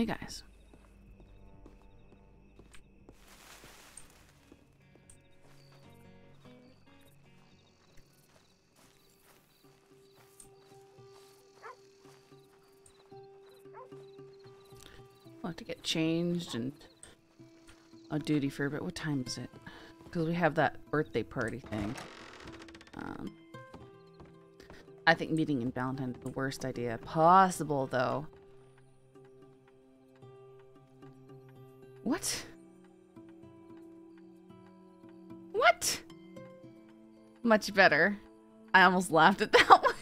Hey guys. I'll have to get changed and a duty for a bit. What time is it? Because we have that birthday party thing. Um, I think meeting in Valentine is the worst idea possible, though. Much better. I almost laughed at that one.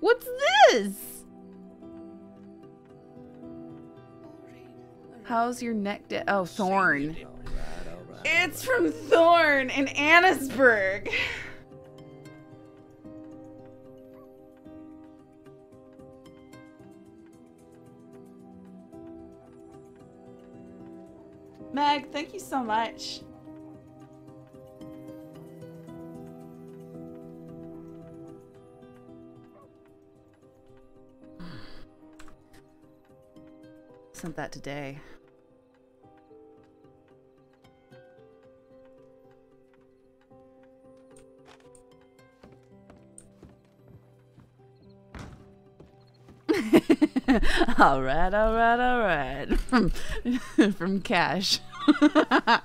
What's this? How's your neck? Oh, Thorne. It's from Thorne in Annesburg. Meg, thank you so much. Sent that today. all right, all right, all right. From from Cash.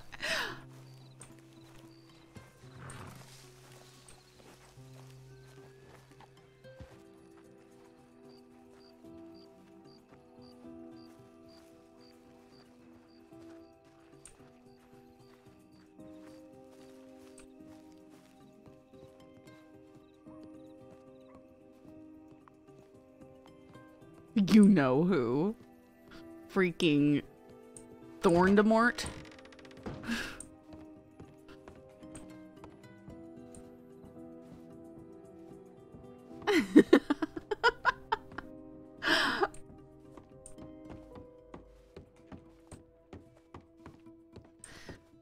you know who. Freaking Thorndemort.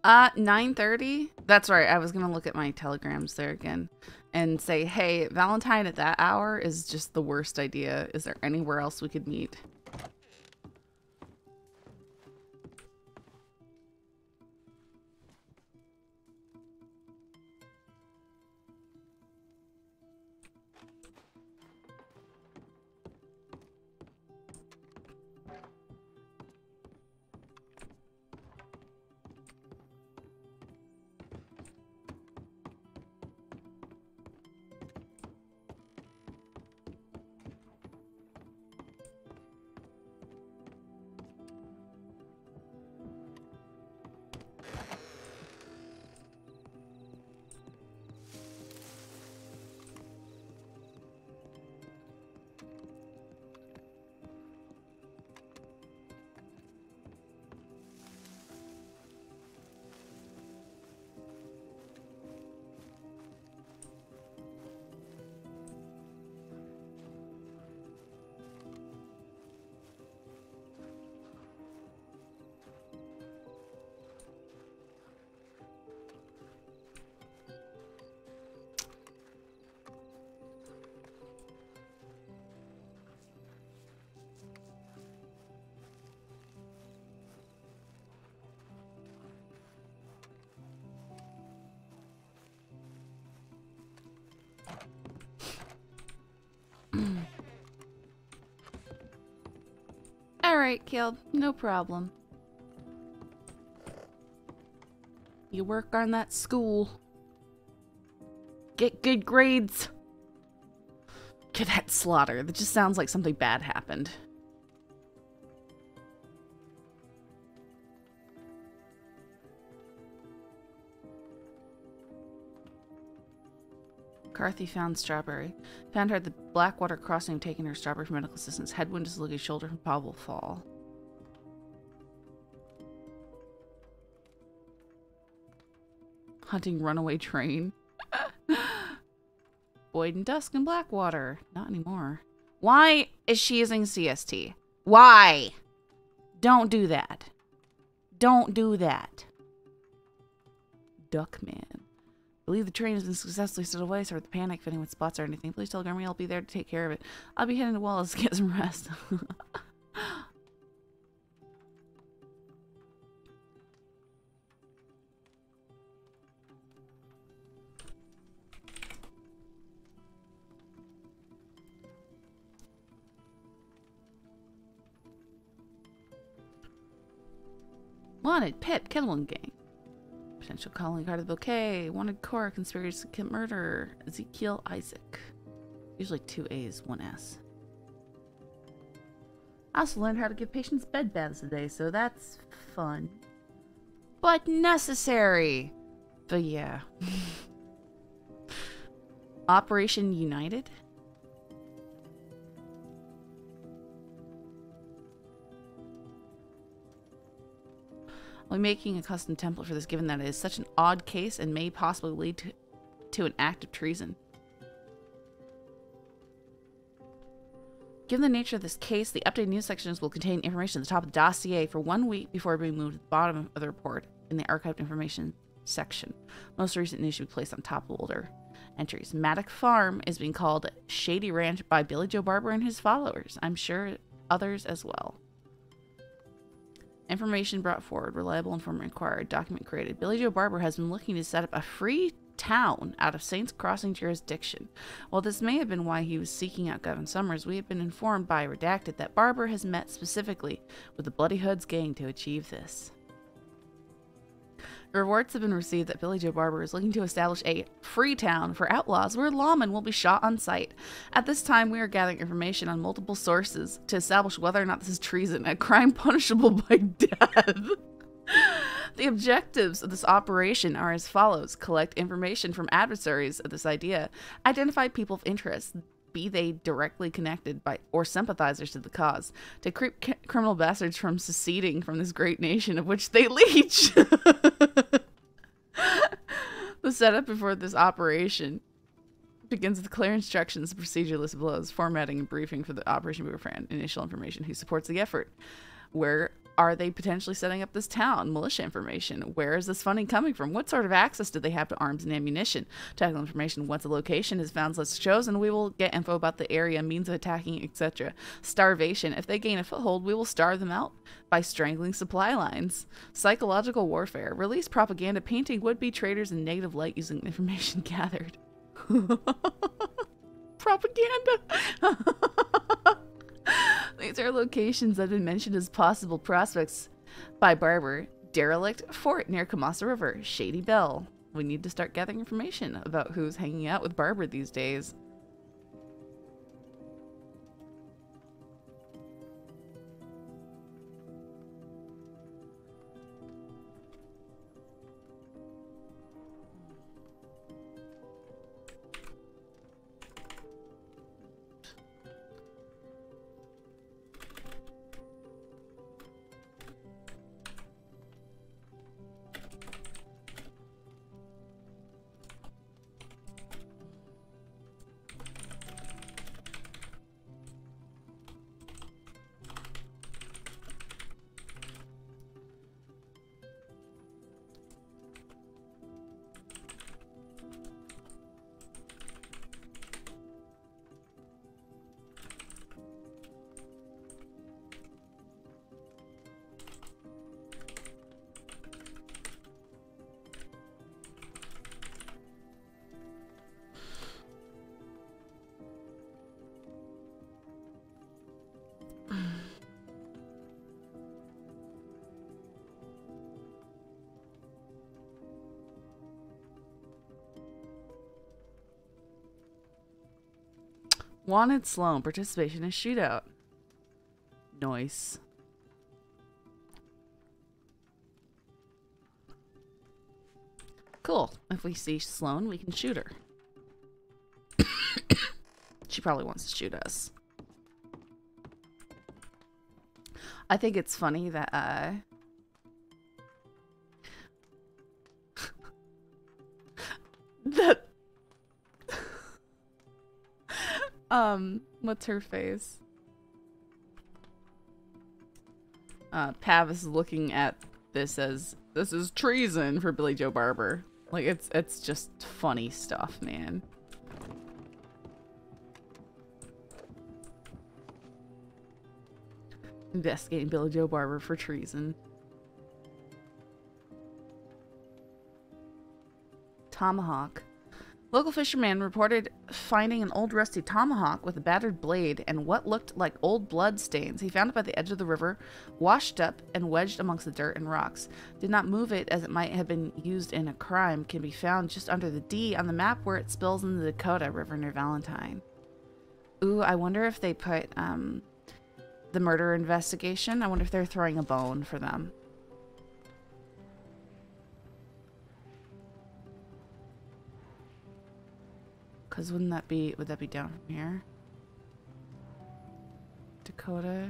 uh 9:30. That's right. I was going to look at my telegrams there again and say, "Hey, Valentine at that hour is just the worst idea. Is there anywhere else we could meet?" No problem. You work on that school. Get good grades. Cadet slaughter. That just sounds like something bad happened. Carthy found Strawberry. Found her at the Blackwater Crossing taking her Strawberry for medical assistance. Head wound, looking shoulder from Pobble fall. Hunting runaway train. Boyd and Dusk and Blackwater. Not anymore. Why is she using CST? Why? Don't do that. Don't do that. Duckman. Believe the train has been successfully stood away, so the panic if anyone spots or anything. Please tell Grammy I'll be there to take care of it. I'll be heading to Wallace to get some rest. Wanted, Pip, Kettle Gang. Potential calling card of the bouquet. Wanted Cora, conspiracy to murder. Ezekiel Isaac. Usually two A's, one S. I also learned how to give patients bed baths today, so that's fun. But necessary! But yeah. Operation United? Be making a custom template for this given that it is such an odd case and may possibly lead to, to an act of treason. Given the nature of this case, the updated news sections will contain information at the top of the dossier for one week before being moved to the bottom of the report in the archived information section. Most recent news should be placed on top of older entries. Maddock Farm is being called Shady Ranch by Billy Joe Barber and his followers. I'm sure others as well. Information brought forward, reliable informant acquired, document created. Billy Joe Barber has been looking to set up a free town out of Saints Crossing jurisdiction. While this may have been why he was seeking out Gavin Summers, we have been informed by Redacted that Barber has met specifically with the Bloody Hoods gang to achieve this. Reports have been received that Billy Joe Barber is looking to establish a free town for outlaws where lawmen will be shot on sight. At this time, we are gathering information on multiple sources to establish whether or not this is treason, a crime punishable by death. the objectives of this operation are as follows collect information from adversaries of this idea, identify people of interest, be they directly connected by or sympathizers to the cause, to keep criminal bastards from seceding from this great nation of which they leech. the setup before this operation begins with clear instructions, procedure list blows, formatting and briefing for the operation fan, initial information, who supports the effort, where are they potentially setting up this town? Militia information. Where is this funding coming from? What sort of access do they have to arms and ammunition? Tactical information. Once a location is found, let's chosen, we will get info about the area, means of attacking, etc. Starvation. If they gain a foothold, we will starve them out by strangling supply lines. Psychological warfare. Release propaganda painting would be traitors in negative light using information gathered. propaganda. These are locations that have been mentioned as possible prospects by Barber. Derelict Fort near Kamassa River, Shady Belle. We need to start gathering information about who's hanging out with Barber these days. Wanted Sloan, participation in shootout. Nice. Cool. If we see Sloan, we can shoot her. she probably wants to shoot us. I think it's funny that, uh... Um, what's her face? Uh, Pav is looking at this as this is treason for Billy Joe Barber. Like it's it's just funny stuff, man. Investigating Billy Joe Barber for treason. Tomahawk. Local fisherman reported finding an old rusty tomahawk with a battered blade and what looked like old blood stains. He found it by the edge of the river, washed up and wedged amongst the dirt and rocks. Did not move it as it might have been used in a crime. Can be found just under the D on the map where it spills into the Dakota River near Valentine. Ooh, I wonder if they put um, the murder investigation. I wonder if they're throwing a bone for them. Because wouldn't that be, would that be down here? Dakota.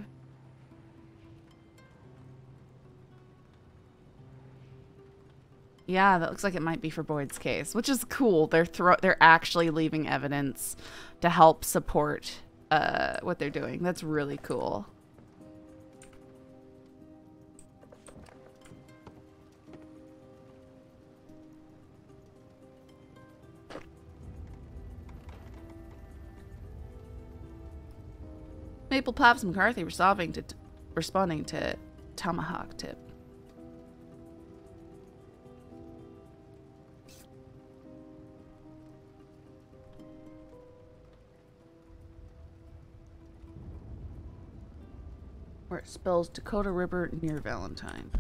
Yeah, that looks like it might be for Boyd's case, which is cool. They're throw they're actually leaving evidence to help support uh, what they're doing. That's really cool. Maple Pops McCarthy resolving to responding to Tomahawk tip. Where it spells Dakota River near Valentine.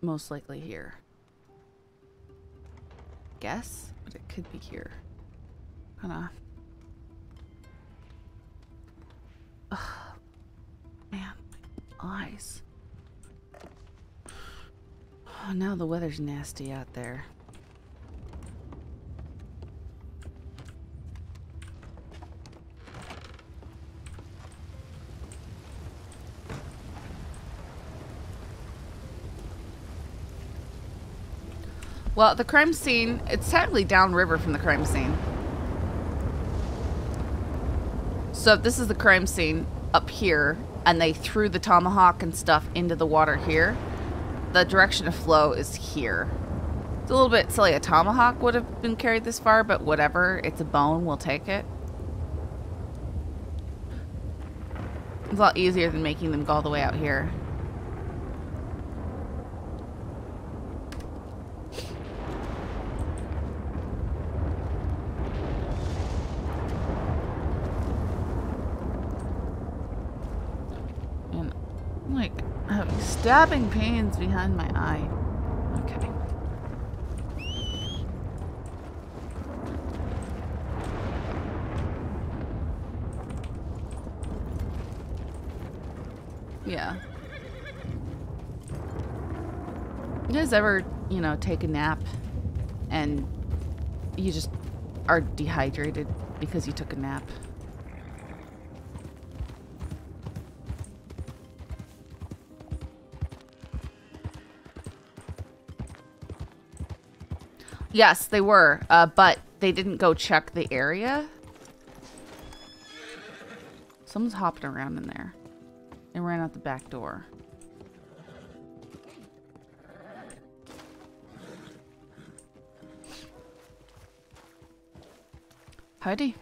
Most likely here. Guess? but it could be here. Kinda. Ugh. Man, my eyes. Oh, now the weather's nasty out there. Well, the crime scene, it's technically downriver from the crime scene. So if this is the crime scene up here, and they threw the tomahawk and stuff into the water here, the direction of flow is here. It's a little bit silly. A tomahawk would have been carried this far, but whatever. It's a bone. We'll take it. It's a lot easier than making them go all the way out here. Stabbing pains behind my eye. Okay. Yeah. You guys ever, you know, take a nap and you just are dehydrated because you took a nap? Yes, they were, uh, but they didn't go check the area. Someone's hopping around in there. They ran out the back door. Howdy.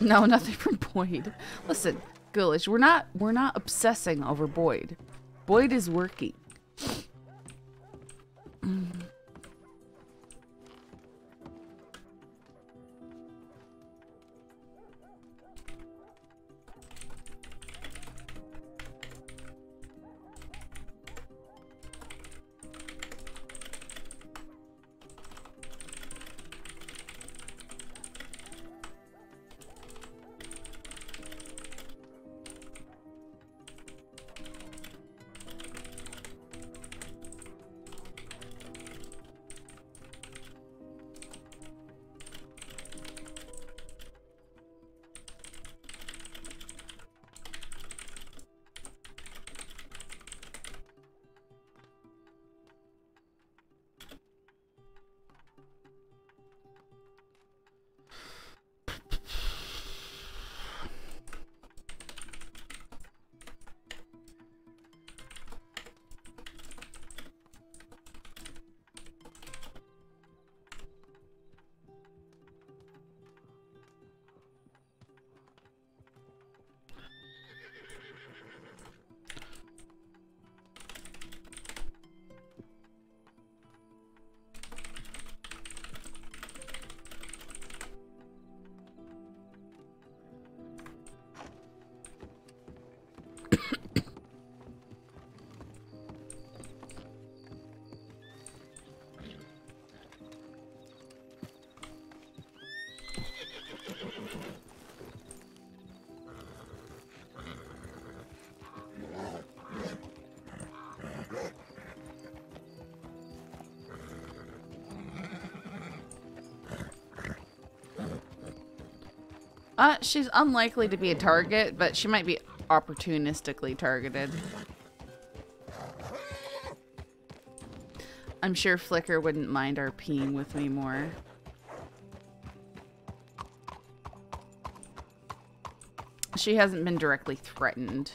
No, nothing from Boyd. Listen, Ghoulish, we're not we're not obsessing over Boyd. Boyd is working. Uh, she's unlikely to be a target, but she might be opportunistically targeted. I'm sure Flicker wouldn't mind our peeing with me more. She hasn't been directly threatened.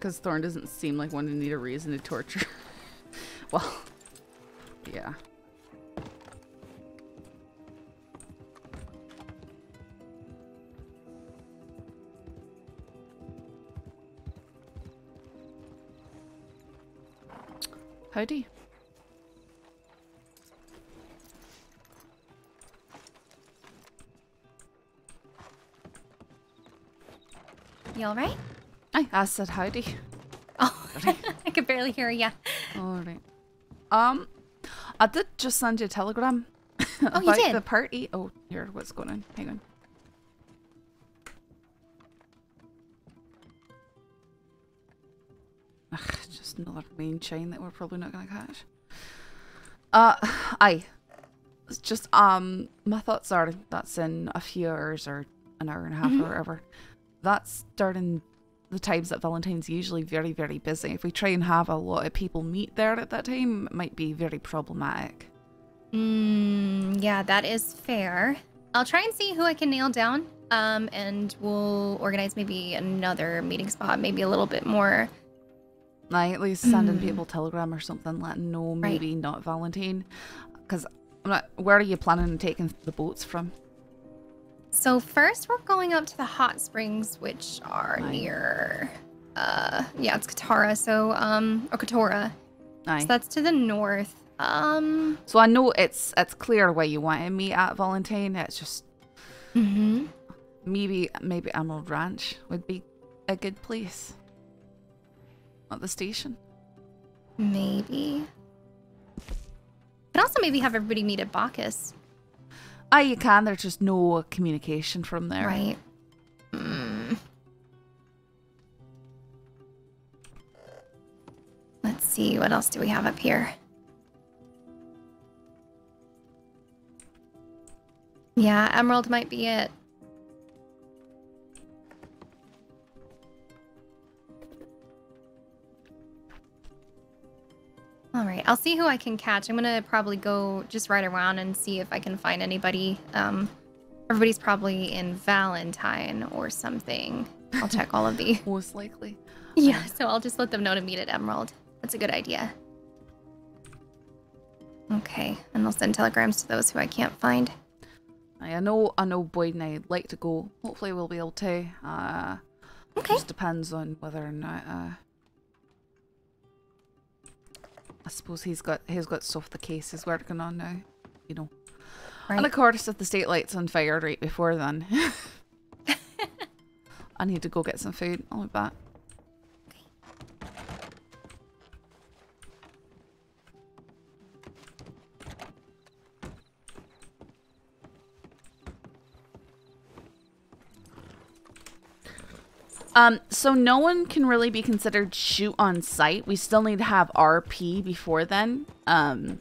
Because Thorne doesn't seem like one to need a reason to torture. I said howdy. Oh, I could barely hear you. Alright. Um, I did just send you a telegram you about did? the party. Oh, here, what's going on? Hang on. Ugh, just another main chain that we're probably not gonna catch. Uh, aye. It's just, um, my thoughts are that's in a few hours or an hour and a half Mhm. or whatever. That's during the times that Valentine's usually very, very busy. If we try and have a lot of people meet there at that time, it might be very problematic. Mm, yeah, that is fair. I'll try and see who I can nail down. Um, and we'll organize maybe another meeting spot, maybe a little bit more. Like at least sending Mm. people telegram or something, letting know Right. maybe not Valentine. Because I'm not. Where are you planning on taking the boats from? So first, we're going up to the hot springs, which are Right. near. Uh, yeah, it's Katara. So um, or Katora. Aye. So that's to the north. Um. So I know it's it's clear where you want to meet at Valentine. It's just hmm maybe maybe Emerald Ranch would be a good place. At the station. Maybe. Could also maybe have everybody meet at Bacchus. Aye, you can. There's just no communication from there. Right. Mm. Let's see, what else do we have up here? Yeah, Emerald might be it. I'll see who I can catch. I'm gonna probably go just ride around and see if I can find anybody. Um, everybody's probably in Valentine or something. I'll check all of the. Most likely. Yeah, so I'll just let them know to meet at Emerald. That's a good idea. Okay, and I'll send telegrams to those who I can't find. I know, I know Boyd and I would like to go. Hopefully we'll be able to. Uh, Okay. Just depends on whether or not, uh... I suppose he's got, he's got stuff the case is working on now. You know. And of course, if the state light's on fire right before then. I need to go get some food. I'll be back. Um, so no one can really be considered shoot on site. We still need to have RP before then. Um,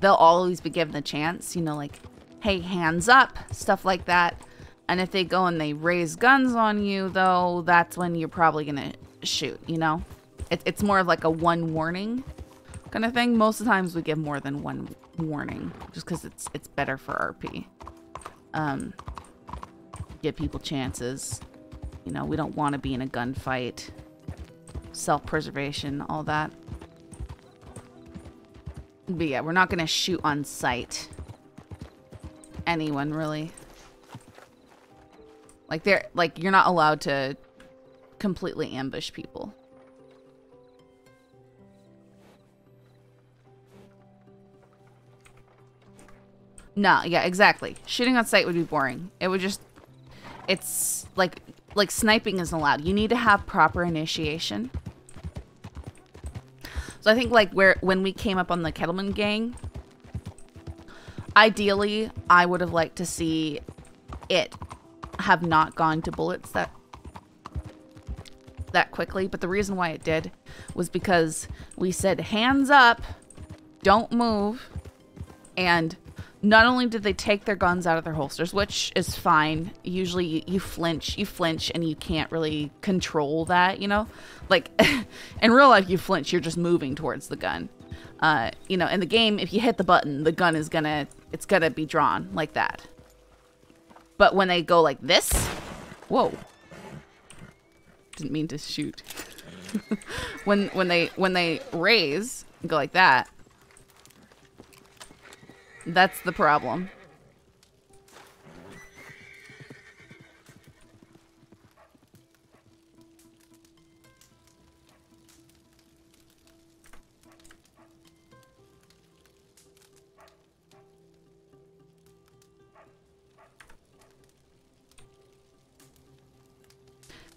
they'll always be given a chance, you know, like, hey, hands up, stuff like that. And if they go and they raise guns on you, though, that's when you're probably gonna shoot, you know? It, it's more of like a one warning kind of thing. Most of the times we give more than one warning, just because it's it's better for RP. Um, give people chances. You know, we don't want to be in a gunfight. Self-preservation, all that. But yeah, we're not going to shoot on sight. Anyone, really. Like, they're, like, you're not allowed to completely ambush people. No, yeah, exactly. Shooting on sight would be boring. It would just it's like like sniping isn't allowed. You need to have proper initiation. So I think like where when we came up on the Kettleman gang, ideally I would have liked to see it have not gone to bullets that that quickly, but the reason why it did was because we said hands up, don't move, and not only did they take their guns out of their holsters, which is fine. Usually you, you flinch, you flinch, and you can't really control that, you know? Like, in real life, you flinch, you're just moving towards the gun. Uh, you know, in the game, if you hit the button, the gun is gonna, it's gonna be drawn like that. But when they go like this, whoa. Didn't mean to shoot. when, when they, when they raise, go like that, that's the problem.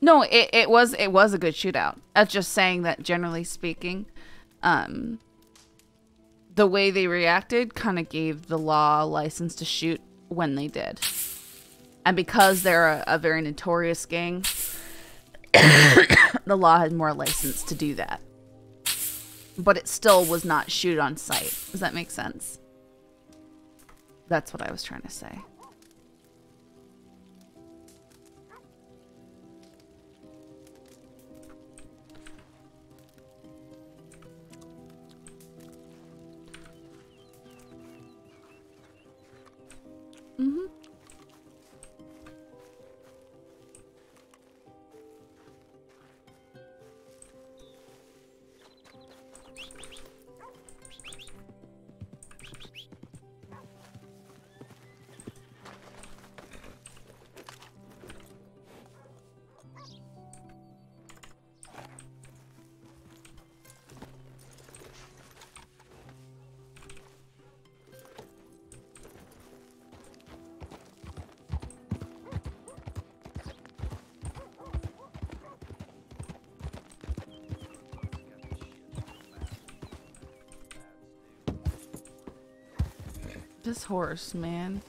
No, it, it was it was a good shootout. I'm just saying that generally speaking, um, the way they reacted kind of gave the law license to shoot when they did. And because they're a, a very notorious gang, the law had more license to do that. But it still was not shoot on sight. Does that make sense? That's what I was trying to say. Mm-hmm. This horse, man.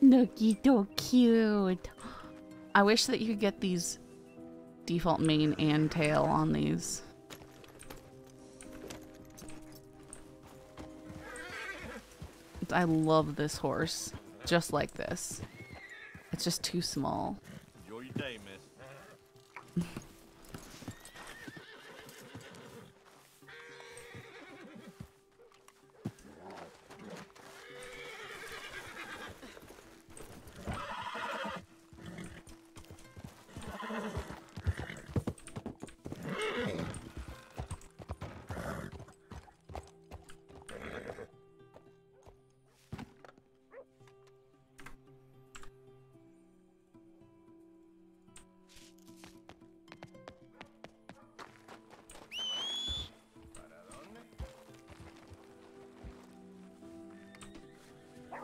Look, Nookie so cute. I wish that you could get these default mane and tail on these. I love this horse. Just like this. It's just too small. Enjoy your day,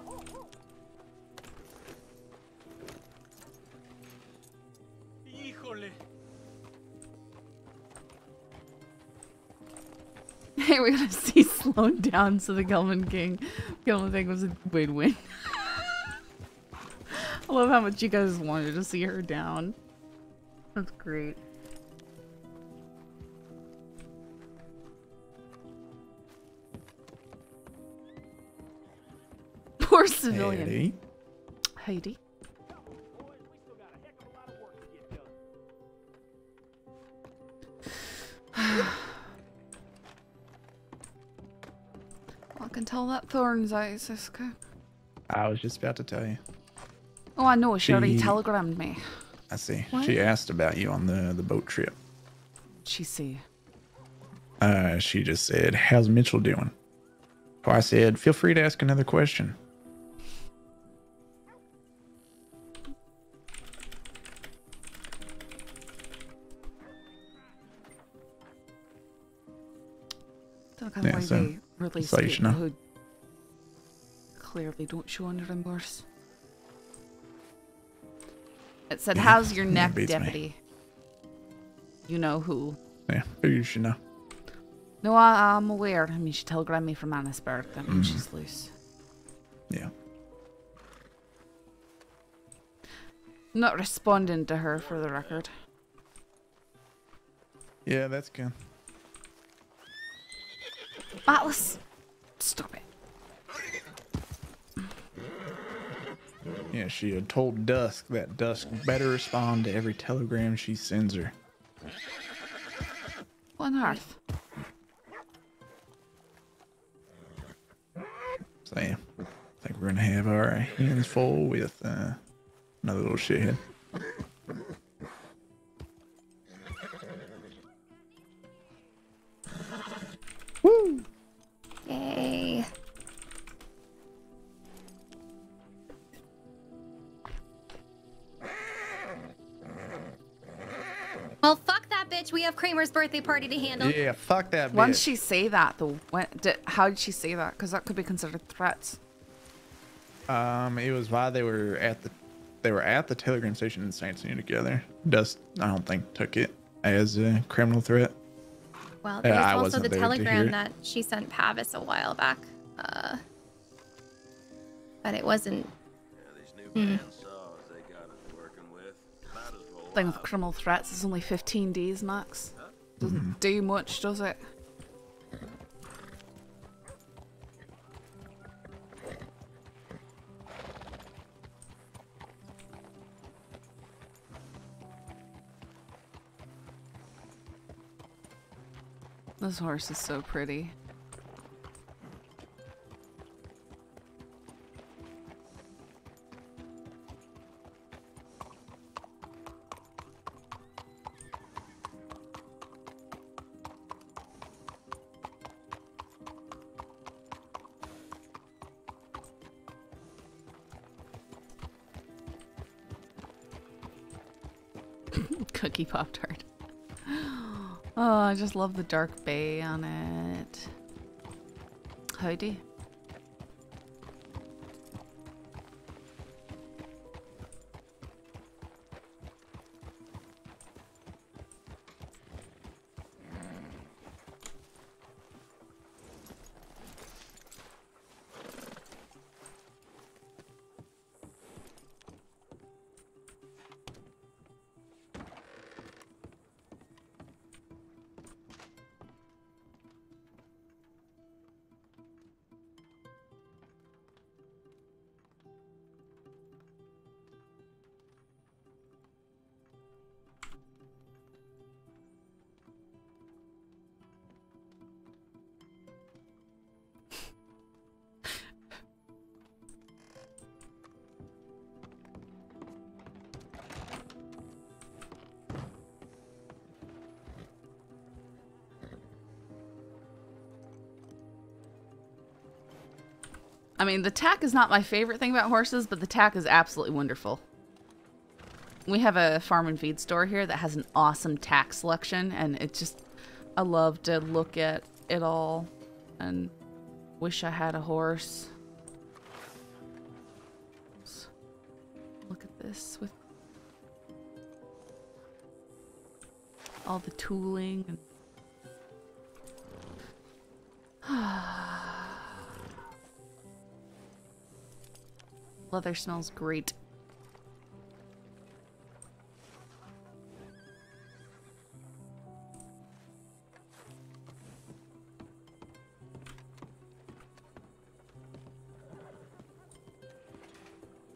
Hey, we're gonna see slowed down so the Gelman King Gelman thing was a win-win. I love how much you guys wanted to see her down. That's great. Civilian. Heidi. I can tell that Thorne's eyes, Siska. I was just about to tell you. Oh, I know. She already She- telegrammed me. I see. What? She asked about you on the the boat trip. She see. Uh, she just said, "How's Mitchell doing?" So I said, "Feel free to ask another question." They released so you should know. who clearly don't show any remorse. It said, Yeah, "How's your neck, beats me. deputy?" You know who? Yeah, you should know. No, I, I'm aware. I mean, she telegrammed me from Annesburg. That Mm-hmm. she's loose. Yeah. Not responding to her for the record. Yeah, that's good. Atlas, stop it. Yeah, she had told Dusk that Dusk better respond to every telegram she sends her. What on earth? So yeah, I think we're gonna have our hands full with uh, another little shithead. Bitch. Kramer's birthday party to handle. Yeah, fuck that bitch. When did she say that though? When did, how did she say that? Because that could be considered threats. Um, it was while they were at the they were at the telegram station in Saint Sonia together. Dusk, I don't think, took it as a criminal threat. Well, Yeah, there's I also the there telegram that she sent Pavis a while back. Uh, but it wasn't. These new bandsaws they got us working with. Might as well Thing with criminal threats is only 15 days max. Doesn't Mm-hmm. do much, does it? This horse is so pretty. Pop Tart. Oh, I just love the dark bay on it. Howdy. mean, the tack is not my favorite thing about horses, but the tack is absolutely wonderful. We have a farm and feed store here that has an awesome tack selection, and it just, I love to look at it all and wish I had a horse. Let's look at this with all the tooling and leather smells great.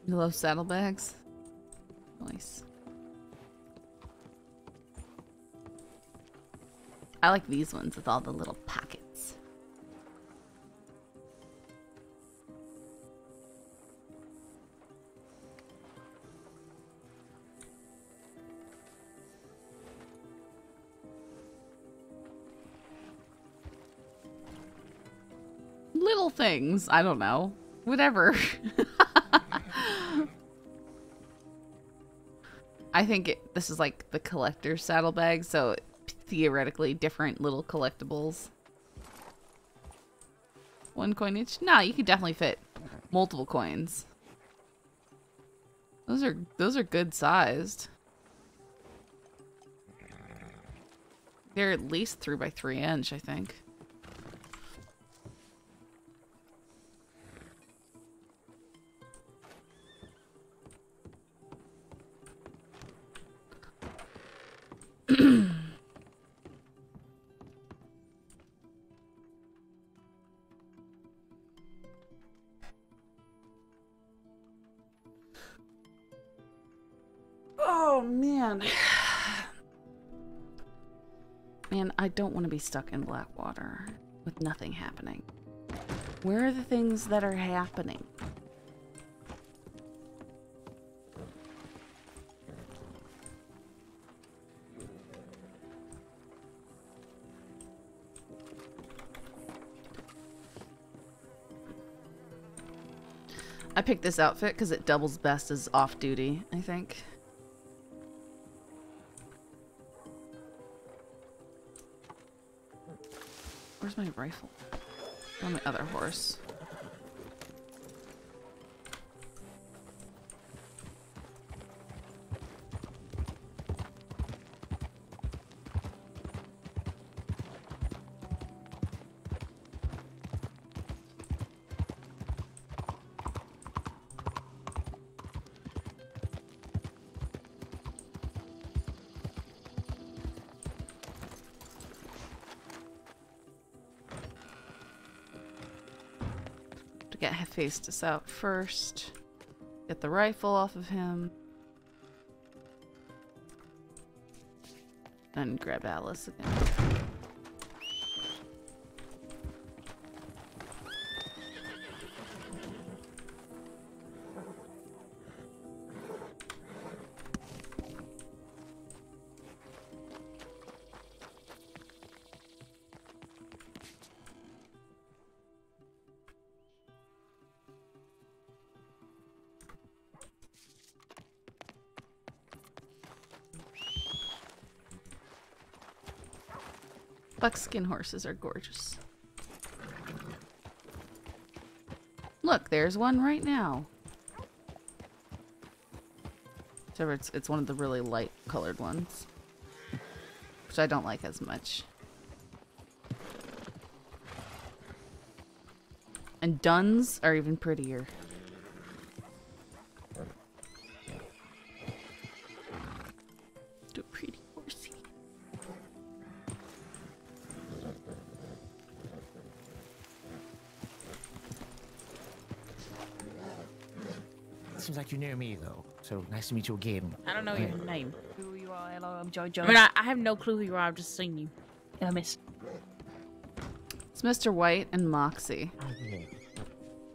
You love saddlebags? Nice. I like these ones with all the little things. I don't know. Whatever. I think it, this is like the collector's saddlebag, so theoretically different little collectibles. One coin each? Nah, you could definitely fit multiple coins. Those are those are good sized. They're at least three by three inch, I think. Be stuck in Blackwater with nothing happening. Where are the things that are happening? I picked this outfit because it doubles best as off duty, I think. Where's my rifle? On my other horse. Get Hephaestus out first. Get the rifle off of him. Then grab Alice again. Buckskin horses are gorgeous. Look, there's one right now. Except it's, it's one of the really light colored ones. Which I don't like as much. And duns are even prettier. Know me, though. So nice to meet you again. I don't know Yeah. your name. Who you are? Hello, I'm Jojo. I mean, I, I have no clue who you are. I've just seen you. Yeah, miss. It's Mr. White and Moxie. Oh,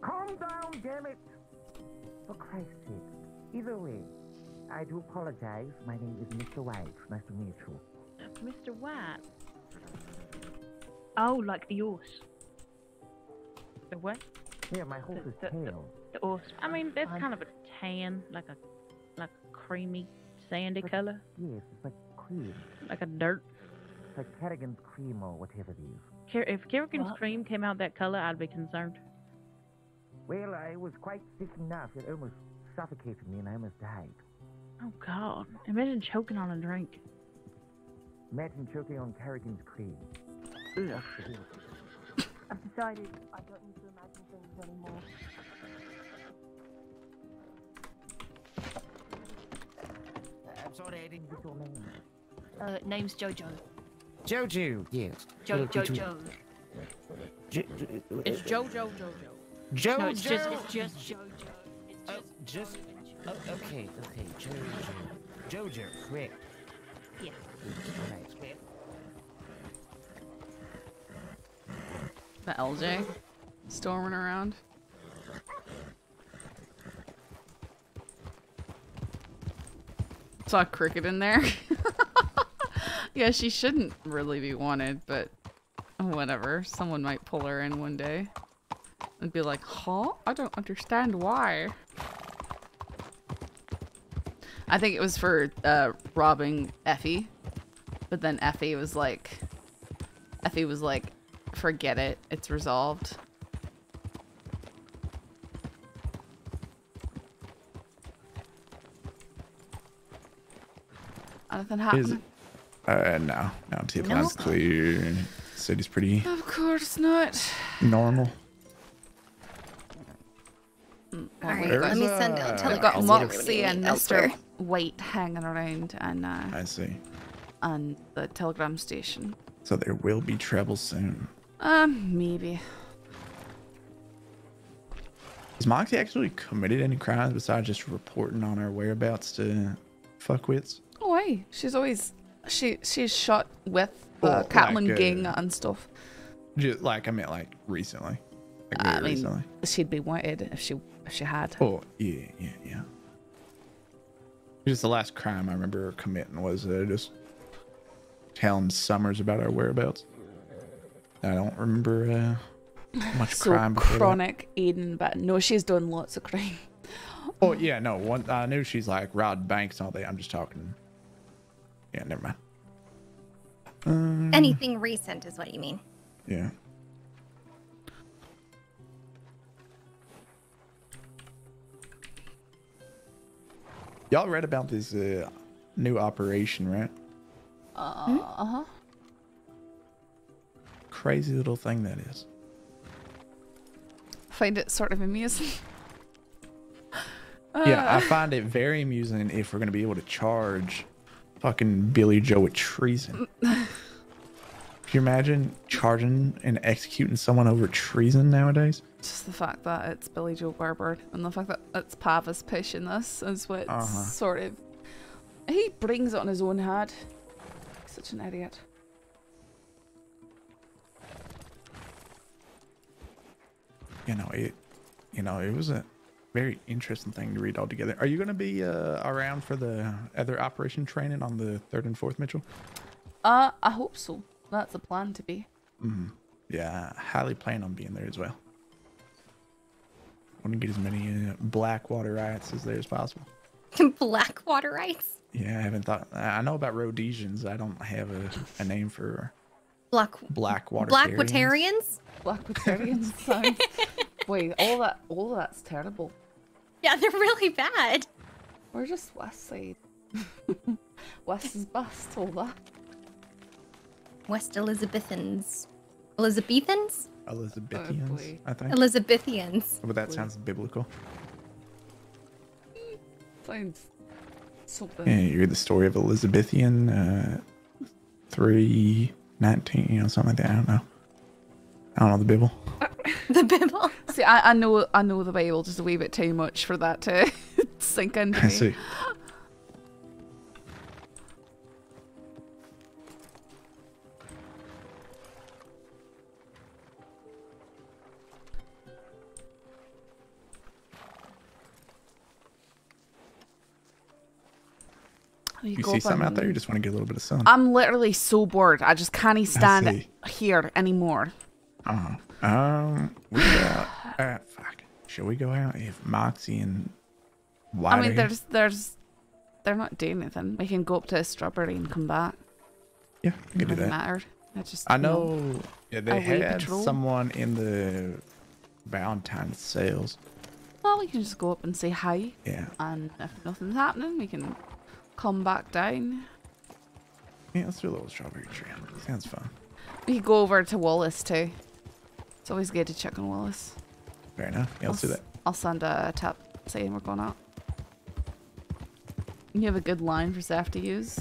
Calm down, damn it! For Christ's sake. Either way, I do apologize. My name is Mr. White. Nice to meet you. Mr. White. Oh, like the horse. The what? Yeah, my horse the- the- tail. The horse. I mean, that's I'm- kind of a tan, like a like a creamy, sandy But- color, Yes, it's like cream. like a dirt. It's like Kerrigan's cream or whatever it is. Ker- If Kerrigan's What? cream came out that color, I'd be concerned. Well, I was quite sick enough. It almost suffocated me and I almost died. Oh god. Imagine choking on a drink. Imagine choking on Carrigan's cream. I've decided I don't need to imagine things anymore. I'm sorry, I didn't get your name. Uh, name's Jojo. Jojo, yes. Jo Look Jojo. Jo- It's Jojo Jojo. Jojo. No, it's just it's just Jojo. It's Oh, just. just. Oh, okay, okay, Jojo. Jojo, correct. Yeah. Nice. The LJ storming around. Saw cricket in there. yeah, she shouldn't really be wanted, but whatever. Someone might pull her in one day and be like, "Huh? I don't understand why." I think it was for uh, robbing Effie, but then Effie was like, Effie was like, forget it. It's resolved. Anything Is happening? Uh, no, no. T No? plan's clear. City's pretty Of course not. normal. All well, right, we There's, let me send uh, out We've We've got. Moxie and Mr. White hanging around and uh, I see. on the telegram station. So there will be trouble soon. Um, maybe. Has Moxie actually committed any crimes besides just reporting on our whereabouts to fuckwits? Oh, hey, she's always she she's shot with Well, uh, Catlin like, uh, Ging and stuff. Just like I meant, like recently. Like I mean, recently. she'd be wanted if she if she had. Oh yeah, yeah, yeah. Just the last crime I remember committing was uh, just telling Summers about our whereabouts. I don't remember uh, much so crime. that. chronic Aiden, but no, she's done lots of crime. Oh yeah, no. One, I knew she's like robbed banks and all that. I'm just talking. Yeah, never mind. Um, Anything recent is what you mean. Yeah. Y'all read about this uh, new operation, right? Uh huh. Crazy little thing that is. Find it sort of amusing. Yeah, I find it very amusing if we're gonna be able to charge fucking Billy Joe with treason. Can you imagine charging and executing someone over treason nowadays? just the fact that it's Billy Joe Barber and the fact that it's Pavis pushing this is what Uh-huh. sort of he brings it on his own head. Such an idiot. you know it you know it was a very interesting thing to read all together are you going to be uh, around for the other operation training on the third and fourth mitchell Uh, I hope so. That's a plan to be. yeah I highly plan on being there as well want to get as many uh, blackwater riots as there as possible Blackwater rights. yeah i haven't thought i know about rhodesians i don't have a, a name for Black blackwater Blackwatarians? Blackwaterian sounds. Wait, all that, all that's terrible. Yeah, they're really bad. We're just West Side. West is best, all that. West Elizabethans. Elizabethans? elizabethians boy. i think Elizabethians. but that sounds biblical Sounds something. yeah you read the story of elizabethan uh 319 you know something like that i don't know i don't know the bible The Bible. See, I, I know, I know the Bible just a wee bit too much for that to sink into I see. You go see something out there? You just want to get a little bit of sun. I'm literally so bored. I just can't stand here anymore. Uh-huh. Um, we got. Uh, fuck. Should we go out if Moxie and White I mean, there's, there's, they're not doing anything. We can go up to Strawberry and come back. Yeah, we can do Doesn't that. matter. I just, I know. Yeah, they had someone in the Valentine's sales. Well, we can just go up and say hi, Yeah. and if nothing's happening, we can come back down. Yeah, let's do a little strawberry tree. Sounds fun. We could go over to Wallace too. It's always good to check on Wallace. Fair enough. Yeah, let's do I'll that. s- I'll send a tap saying we're going out. You have a good line for Zeph to use.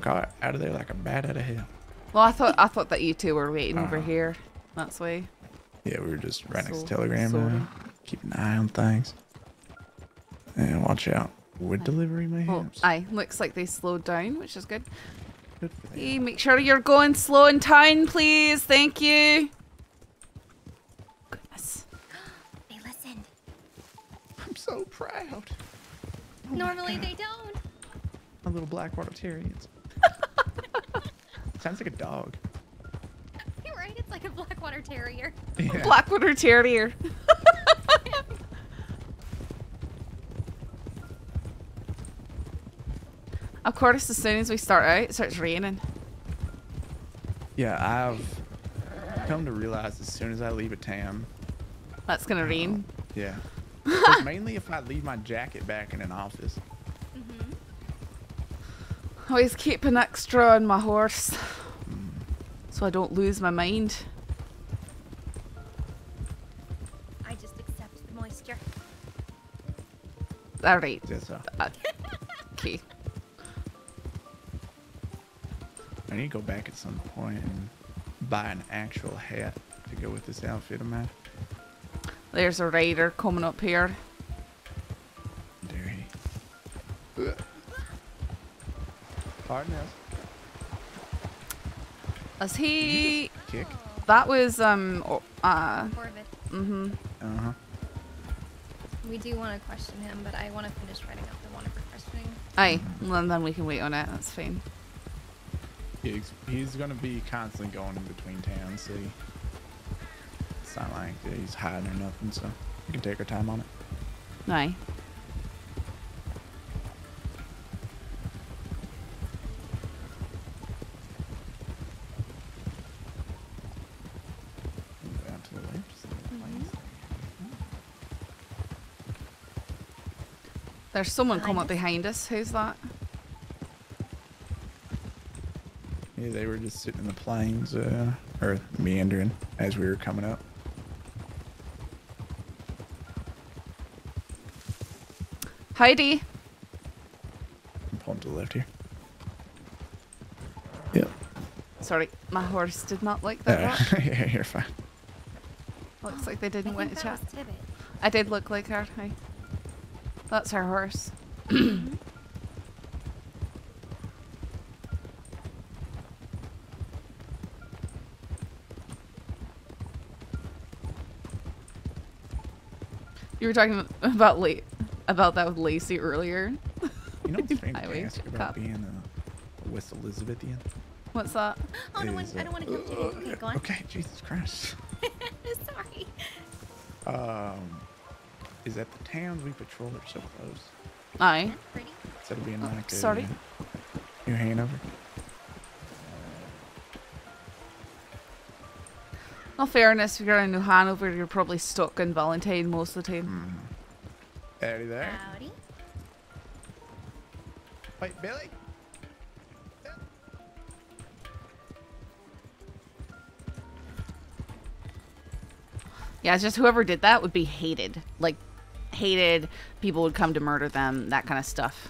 Took out, out of there like a bat out of hell. Well, I thought I thought that you two were waiting over Uh-huh. here. That's why. Yeah, we were just right next So- to Telegram. sorta. Uh, keep an eye on things. And watch out. Wood delivery, Oh, mayhaps. aye. Looks like they slowed down, which is good. Good for them. Hey, make sure you're going slow in town, please. Thank you. Goodness. They listened. I'm so proud. Oh Normally they don't. My little black water Blackwater Terriers. Sounds like a dog. You're right. It's like a Blackwater Terrier. Yeah. Blackwater Terrier. of course, as soon as we start out, it starts raining. Yeah, I've come to realize as soon as I leave a town, That's gonna rain. yeah. 'Cause mainly if I leave my jacket back in an office. Mm-hmm. Always keep an extra on my horse, so I don't lose my mind. I just accept the moisture. All right. That's all. Uh, okay. I need to go back at some point and buy an actual hat to go with this outfit of mine. There's a rider coming up here. Dare he? Pardon us. Is he? Kick. That was um. o- Uh. Corvus. Mhm. Uh huh. We do want to question him, but I want to finish writing up the one for questioning. Aye. And then we can wait on it. That's fine. He's, he's gonna be constantly going in between towns, so he- it's not like he's hiding or nothing. So we can take our time on it. Aye. Move out to the left. so the plane's There's someone Behind coming up us? behind us. Who's that? Yeah, they were just sitting in the plains, uh, or meandering as we were coming up. Heidi. I'm pulling to the left here. Yep. Sorry, my horse did not like that. Uh, yeah, you're fine. Looks like they didn't want to that chat. I did look like her. Hi. That's her horse. You were talking about late about that with Lacey earlier. You know what's ask about Cop. being uh, West Elizabethan? What's that? Oh, no, I don't want to uh, come. Okay, okay, Jesus Christ. Sorry. Um, towns we patrol are so close? Aye. Pretty. Instead of being oh, like sorry. New Hanover. Well, fairness, if you're in New Hanover, you're probably stuck in Valentine most of the time. Mm-hmm. Howdy there. Howdy. Wait, Billy. Yeah, it's just whoever did that would be hated. Like, hated. People would come to murder them. That kind of stuff.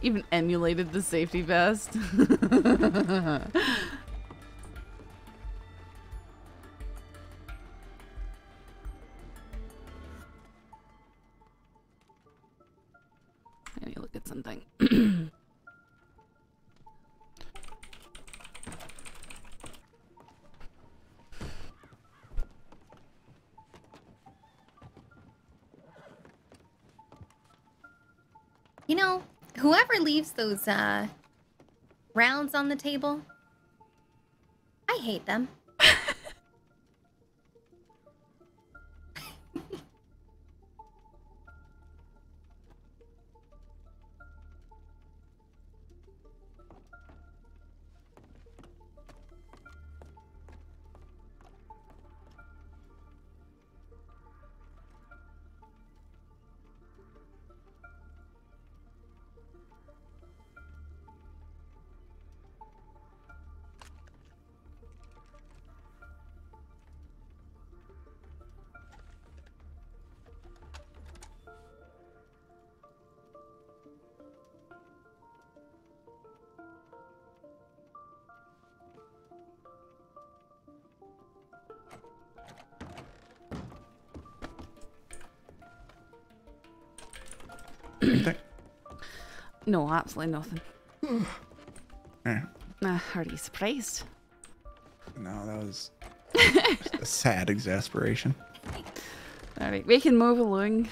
Even emulated the safety vest. leaves those uh rounds on the table, I hate them. No, absolutely nothing. Eh, Uh, are you surprised? no, that was a sad exasperation. Alright, we can move along.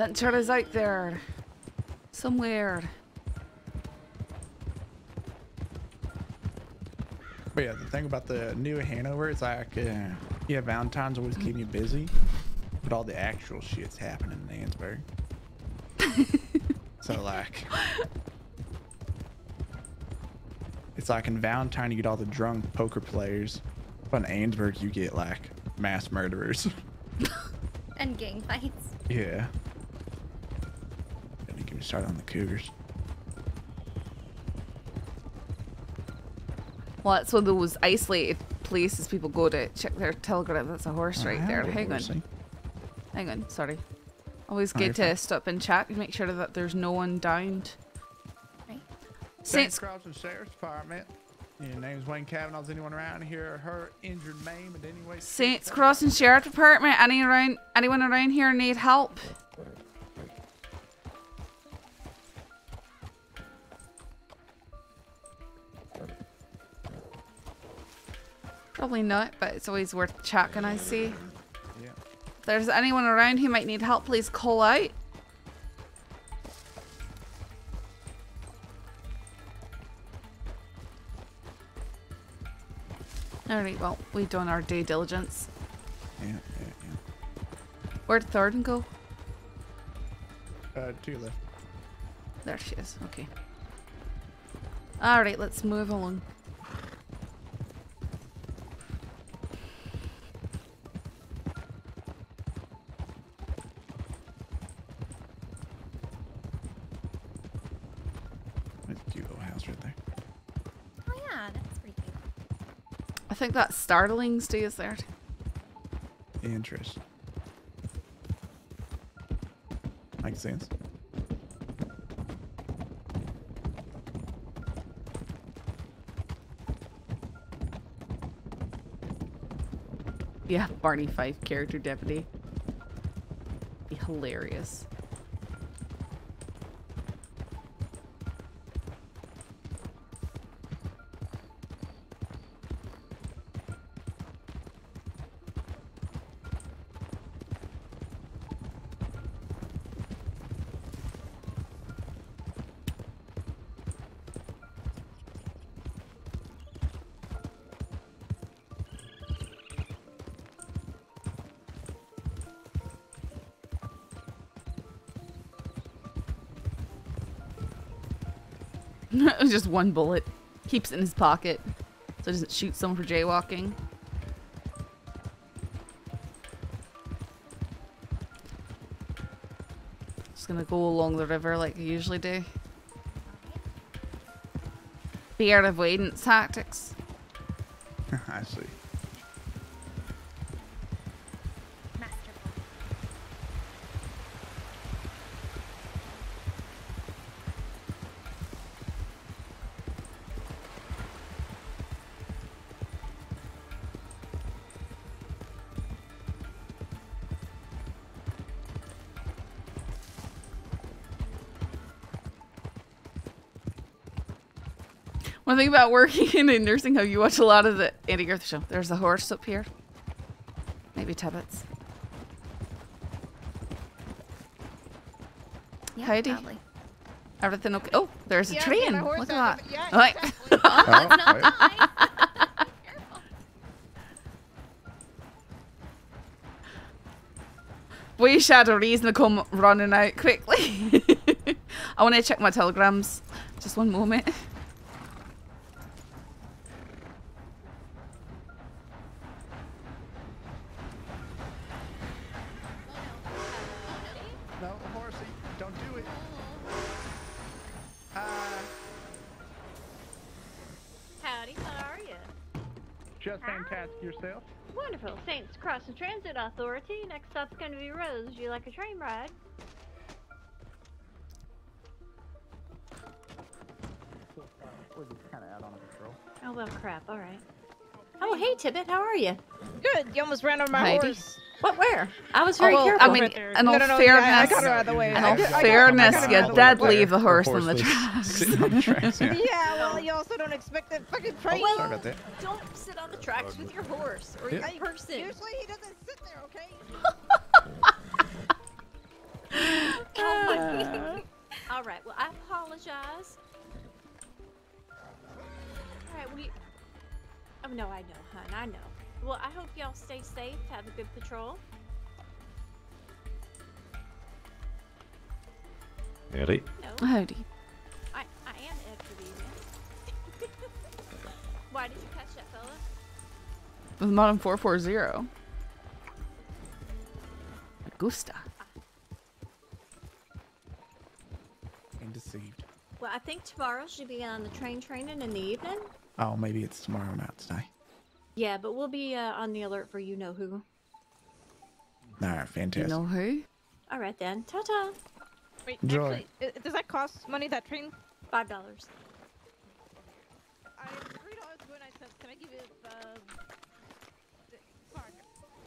Adventure is out there. Somewhere. But yeah, the thing about the new Hanover is like, uh, yeah, Valentine's always keeping you busy, but all the actual shit's happening in Annesburg. so like, it's like in Valentine you get all the drunk poker players, but in Annesburg you get like mass murderers. And gang fights. yeah. Don't get me started on the Cougars. Well, that's one of those isolated places people go to check their telegram. That's a horse oh, right there. have a Hang on. Hang on. Sorry. Always Oh, good you're to fine. stop and chat and make sure that there's no one downed. Right. Saints Crossing Sheriff's Department. Your name's Wayne Kavanaugh. Is anyone around here or her injured, maimed in any way? shape, or Saints form? Crossing Sheriff Department. Any around? Anyone around here need help? Probably not, but it's always worth checking. I see. Yeah. If there's anyone around who might need help, please call out. Alright, well, we've done our due diligence. Yeah, yeah, yeah. Where'd Thornton go? Uh, two left. There she is. Okay. Alright, let's move along. lighthouse right there. Oh yeah, that's pretty cute. I think that startling stays there. Interesting. Makes sense. Yeah, Barney Fife character deputy. Be hilarious. Just one bullet. Keeps it in his pocket. So he doesn't shoot someone for jaywalking. Just gonna go along the river like you usually do. Bear avoidance tactics. I see. One thing about working in a nursing home, you watch a lot of the Andy Griffith show. There's a horse up here. Maybe Tibbets. Yeah, Heidi? probably. Everything okay? Oh, there's a Yeah, train. get my horse Look at that. Yeah, oh, Right. exactly. Oh, that's not wait. mine. We should a reason to come running out quickly. I want to check my telegrams. Just one moment. Transit Authority. Next stop's going to be Rose. You like a train ride? Kind of out on. Oh, well, crap. All right. Oh, hey, Tibbet. How are you? Good. You almost ran over my Heidi. horse. What, where? I was oh, very Oh, well, careful. I mean, right there. in all no, no, yeah, fairness, got her out of the way. in all got- I got- I fairness, you out of the way. did leave the horse on Horse the tracks. The tracks, yeah. Yeah, well, you also don't expect that fucking oh, train. Oh, sorry that. Don't sit on the tracks with your horse or Yeah. your person. Usually he doesn't sit there, okay? Oh, my uh. All right. Well, I apologize. All right. We. Oh no, I know, hun. I know. Well, I hope y'all stay safe. Have a good patrol. Howdy. No, Howdy. Why did you catch that fella? With modern 440. Augusta. And deceived. Well, I think tomorrow should be on the train training in the evening. Oh, maybe it's tomorrow, not today. Yeah, but we'll be uh, on the alert for you know who. All right, You fantastic. know who? All right then. Ta ta. Wait, Enjoy. actually, does that cost money, that train? Five dollars. I have three dollars and twenty-nine cents. Can I give you, uh... Park?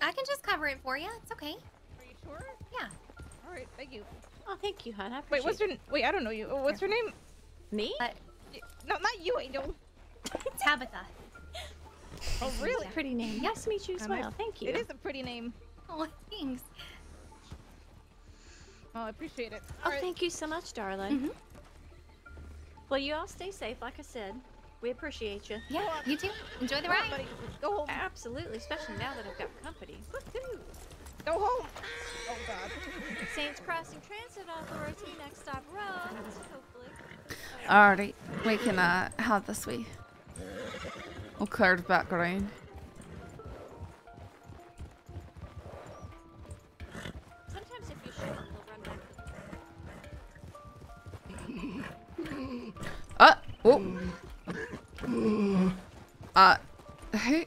I can just cover it for you. It's okay. Are you sure? Yeah. Alright, thank you. Oh, thank you, hon. I appreciate Wait, what's your... n- Wait, I don't know you. Uh, What's your name? me? Uh, No, not you, Angel. Tabitha. Oh, really? Pretty name. Nice to meet you as Oh, nice. well. Thank you. It is a pretty name. Oh, thanks. Oh, I appreciate it. Oh, Alright. thank you so much, darling. Mhm. Well, you all stay safe. Like I said, we appreciate you. Yeah, you too. Enjoy the ride. buddy. Go home. Absolutely, especially now that I've got company. Go home. Oh, God. Saints Crossing Transit Authority. Next stop, Rose. Hopefully. Alright, we can uh, have this way. We'll clear the background. Sometimes if you shoot, they'll run back. Uh, Oh. Uh, hey.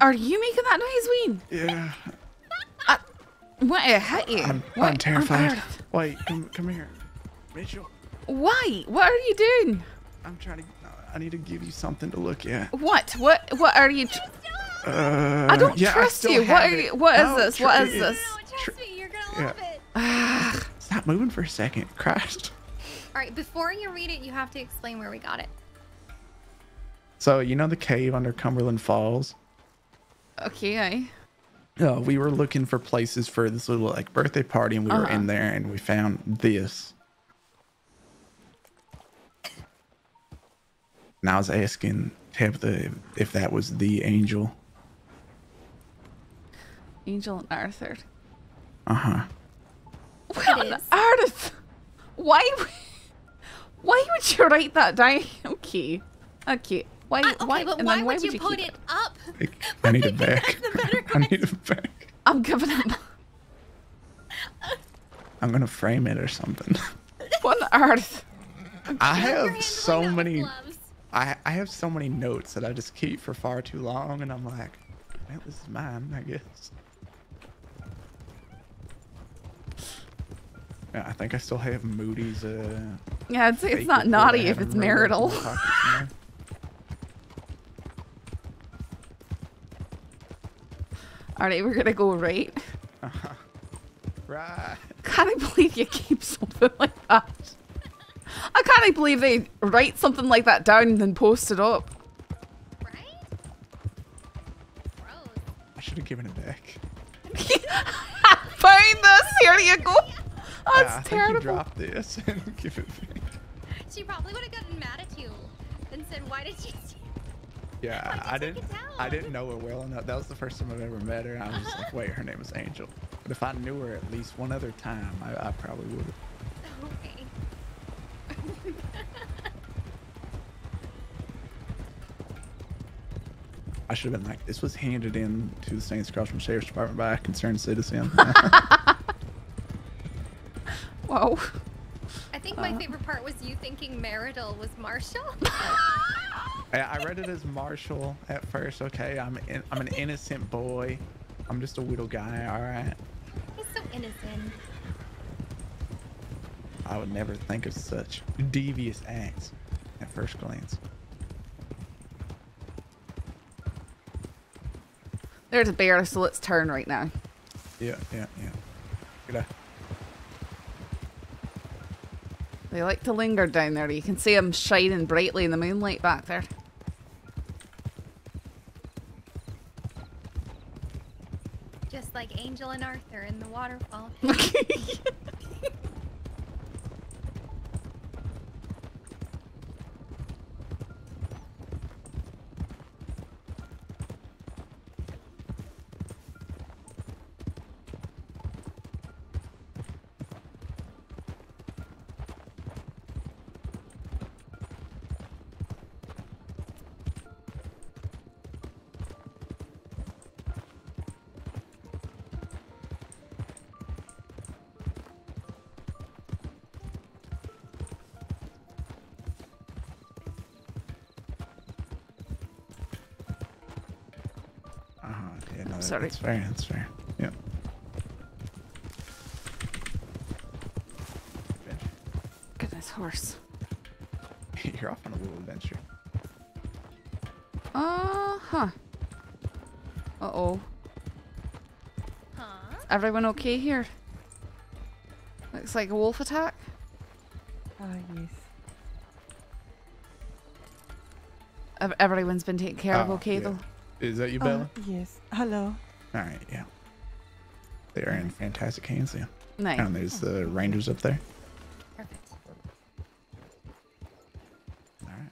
Are you making that noise, Ween? Yeah, Uh, What I hit you? I'm, What I'm on terrified. earth? Wait, come come here, Mitchell. Why? What are you doing? I'm trying to. I need to give you something to look at. What? What? What are you? Uh, I don't yeah, trust still you. What are you? What is No, this? What is it- this? No, trust me, you're gonna yeah. love it. Stop moving for a second. Christ. All right, before you read it, you have to explain where we got it. So you know the cave under Cumberland Falls? okay, I. Uh, we were looking for places for this little like birthday party, and we were Uh-huh. in there, and we found this. And I was asking Tabitha if that was the angel. Angel and Arthur. Uh huh. What It on Why? Why would you write that down? Okay. Okay. Why? Uh, okay, why? but and why then would you, keep put it up? I need it back. That's the better I need it back. I'm giving up. I'm gonna frame it or something. What on earth? I have so many. gloves. I I have so many notes that I just keep for far too long, and I'm like, well, this is mine, I guess. Yeah, I think I still have Moody's. Uh, Yeah, it's, it's not naughty if it's marital. little pocket somewhere. All right, we're gonna go right. Right. Can't I believe you keep something like that? I can't believe they write something like that down and then post it up. Right? Gross. I should have given it back. Find this. Here you go. Yeah, That's ah, I think terrible. you drop this and give it back. She probably would have gotten mad at you and said, "Why did you?" Do-" Yeah, I didn't. I didn't know her well enough. That was the first time I've ever met her. I was like, wait, her name is Angel. But if I knew her at least one other time, I, I probably would have. Okay. I should have been like, this was handed in to the Saints Cross from Sheriff's Department by a concerned citizen. Whoa. I think my uh-huh. favorite part was you thinking marital was Marshall. I, I read it as Marshall at first. Okay, I'm in, I'm an innocent boy. I'm just a little guy. All right. He's so innocent. I would never think of such devious acts at first glance. There's a bear, so let's turn right now. Yeah, yeah, yeah. Good eye. They like to linger down there. You can see them shining brightly in the moonlight back there. Just like Angel and Arthur in the waterfall. Sorry. That's fair. That's fair. Yeah. Goodness, horse. You're off on a little adventure. Uh huh. Uh oh. Huh? Everyone okay here? Looks like a wolf attack. Ah, yes. Ev- Everyone's been taken care of Oh, okay yeah. though. Is that you, Oh, Bella? yes. Hello. All right. Yeah. They are in fantastic hands. Yeah. Nice. And there's the oh. rangers up there. Perfect. All right.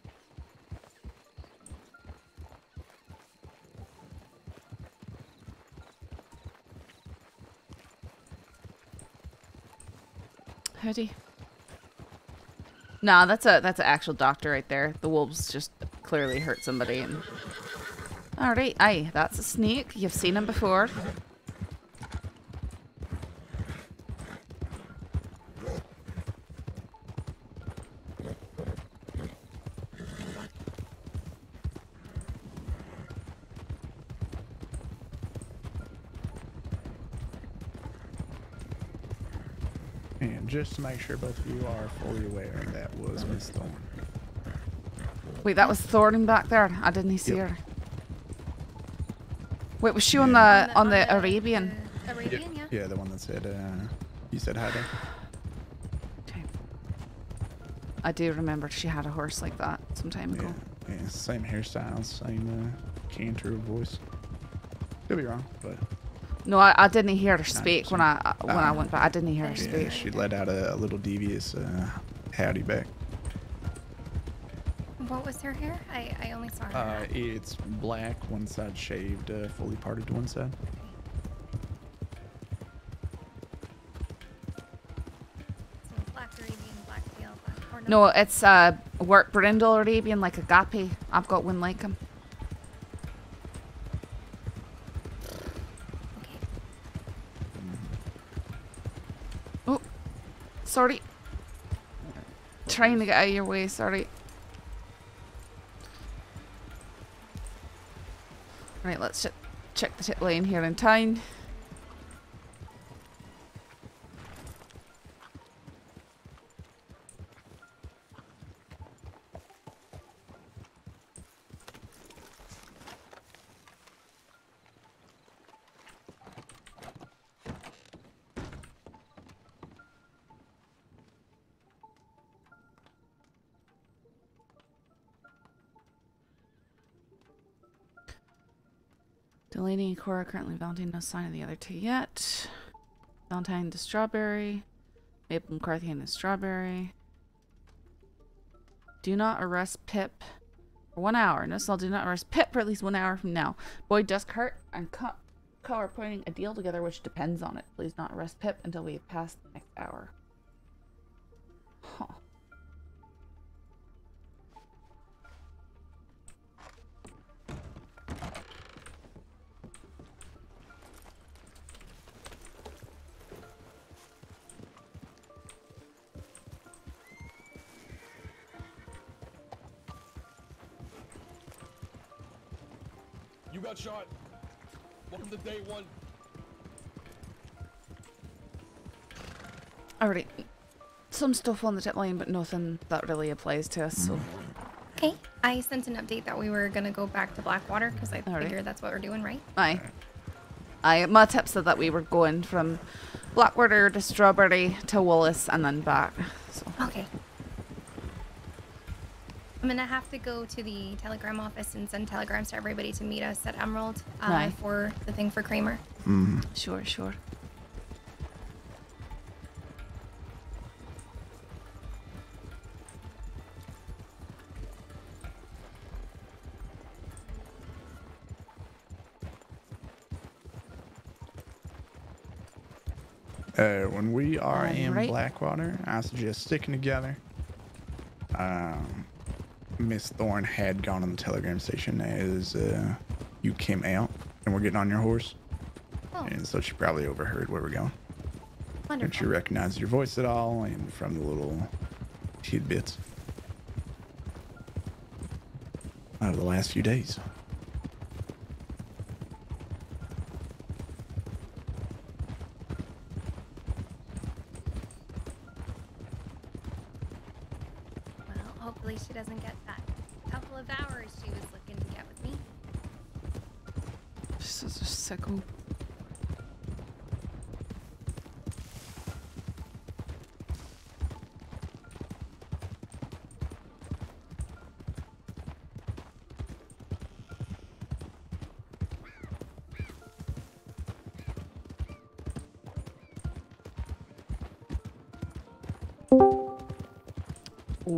Howdy. Nah, that's a that's an actual doctor right there. The wolves just clearly hurt somebody. And... Alright, aye, that's a snake. You've seen him before. And just to make sure both of you are fully aware, that was Miss Thorne. Wait, that was Thorne back there. I didn't see yep. her. Wait, was she on the On the- on on the the- Arabian? Arabian, yeah. Yeah, the one that said, uh, you said hi there. Okay. I do remember she had a horse like that some time ago. Yeah, yeah, same hairstyle, same uh, canter of voice. Could be wrong, but No, I, I didn't hear her speak when I uh, when I Ah. went back. I didn't hear her yeah, speak. she let out a, a little devious uh, howdy back. What was her hair? I, I only saw her. Uh, it's black, one side shaved, uh, fully parted to one side. So black Arabian, black tail, black. Or No, it's uh work brindle Arabian like agape. I've got one like him. Oh, sorry. Trying to get out of your way. Sorry. Right, let's ch- tip lane here in town. Cora currently Valentine, no sign of the other two yet. Valentine to Strawberry. Maple McCarthy and the Strawberry. Do not arrest Pip for one hour. No, so do not arrest Pip for at least one hour from now. Boyd Duskhart and Co Co are putting a deal together which depends on it. Please not arrest Pip until we have passed the next hour. One. Alright. Some stuff on the tip line, but nothing that really applies to us, so. Okay. I sent an update that we were gonna go back to Blackwater because I Alright. figured that's what we're doing, right? Aye. I, my tip said that we were going from Blackwater to Strawberry to Wallace and then back. So Okay. I'm gonna have to go to the telegram office and send telegrams to everybody to meet us at Emerald uh, Aye. for the thing for Kramer. sure, sure. Uh, when we are in Alright. Blackwater, I suggest sticking together. Um, Miss Thorne had gone on the telegram station as uh, you came out and we're getting on your horse, Oh, and so she probably overheard where we're going. And she wonderful. recognized your voice at all, and from the little tidbits of the last few days.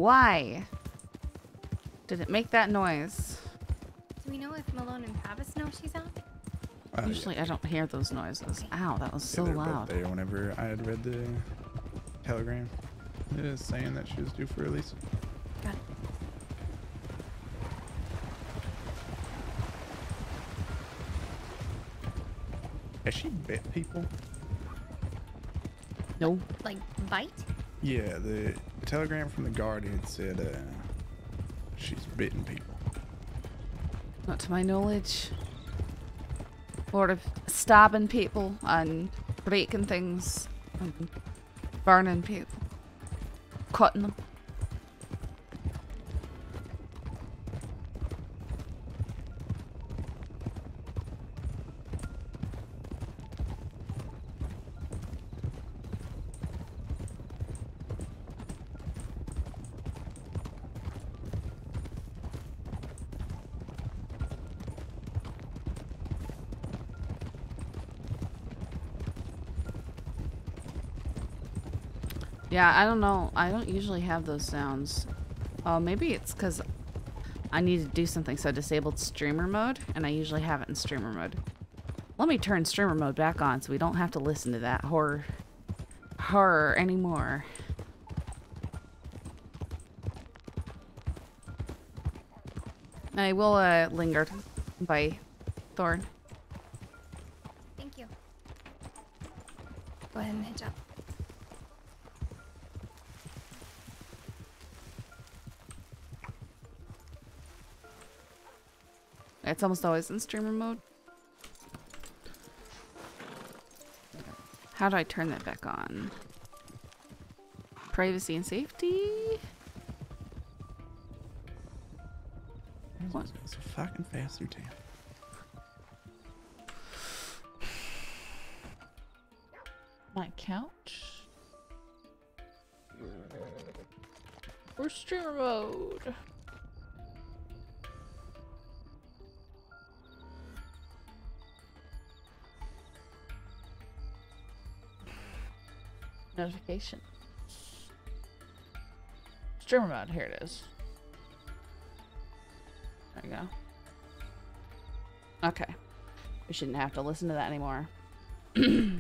Why? Did it make that noise? Do we know if Malone and Travis know she's out? Uh, yeah. Usually I don't hear those noises. Ow, that was Yeah, so they were loud. there whenever I had read the telegram. It is saying that she was due for release. Got it. Has she bit people? No. Like bite? Yeah, the, the telegram from the Guardian said uh, she's bitten people. Not to my knowledge. Or of stabbing people and breaking things. and Burning people. Cutting them. Yeah, I don't know. I don't usually have those sounds. Oh, maybe it's because I need to do something. So I disabled streamer mode, and I usually have it in streamer mode. Let me turn streamer mode back on so we don't have to listen to that horror horror anymore. I will uh, linger by Thorne. It's almost always in streamer mode. How do I turn that back on? Privacy and safety? What? So fucking fast through. My couch? Or streamer mode? Notification. Streamer mode, here it is. There you go. Okay. We shouldn't have to listen to that anymore. There's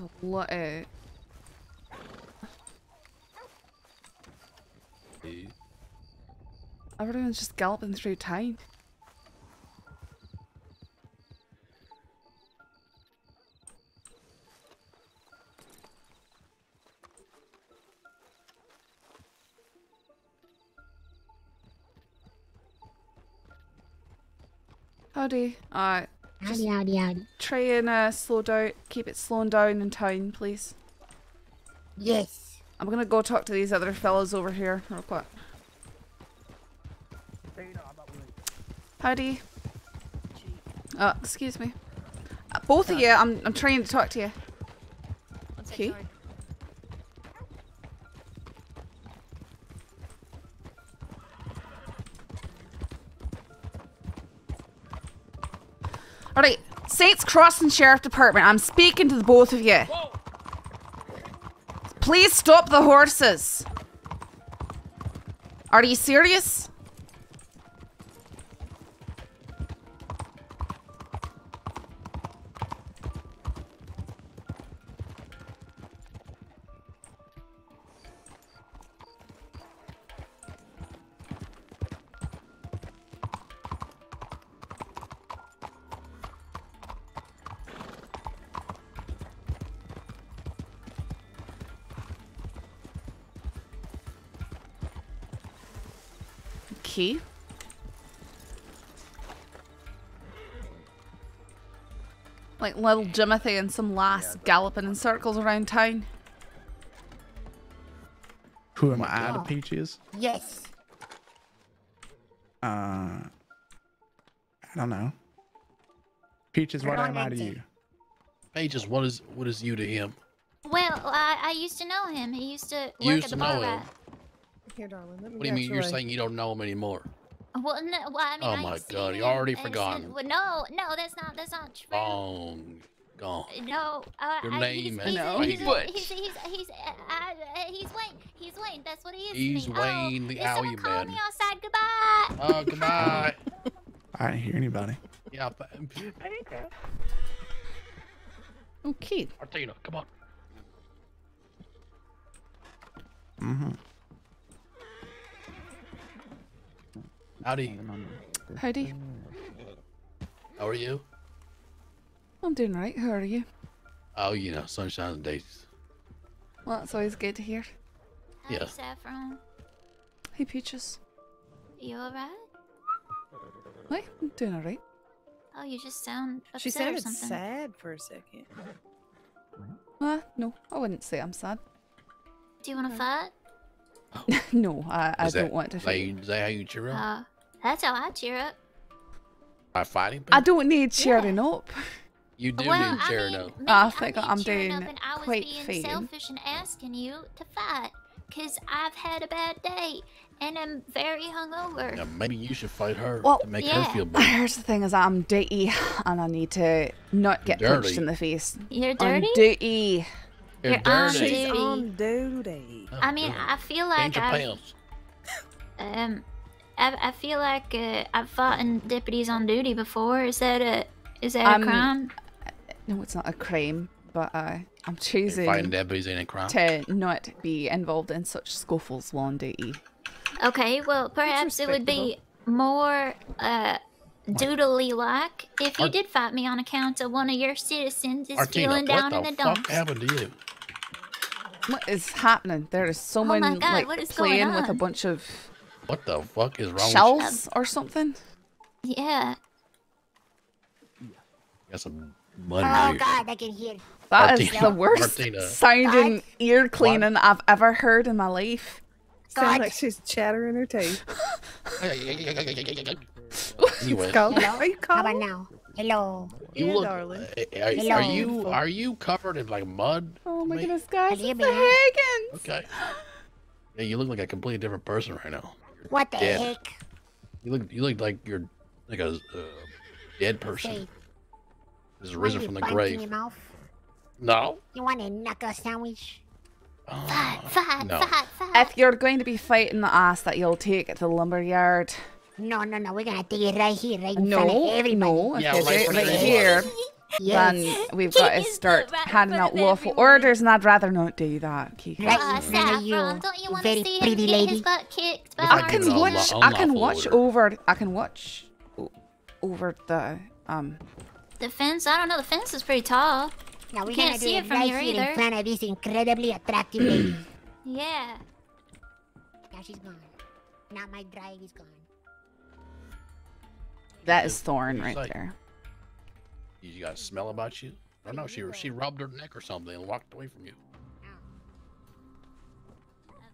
a lot eh? Everyone's just galloping through town. Howdy. Just Howdy, howdy, howdy. try and uh, slow down, keep it slowing down in town, please. Yes. I'm gonna go talk to these other fellas over here real quick. Howdy. Uh, excuse me. Uh, both of you, I'm, I'm trying to talk to you. Okay. Alright, Saints Crossing Sheriff Department, I'm speaking to the both of you. Please stop the horses. Are you serious? Like little Jimothy and some lass galloping in circles around town. Who am I? The God. peaches? Yes. Uh, I don't know. Peaches, what am I to you? Peaches, what is what is you to him? Well, I, I used to know him. He used to work Used at to the bar. him. Here, darling. Let me What do you mean? You're actually- saying you don't know him anymore? Well, no, well, I mean, Oh my used to God, see you already and forgotten. said- Well, no, no, that's not that's not true. Gone, gone. No, uh, Your I, name he's, is he's, Wayne. he's, What? he's, he's, he's, uh, uh, he's Wayne. He's Wayne. That's what he is. He's to me. Wayne oh, the is someone Alley calling Man. me outside? Goodbye. Oh, goodbye. I didn't hear anybody. yeah, but, Okay. Martina, come on. Mm-hmm. Howdy. Howdy. How are you? I'm doing right. How are you? Oh, you know, sunshine and daisies. Well, that's always good to hear. Howdy, Yeah. Saffron. Hey, Peaches. You alright? What? I'm doing alright. Oh, you just sound upset She or sounded sad for a second. Uh, no, I wouldn't say I'm sad. Do you want to fight? no, I, I don't that, want to like, fight. Is that how you cheer up? That's how I cheer up. By fighting? I don't need cheering up. You do well, need I cheering mean, up. I I think mean I'm cheering doing up and I was quite being fine. selfish and asking you to fight. Because I've had a bad day and I'm very hungover. Now, maybe you should fight her Well, to make yeah. her feel better. Here's the thing: is I'm dirty, and I need to not get punched in the face. You're I'm dirty? dirty. You're on She's on duty. I mean, I feel like I've, pants. um, I, I feel like uh, I've fought in deputies on duty before. Is that a is that Um, a crime? No, it's not a crime, but uh, I'm Fighting choosing deputies ain't a crime. to not be involved in such scuffles while on duty. Okay, well, perhaps it would be more uh, doodly like if you Art- did fight me on account of one of your citizens is Martina, feeling what down the in the fuck dumps. happened to you? What is happening? There is someone Oh my God, like what is going playing with a bunch of What the fuck is wrong with shells or something. Yeah. you? Got some mud in Oh your ear. God, I can hear. That is Martina, the worst Martina. sounding ear cleaning I've ever heard in my life. Sounds like she's chattering her teeth. Anyway, Skull. Hello? Are you How about calm? now? Hello. you Yeah, look. darling. uh, Are, Hello. are you are you covered in like mud? Oh my mate? goodness, guys! Hello, It's baby. the Higgins. Okay. Yeah, you look like a completely different person right now. What the Dead. heck? You look you look like you're like a uh, dead Say, person. Just you risen from the to in grave. your mouth? No. You want a knuckle sandwich? Fight, fight, No. fight, fight. If you're going to be fighting the ass that you'll take at the lumberyard, No, no, no. We're gonna take it right here, right in front of no, everybody. no, if Yeah, you right do right they here, Yes. then we've got to start handing out of lawful everyone. orders, and I'd rather not do that, Keith. Right in you, you very pretty lady. his butt kicked by If I I one give can watch. lo- I can watch order. over. I can watch over the um. The fence? I don't know. The fence is pretty tall. Now we're You gonna can't see it it from right here here either. in front of this incredibly attractive lady. Yeah. now she's gone. Now my drive is gone. That is Thorne right like- there. You got a smell about you? I don't know. She she rubbed her neck or something and walked away from you.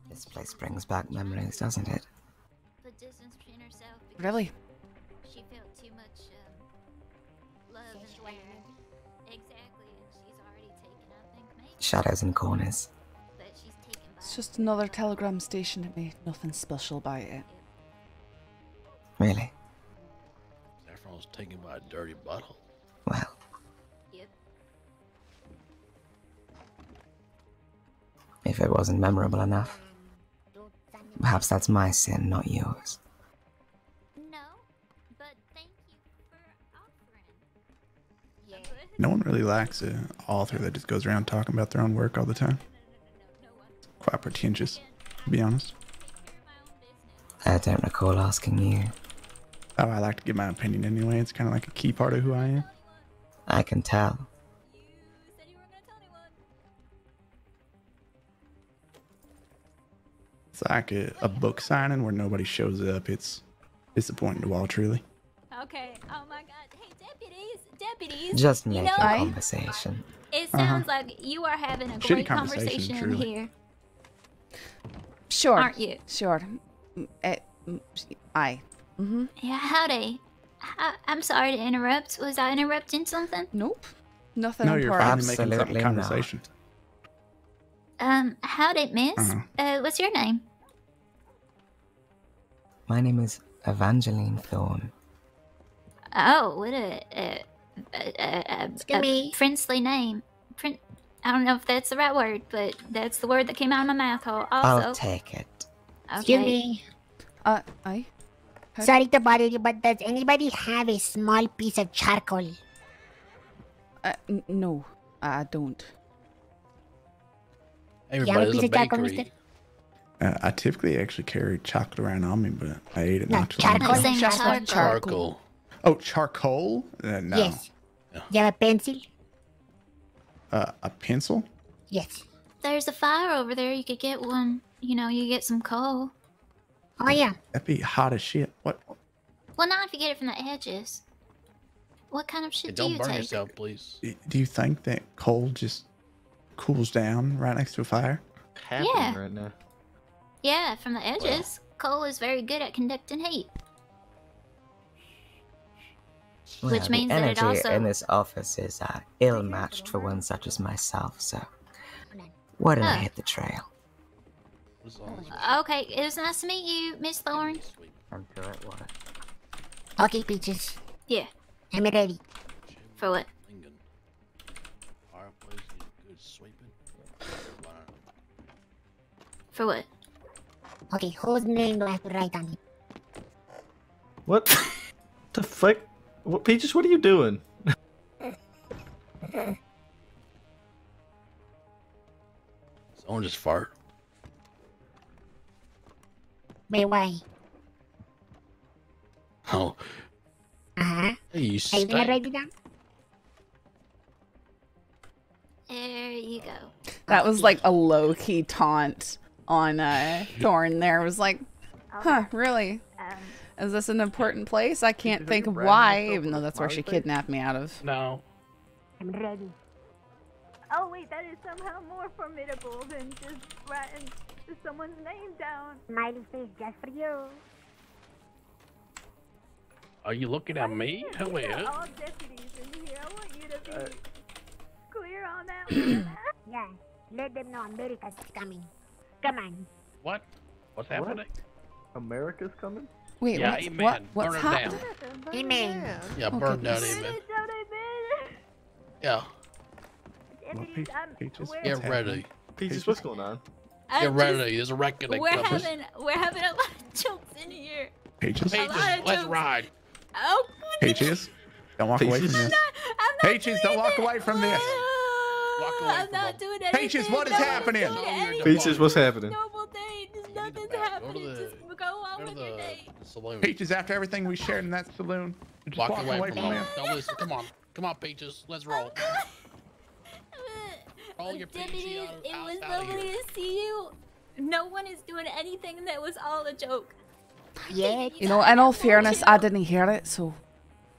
This place brings back memories, doesn't it? Put distance between herself Really? she felt too much um, love and care. Exactly, and she's already taken, I think, maybe. Shadows and corners. But she's taken by It's just another telegram station to me. Nothing special about it. Really? Saffron was taken by a dirty butthole. Well, Yep. if it wasn't memorable enough, perhaps that's my sin, not yours. No, but thank you for offering. Yeah. No one really likes an author that just goes around talking about their own work all the time. It's quite pretentious, to be honest. I don't recall asking you. Oh, I like to give my opinion anyway. It's kind of like a key part of who I am. I can tell. It's like a, a book signing where nobody shows up. It's disappointing to all, truly. Okay. Oh my God. Hey, deputies, deputies. Just you making know, conversation. it Uh-huh. sounds like you are having a Shitty great conversation, conversation in here, Sure. aren't you? Sure. I. eh, mm, Mm-hmm. Yeah. Howdy. I, I'm sorry to interrupt. Was I interrupting something? Nope. Nothing No, you're important. finally making something Absolutely not. conversation. Um, howdy, miss. Uh-huh. Uh, what's your name? My name is Evangeline Thorne. Oh, what a a a, a, a, a princely name. Prin- I don't know if that's the right word, but that's the word that came out of my mouth hole. I'll take it. Excuse me. Uh, aye. How- Sorry to bother you, but does anybody have a small piece of charcoal? Uh, no, I don't. Everybody, there's piece a of charcoal, mister? Uh, I typically actually carry chocolate around on me, but I ate it No, not too long charcoal. ago. Saying charcoal. charcoal. Charcoal. Oh, charcoal? Uh, no. Yes. Do you have a pencil? Uh, a pencil? Yes. There's a fire over there. You could get one. You know, you get some coal. Oh yeah. That'd be hot as shit. What? Well, not if you get it from the edges. What kind of shit Hey, do you take? don't burn yourself, please. Do you think that coal just cools down right next to a fire? Happening Yeah. right now. Yeah, from the edges. Coal is very good at conducting heat. Well, Which the means that it energy also- in this office is uh, ill-matched for one such as myself. So, why don't I hit the trail? Okay, it was nice to meet you, Miss Thorne. I'm sure it was. Okay, peaches. Yeah. I'm ready. For what? Fireplace needs good sweeping. For what? Okay, whose name do I have to write on it? What the fuck? What, Peaches, what are you doing? Someone just fart. Wait, why? Oh, Uh huh. hey, you Are you gonna stink. write it down? There you go. That was like a low key taunt on uh, Thorne. There It was like, huh, really? Is this an important place? I can't think of why, even though that's where she kidnapped me out of. No. I'm ready. Oh wait, that is somehow more formidable than just writing someone's name down. Smiley face just for you. Are you looking at me? Who These all deputies in here. I want you to be uh, clear on that one. Yeah. Let them know America's coming. Come on. What? What's happening? America's coming? Wait, yeah, what's, amen. what, what's burn it happening? down. Amen. Yeah, Oh, burn down, goodness. amen. Yeah. Deputies, I'm, Peaches, Get ready. Peaches, what's going on? Get ready. There's a reckoning We're coming. having we're having a lot of jokes in here. Peaches? A lot of Let's jokes. ride. Oh, Peaches? Don't walk away from this. Peaches, don't walk away from this. Walk away I'm not doing anything. Peaches, what is No happening? doing anything. Peaches, what's happening? Normal day. Just nothing's Go to happening. the, Just go on go to your the day. saloon. Peaches, after everything we shared in that saloon, just Walk walk, away, away from from him. him. Don't listen. Come on. Come on, Peaches. Let's roll. Roll your Deputies, out, it was out lovely here. to see you. No one is doing anything that was all a joke. Yeah. You know, in all fairness, I didn't hear it, so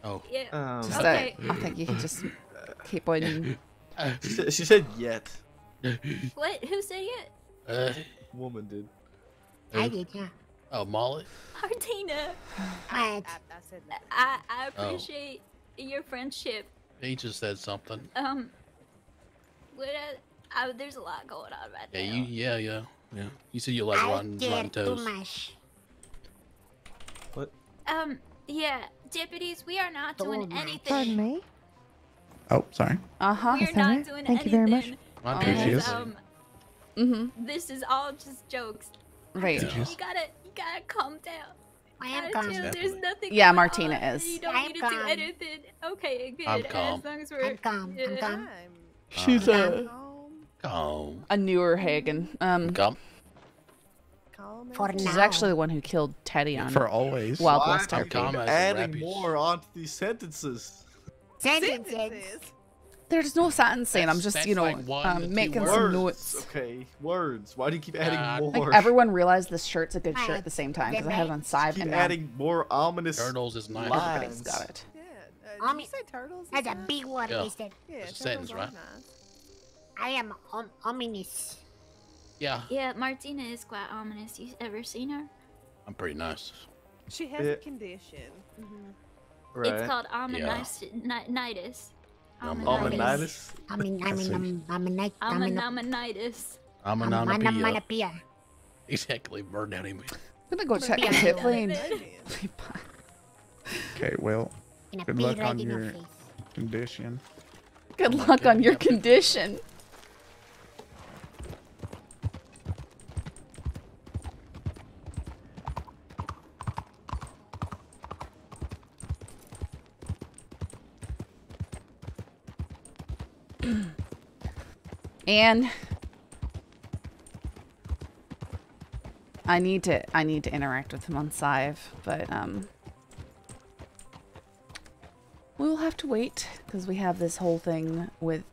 Oh. Yeah. Um, just, Okay. uh, I think you can just keep on. she, said, she said yet. What? Who said it? Uh, Woman did. I did, yeah. oh, Molly. Martina. What? I I Oh. appreciate your friendship. He just said something. Um, what? Uh, uh, there's a lot going on right Yeah, now. you. Yeah, yeah, yeah. You said you like I rotten, care rotten too toes. much. What? Um, yeah, deputies, we are not doing Don't anything. Pardon me? Oh, sorry. Uh huh. We're not doing Thank you very much. anything. My she is. Um, Mm-hmm. this is all just jokes. Right. You gotta, you gotta calm down. I am calm. There's nothing. Yeah, Martina on. is. You don't I'm need to do anything. Okay, good. I'm calm. As long as we're. I'm calm. I'm calm. She's a Calm. a newer Hagen. Um, Calm. She's actually the one who killed Teddy on For always. Wild Why West do you RP. calm keep as a adding more onto these sentences? Sentences. There's no sentence saying. I'm just, you know, like one um, making words. some Words. notes. Okay, words. Why do you keep adding Uh, more? Like everyone realized this shirt's a good shirt at the same time because I Right. had it on side keep and now adding more ominous Turtles is nice. everybody's lines. got it. Yeah. Uh, you say turtles? That's a big word, Yeah. mister. Yeah, It's turtles sentence, right? nice. I am om- ominous. Yeah, Yeah, Martina is quite ominous. You ever seen her? I'm pretty nice. She has Yeah. a condition. hmm Right. It's called ominitis. Ominitis. I mean, I That's mean, it. I'm, I'm a night. I'm a Ominitis. I'm an I'm a onomatopoeia. onomatopoeia. Exactly. Burn down him. I'm gonna go check Yeah. the hit lane. Okay, well, In a good luck on in your your face. condition. Good luck on your condition. and I need to I need to interact with him on Sive, but um we will have to wait because we have this whole thing with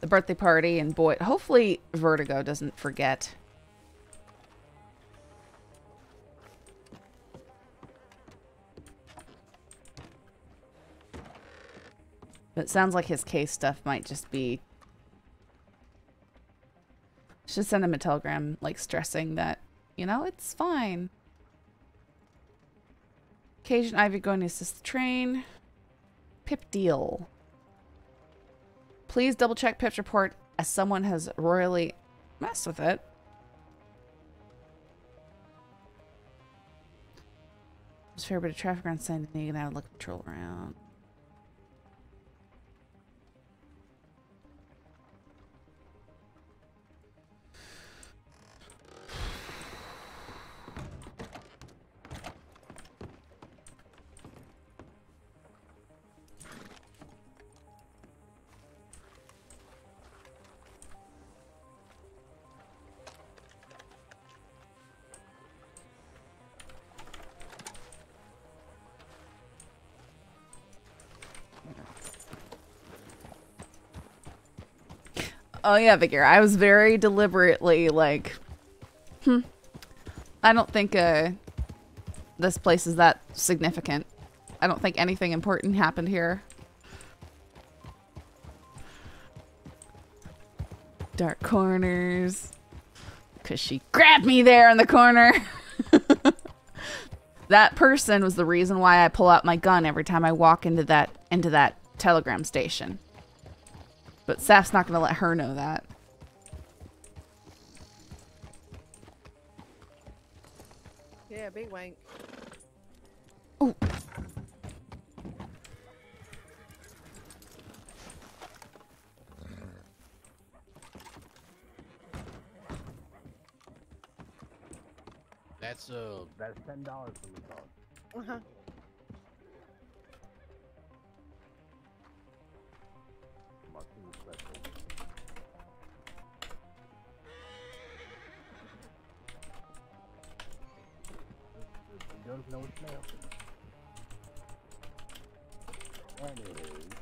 the birthday party and boy, hopefully Vertigo doesn't forget. But it sounds like his case stuff might just be... Should send him a telegram, like, stressing that, you know, it's fine. Cajun Ivy going to assist the train. Pip deal. Please double check Pip's report as someone has royally messed with it. There's a fair bit of traffic around Saint Denis would look patrol around. Oh yeah, Vigor. I was very deliberately like, hmm. I don't think uh, this place is that significant. I don't think anything important happened here. Dark corners. Cause she grabbed me there in the corner. that person was the reason why I pull out my gun every time I walk into that into that telegram station. But Saf's not gonna let her know that. Yeah, big wank. Oh. That's uh, that's ten dollars for me, dog. Uh-huh. You don't know what's mail. Anyways. Oh,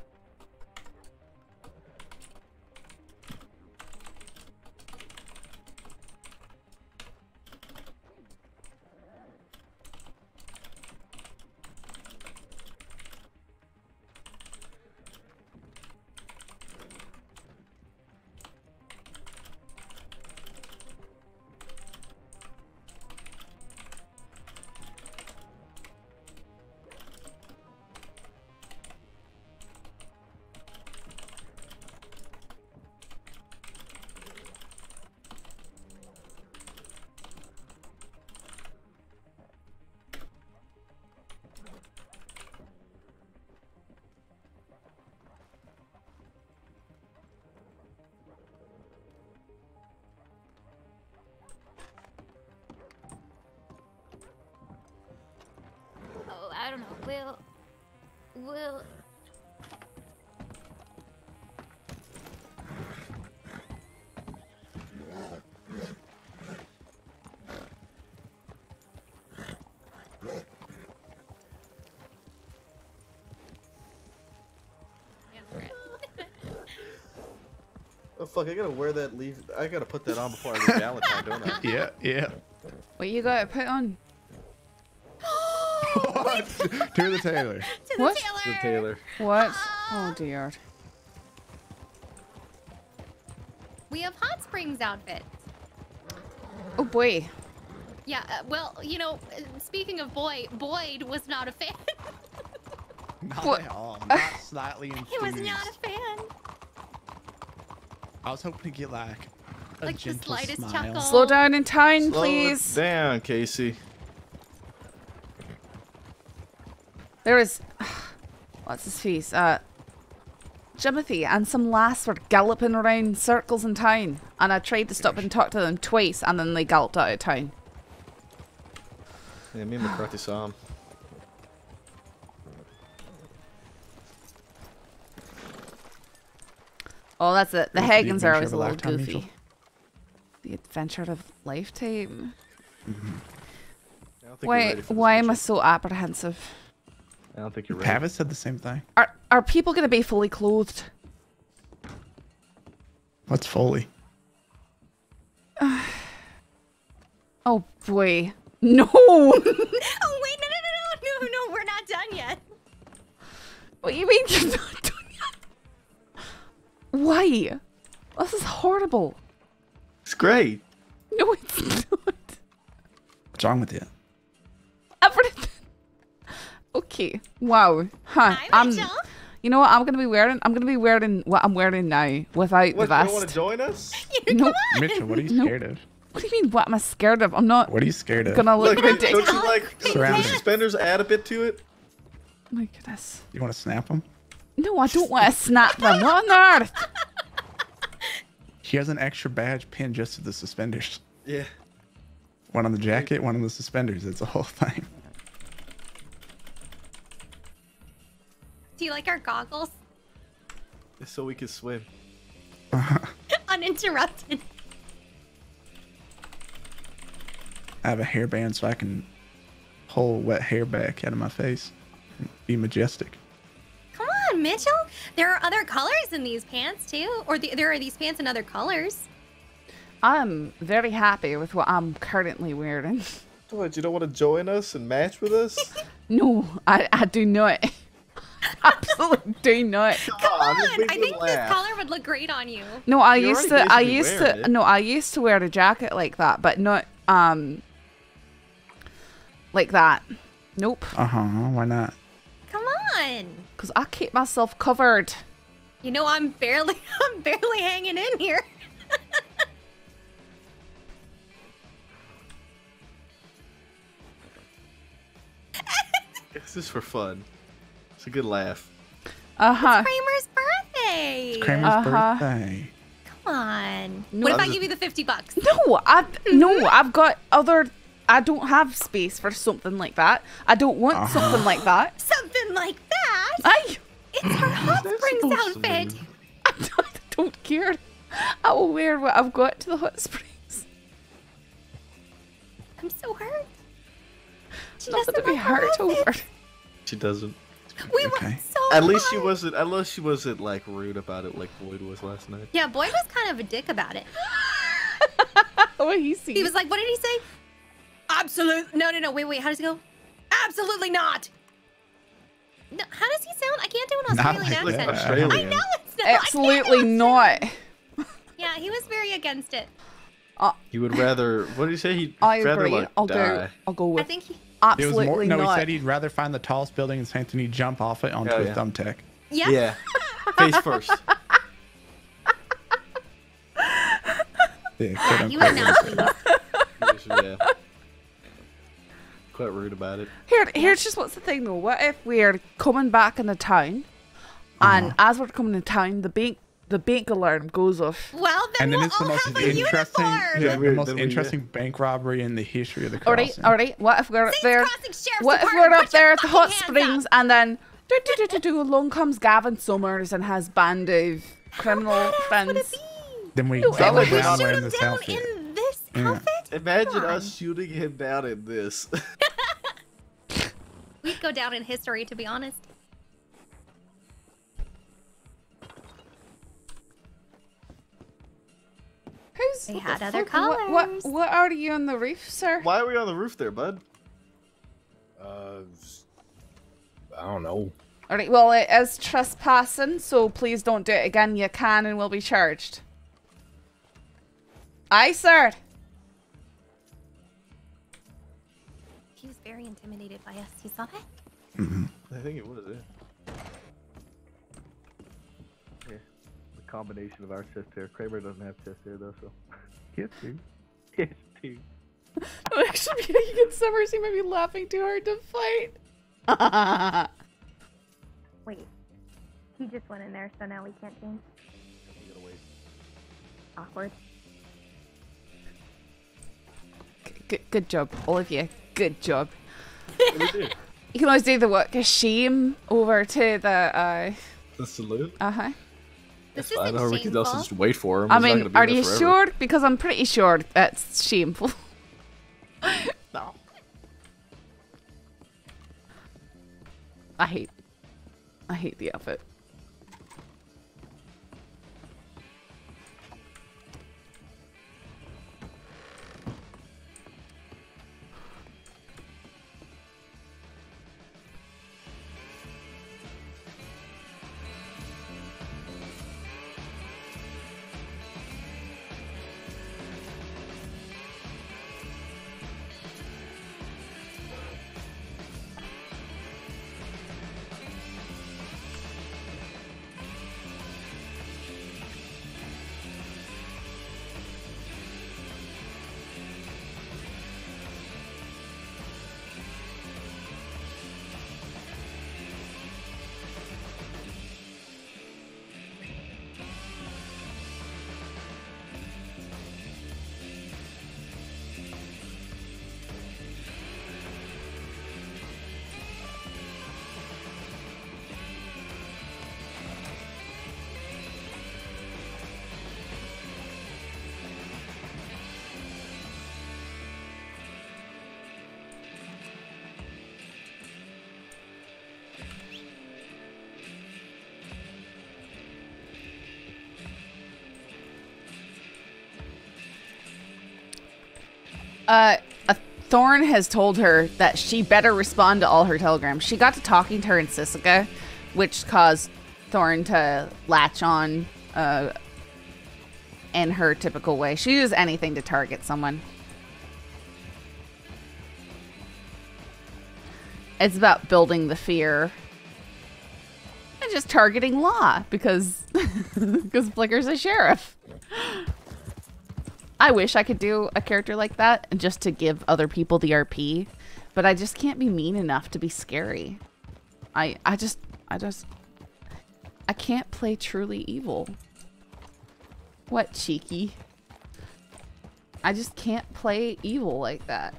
Will. Will. Oh fuck! I gotta wear that leaf. I gotta put that on before I leave Valentine, don't I? Yeah, yeah. What you got to put on? To the tailor. what? The tailor. What? Oh dear. We have hot springs outfit. Oh boy. Yeah, uh, well, you know, uh, speaking of Boyd, Boyd was not a fan. Not What? at all. Not slightly enthused. he was not a fan. I was hoping to get like a Like the gentle slightest smile. chuckle. Slow down in time, Slow it please. down, Casey. There was. What's his face? Uh. Jimothy and some lass were galloping around circles in town, and I tried to stop and talk to them twice, and then they galloped out of town. Yeah, me and McCarthy saw him. Oh, that's it. The What's Hagens are always a a little goofy. Angel? The adventure of lifetime. I don't Why? ready for this Why am I so apprehensive? I don't think you're ready. Pavis said the same thing. Are are people gonna be fully clothed? What's fully? Oh boy, no! oh wait, no, no, no, no, no, no, we're not done yet. what do you mean you're not done yet? Why? This is horrible. It's great. No, it's not. What's wrong with you? Everything. Okay. Wow. Huh. I'm. You know what? I'm gonna be wearing. I'm gonna be wearing what I'm wearing now without What, the vest. don't want to join us? no. Mitchell, what are you scared of? What do you mean? What am I scared of? I'm not. What are you scared of? Gonna look Look, don't you like the Surrounded. suspenders add a bit to it? my goodness. You want to snap them? No, I don't want to snap them. What on earth? He has an extra badge pinned just to the suspenders. Yeah. One on the jacket, one on the suspenders. It's a whole thing. Do you like our goggles? So we can swim. Uninterrupted. I have a hairband so I can pull wet hair back out of my face. and Be majestic. Come on, Mitchell. There are other colors in these pants too, or the, there are these pants in other colors. I'm very happy with what I'm currently wearing. What, you don't want to join us and match with us? No, I, I do not. Absolutely do not. Come on, I think this color would look great on you. No, I You're used to. I used to. it. No, I used to wear a jacket like that, but not um like that. Nope. Uh huh. Why not? Come on. Cause I keep myself covered. You know I'm barely I'm barely hanging in here. This is for fun. It's a good laugh. Uh huh. Kramer's birthday. It's Kramer's Uh-huh. birthday. Come on. No, what if I I give you the 50 bucks? No, I no, I've got other. I don't have space for something like that. I don't want something like that. Something like that? I It's her hot springs outfit. I don't care. I will wear what I've got to the hot springs. I'm so hurt. She Nothing to doesn't be hurt outfit. over. She doesn't. We were Okay. so At least she wasn't. At least she wasn't like rude about it like Boyd was last night. Yeah, Boyd was kind of a dick about it. what he see? He was like, what did he say? Absolute. No, no, no. Wait, wait. How does he go? Absolutely not. No, how does he sound? I can't do an Not Australian like accent. Australian. I know it's not. Absolutely not. Yeah, he was very against it. Uh, he would rather. What did he say? He'd I rather agree. like I'll die. go. I'll go with. I think he. It was Absolutely more. No, not. he said he'd rather find the tallest building in St. Anthony, jump off it onto oh, Hell a yeah. thumbtack. Yeah. Yeah. Face first. Yeah, You would unquote. not yeah. Quite rude about it. Here, here's just what's the thing though. What if we're coming back into town, and uh-huh. as we're coming to town, the bank, the bank alarm goes off. Well, then And then we'll it's the most have a interesting, uniform. yeah, the most then we- interesting bank robbery in the history of the All right, crossing. all right. What if we're up Saints there? Crossing Sheriff's What if Department, we're up put your there at the fucking hot hands springs, up. and then do, do, do, do, do, along comes Gavin Summers and his band of criminal Would it friends. be? Then we No, gun would him we down Shoot wearing him this down outfit. in this Yeah. outfit? Imagine Come us on. shooting him down in this. We'd go down in history, to be honest. Who's They had the other fuck? What, what, colours. what are you on the roof, sir? Why are we on the roof there, bud? Uh, I don't know. All right. Well, it is trespassing, so please don't do it again. You can and will be charged. Aye, sir. He was very intimidated by us. You saw that? I think it was it. Yeah. Combination of our chest hair. Kramer doesn't have chest hair though, so. Yes, dude. Yes, dude. Actually, you can summer see maybe laughing too hard to fight. Wait. He just went in there, so now we can't change. Awkward. good, good job, all of you. Good job. You can always do the walk of shame over to the uh The salute. uh huh. This I isn't know we can also just wait for him. I He's not mean, be are you forever. sure? Because I'm pretty sure that's shameful. No. I hate, I hate the outfit. Uh, Thorne has told her that she better respond to all her telegrams. She got to talking to her in Sisica, which caused Thorne to latch on uh, in her typical way. She uses anything to target someone. It's about building the fear and just targeting Law because because Flicker's a sheriff. I wish I could do a character like that and just to give other people the RP, but I just can't be mean enough to be scary. I I just I just I can't play truly evil. What cheeky? I just can't play evil like that.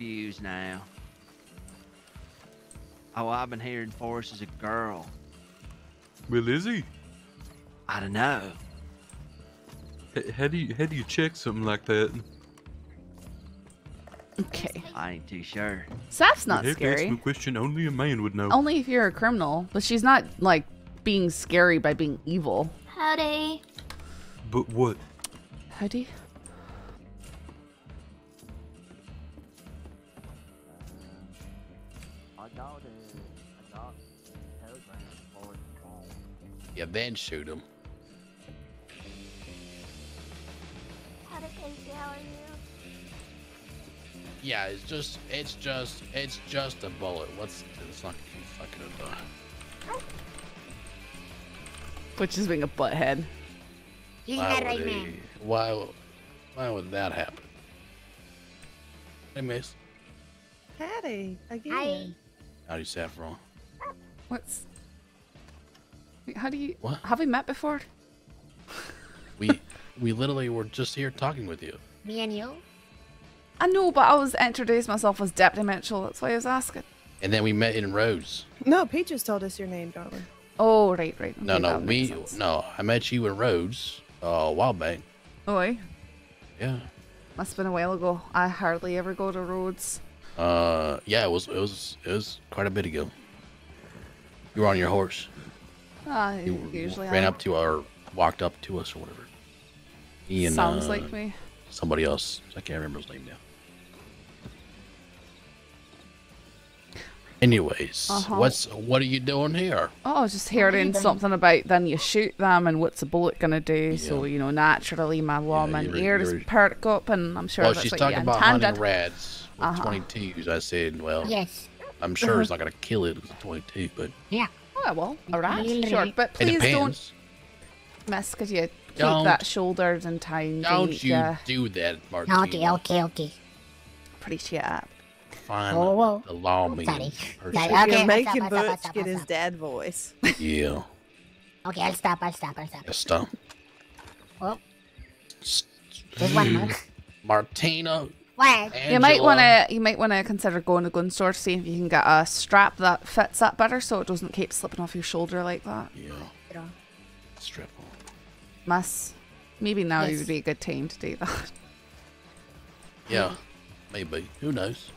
Confused now. Oh, I've been hearing Forrest is a girl. Well, is he? I don't know. H- How do you how do you check something like that? Okay. I ain't too sure. Saf's not You have to ask scary. me a question only a man would know. Only if you're a criminal, but she's not like being scary by being evil. Howdy. But what? Howdy. Yeah, then shoot him. Howdy, Casey. How are you? Yeah, it's just, it's just, it's just a bullet. What's, it's not, it's not gonna die. Which is being a butthead. He's Why would right, he- Why, why would that happen? Hey, miss. Patty, again. Hi. Howdy, Saffron. What's Wait, how do you What? have we met before? We, we literally were just here talking with you. Me and you? I know, but I was introduced myself as Deputy Mitchell, that's why I was asking. And then we met in Rhodes. No, Peaches told us your name, darling. Oh right, right. No, okay, no, that makes we, sense. no, I met you in Rhodes uh, a while back. Oi. Yeah. Must have been a while ago. I hardly ever go to Rhodes. Uh, yeah, it was, it was, it was quite a bit ago. You were on your horse. Ah, You usually ran I up to our, walked up to us or whatever. He and, Sounds uh, like me. Somebody else. I can't remember his name now. Anyways, Uh-huh. what's what are you doing here? Oh, I was just hearing something about then you shoot them and what's a bullet gonna do. So you know, naturally my woman you were- ears you perk up, and I'm sure well, that's she's what talking you about intended. hunting rats with Uh-huh. 22s. I said, well, Yes. I'm sure it's not gonna kill it with a 22, but Yeah. Oh well, all right, Really? sure, but please don't depends. miss because you keep Don't- that shoulders in time. Uh, don't you yeah, do that, Martina. Okay, okay, okay. appreciate it. Find Oh, whoa. the lawman Sorry. person. Yeah, okay, You're I'll making stop, I'll stop, Butch get stop, his I'll dad voice. Yeah. Okay, I'll stop, I'll stop, I'll stop. Yes, stop. Just one more. Martina. What? You might want to you might want to consider going to gun store to see if you can get a strap that fits that better, so it doesn't keep slipping off your shoulder like that. Yeah. Strap on. Miss, maybe now Yes. would be a good time to do that. Yeah, maybe. Who knows?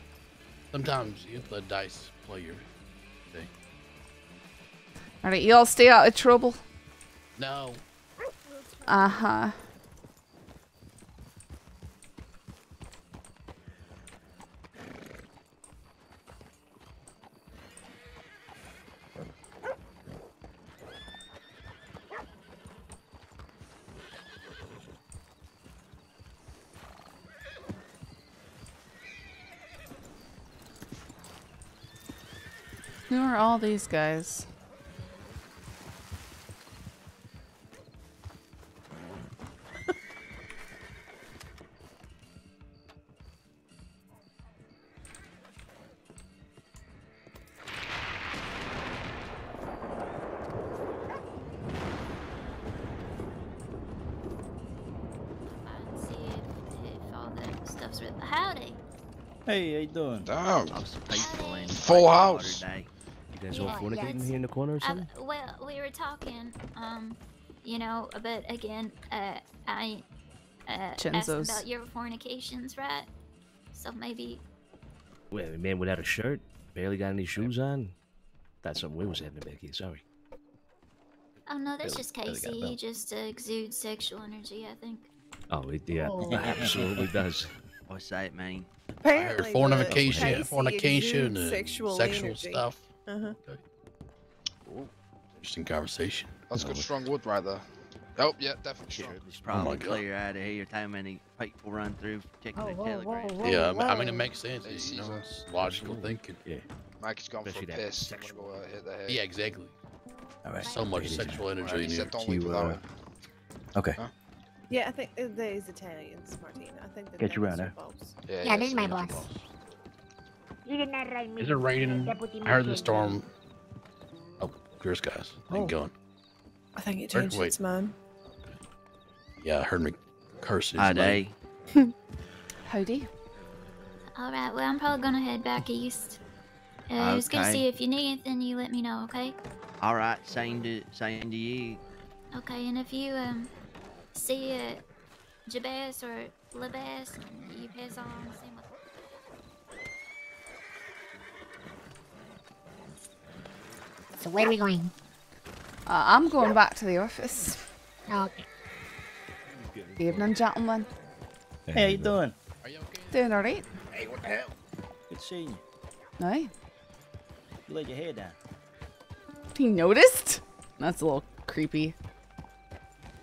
Sometimes you have to let dice play your thing. All right, you all stay out of trouble. No. Uh huh. Who are all these guys? And see if, if all the stuff's with. Howdy. Hey, how you doing? Oh, so peaceful and Full house. Day. You guys Yeah, all fornicating yes. here in the corner or Uh, well, we were talking, um, you know, but again, uh, I uh, asked about your fornications, right? So maybe Well, a man without a shirt, barely got any shoes on. That's something we was having back here. Sorry. Oh no, that's Barely- just Casey. He just uh, exudes sexual energy, I think. Oh, it yeah, Oh. absolutely does. What's that mean? Apparently, fornication, fornication, and sexual, sexual stuff. Uh-huh. Interesting conversation. That's good strong wood right there. Oh, yeah, definitely strong. Probably Oh my God. clear out of here. How many people run through checking their telegrams? Yeah, I mean, I mean, it makes sense. You know, it's logical thinking. Yeah. Mike's gone for a Especially that piss. I'm gonna go uh, hit the head. Yeah, exactly. All right. So much sexual energy Alright, in he here. said don't leave You, without uh, it. Okay. Yeah, I think uh, there's Italians, Martina. I think that Get you that is around your boss. Yeah, Yeah, this is my so- boss. Is it raining? Deputy I heard the storm. Oh, clear skies. Oh. And going. I think it Or- changed wait. its mind. Yeah, I heard me curse. his Hi, name. day. Howdy. All right. Well, I'm probably gonna head back east. Uh, I was gonna see if you need anything. You let me know, okay? All right, same to same to you. Okay. And if you um see uh, Jabez or Labaz, you pass on So where are we going? Uh, I'm going back to the office. Okay. Evening, gentlemen. Hey, how you doing? are you Doing alright? Hey, what the hell? Good seeing you. No? You laid your hair down. He noticed? That's a little creepy.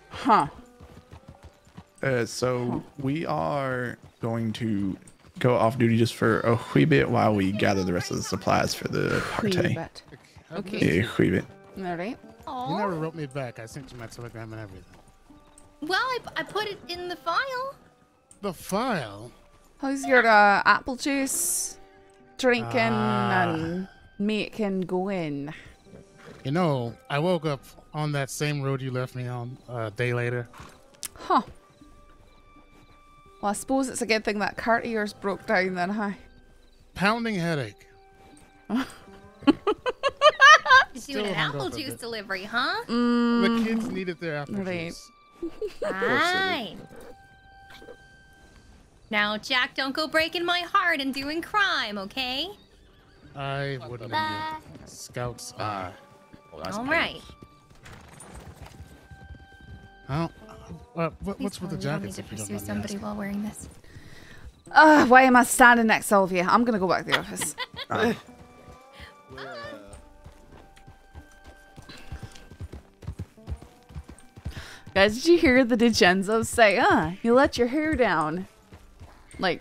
Huh. Uh, so we are going to go off duty just for a wee bit while we gather the rest of the supplies for the Wee party. Bit. Have Okay. you- Yeah, wee bit. Alright. You never wrote me back. I sent you my telegram and everything. Well, I, I put it in the file. The file? How's your uh, apple juice drinking Ah. and making going? You know, I woke up on that same road you left me on a day later. Huh. Well, I suppose it's a good thing that cart of yours broke down then, huh? Pounding headache. Doing an Still apple juice but- delivery, huh? The kids needed their apple Right. juice. Fine. Now, Jack, don't go breaking my heart and doing crime, okay? I wouldn't Bye. have Scouts. Ah. All right. Oh, uh, what, what's with the tell me jackets need to pursue somebody while wearing this. Uh, why am I standing next to Sylvia? I'm gonna go back to the office. Alright. Guys, did you hear the DiCenzo say, uh, you let your hair down? Like,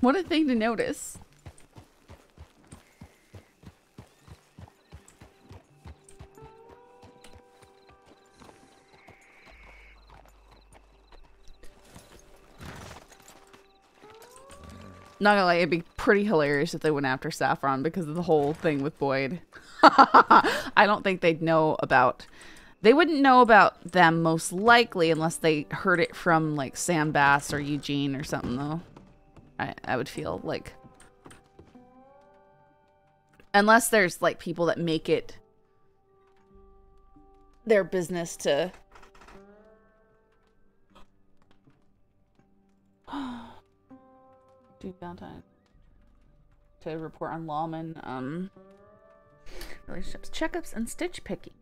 what a thing to notice. Not gonna lie, it'd be pretty hilarious if they went after Saffron because of the whole thing with Boyd. I don't think they'd know about. They wouldn't know about them most likely unless they heard it from like Sam Bass or Eugene or something, though. I I would feel like unless there's like people that make it their business to do Valentine to report on lawmen, um, relationships, checkups, and stitch picking.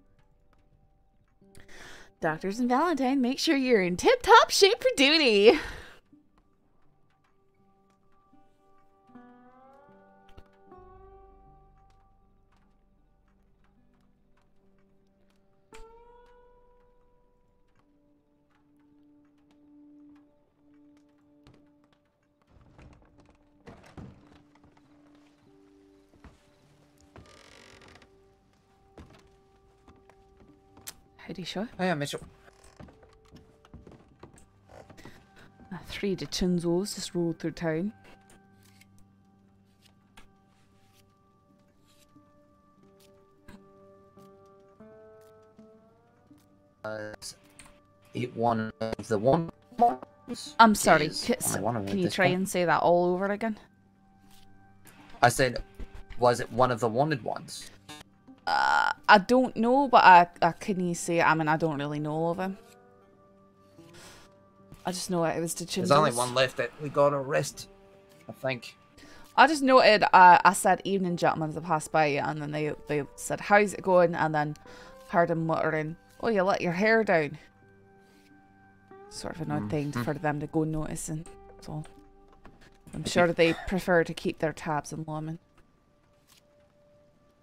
Doctors and Valentine, make sure you're in tip top shape for duty. Howdy, sure. Hiya, Mitchell. Uh, three DiCenzos just rolled through town. Was it one of the one ones? I'm sorry. Is Can, only one of them can you try point. and say that all over again? I said, was it one of the wanted ones? I don't know, but I, I couldn't say. I mean, I don't really know of him. I just know it was DiCenzo's. There's only one left that we got to rest, I think. I just noted. Uh, I said evening, gentlemen, as I passed by, and then they they said, "How's it going?" And then heard him muttering, "Oh, you let your hair down." Sort of an odd thing Mhm. for them to go noticing. So I'm sure they prefer to keep their tabs on women.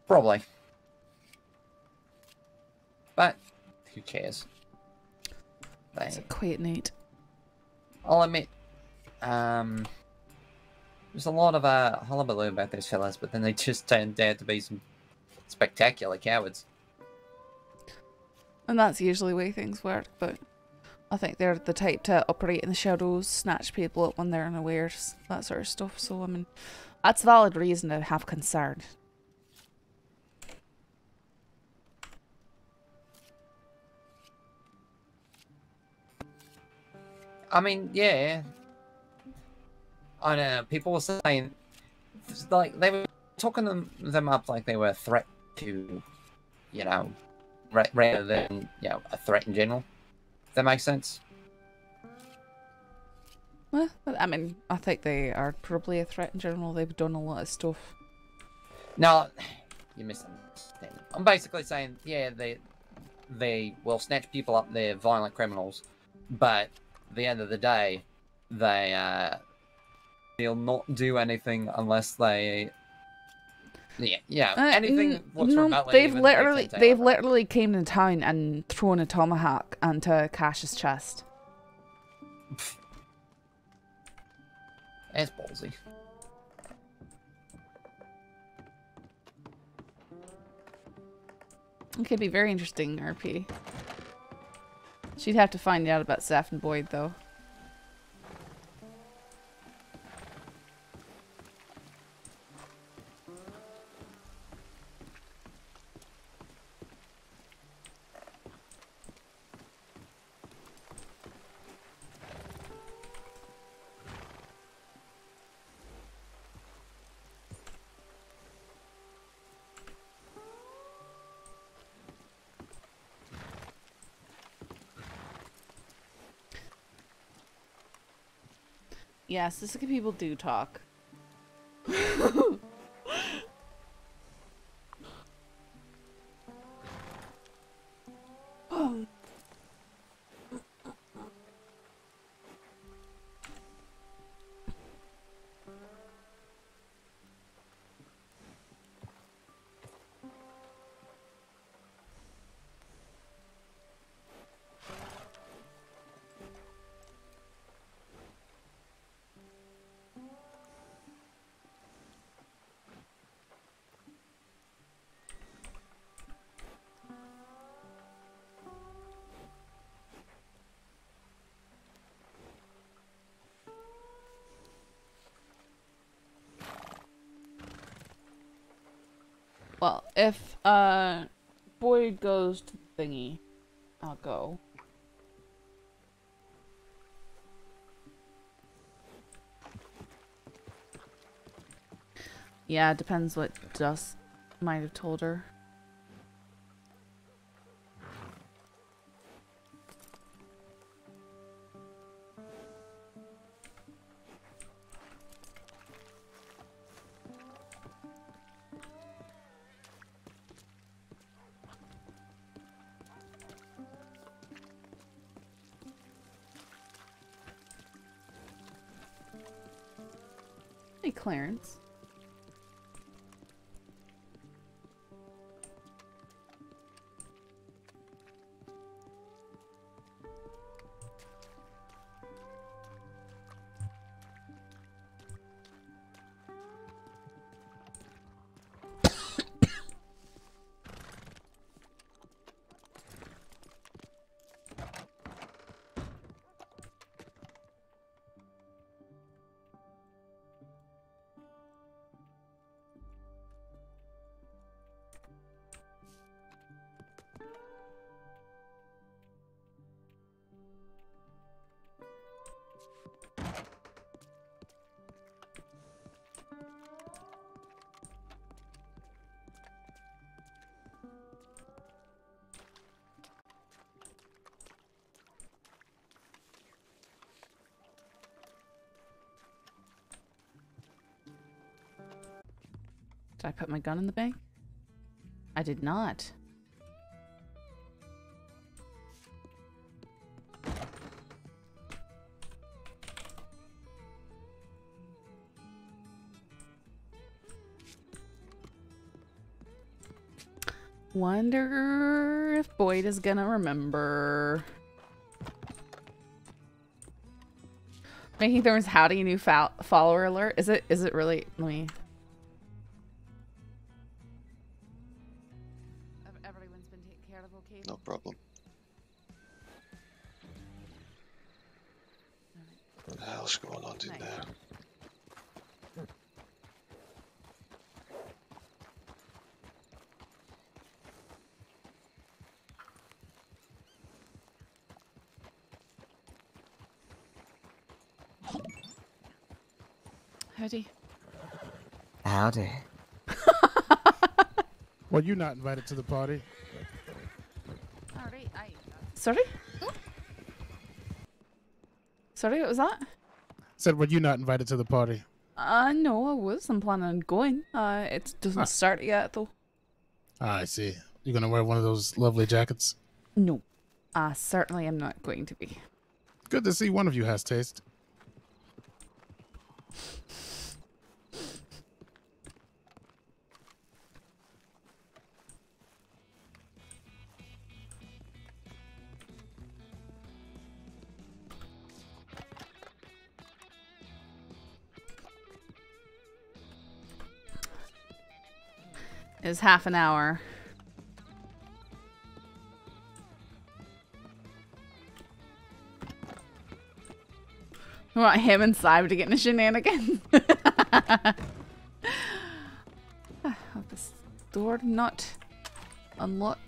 Probably. But who cares? It's They, quite neat. I'll admit, um, there's a lot of uh, hullabaloo about those fellas, but then they just turned out to be some spectacular cowards. And that's usually the way things work, but I think they're the type to operate in the shadows, snatch people up when they're unawares, that sort of stuff. So, I mean, that's valid reason to have concern. I mean, yeah. I know people were saying, like they were talking them them up like they were a threat to, you know, ra- rather than you know a threat in general. Does that make sense? Well, I mean, I think they are probably a threat in general. They've done a lot of stuff. No, you misunderstand. I'm basically saying, yeah, they they will snatch people up. They're violent criminals, but at the end of the day, they uh, they'll not do anything unless they. Yeah, yeah. Uh, anything no, they've literally they've literally came to town and thrown a tomahawk into Cash's chest. That's ballsy. It could be very interesting, RP. She'd have to find out about and Boyd, though. Yes, this is people do talk. Well, if uh Boyd goes to the thingy, I'll go. Yeah, it depends what Dusk might have told her. Did I put my gun in the bank? I did not. Wonder if Boyd is gonna remember. Making Thorns howdy new fol- follower alert. Is it is it really let me Howdy. Well, you're not invited to the party. Alright, I Sorry? Sorry, what was that? Said, were you're not invited to the party. Uh no, I was. I'm planning on going. Uh it doesn't Huh. start yet though. Ah, I see. You're gonna wear one of those lovely jackets. No. I certainly I'm not going to be. Good to see one of you has taste. Was half an hour. We want him and Cyber to get in a shenanigan. Hope this door not unlocked.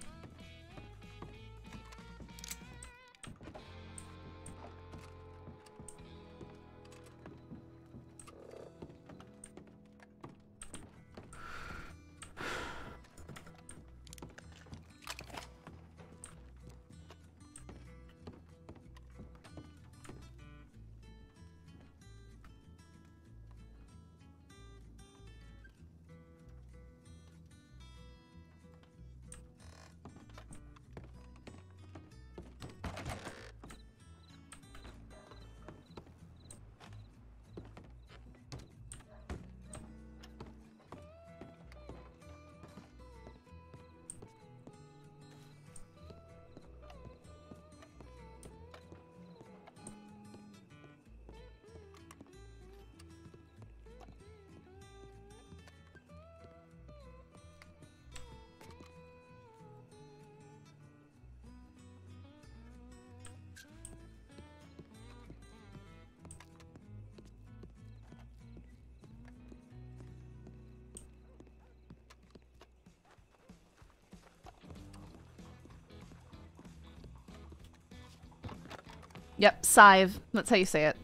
Scythe. That's how you say it.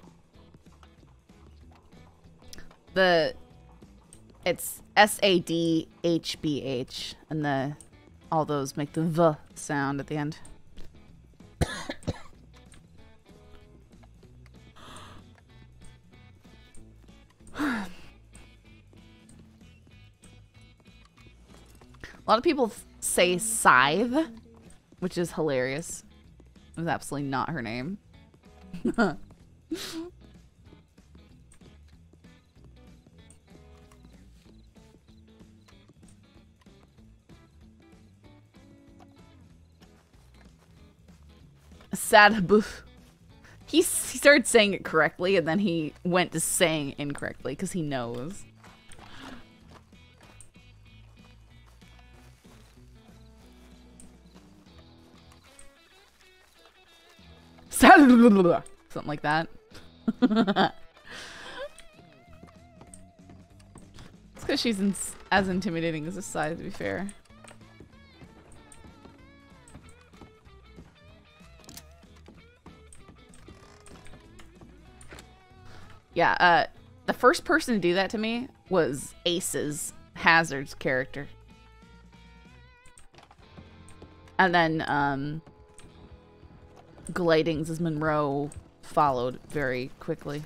The it's S A D H B H and the all those make the v sound at the end. A lot of people say Scythe, which is hilarious. It was absolutely not her name. Sadaboof. He, he started saying it correctly and then he went to saying incorrectly because he knows. Something like that. it's because she's in- as intimidating as a side, to be fair. Yeah, uh, the first person to do that to me was Ace's Hazard's character. And then, um, Gladings as Monroe followed very quickly.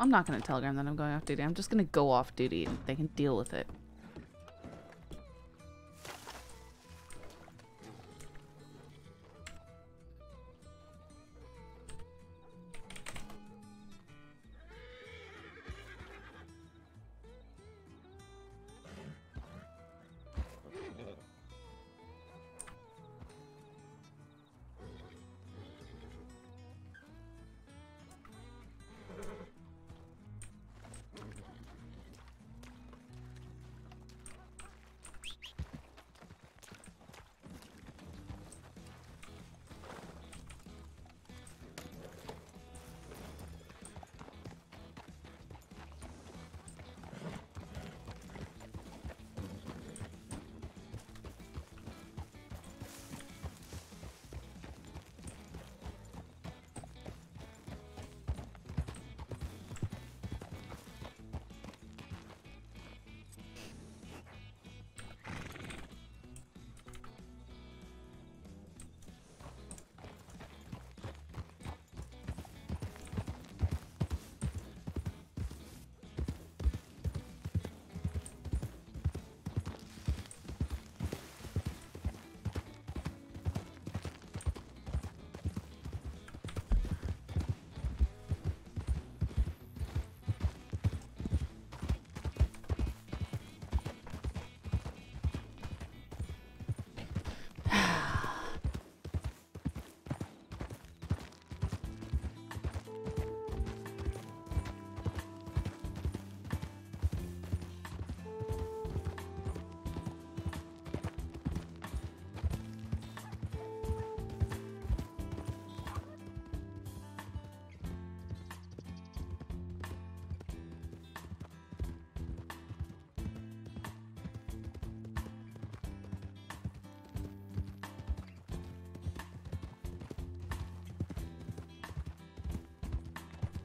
I'm not gonna telegram that I'm going off duty. I'm just gonna go off duty and they can deal with it.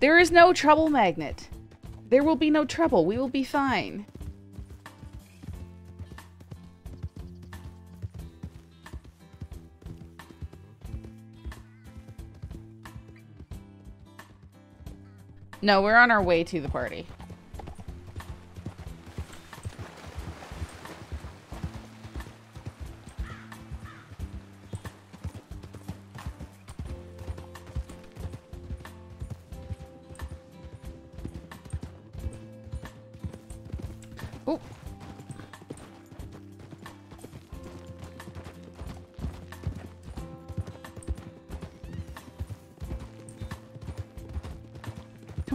There is no trouble magnet. There will be no trouble. We will be fine. No, we're on our way to the party.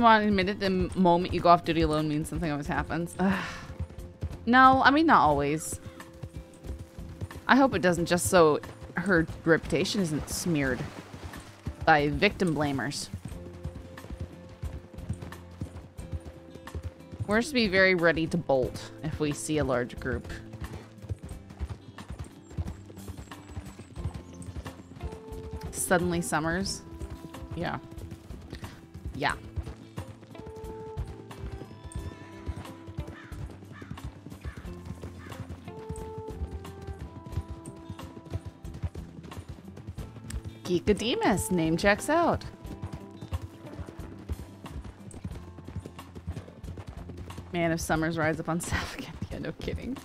Come on, admit it. The moment you go off duty alone means something always happens. Ugh. No, I mean not always. I hope it doesn't just so her reputation isn't smeared by victim blamers. We're to be very ready to bolt if we see a large group. Suddenly summers. Yeah. Geekademus, name checks out. Man, if Summers rides up on again. Yeah, no kidding.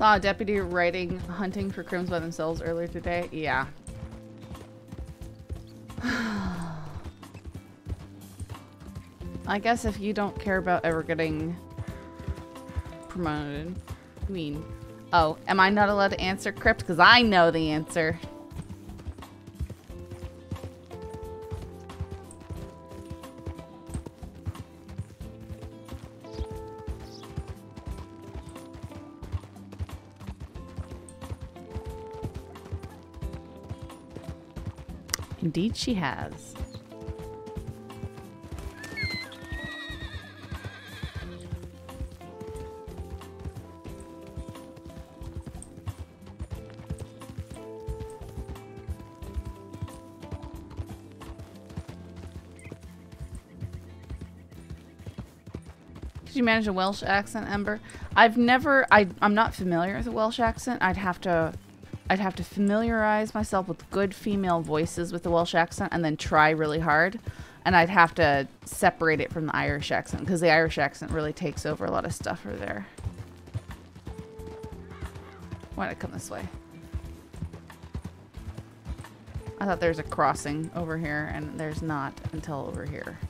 Saw a deputy riding hunting for crims by themselves earlier today. Yeah. I guess if you don't care about ever getting promoted, I mean, oh, am I not allowed to answer crypt? Because I know the answer. Indeed, she has. Could you manage a Welsh accent, Ember? I've never. I I'm not familiar with a Welsh accent. I'd have to. I'd have to familiarize myself with good female voices with the Welsh accent and then try really hard. And I'd have to separate it from the Irish accent because the Irish accent really takes over a lot of stuff over there. Why did it come this way? I thought there's a crossing over here, and there's not until over here.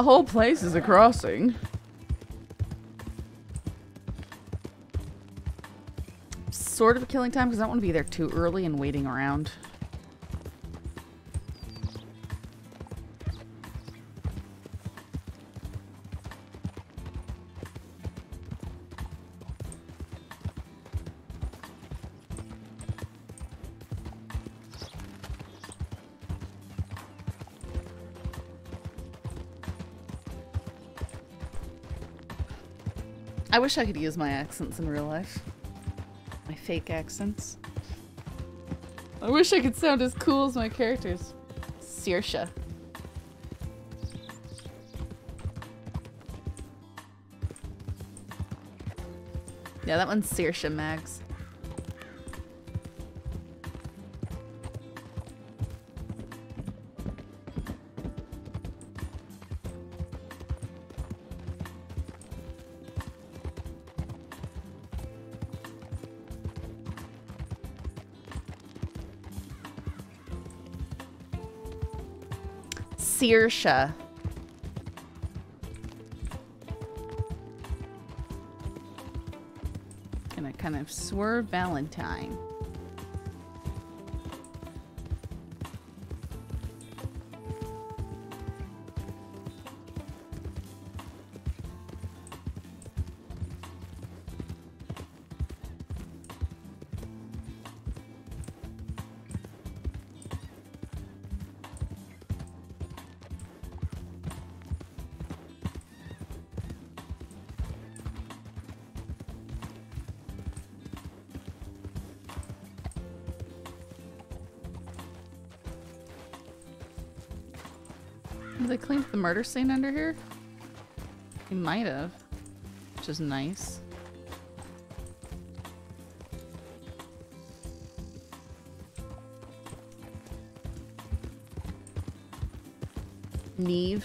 The whole place is a crossing. Sort of a killing time because I don't want to be there too early and waiting around. Wish I could use my accents in real life. My fake accents. I wish I could sound as cool as my characters. Saoirse. Yeah, that one's Saoirse Mags. Saoirse. Gonna kind of swerve Valentine. Murder scene under here? He might have. Which is nice. Neve.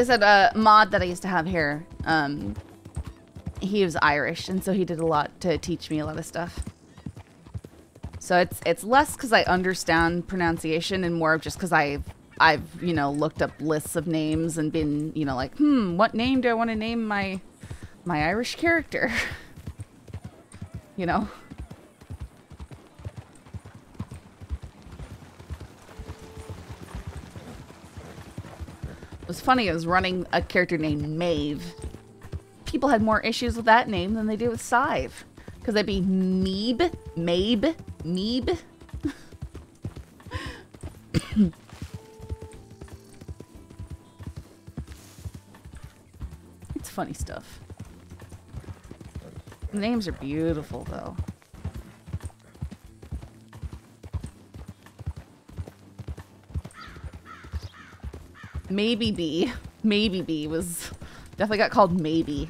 I said, uh, mod that I used to have here, um, he was Irish, and so he did a lot to teach me a lot of stuff. So it's it's less because I understand pronunciation and more of just because I've I've you know looked up lists of names and been you know like hmm what name do I want to name my my Irish character? you know. Funny. I was running a character named Maeve. People had more issues with that name than they do with Sive. Because they'd be Meeb, Mabe, Meeb. it's funny stuff. The names are beautiful, though. Maybe B. Maybe B was definitely got called maybe.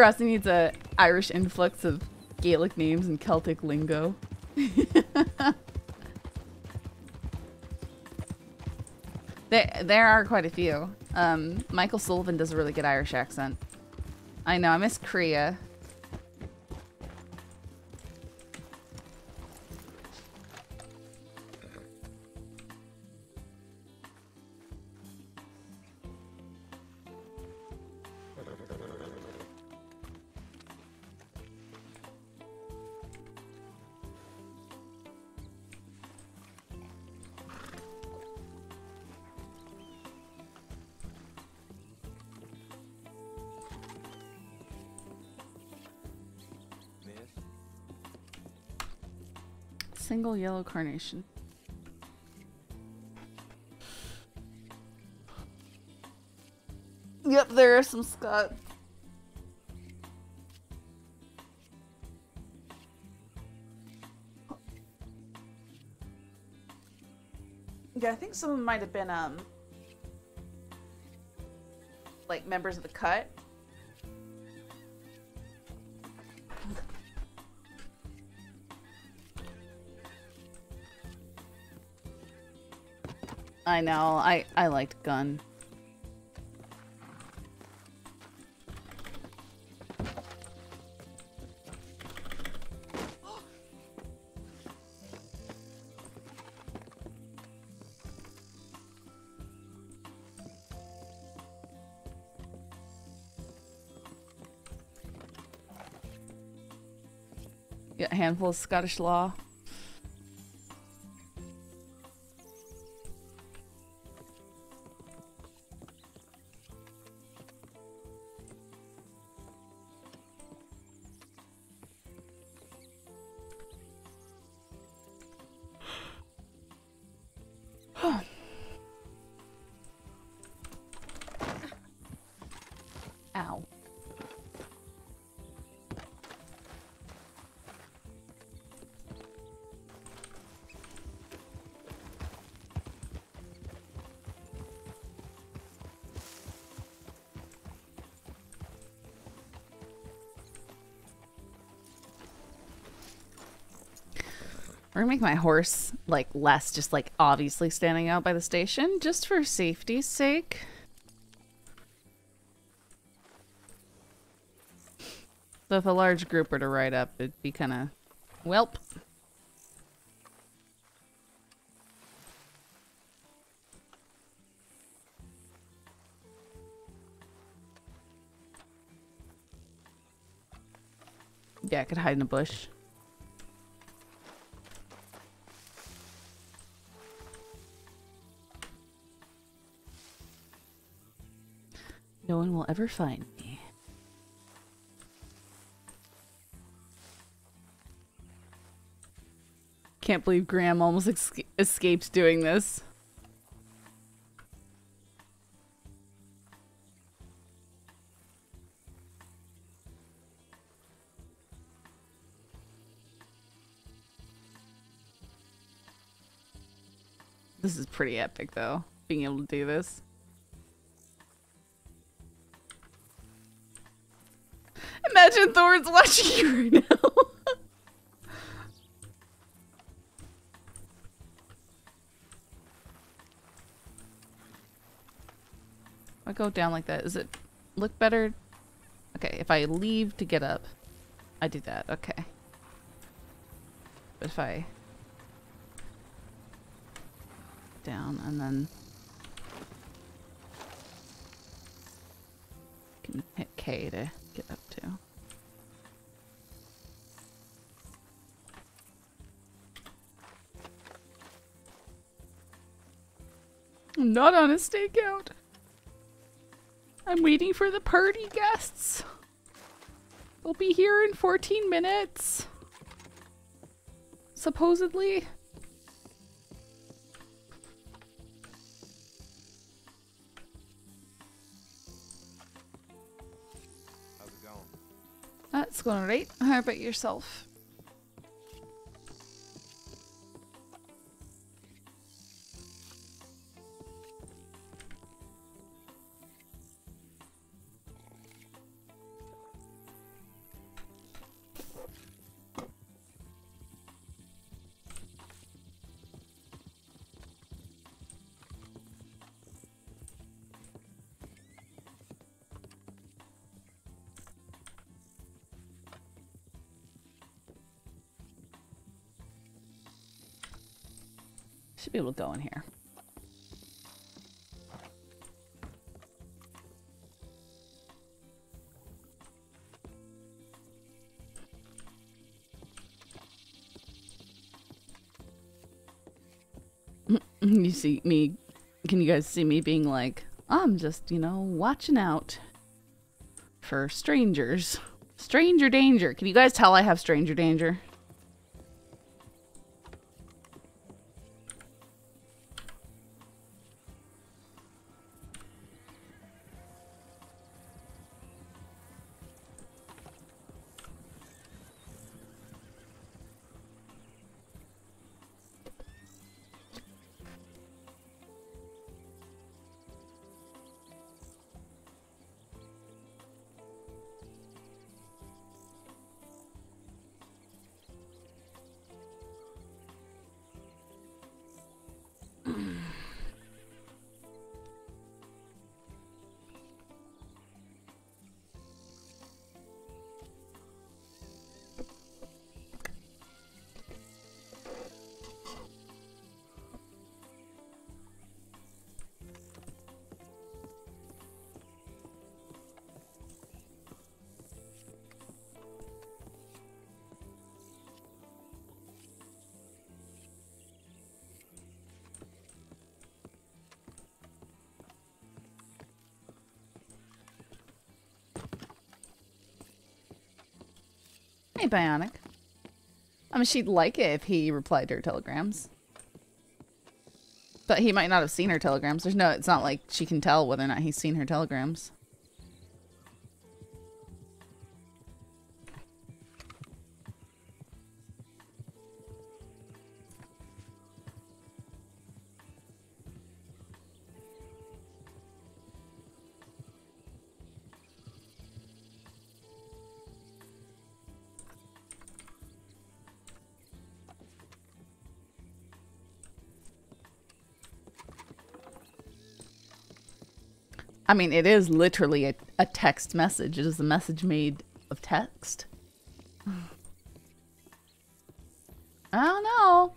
Crossing needs a Irish influx of Gaelic names and Celtic lingo. there, there are quite a few. Um, Michael Sullivan does a really good Irish accent. I know, I miss Korea. Single yellow carnation. Yep, there are some Scott. Yeah, I think some of them might have been um like members of the cut. I know. I I liked Gun. Handful of Scottish law. We're gonna make my horse like less just like obviously standing out by the station just for safety's sake. So if a large group were to ride up, it'd be kind of, welp. Yeah, I could hide in a bush. Ever find me. Can't believe Graham almost esca- escaped doing this. This is pretty epic, though, being able to do this. Imagine Thorne's watching you right now. I go down like that. Does it look better? Okay, if I leave to get up, I do that. Okay. But if I down and then can hit K to get up not on a stakeout. I'm waiting for the party guests. They'll be here in 14 minutes. Supposedly. How's it going? That's going right. How about yourself? Should be able to go in here. You see me, can you guys see me being like, I'm just, you know, watching out for strangers. Stranger danger. Can you guys tell I have stranger danger? Hey, Bionic. I mean, she'd like it if he replied to her telegrams. But he might not have seen her telegrams. There's no, it's not like she can tell whether or not he's seen her telegrams. I mean, it is literally a, a text message. It is a message made of text. I don't know.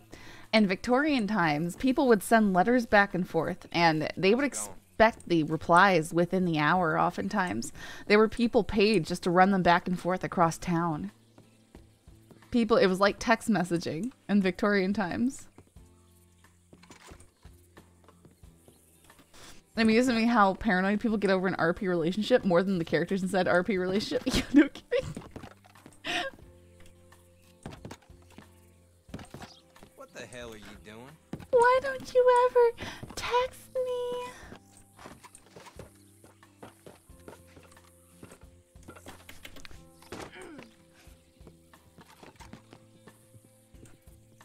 In Victorian times, people would send letters back and forth, and they would expect the replies within the hour, oftentimes. There were people paid just to run them back and forth across town. People, it was like text messaging in Victorian times. Amusing me how paranoid people get over an RP relationship more than the characters inside RP relationship. yeah, no kidding. What the hell are you doing? Why don't you ever text me?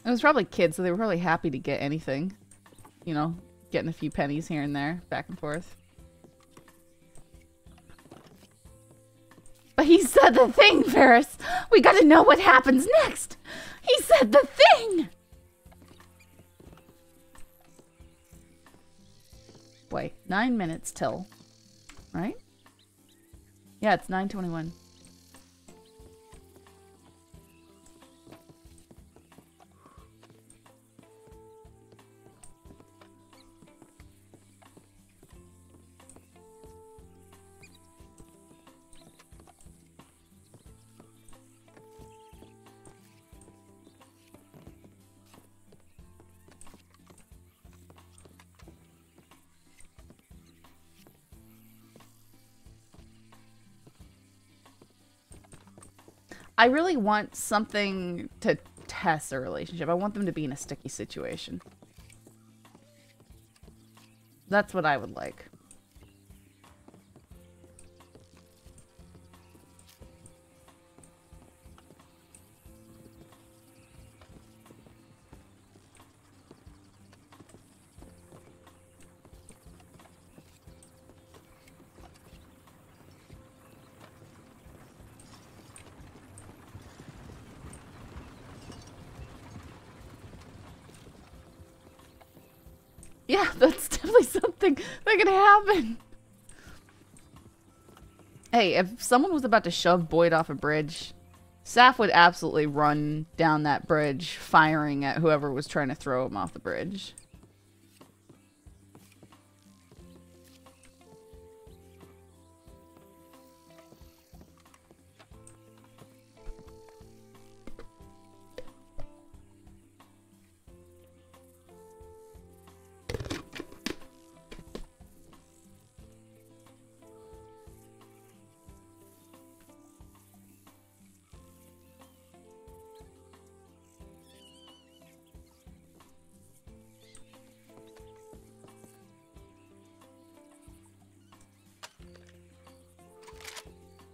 It was probably kids, so they were probably happy to get anything. You know, Getting a few pennies here and there, back and forth. But he said the thing, Ferris! We gotta know what happens next! He said the thing! Boy, nine minutes till. Right? Yeah, it's 921. I really want something to test a relationship. I want them to be in a sticky situation. That's what I would like. Yeah, that's definitely something that could happen. Hey, if someone was about to shove Boyd off a bridge, Saf would absolutely run down that bridge, firing at whoever was trying to throw him off the bridge.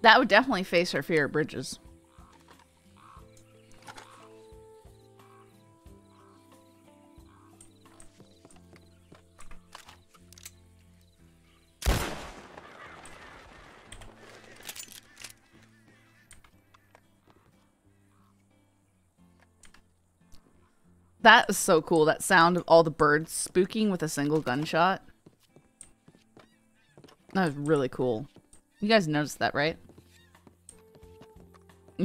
That would definitely face her fear of bridges. That is so cool. That sound of all the birds spooking with a single gunshot. That was really cool. You guys noticed that, right?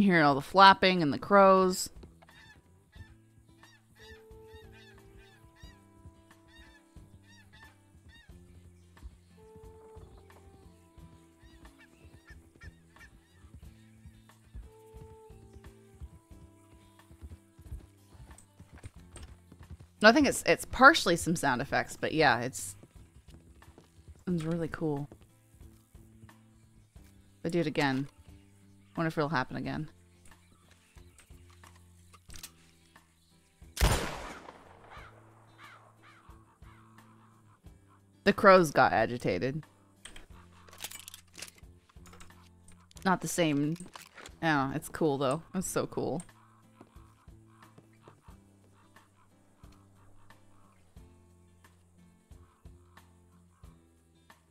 You hear all the flapping and the crows. I think it's it's partially some sound effects, but yeah, it's it's really cool. They do it again. Wonder if it'll happen again. The crows got agitated. Not the same. Yeah, it's cool though. It's so cool.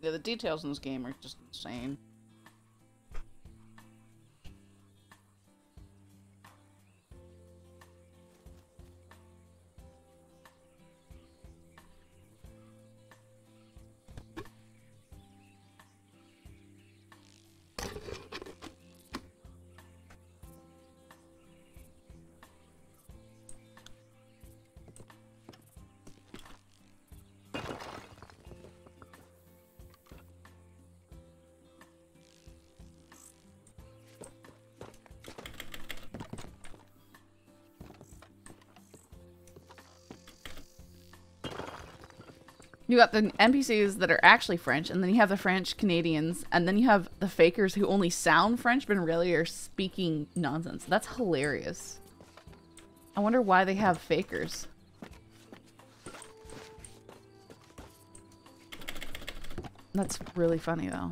Yeah, the details in this game are just insane. You got the NPCs that are actually French, and then you have the French Canadians, and then you have the fakers who only sound French but really are speaking nonsense. That's hilarious. I wonder why they have fakers. That's really funny though.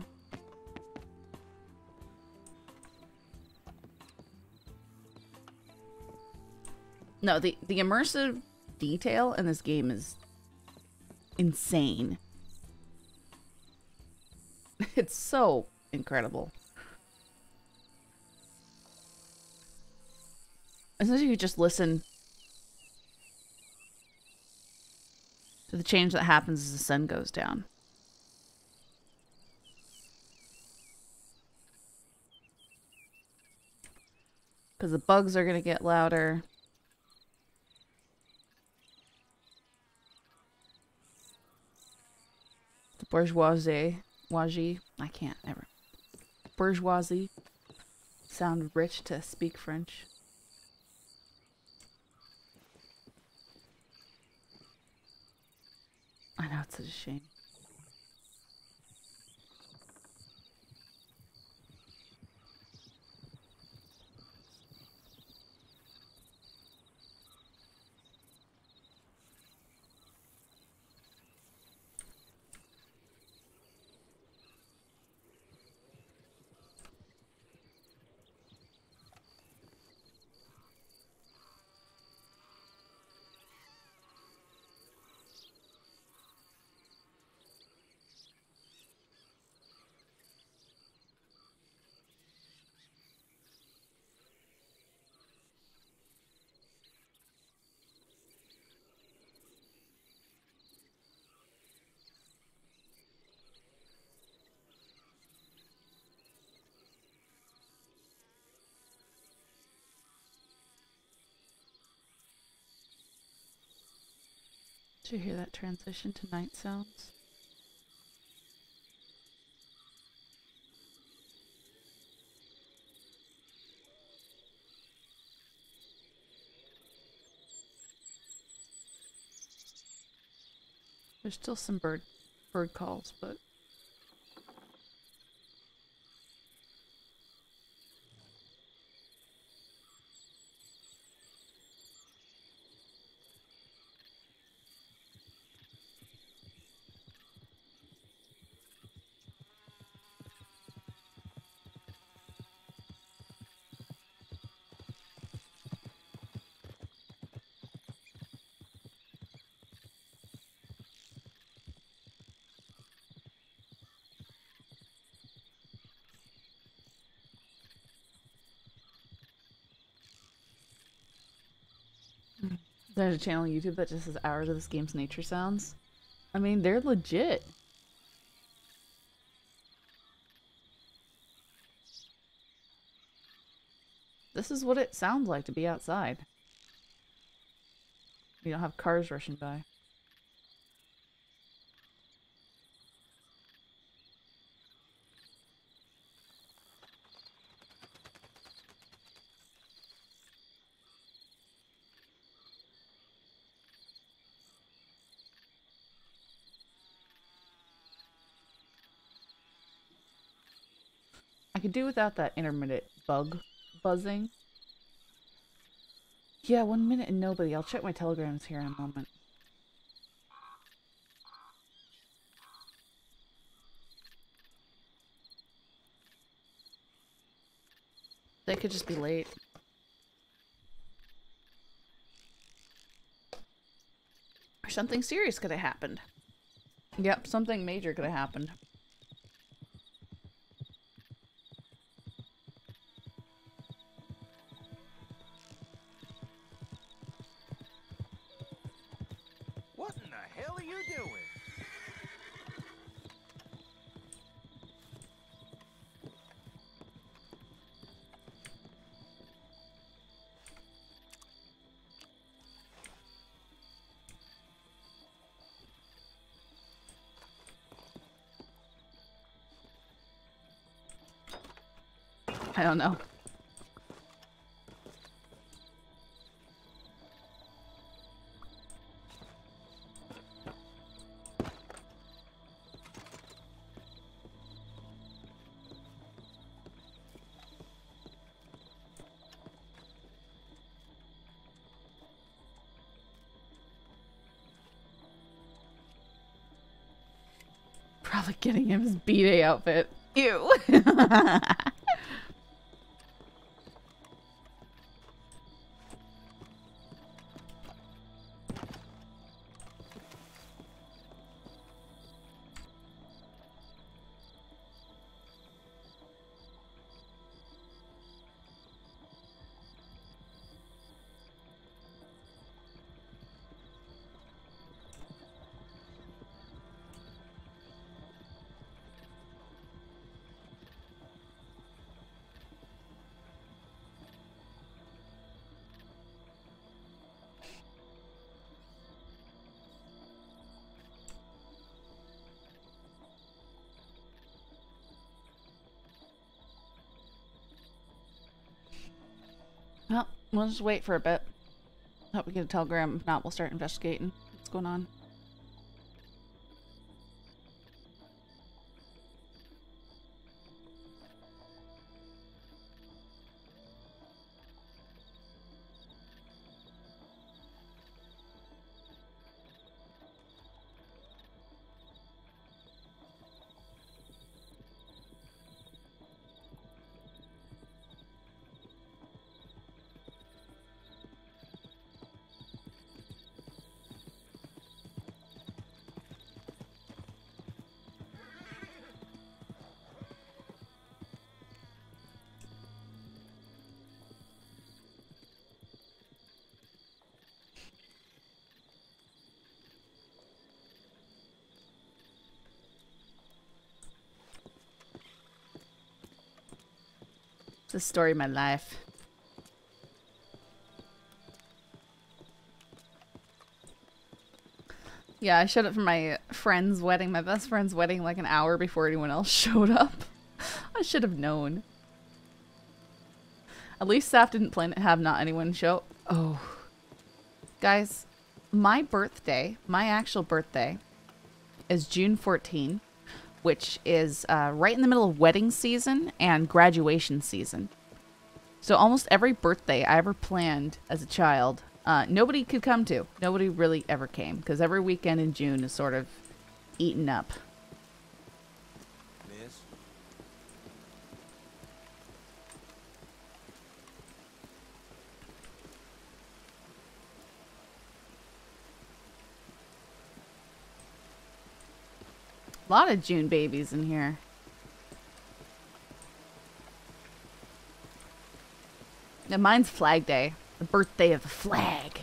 No, the the immersive detail in this game is insane. It's so incredible. As soon as you just listen to the change that happens as the sun goes down. Because the bugs are going to get louder. Bourgeoisie, bourgeoisie, I can't ever. Bourgeoisie sound rich to speak French. I know it's such a shame. Did you hear that transition to night sounds? There's still some bird bird calls, but There's a channel on YouTube that just says hours of this game's nature sounds. I mean, they're legit. This is what it sounds like to be outside. You don't have cars rushing by. Could do without that intermittent bug buzzing. Yeah, one minute and nobody. I'll check my telegrams here in a moment. They could just be late. Or something serious could have happened. Yep, something major could have happened. I don't know. Probably getting him his B-Day outfit. Ew. Well, we'll just wait for a bit. Hope we get a telegram. If not, we'll start investigating what's going on. The story of my life. Yeah, I showed up for my friend's wedding, my best friend's wedding, like an hour before anyone else showed up. I should have known. At least Saf didn't plan to have not anyone show. Oh. Guys, my birthday, my actual birthday, is June 14, which is uh, right in the middle of wedding season and graduation season. So almost every birthday I ever planned as a child, uh, nobody could come to. Nobody really ever came because every weekend in June is sort of eaten up. Lot of June babies in here. Now mine's Flag Day, the birthday of the flag.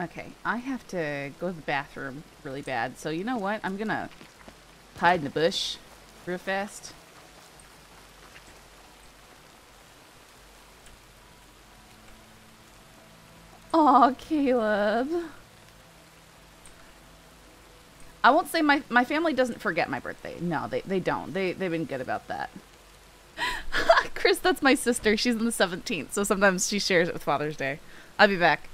Okay, I have to go to the bathroom really bad. So you know what? I'm gonna hide in the bush real fast. Aw, Caleb. I won't say my, my family doesn't forget my birthday. No, they, they don't. They, they've been good about that. Chris, that's my sister. She's on the 17th, so sometimes she shares it with Father's Day. I'll be back.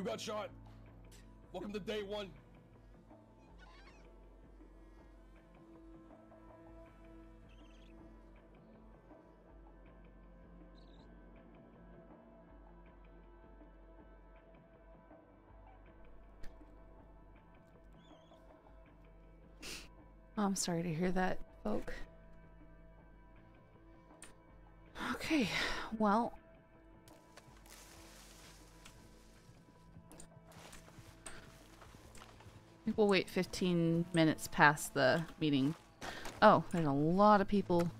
You got shot. Welcome to day one. I'm sorry to hear that, folk. Okay, well. We'll wait 15 minutes past the meeting. Oh, there's a lot of people.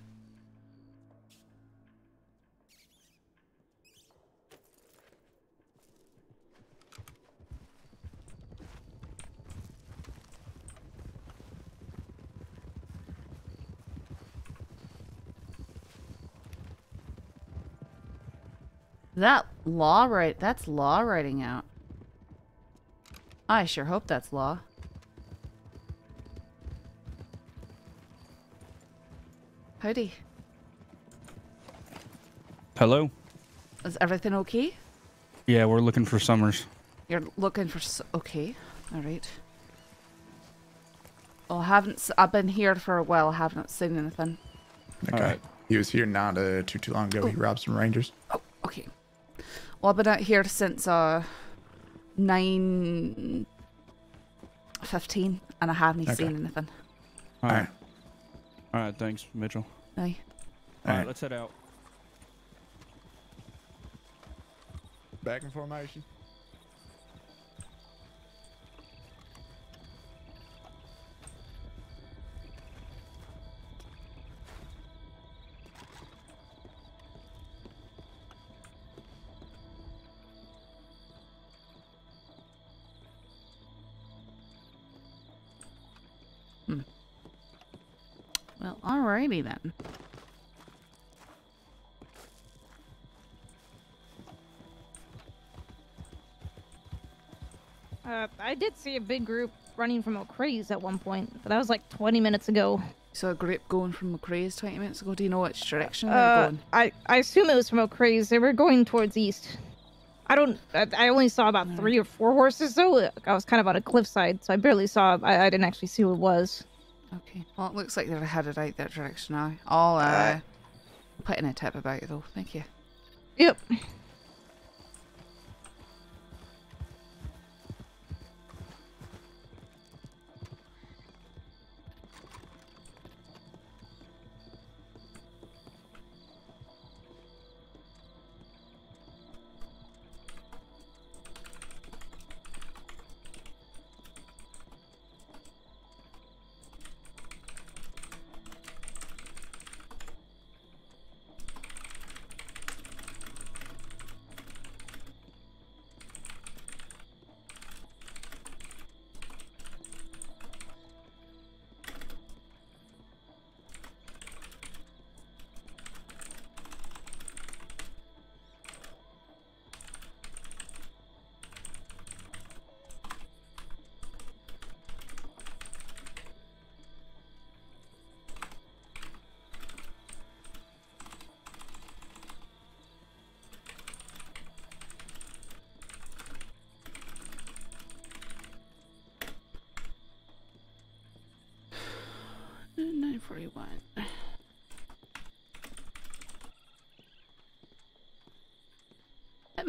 That law right that's law writing out. I sure hope that's law. Howdy. Hello? Is everything okay? Yeah, we're looking for Summers. You're looking for okay. All right. Well, I haven't I've been here for a while. I haven't seen anything. Okay. He was here not uh, too too long ago. He robbed some rangers. Oh, okay. Well, I've been out here since uh nine fifteen, and I haven't Okay. seen anything. All right. All right, thanks, Mitchell. Aye. All right, let's head out. Back in formation. Alrighty then. Uh, I did see a big group running from O'Creagh's at one point, but that was like 20 minutes ago. So a group going from McRae's 20 minutes ago. Do you know which direction they're Uh, going? I, I assume it was from O'Creagh's. They were going towards east. I don't. I, I only saw about three or four horses though. I was kind of on a cliffside, so I barely saw. I, I didn't actually see who it was. Okay. Well, it looks like they're headed out that direction now. I'll uh, put in a tip about it though. Thank you. Yep.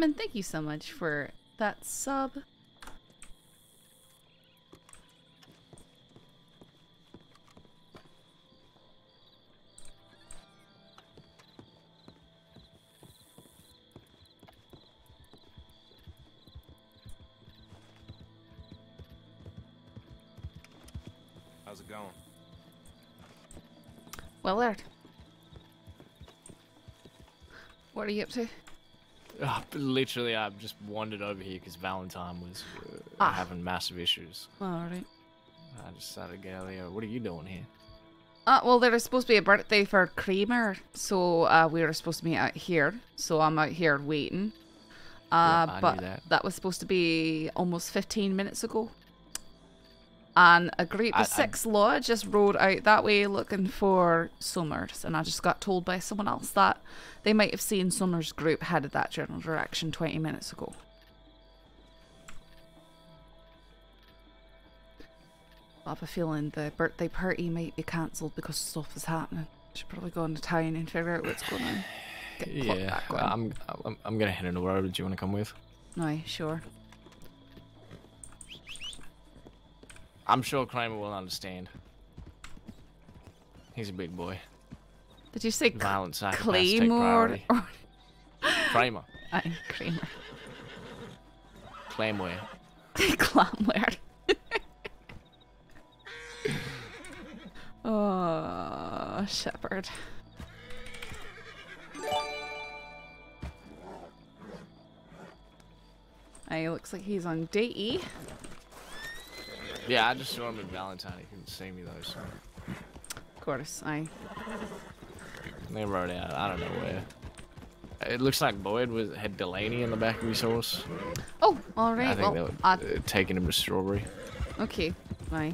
Edmund, thank you so much for that sub. How's it going? Well, there. What are you up to? Literally, I just wandered over here because Valentine was uh, Ah. having massive issues. Alright. I just decided to get out here. What are you doing here? Uh, well, there was supposed to be a birthday for Kramer, so uh, we were supposed to meet out here. So I'm out here waiting. Uh, I knew but that. was supposed to be almost 15 minutes ago. And a group of I, six I, just rode out that way looking for Summers. And I just got told by someone else that they might have seen Summers' group headed that general direction 20 minutes ago. I have a feeling the birthday party might be cancelled because stuff is happening. Should probably go into town and figure out what's going on. yeah, I'm, I'm, I'm gonna head in over. Do you want to come with? No, sure. I'm sure Kramer will understand. He's a big boy. Did you say Violent Claymore or Kramer. Aye, Kramer. Clamware. Clamware. oh, Shepherd. Aye, looks like he's on date E. Yeah, I just saw him in Valentine. He couldn't see me though, so Of course, I. they rode out. I don't know where. It looks like Boyd was had Delaney in the back of his horse. Oh, I alright, think well, they were I- uh, taking him to Strawberry. Okay, aye.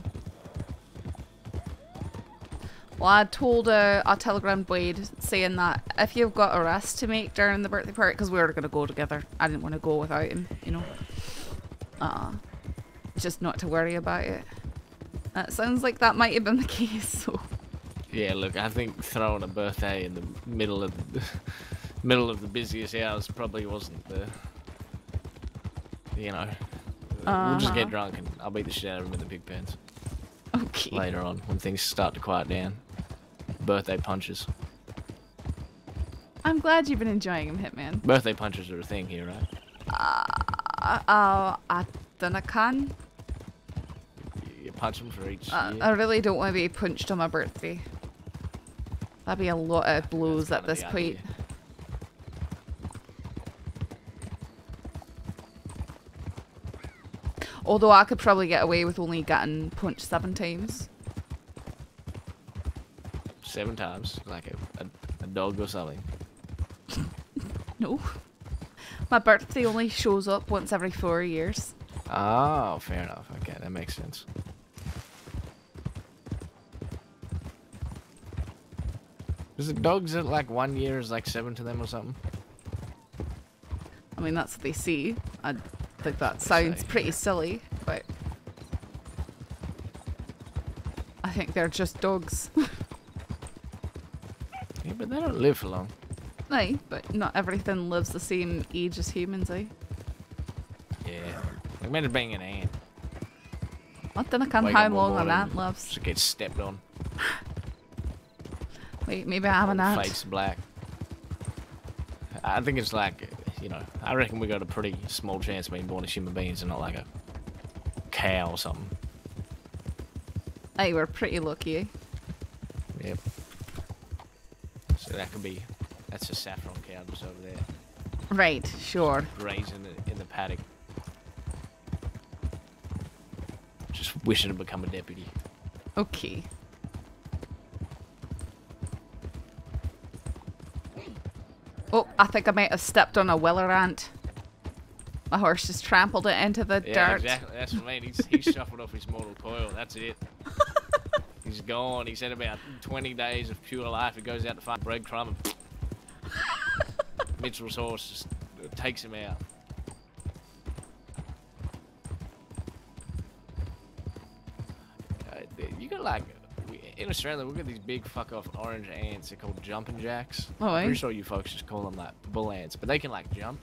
Well, I told uh, I telegrammed Wade saying that if you've got a rest to make during the birthday party, because we were gonna go together, I didn't want to go without him, you know. Uh, just not to worry about it. That sounds like that might have been the case. So Yeah, look, I think throwing a birthday in the middle of the middle of the busiest hours probably wasn't the. You know, we'll just Uh-huh. get drunk and I'll beat the shit out of him in the big pens. Okay. Later on, when things start to quiet down, birthday punches. I'm glad you've been enjoying him, Hitman. Birthday punches are a thing here, right? Uh, uh, I dunno can. Them for each. Year. I really don't want to be punched on my birthday. That'd be a lot of blows at this point. Although I could probably get away with only getting punched seven times. Seven times, like a, a, a dog or something. No. My birthday only shows up once every four years. Oh, fair enough. Okay, that makes sense. Is it dogs that like one year is like seven to them or something? I mean, that's what they see. I think that sounds pretty silly, but I think they're just dogs. Yeah, but they don't live for long. Aye, but not everything lives the same age as humans, eh? Yeah. Like imagine being an ant. I don't know how long an ant lives. Just get stepped on. Wait, maybe I'm an ant. Face black. I think it's like, you know, I reckon we got a pretty small chance of being born as human beings and not like a cow or something. Hey, we're pretty lucky, eh? Yep. So that could be, that's a saffron cow just over there. Right, sure. Grazing in- in the paddock. Just wishing to become a deputy. Okay. Oh, I think I might have stepped on a willer ant. My horse just trampled it into the Yeah, dirt. exactly. That's what I mean. He's, he's shuffled off his mortal coil. That's it. he's gone. He's had about 20 days of pure life. He goes out to find breadcrumb and Mitchell's horse just takes him out. Uh, You got like in Australia, we've got these big fuck off orange ants. They're called jumping jacks. Oh, I'm eh? pretty sure you folks just call them like bull ants, but they can like jump.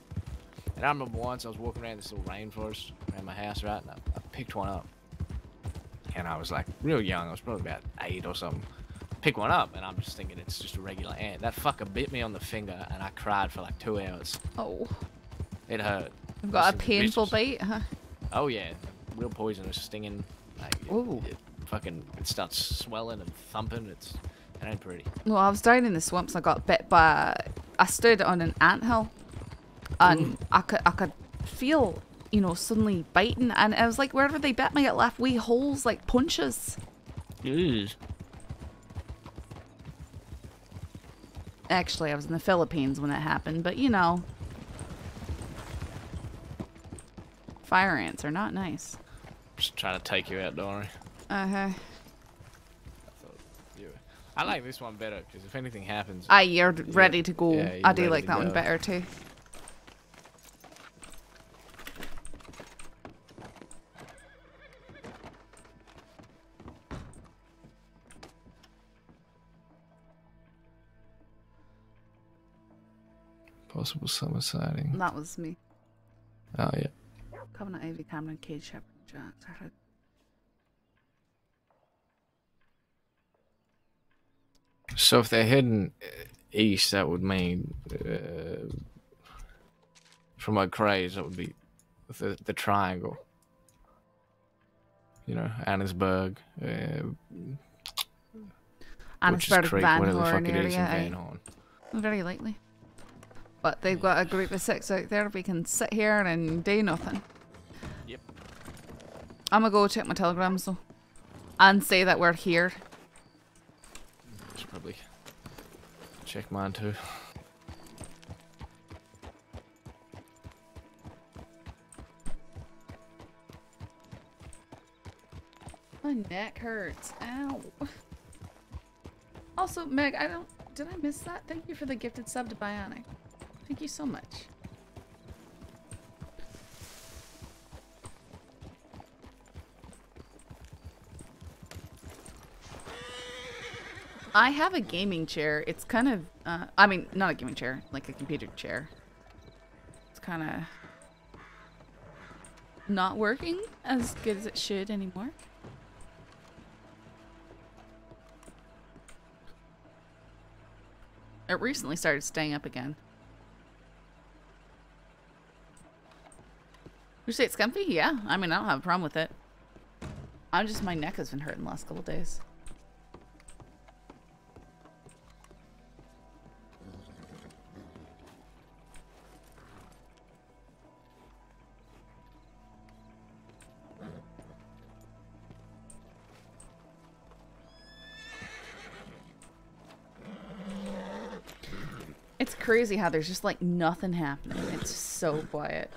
And I remember once I was walking around this little rainforest around my house, right, and I, I picked one up. And I was like real young. I was probably about eight or something. Pick one up, and I'm just thinking it's just a regular ant. That fucker bit me on the finger, and I cried for like two hours. Oh. It hurt. I've got a painful vicious. bite, huh? Oh yeah, real poisonous, stinging. Like, it- it fucking, it starts swelling and thumping. It's, it ain't pretty. Well, I was down in the swamps I got bit by. I stood on an anthill, and I could I could feel you know suddenly biting, and I was like, wherever they bit me, it left wee holes like punches. Actually, I was in the Philippines when it happened, but you know, fire ants are not nice. Just trying to take you out, Dory. Uh huh. I like this one better because if anything happens, ah, you're yeah. ready to go. Yeah, I do like that go. one better too. Possible summer sighting. That was me. Oh yeah. Covenant Ivy, Cameron, Cage, Shepard, Jack. So if they're heading uh, east, that would mean uh, from my craze, that would be the the triangle. You know, Annesburg, uh, Butcher's Annesburg, Creek, Van whatever the fuck Horn it is in area. Van. Horn. Very likely. But they've got a group of six out there. We can sit here and do nothing. Yep. I'm gonna go check my telegrams though, and say that we're here. Should probably check mine too. My neck hurts. Ow. Also, Meg, I don't. Did I miss that? Thank you for the gifted sub to Bionic. Thank you so much. I have a gaming chair. It's kind of, uh, I mean, not a gaming chair, like a computer chair. It's kind of not working as good as it should anymore. It recently started staying up again. You say it's comfy? Yeah. I mean, I don't have a problem with it. I'm just, my neck has been hurting the last couple days. Crazy how there's just like nothing happening. It's so quiet.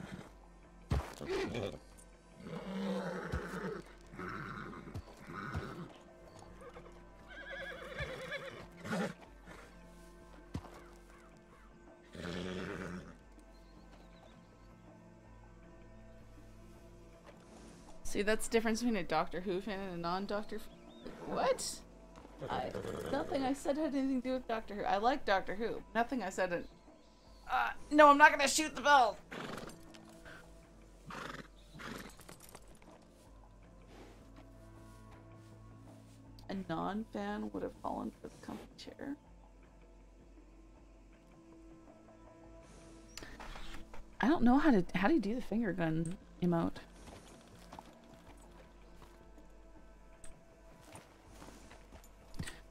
See, that's the difference between a Doctor Who fan and a non-Doctor. What? I, nothing I said had anything to do with Doctor Who. I like Doctor Who. Nothing I said. Uh, no, I'm not gonna shoot the bell. A non-fan would have fallen for the comfy chair. I don't know how to how do you do the finger gun emote.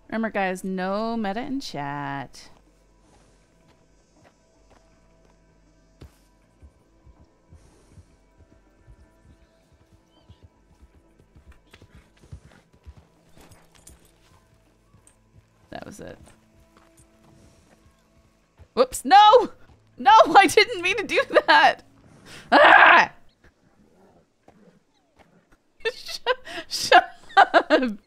Remember, guys, no meta in chat. That was it. Whoops! No! No! I didn't mean to do that! Ah! shut, up!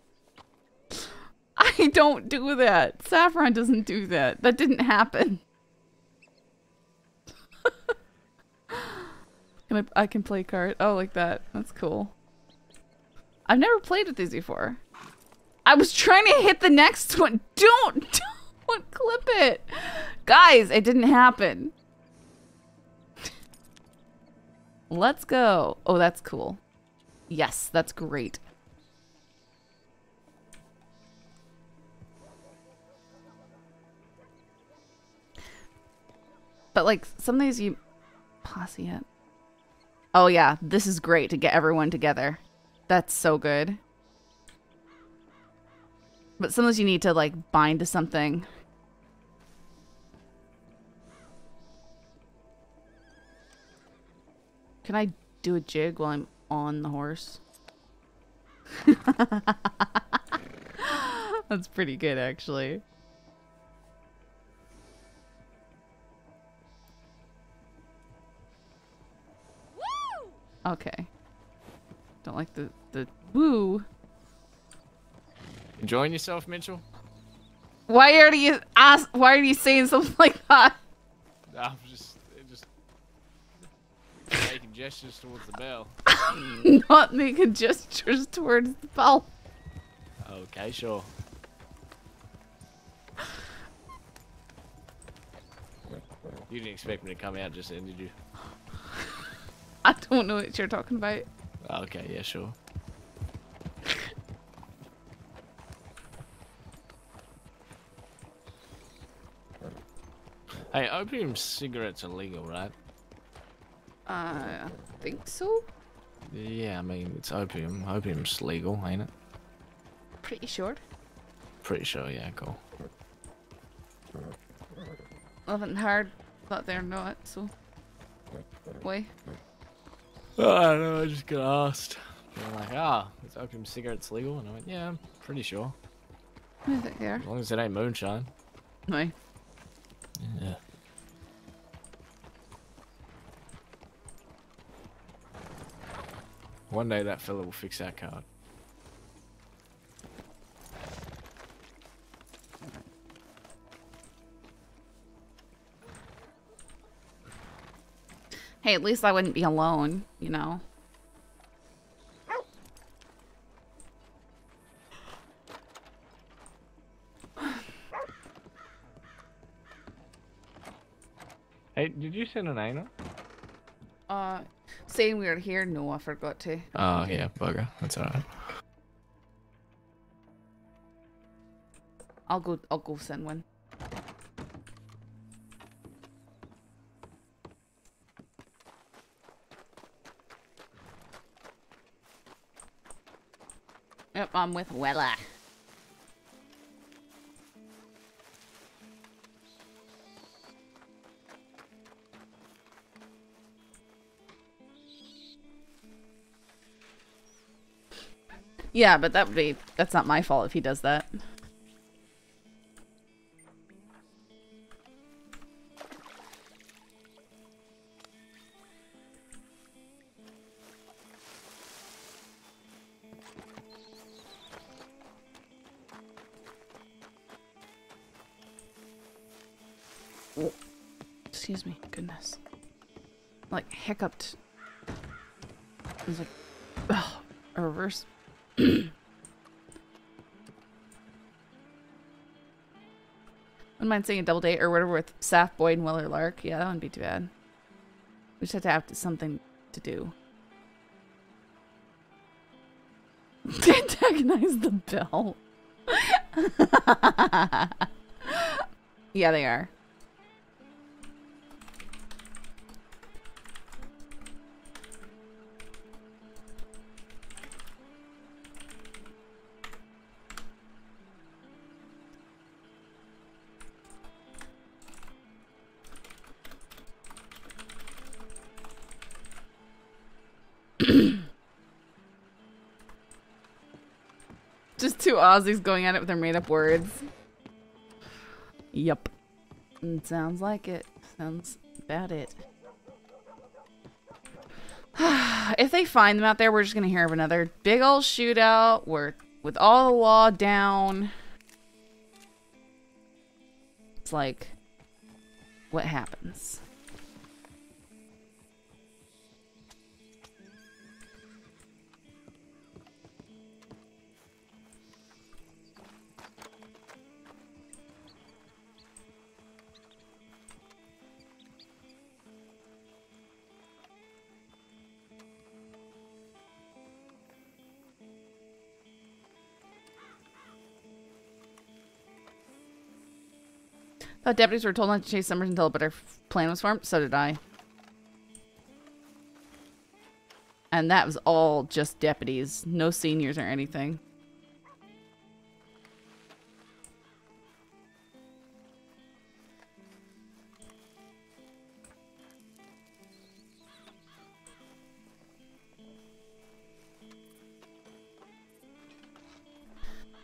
I don't do that. Saffron doesn't do that. That didn't happen. can I, I can play card. Oh, like that. That's cool. I've never played with these before. I was trying to hit the next one. Don't, don't clip it. Guys, it didn't happen. Let's go. Oh, that's cool. Yes, that's great. But like some these you posse it. Oh yeah, this is great to get everyone together. That's so good. But some of those you need to like bind to something. Can I do a jig while I'm on the horse? That's pretty good actually. Okay. Don't like the the woo. Enjoying yourself, Mitchell? Why are you ask? Why are you saying something like that? I'm just, just making gestures towards the bell. Not making gestures towards the bell. Okay, sure. You didn't expect me to come out just then, did you? I don't know what you're talking about. Okay, yeah, sure. Hey, opium cigarettes are legal, right? Uh, I think so. Yeah, I mean, it's opium. Opium's legal, ain't it? Pretty sure. Pretty sure, yeah, cool. Nothing hard that they're not, so. Why? Oh, I don't know, I just got asked. They're like, ah, is opium cigarettes legal? And I went, yeah, I'm pretty sure. I think they are. As long as it ain't moonshine. No. Yeah. One day that fella will fix that card. Hey, at least I wouldn't be alone, you know? Hey, did you send an anal? Uh, saying we were here? No, I forgot to. Oh, yeah, bugger. That's alright. I'll go. I'll go send one. I'm um, with Weller. Yeah, but that would be that's not my fault if he does that. Mind seeing a double date or whatever with Saf, Boyd, and Weller Lark. Yeah, that wouldn't be too bad. We just have to have to- something to do. Antagonize the bell. yeah, they are. Just two Aussies going at it with their made up words. Yup. Mm, sounds like it. Sounds about it. if they find them out there, we're just gonna hear of another big old shootout where with all the law down. It's like what happens? Thought deputies were told not to chase Summers until a better plan was formed. So did I. And that was all just deputies, no seniors or anything.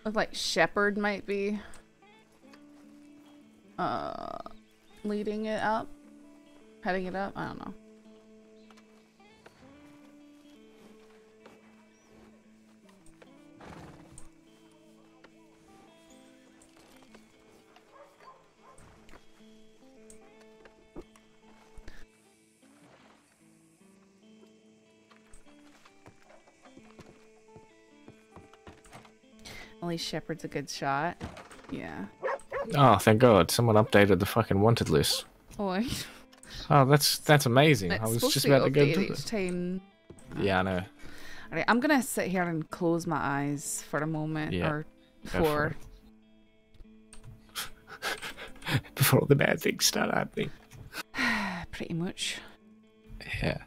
Look like Shepard might be uh leading it up heading it up i don't know At least Shepard's a good shot. Yeah. Oh, thank God. Someone updated the fucking wanted list. Boy. Oh, that's that's amazing. It's I was just about to go do it. time. Yeah, I know. Alright, I'm gonna sit here and close my eyes for a moment Yeah, or for for. Before all the bad things start happening. pretty much. Yeah.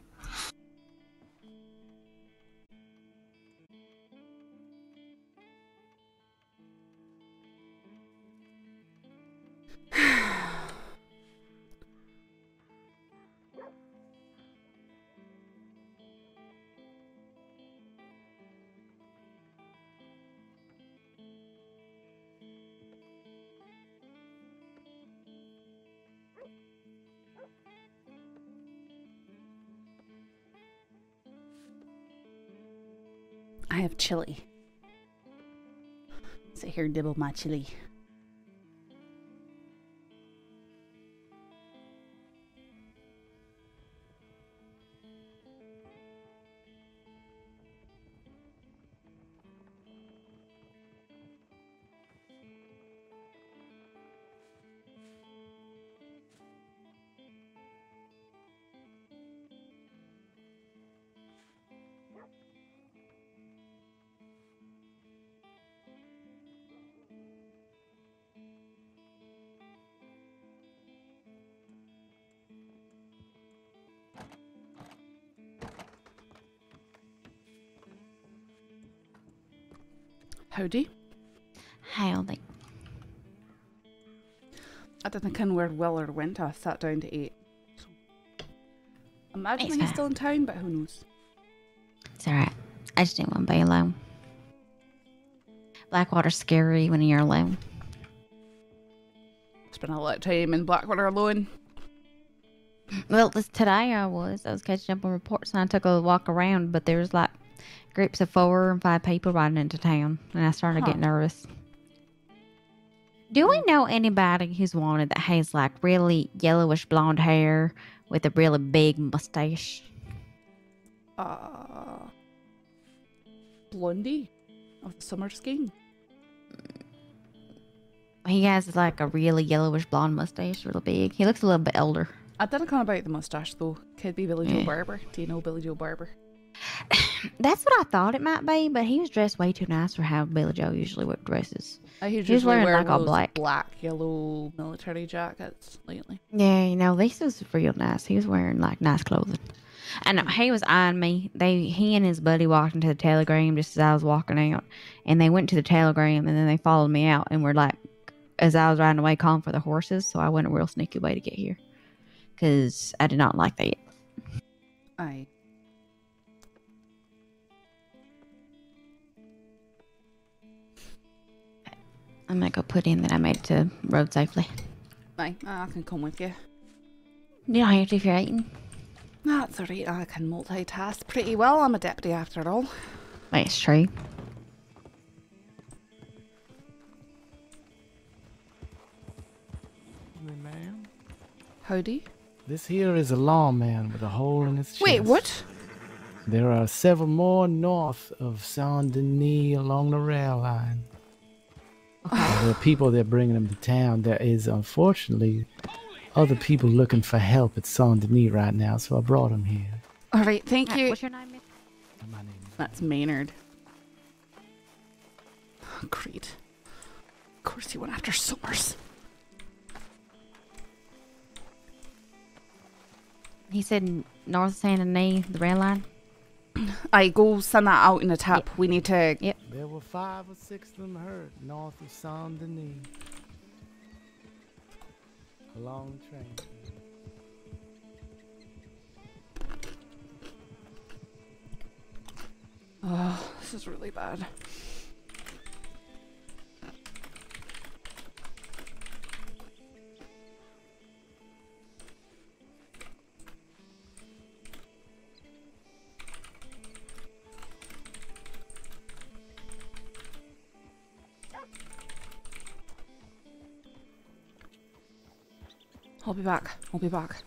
Chili. Sit here and dibble my chili. Howdy. Howdy. I didn't think ken where Weller went. I sat down to eat. So. Imagining he's still in town, but who knows? It's alright. I just didn't want to be alone. Blackwater's scary when you're alone. Spent a lot of time in Blackwater alone. Well, this today I was. I was catching up on reports and I took a walk around, but there was like groups of four and five people riding into town, and I started to get nervous. Do we know anybody who's wanted that has like really yellowish blonde hair with a really big mustache? Uh, Blondie of the summer skiing. He has like a really yellowish blonde mustache, real big. He looks a little bit older. I didn't come about the mustache though. Could be Billy Joe Yeah. Barber. Do you know Billy Joe Barber? That's what I thought it might be, but he was dressed way too nice for how Billy Joe usually wear- dresses. I He was wearing wear like all black. black, yellow military jackets lately. Yeah, you know, this was real nice. He was wearing like nice clothing. I know he was eyeing me. They he and his buddy walked into the telegram just as I was walking out, and they went to the telegram and then they followed me out and were like, as I was riding away, calling for the horses. So I went a real sneaky way to get here, because I did not like that. Aye. I'm gonna go put in that I made it to road safely. Aye, I can come with you. You don't have to if you're eating. That's alright. I can multitask pretty well. I'm a deputy after all. That's true. ma'am. Howdy. This here is a lawman with a hole in his chest. Wait, what? There are several more north of Saint Denis along the rail line. There are people that are bringing them to town. There is, unfortunately, other people looking for help at Saint Denis right now, so I brought them here. All right, thank you. What's your name? miss? That's Maynard. Great. Of course, he went after Summers. He said north of Saint Denis, the red line. I go send that out in a tap. We need to. Yep. There were five or six of them hurt north of Saint Denis. Along the train. Oh, this is really bad. I'll be back. I'll be back.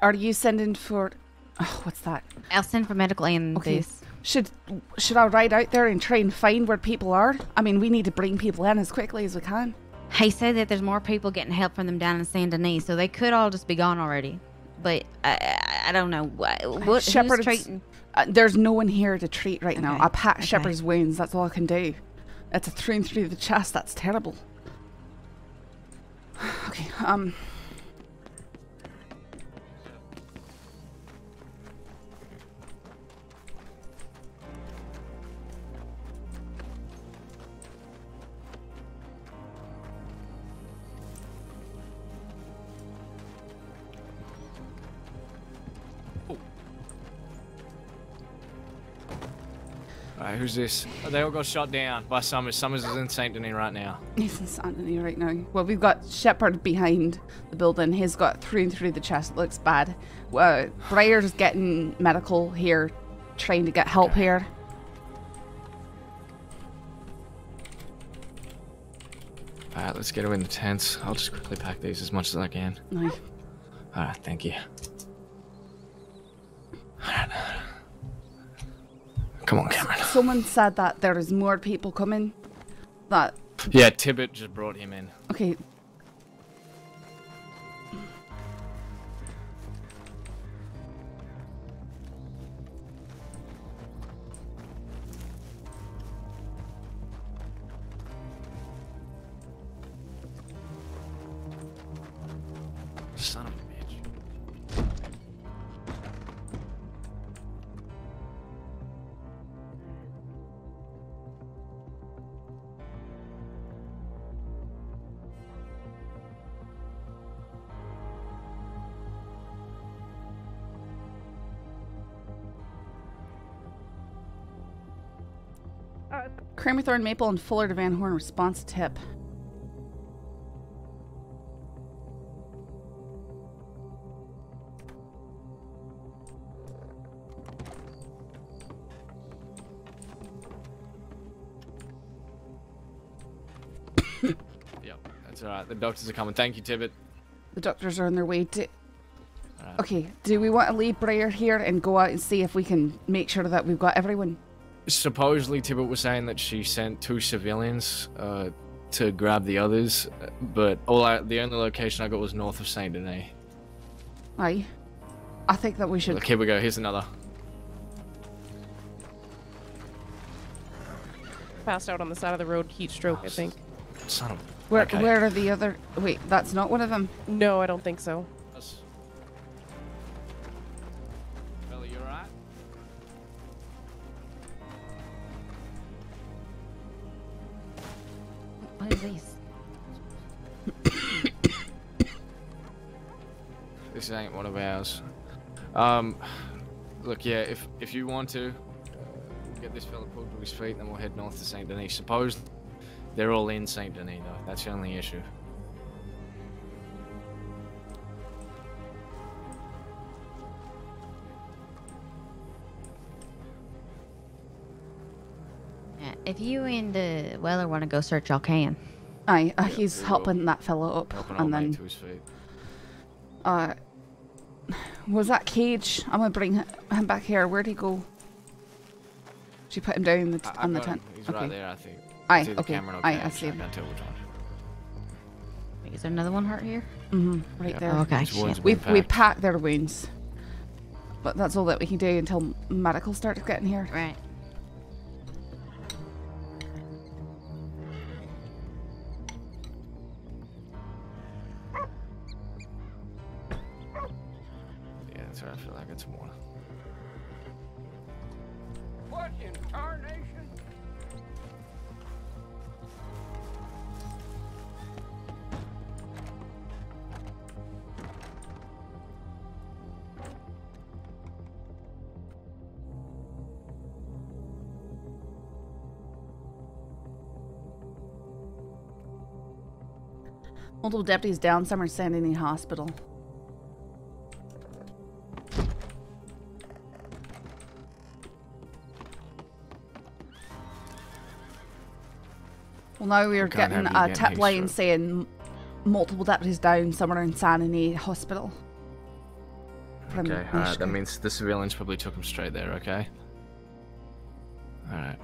Are, you sending for Oh, what's that? I'll send for medical and Okay. this. Should should I ride out there and try and find where people are? I mean, we need to bring people in as quickly as we can. He said that there's more people getting help from them down in Saint Denis, so they could all just be gone already. But I, I, don't know what. what Shepherd's-? Uh, there's no one here to treat right now. I pat okay. Shepherd's wounds. That's all I can do. It's a through and through the chest. That's terrible. Okay. Um. Who's this? They all got shot down by Summers. Summers is in Saint Denis right now. He's in Saint Denis right now. Well, we've got Shepard behind the building. He's got through and through the chest. It looks bad. Uh, Briar's getting medical here, trying to get help here. Alright, let's get her in the tents. I'll just quickly pack these as much as I can. Nice. Alright, thank you. Come on, Cameron. Someone said that there is more people coming. That Yeah, Tibbet just brought him in. okay. Crammerthorn Maple and Fuller to Van Horn response tip. Yep, that's alright. The doctors are coming. Thank you, Tibbet. The doctors are on their way to. Okay, do we want to leave Briar here and go out and see if we can make sure that we've got everyone? Supposedly, Tibbet was saying that she sent two civilians uh, to grab the others, but all I, the only location I got was north of Saint Denis. Aye. I think that we should. Look, here we go. Here's another. Passed out on the side of the road, heat stroke, I think. Son of. Where okay. where are the other? Wait, that's not one of them. No, I don't think so. This? Ain't one of ours. Um, look, yeah, if if you want to, get this fella pulled to his feet, then we'll head north to Saint Denis. Suppose they're all in Saint Denis, though. That's the only issue. If you and uh, Weller want to go search, y'all can. Aye, uh, he's helping that fellow up, Helping and then to his feet. uh, was that Cage? I'm gonna bring him back here. Where'd he go? She put him down the t- I- I on the tent. He's okay. right there, I think. Aye, It's either okay. Cameron or Aye, I see him. can't tell which. Wait, is there another one hurt here? Mm-hmm. Right Yeah. there. Oh, okay, shit. We've we packed. packed their wounds, but that's all that we can do until medical starts getting here. Right. Multiple deputies down. Some are sending in hospital. Well, now we're getting have you a getting tip line saying multiple deputies down. Some are in Saint Denis Hospital. from Okay, alright, that means the surveillance probably took him straight there, okay? Alright.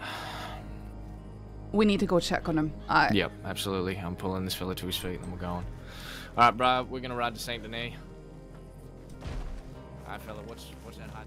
We need to go check on him. Yep, absolutely. I'm pulling this fella to his feet and we're going. Alright, bro, we're gonna ride to Saint Denis. Alright, fella, what's what's that hot?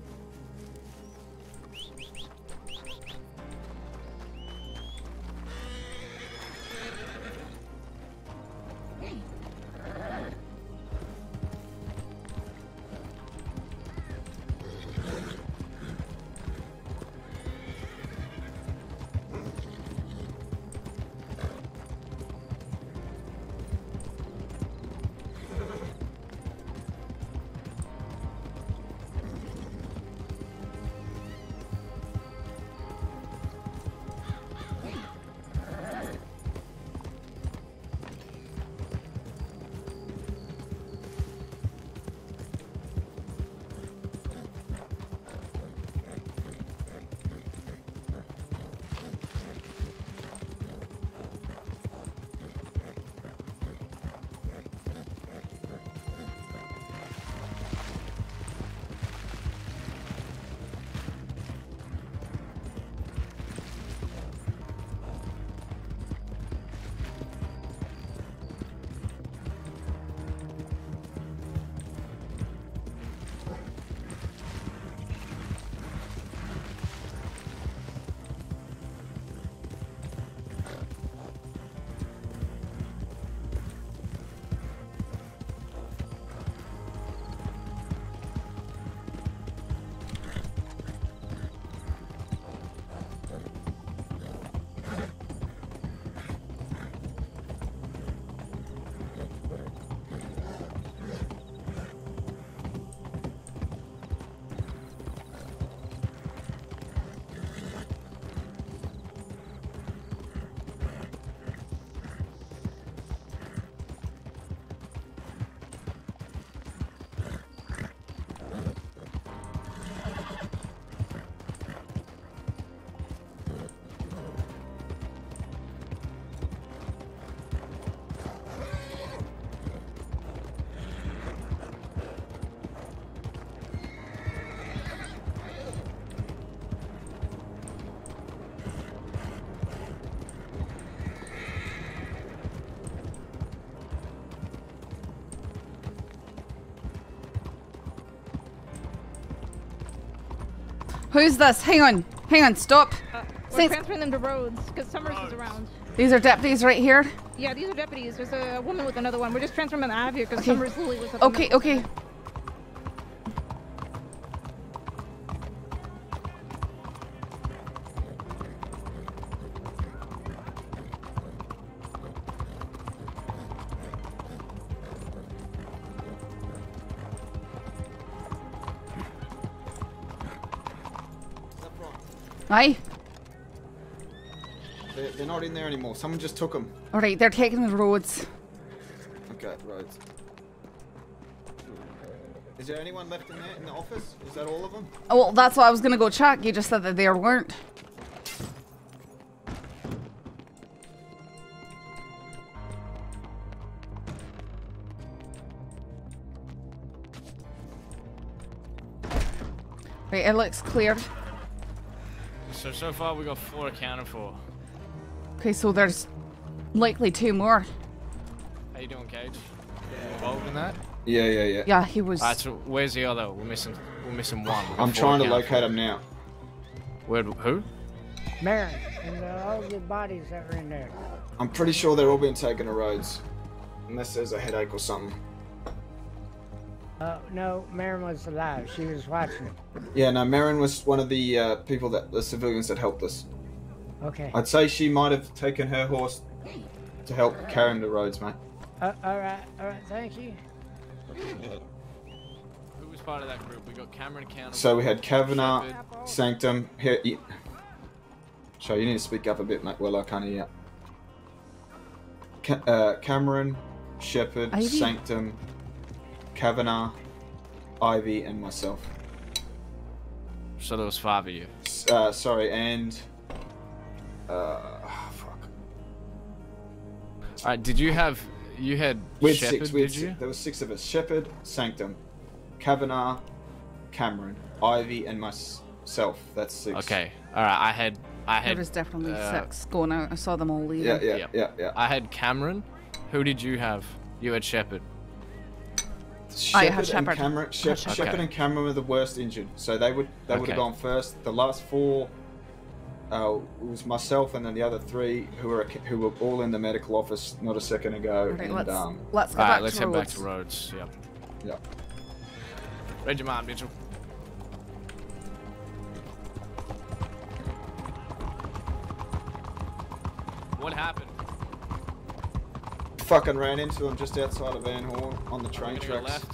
Who's this? Hang on. Hang on. Stop. Uh, we're Saints- transferring them to Rhodes because Summers is around. These are deputies right here. Yeah, these are deputies. There's a woman with another one. We're just transferring them out of here because Okay. Summers Lily was. Okay, okay. Anymore. Someone just took them. Alright, they're taking the roads. Okay, right. Is there anyone left in there in the office? Is that all of them? Oh, well, that's why I was gonna go check. You just said that there weren't. Right, it looks clear. So so far we got four accounted for. Okay, so there's likely two more. How you doing, Cage? You involved in that? Yeah, yeah, yeah. Yeah, he was. Alright, so where's the other? We're missing. We're missing one. We've I'm trying to locate for. them now. Where? Who? Marin, and uh, all the bodies that were in there. I'm pretty sure they're all being taken to Rhodes. Unless there's a headache or something. Uh, no, Marin was alive. She was watching it. Yeah, no, Marin was one of the uh, people that, the civilians that helped us. Okay. I'd say she might have taken her horse to help carry him to Rhodes, mate. Uh, all right, all right. Thank you. Who was part of that group? We got Cameron accountable. So we had Kavanagh, Shepherd. Sanctum. Here, you... So you need to speak up a bit, mate. Well, I can't hear. Ca- uh, Cameron, Shepherd, Ivy? Sanctum, Kavanagh, Ivy, and myself. So there was five of you. S- Uh, sorry, and uh, fuck. Alright, did you have? You had We had Shepherd, six. We had did you? six. There were six of us: Shepherd, Sanctum, Kavanagh, Cameron, Ivy, and myself. That's six. Okay. All right. I had I had There was definitely uh, six going out. I saw them all leaving. Yeah, yeah, yeah, yeah. I had Cameron. Who did you have? You had Shepard. I Shepard had and Cameron. I Shep- had Shepard. Shepard and Cameron were the worst injured, so they would they would have gone first. The last four uh, it was myself and then the other three who were who were all in the medical office not a second ago. Alright, and let's um, let's go All back right. Let's to head back Rhodes. to Rhodes. Yep. Yep. Read your mind, Mitchell. What happened? fucking ran into him just outside of Van Horn on the train Gonna tracks.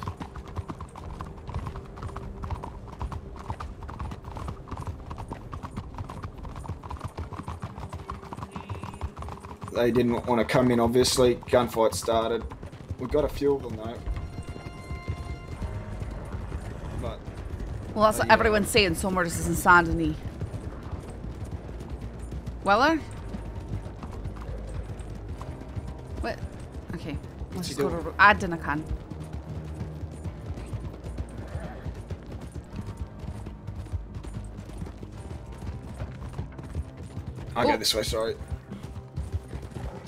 They didn't want to come in, obviously. Gunfight started. We've got a few of them though. But Well, that's what Uh, yeah. everyone's saying. Somewhere this is in Denis. Weller? What? Okay. Let's just go to doing? ro- I dinna can. I Oh. go this way. Sorry,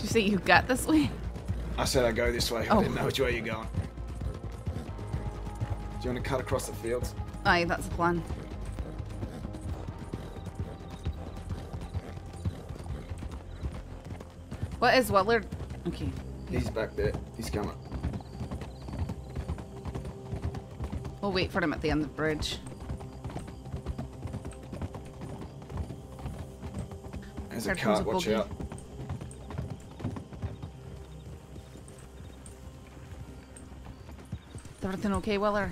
you say you got this way? I said I go this way. Oh. I didn't know which way you're going. Do you want to cut across the fields? Oh, Aye, that's the plan. What is Weller? Okay. He's back there. He's coming. We'll wait for him at the end of the bridge. There's Here a cart. Watch out. Everything okay, Weller?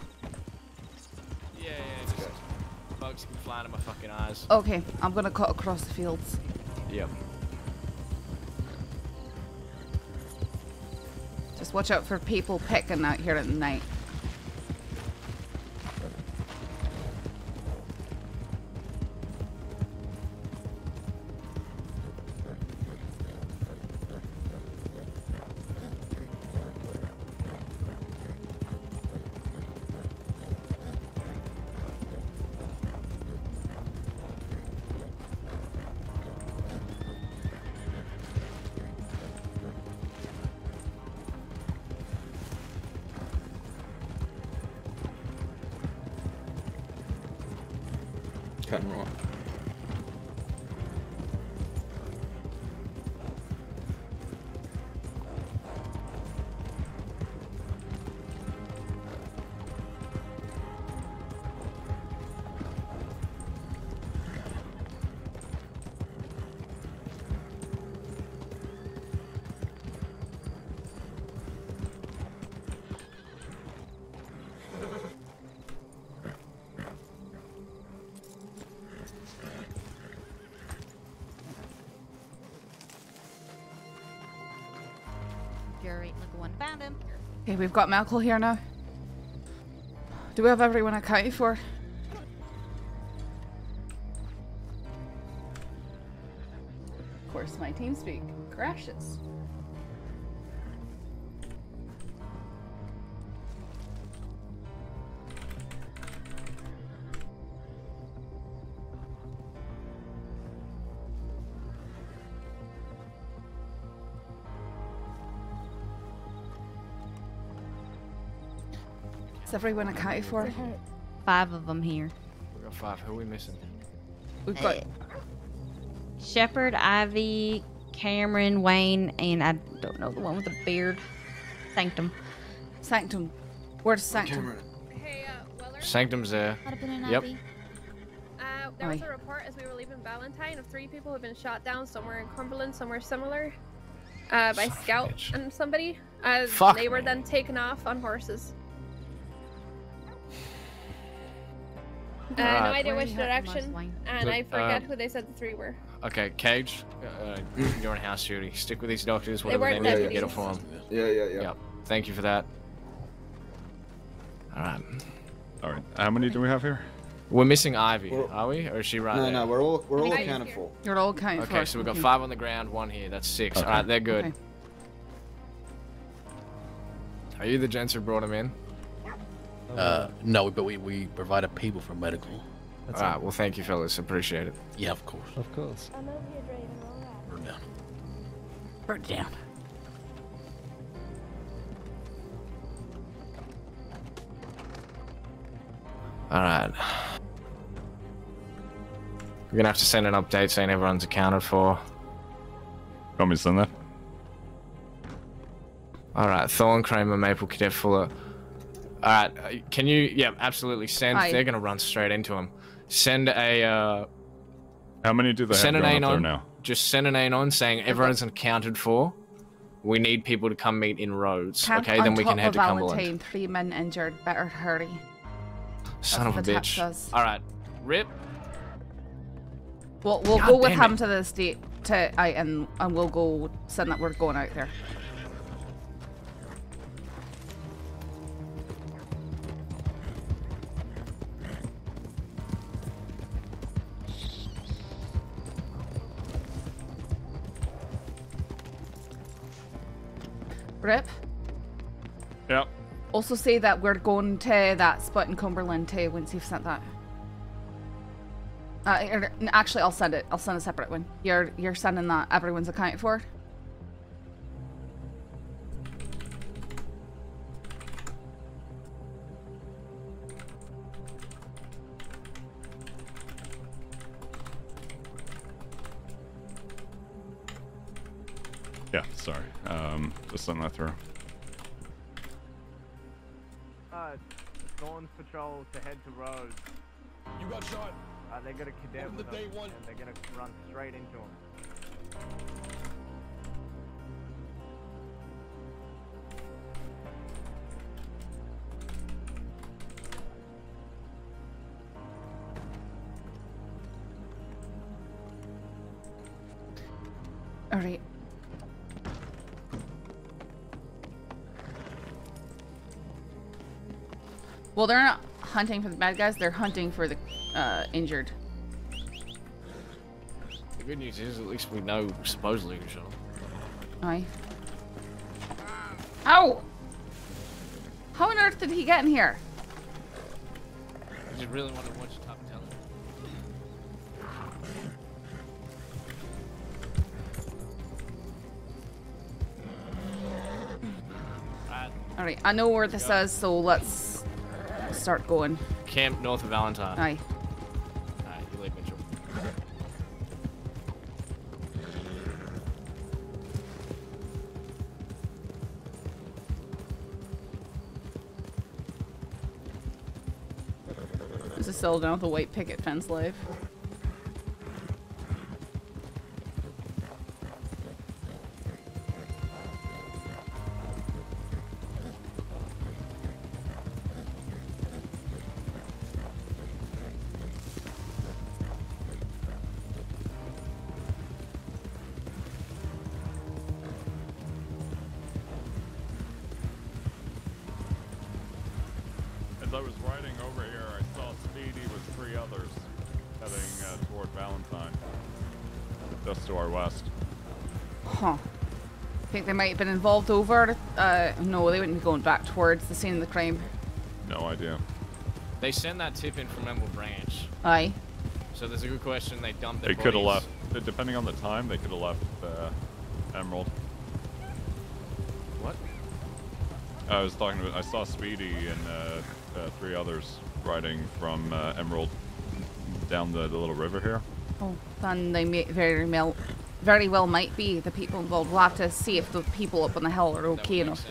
Yeah, yeah. Just bugs been flying in my fucking eyes. Okay, I'm gonna cut across the fields. Yep. Just watch out for people picking out here at night. We've got Malcolm here now. Do we have everyone accounted for? Of course, my TeamSpeak crashes. Everyone accounted for? Five of them here. We got five. Who are we missing? We've got Shepherd, Ivy, Cameron, Wayne, and I don't know the one with the beard. Sanctum. Sanctum. Where's Sanctum? Sanctum's there. Yep. Uh, there was a report as we were leaving Valentine of three people who have been shot down somewhere in Cumberland, somewhere similar, uh, by Scout and somebody. Uh, Fuck they were me. then taken off on horses. Uh, no Alright. idea which you have the most direction, and So, I forget uh, who they said the three were. Okay, Cage, uh, you're on house duty. Stick with these doctors, whatever they, weren't need to get it for them. Yeah, yeah, yeah. Yep. Thank you for that. All right. All right. How many do we have here? We're missing Ivy, We're- are we? Or is she right no, there? no, we're all we're all Ivy's accounted here. for. You're all accounted for. Okay, so we've got five on the ground, one here. That's six. Okay. All right, they're good. Okay. Are you the gents who brought him in? Uh, no, but we, we provided people for medical. All right. Well, thank you, fellas. Appreciate it. Yeah, of course. Of course. Burn down. Burn it down. All right. We're gonna have to send an update saying everyone's accounted for. Want me to send that? All right, Thorne Kramer, Maple Cadet Fuller. All right, uh, can you? Yeah, absolutely. Send. Aye. They're gonna run straight into him. Send a. Uh, How many do they have send an going up there anon. now? Just send an anon saying everyone's accounted for. We need people to come meet in Rhodes. Camp okay, then we can head of to Cumberland. Valentine, three men injured. Better hurry. Son of a what the tap bitch. says. All right, Rip. We'll we'll God go with damn him it. to the state to I and and we'll go send that we're going out there. Rip. Yep. Also say that we're going to that spot in Cumberland too once you've sent that. Uh, er, actually, I'll send it. I'll send a separate one. You're you're sending that everyone's accounted for. Yeah, sorry. Um, just send that through. Uh, Thorne's Patrol to head to Rhodes. You got shot. Uh, they got a cadet Welcome with to day them, one. and they're gonna run straight into him. All right. Well, they're not hunting for the bad guys. They're hunting for the uh, injured. The good news is, at least we know supposedly who's shot. Aye. Ow! How on earth did he get in here? I just really want to watch Top Teller. All right, I know where this is, so let's start going. Camp north of Valentine. Aye. Alright, you leave Mitchell. This is still down with a white picket fence live. They might have been involved over. Uh, no, they wouldn't be going back towards the scene of the crime. No idea. They send that tip in from Emerald Ranch. Aye. So there's a good question they dumped their They could have left, depending on the time, they could have left uh, Emerald. What? I was talking about, I saw Speedy and uh, uh, three others riding from uh, Emerald down the, the little river here. Oh, then they may very well, very well might be the people involved. We'll have to see if the people up on the hill are okay enough.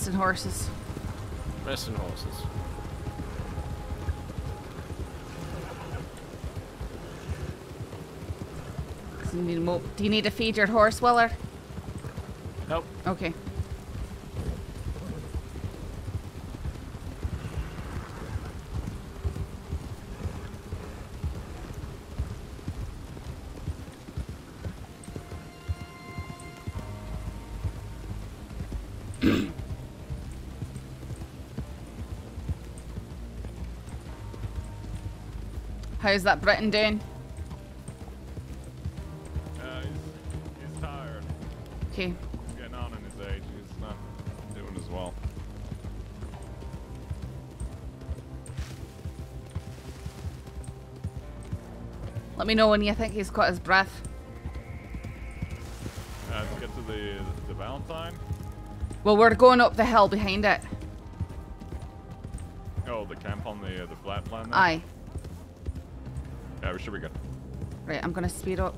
Resting horses. Resting horses. So you need a Do you need to feed your horse, Weller? Nope. Okay. How's that Britain doing? Uh, he's, he's tired. Okay. He's getting on in his age. He's not doing as well. Let me know when you think he's got his breath. Uh, let's get to the the Valentine. Well, we're going up the hill behind it. Oh, the camp on the uh, the flat plan. There? Aye. We should be good. Right, I'm gonna speed up.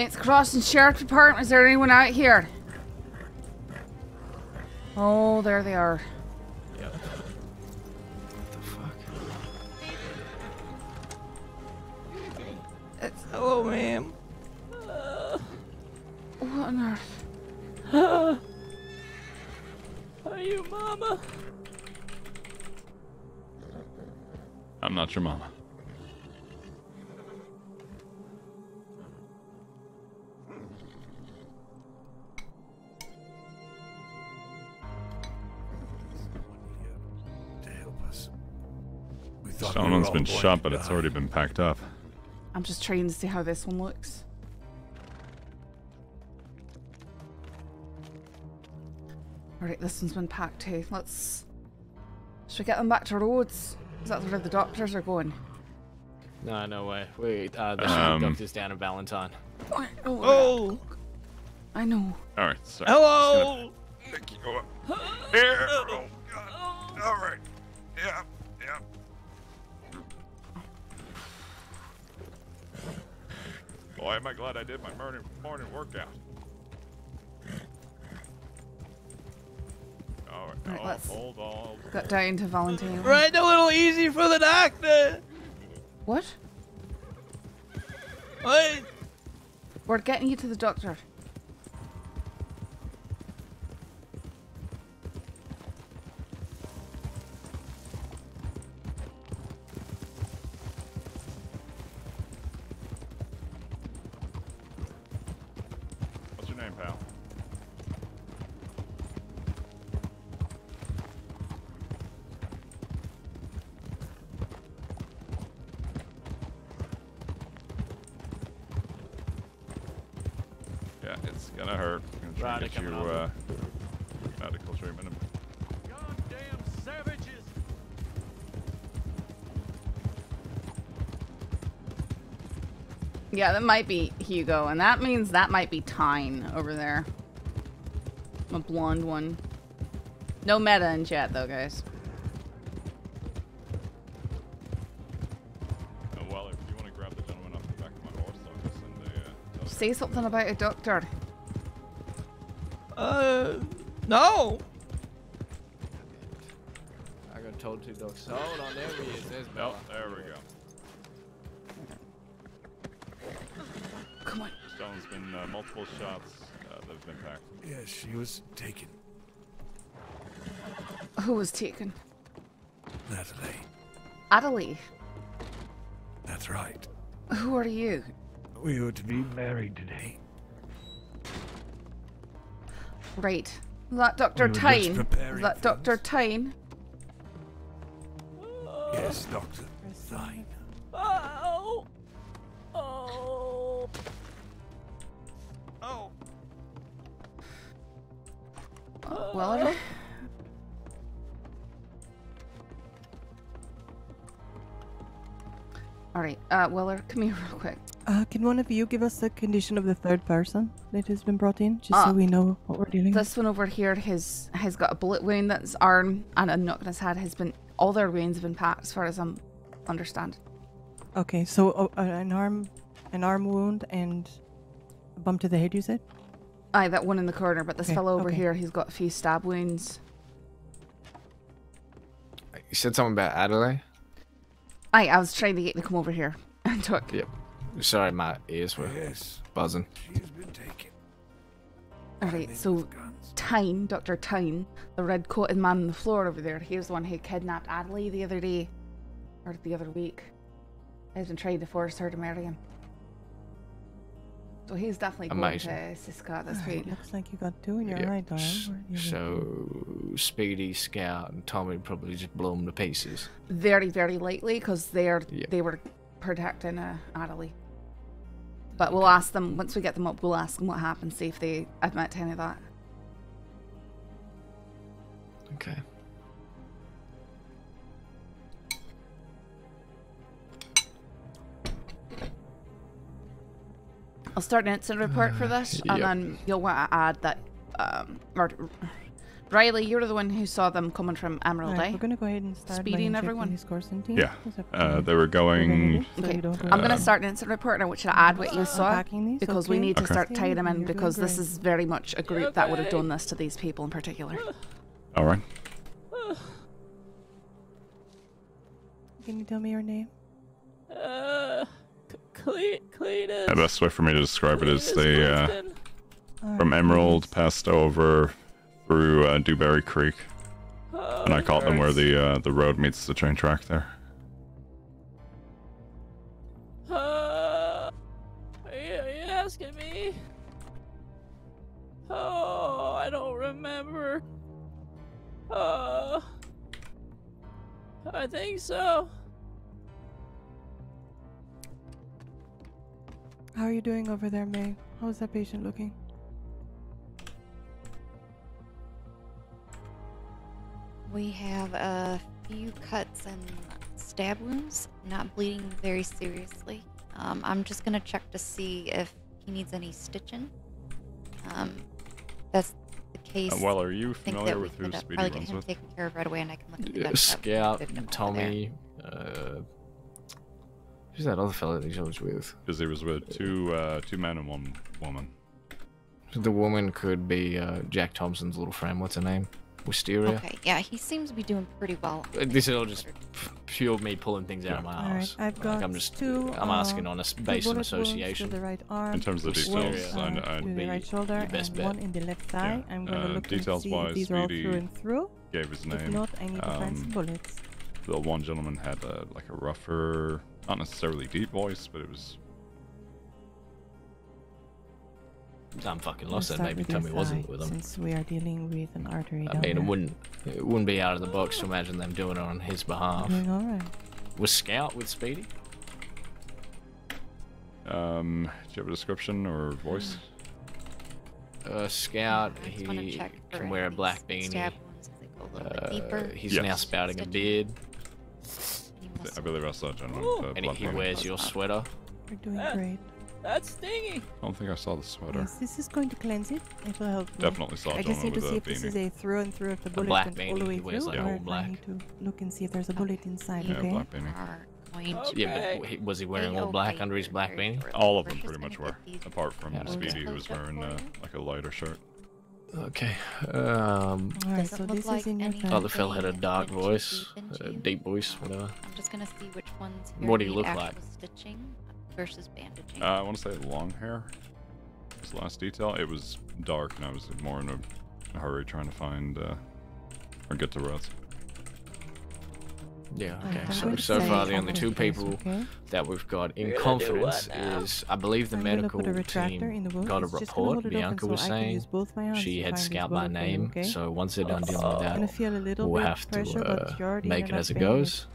Saints Crossing Sheriff Department, is there anyone out here? Oh, there they are. Someone's were been all going shot, but it's already been packed up. I'm just trying to see how this one looks. Alright, this one's been packed too. Let's. Should we get them back to Rhodes? Is that where the doctors are going? No, no way. Wait, uh, the Um, doctor's down in Valentine. Oh! Oh! I know. All right. Sorry. Hello. Gonna pick you up. Here. morning morning workout. All right. Right, oh, let's- hold on. Got down to Valentine. Right, a little easy for the doctor. What? What? We're getting you to the doctor. Yeah, that might be Hugo, and that means that might be Thyne over there. A blonde one. No meta in chat though, guys. Oh, well, if you want to grab the gentleman off the back of my horse, I'll just send a. Uh, Say something about a doctor. Uh, no. I got told two dogs. Hold on, there he is. There's Bella. Oh, there we multiple shots uh, that have been packed. Yes, she was taken. Who was taken? Natalie. Adaleigh. That's right. Who are you? We were to be married today. Right. That Dr. We were Thyne? That Dr. Thyne? Yes, Doctor. Come here real quick. Uh, can one of you give us the condition of the third person that has been brought in, just Uh, so we know what we're dealing with? This one over here has has got a bullet wound that's arm and a knock in his head. Has been all their wounds have been packed, as far as I'm understand. Okay, so uh, uh, an arm, an arm wound and a bump to the head. You said. Aye, that one in the corner, but this Okay, fellow over okay. here, he's got a few stab wounds. You said something about Adelaide? Aye, I was trying to get you to come over here and talk. Yep. Sorry, my ears were buzzing. Alright, so Thyne, Dr. Thyne, the red coated man on the floor over there, he was the one who kidnapped Adelaide the other day. Or the other week. He's been trying to force her to marry him. So he's definitely going Amazing. to Sisika at this Alright, point. looks like you got two in your Yep. eye, darling. S- Where So Speedy, Scout, and Tommy probably just blow them to pieces. Very, very likely, because they are Yep. they were protecting uh, Adelaide. But we'll ask them once we get them up. We'll ask them what happened. See if they admit to any of that. Okay. I'll start an incident report for this, and then you'll want to add that. Um, Riley, you're the one who saw them coming from Emerald, Alright, eh? we're gonna go ahead and start by Speedy and injecting everyone. these Corson Yeah. Is Uh, they were going. Okay, you don't go I'm gonna start an incident report, and I want you to add what you saw these, because we okay. need to Okay. start tying them in because this is very much a group that would have done this to these people in particular. All right. Can you tell me your name? Uh, Cle- Cletus. The best way for me to describe it is they, uh, Clifton. from Emerald passed over through uh, Dewberry Creek, and I caught them where the uh, the road meets the train track there. Uh, are you, are you asking me? Oh, I don't remember. Uh, I think so. How are you doing over there, May? How's that patient looking? We have a few cuts and stab wounds, not bleeding very seriously. Um, I'm just gonna check to see if he needs any stitching. Um, that's the case. Uh, well, are you familiar with who could, Speedy probably get him with? taken care of right away, and I can look at the Uh, gunshot Scout, victim over. Tommy, uh, who's that other fella that he's always with? Because he was with two uh, two men and one woman. The woman could be uh, Jack Thompson's little friend. What's her name? Wisteria. Okay, yeah, he seems to be doing pretty well. Uh, This is all just pure me pulling things out of my Alright, ass. I've Like, got I'm just, two. I'm asking uh, on a s- two based on association. To the right arm. In terms of the one, details, uh, I- I'd to the be right shoulder best and bet. one in the left thigh. I'm gonna Uh, look and see wise, if these are all through and through. Gave his If not, I need to find some Um, bullets. The one gentleman had a, like a rougher, not necessarily deep voice, but it was. I'm fucking We'll lost. Then maybe Tommy wasn't with them. Since we are dealing with an artery. I down mean, it wouldn't, it wouldn't be out of the box to imagine them doing it on his behalf. Doing all right. Was Scout with Speedy? Um, do you have a description or voice? Uh, Scout, I just wanna he can wear a black beanie. stab wounds as they go a little bit Uh, deeper. he's now spouting a beard, I believe I saw a gentleman. Ooh. with a and black he wears your sweater. We're doing Uh, great. That's stingy. I don't think I saw the sweater. Yes, this is going to cleanse it. It will help. me. Definitely saw a I just need to see if a this is a through and through if the bullet black went all the way he through, like, or all if I black. need to look and see if there's a bullet inside. Yeah, okay. black beanie. Are Yeah, but was he wearing all black under his black beanie? All of them pretty much were, apart from Yeah. Speedy, who was wearing uh, like a lighter shirt. Okay. Um. All right, so this like is in your any- thigh. Other fella had a dark voice, a deep voice, whatever. I'm just gonna see which ones What do here he look like? Stitching versus bandaging. Uh, I want to say long hair. was the last detail. It was dark, and I was more in a, a hurry trying to find uh, or get to Ruts. Yeah, okay. don't So so far the only two people okay? that we've got in You're gonna do confidence what is I believe the I'm medical a team in the got a It's just gonna report. hold open Bianca so was I saying both my she had find this Scout by bullet for you, name. okay? So once they're done dealing with that, feel a little we'll have to but uh, make it as it pain. goes.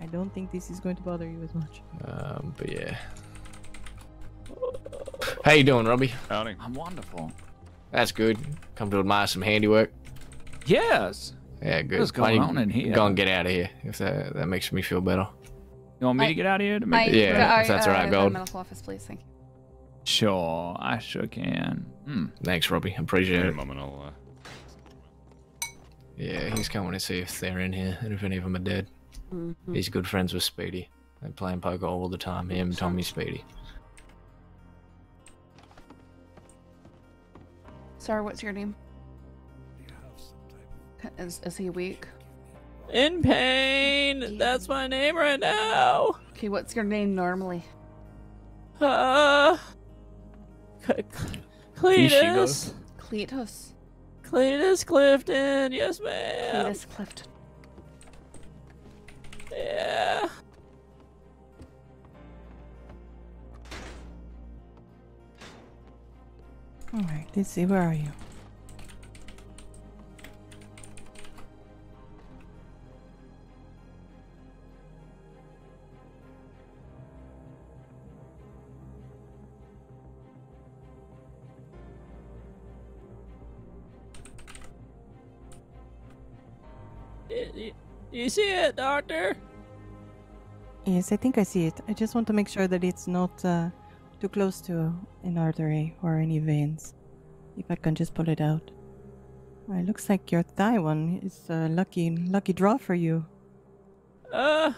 I don't think this is going to bother you as much. Um, but yeah. How you doing, Robbie? Howdy. I'm wonderful. That's good. Come to admire some handiwork. Yes. Yeah, good. What's Why going don't on in here? Go and get out of here if that that makes me feel better. You want me I- to get out of here to I, make Yeah, if that's uh, all right, the Gold. medical office, please. Thank you. Sure, I sure can. Hmm. Thanks, Robbie. Appreciate Wait a it. moment, I'll. Uh, Yeah, he's coming to see if they're in here and if any of them are dead. Mhm. He's good friends with Speedy. They're playing poker all the time. Him, Tommy, Speedy. Sir, what's your name? Is, is he weak? In pain. That's my name right now. Okay, what's your name normally? Uh, C- C- Cletus. Cletus. Cletus Clifton. Yes, ma'am. Cletus Clifton. Yeah. Alright, let's see, where are you? You see it, Doctor? Yes, I think I see it. I just want to make sure that it's not uh, too close to an artery or any veins. If I can just pull it out. Uh, It looks like your thigh one is a lucky, lucky draw for you. Uh,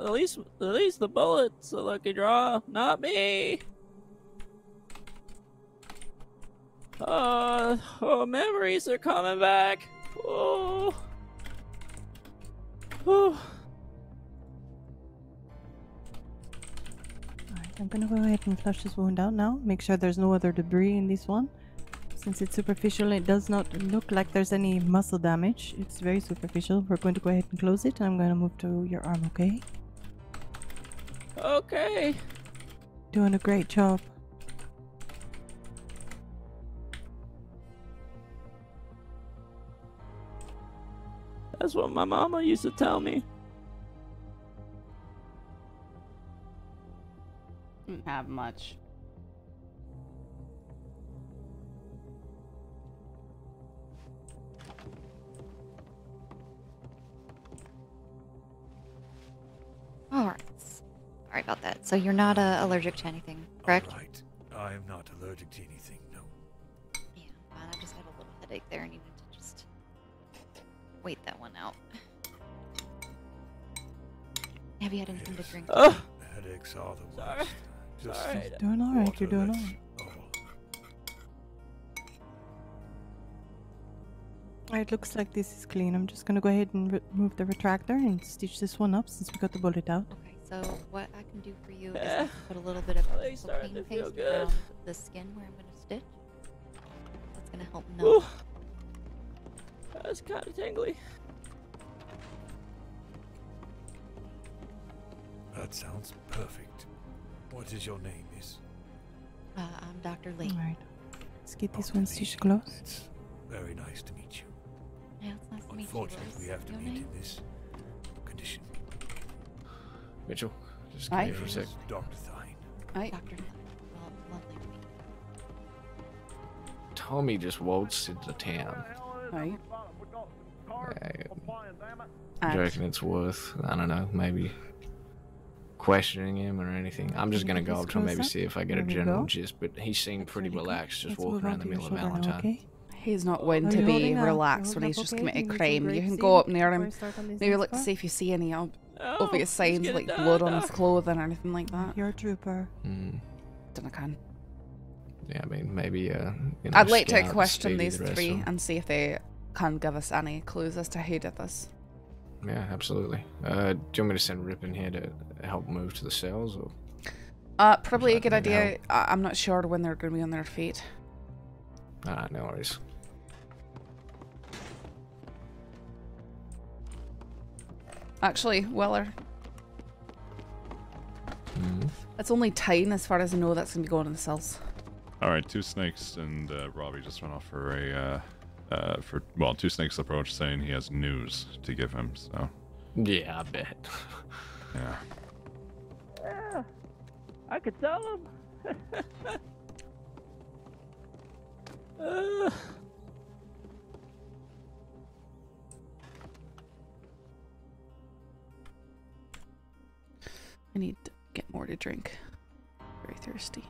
at least, at least the bullet's a lucky draw, not me. Uh, oh, memories are coming back. Oh. Alright, I'm gonna go ahead and flush this wound out now. Make sure there's no other debris in this one. Since it's superficial, it does not look like there's any muscle damage. It's very superficial. We're going to go ahead and close it. I'm going to move to your arm, okay? Okay. Doing a great job. That's what my mama used to tell me. Didn't have much. All right. Sorry about that. So you're not uh, allergic to anything, correct? Right. I am not allergic to anything, no. Yeah, fine. I just had a little headache there and needed to just wait that one out. Have you had anything to drink? Ugh. Headaches are the Sorry. worst. Just Sorry. Doing alright, you're doing alright. oh, Alright, looks like this is clean. I'm just gonna go ahead and remove the retractor and stitch this one up since we got the bullet out. Okay, so what I can do for you is. I can put a little bit of They starting to propane feel paste around the skin where I'm gonna stitch. That's gonna help numb. Ooh. That's kind of tingly. That sounds perfect. What is your name, miss? Uh, I'm Dr. Lee. Alright. Let's get this one stitched close. It's very nice to meet you. Yeah, it's nice to meet you. Unfortunately, we have to your meet name? in this condition. Mitchell, just give me for a sec. Dr. Thyne. Aye. Dr. Well, lovely to meet you. Tommy just waltzed into town. Right. I, do you reckon it's worth, I don't know, maybe questioning him or anything? I'm just gonna go up to him, maybe see if I get a general gist, but he seemed pretty relaxed, just walking around the middle of shoulder Valentine. He's not one to be relaxed when he's just committed a crime. You can go up near him, I start on this maybe look to see if you see any Oh, obvious signs like blood on his clothing or anything like that. You're a trooper. Mm, Don't I can. yeah, I mean, maybe, uh, you know, I'd like to question these the three and see if they can give us any clues as to who did this. Yeah, absolutely. Uh, do you want me to send Rip in here to help move to the cells, or? Uh, probably a good let me know. idea. I- I'm not sure when they're going to be on their feet. Ah, no worries. Actually, Weller, Mm-hmm. only Thyne as far as I know that's going to be going in the cells. All right, two snakes and uh, Robbie just went off for a uh, for well, two snakes approach saying he has news to give him. So Yeah, I bet. yeah. Yeah, I could tell him. uh, I need to get more to drink. Very thirsty.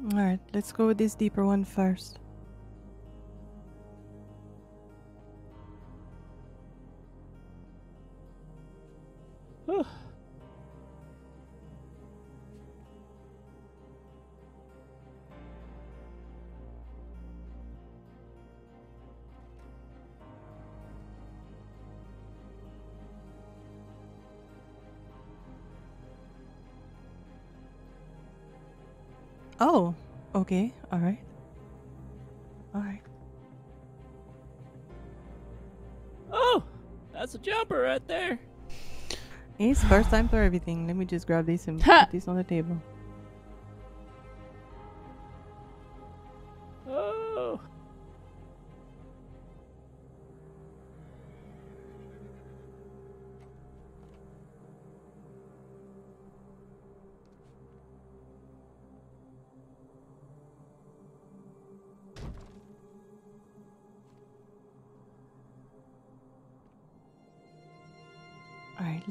Alright, let's go with this deeper one first. Oh, okay, alright. Alright. oh, that's a jumper right there. It's first time for everything. Let me just grab this and put this on the table.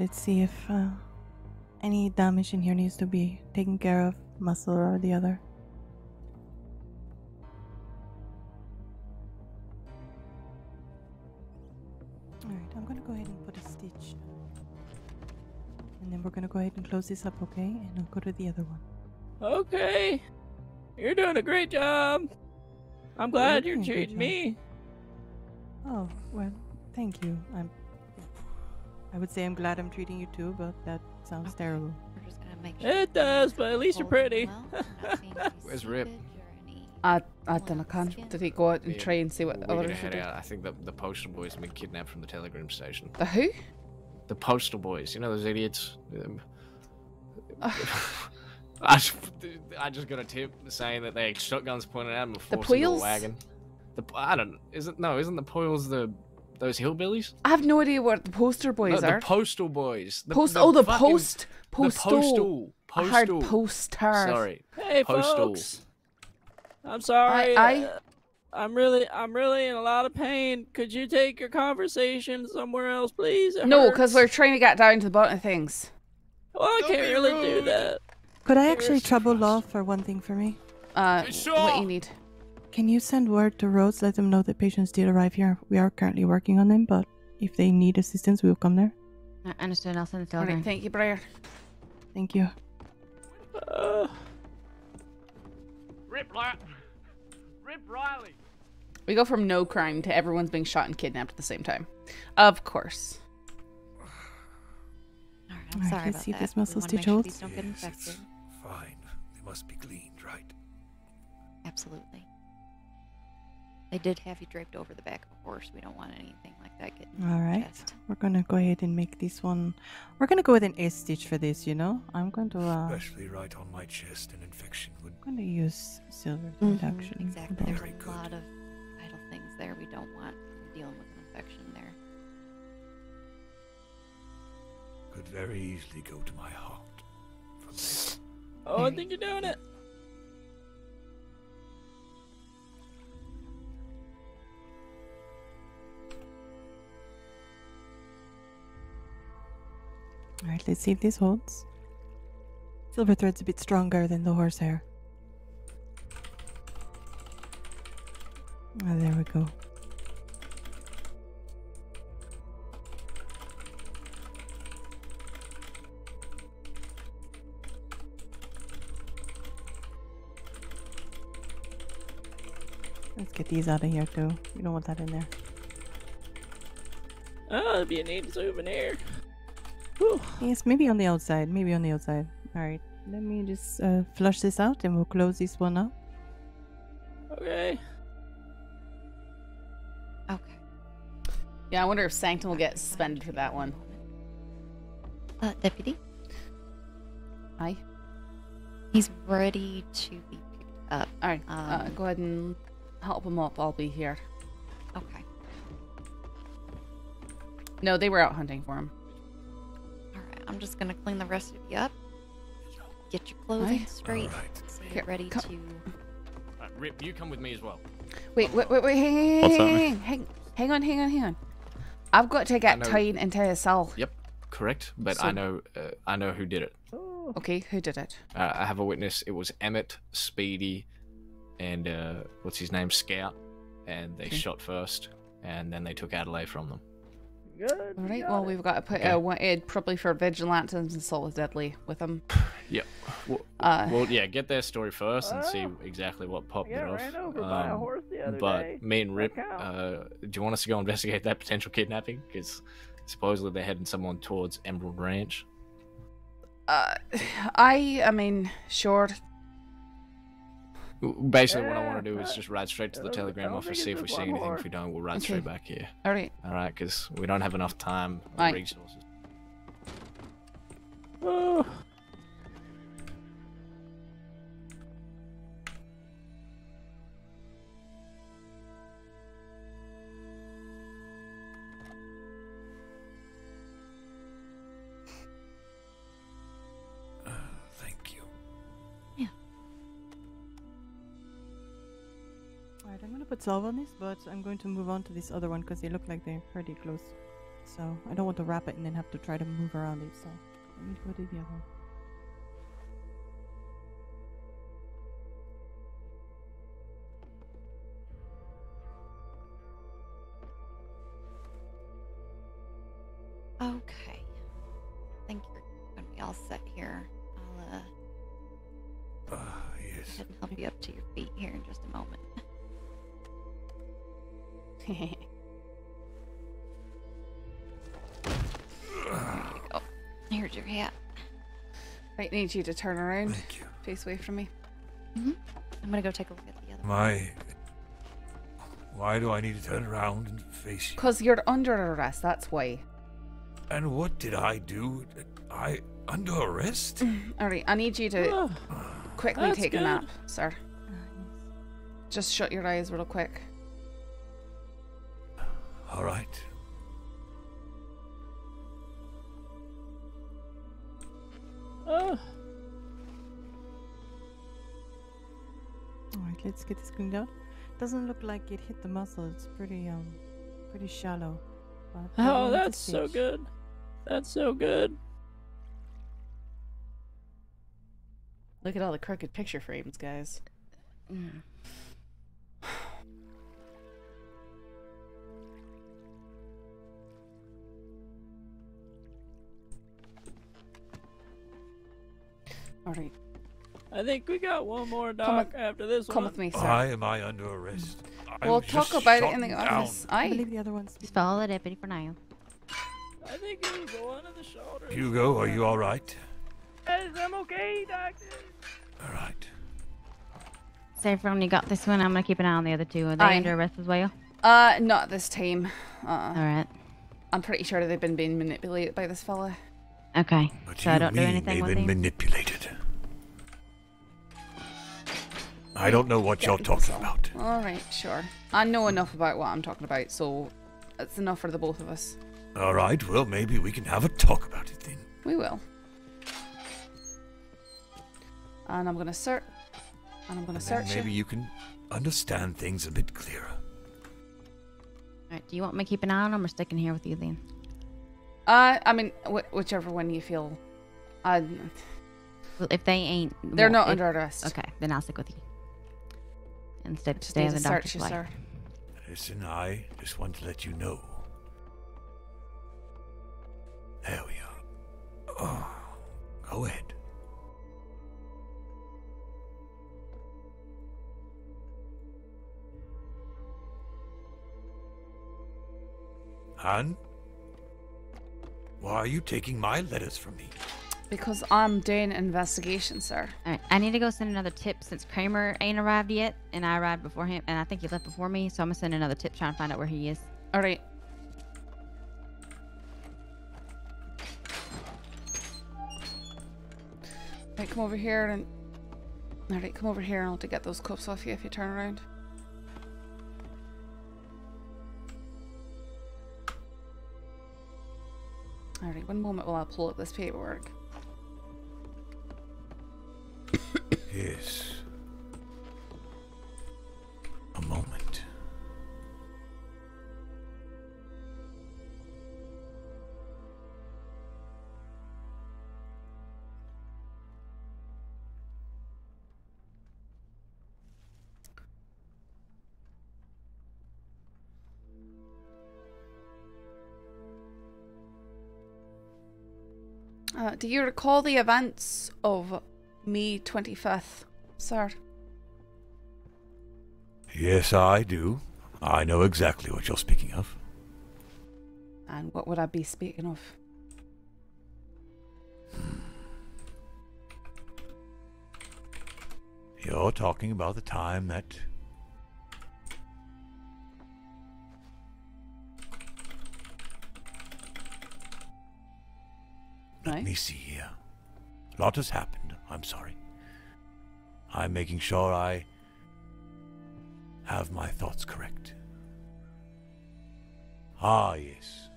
Let's see if uh, any damage in here needs to be taken care of, muscle or the other. Alright, I'm gonna go ahead and put a stitch. And then we're gonna go ahead and close this up, okay? And I'll go to the other one. Okay. You're doing a great job. I'm glad you're you're doing a great treating me. Oh, well, thank you. I'm. I would say I'm glad I'm treating you too, but that sounds terrible. We're just gonna make It does, but at least you're pretty. Where's Rip? I, I don't know, can Did he go out and try and see what the We're others gonna are doing? out. I think the the postal boys have been kidnapped from the telegram station. The who? The postal boys. You know those idiots. Um, I just, I just got a tip saying that they had shotguns pointed at them before the Poils? wagon. The I don't. Isn't no? Isn't the Poils the those hillbillies? I have no idea what the poster boys no, are. the postal boys. The, Post- oh, the fucking- post- the postal. postal. I heard Postal. poster. Sorry. Hey, postal. folks. I'm sorry. I- uh, I'm really, I'm really in a lot of pain. Could you take your conversation somewhere else, please? It No, because we're trying to get down to the bottom of things. Well, I can't really do that. Could I actually trouble Law for one thing for me? Uh, what you need? Can you send word to Rhodes, let them know that patients did arrive here? We are currently working on them, but if they need assistance, we will come there. I understood. I'll send the All telegram. right, thank you, Briar. Thank you. Uh, Rip, Li- Rip Riley. We go from no crime to everyone's being shot and kidnapped at the same time. Of course. I'm Alright, sorry let's about see if that. this We muscle wanna stitch sure holds. these don't get infected. Fine. They must be cleaned, right? Absolutely. They did have you draped over the back of a horse. We don't want anything like that getting All right, chest. we're gonna go ahead and make this one. We're gonna go with an S stitch for this. You know, I'm going to. Uh, Especially right on my chest, an infection would. I'm going to use silver Mhm, reduction. Exactly. There's both. a lot of vital things there. We don't want dealing with an infection there. Could very easily go to my heart. From there. oh, I think you're doing it. All right, let's see if this holds. Silver thread's a bit stronger than the horsehair. Ah, there we go. Let's get these out of here too. You don't want that in there. Oh, you need a souvenir. Yes, maybe on the outside. Maybe on the outside. All right. Let me just uh, flush this out, and we'll close this one up. Okay. Okay. Yeah, I wonder if Sanctum will get suspended for that one. Uh, deputy, Hi. he's ready to be picked up. All right. uh, Um, go ahead and help him up. I'll be here. Okay. No, they were out hunting for him. All right. I'm just gonna clean the rest of you up. Get your clothing Aye. straight. So Here, you're ready come- to. Uh, Rip, you come with me as well. Wait, wait, wait, wait, hang, What's hang, that, hang, hang, hang on, hang on, hang on. I've got to get know- tied into a cell. Yep, correct. But So- I know, uh, I know who did it. Okay, who did it? Uh, I have a witness. It was Emmett, Speedy, and uh, what's his name, Scout, and they Okay. shot first, and then they took Adaleigh from them. Good. All right. Well, we've got to put Okay. a wanted probably for vigilantes and assault with deadly with them. Yep. Well, Uh, well, yeah. Get their story first and see exactly what popped got it off. ran over by a Um, horse the but day. me and Rip, uh, do you want us to go investigate that potential kidnapping? Because supposedly they're heading someone towards Emerald Ranch. Uh, I, I mean, sure. Basically, what I want to do is just ride straight to the I don't- I telegram office, see if we see anything. horse. If we don't, we'll ride Okay. straight back here. All right. All right, because we don't have enough time or Aye. resources. Oh. Put solve on this, but I'm going to move on to this other one because they look like they're pretty close. So I don't want to wrap it and then have to try to move around it. So let me go to the other one. Okay. I think you're gonna be all set here. I'll uh, Ah, yes. go ahead help you up to your feet here in just a moment. There you go. Here's your hat. Right, need you to turn around. Thank you. Face away from me. hmm I'm gonna go take a look at the other. My. Why do I need to turn around and face you? Cause you're under arrest. That's why. And what did I do? I under arrest? All right, I need you to quickly that's take a nap, sir. Just shut your eyes real quick. All right. Oh. All right, let's get this cleaned out. Doesn't look like it hit the muscle. It's pretty um, pretty shallow. But Oh, that's so good. That's so good. Look at all the crooked picture frames, guys. Mm. All right. I think we got one more Come doc with- after this come one. with me, sir. Why am I under arrest? I We'll talk about it in the down. office. Aye. believe the other one's. Just follow the deputy for now. I think it was the one on the shoulder. Hugo, are you all right? Yes, I'm okay, doctor. All right. So everyone, you got this one. I'm gonna keep an eye on the other two. Are they Aye. under arrest as well? Uh, not this time. Uh, all right. I'm pretty sure they've been being manipulated by this fella. Okay. But so I you don't do mean anything they've with been him. manipulated. I don't know what you're talking about. All right, sure. I know enough about what I'm talking about, so it's enough for the both of us. All right, well, maybe we can have a talk about it then. We will. And I'm gonna search. And I'm gonna And then search maybe you. you can understand things a bit clearer. Alright, do you want me to keep an eye on them or sticking here with you then? Uh, I mean, wh- whichever one you feel. Uh, Well, if they ain't, They're well, not if- under arrest. Okay, then I'll stick with you instead stay in the doctor's you. Sir. Listen, I just want to let you know. There we are. Oh, go ahead. Han, why are you taking my letters from me? Because I'm doing an investigation, sir. Alright, I need to go send another tip since Kramer ain't arrived yet, and I arrived before him, and I think he left before me, so I'm gonna send another tip trying to find out where he is. Alright. Right, come over here and... Alright, come over here and I'll to get those cups off you if you turn around. Alright, one moment while I pull up this paperwork. Yes. A moment. Uh, do you recall the events of May 25th, sir? Yes, I do. I know exactly what you're speaking of. And what would I be speaking of? Hmm. You're talking about the time that. Let me see here. A lot has happened. I'm sorry. I'm making sure I have my thoughts correct. Ah, yes.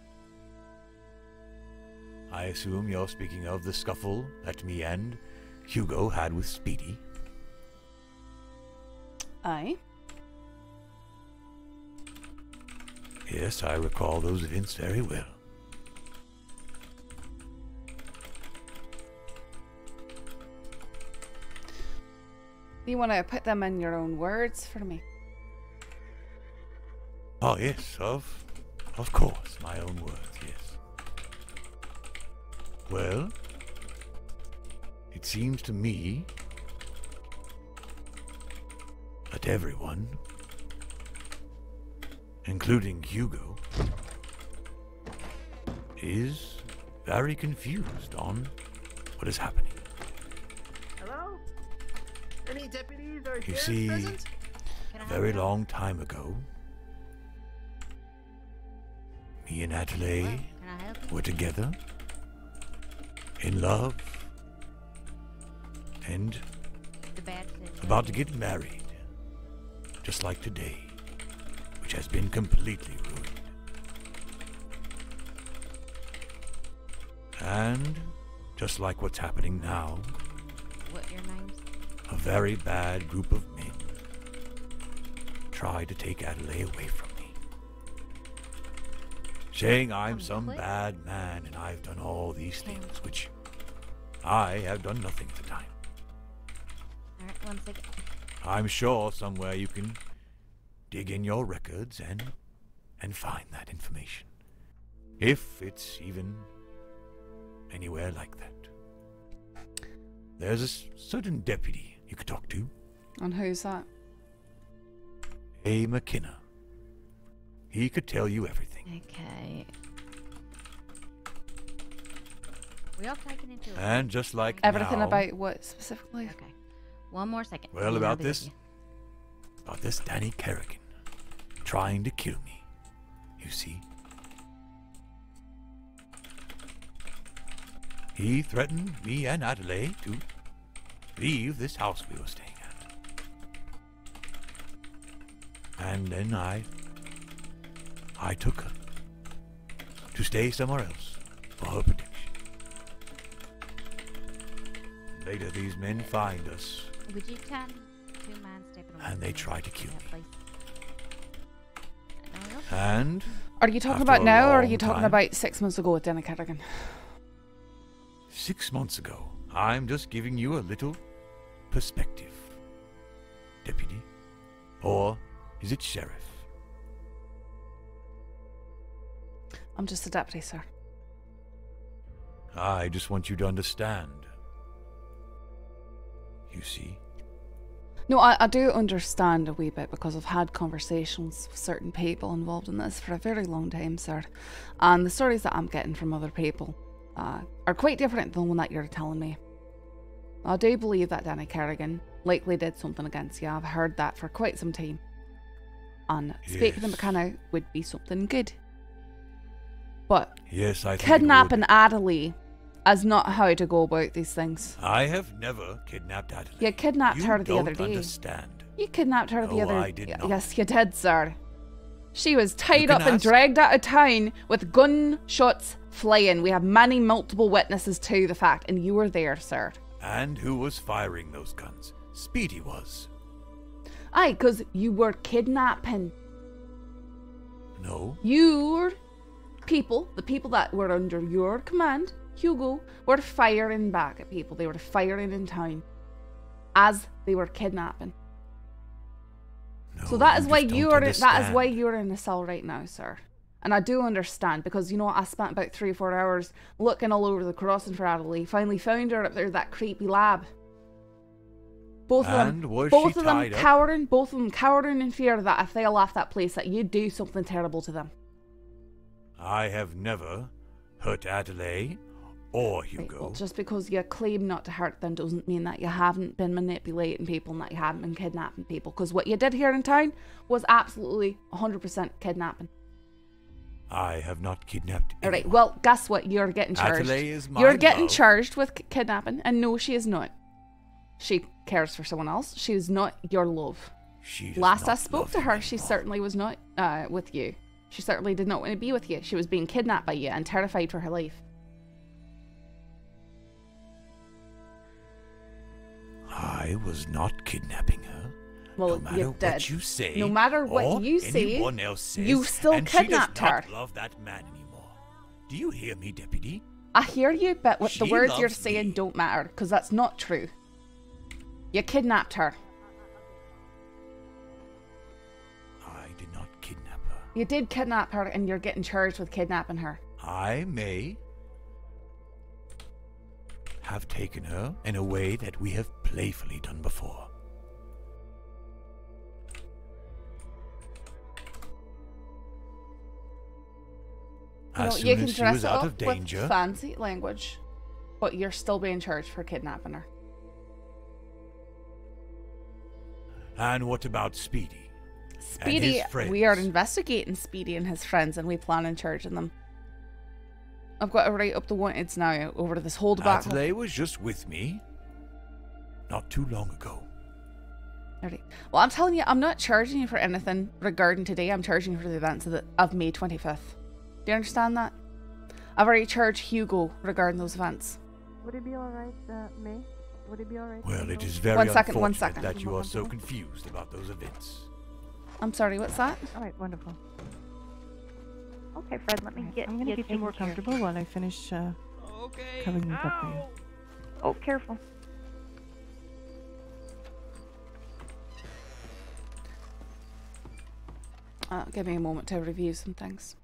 I assume you're speaking of the scuffle that me and Hugo had with Speedy. Aye. Yes, I recall those events very well. You want to put them in your own words for me? Oh yes, of of course, my own words, yes. Well, it seems to me that everyone, including Hugo, is very confused on what is happening. Any deputies or You see, present? a very long time ago, me and Adaleigh were together, in love, and about to get married, just like today, which has been completely ruined. And just like what's happening now, What your name's? A very bad group of men tried to take Adaleigh away from me. Saying I'm some bad man and I've done all these hmm. things, which I have done nothing the time. Alright, one second. I'm sure somewhere you can dig in your records and and find that information. If it's even anywhere like that. There's a certain deputy you could talk to, And who's that? A. McKenna. He could tell you everything. Okay. We all taken into account. And just like Everything now- about what specifically? Okay. One more second. Well, and I'll about this, about this Danny Kerrigan trying to kill me. You see, he threatened me and Adaleigh to leave this house we were staying at, and then I, I took her to stay somewhere else for her protection. Later, these men find us Would you kind two mind stepping away and they try to kill that me. place? No, no. And Are you talking about now or are you talking time- about six months ago with Danny Kerrigan? Six months ago, I'm just giving you a little perspective, deputy. Or is it sheriff? I'm just a deputy, sir. I just want you to understand. You see, No, I, I do understand a wee bit because I've had conversations with certain people involved in this for a very long time, sir. And the stories that I'm getting from other people uh, are quite different than the one that you're telling me. I do believe that Danny Kerrigan likely did something against you. I've heard that for quite some time. And speaking of Yes. McKenna would be something good. But Yes, I kidnapping Adaleigh is not how to go about these things. I have never kidnapped Adaleigh. You kidnapped You her the other day. understand. You kidnapped her the No, other I did not. Yes, you did, sir. She was tied up and dragged out of town with gunshots flying. We have many multiple witnesses to the fact, and you were there, sir. And who was firing those guns? Speedy was. Aye, because you were kidnapping. No. Your people, the people that were under your command, Hugo, were firing back at people. They were firing in town as they were kidnapping. No, so that is why you don't are that is why you're in the cell right now, sir. And I do understand because you know I spent about three or four hours looking all over the crossing for Adaleigh. Finally found her up there, that creepy lab. Both of them, both of them up? cowering, both of them cowering in fear that if they left that place, that you'd do something terrible to them. I have never hurt Adaleigh or Right, Hugo. well, just because you claim not to hurt them doesn't mean that you haven't been manipulating people and that you haven't been kidnapping people. Because what you did here in town was absolutely 100% kidnapping. I have not kidnapped All right. Well, guess what? You're getting charged. Adaleigh is my You're getting love. charged with kidnapping, and no, she is not. She cares for someone else. She is not your love. She Last I spoke to her, she certainly was not uh, with you. She certainly did not want to be with you. She was being kidnapped by you and terrified for her life. I was not kidnapping her. Well, no matter you what you say, No matter what you say, says, you still and kidnapped she does her. love that man anymore. Do you hear me, deputy? I hear you, but what the words you're saying don't matter because that's not true. You kidnapped her. I did not kidnap her. You did kidnap her, and you're getting charged with kidnapping her. I may have taken her in a way that we have playfully done before. You, know, As you can as she dress was out up of danger, with fancy language, but you're still being charged for kidnapping her. and what about Speedy? Speedy, we are investigating Speedy and his friends, and we plan on charging them. I've got to write up the wanteds now over to this whole debacle. Adaleigh was just with me not too long ago. Alright. Well, I'm telling you, I'm not charging you for anything regarding today. I'm charging you for the events of, the, of May 25th. Do you understand that? I've already charged Hugo regarding those events. Would it be alright, uh, May? Would it be alright? Well, it is very One second, one unfortunate second. that you are so confused about those events. I'm sorry, what's that? Alright, wonderful. Okay, Fred, let me get I'm gonna you get you more taken care of. comfortable while I finish uh, covering these up for you. Oh, careful. Uh, give me a moment to review some things.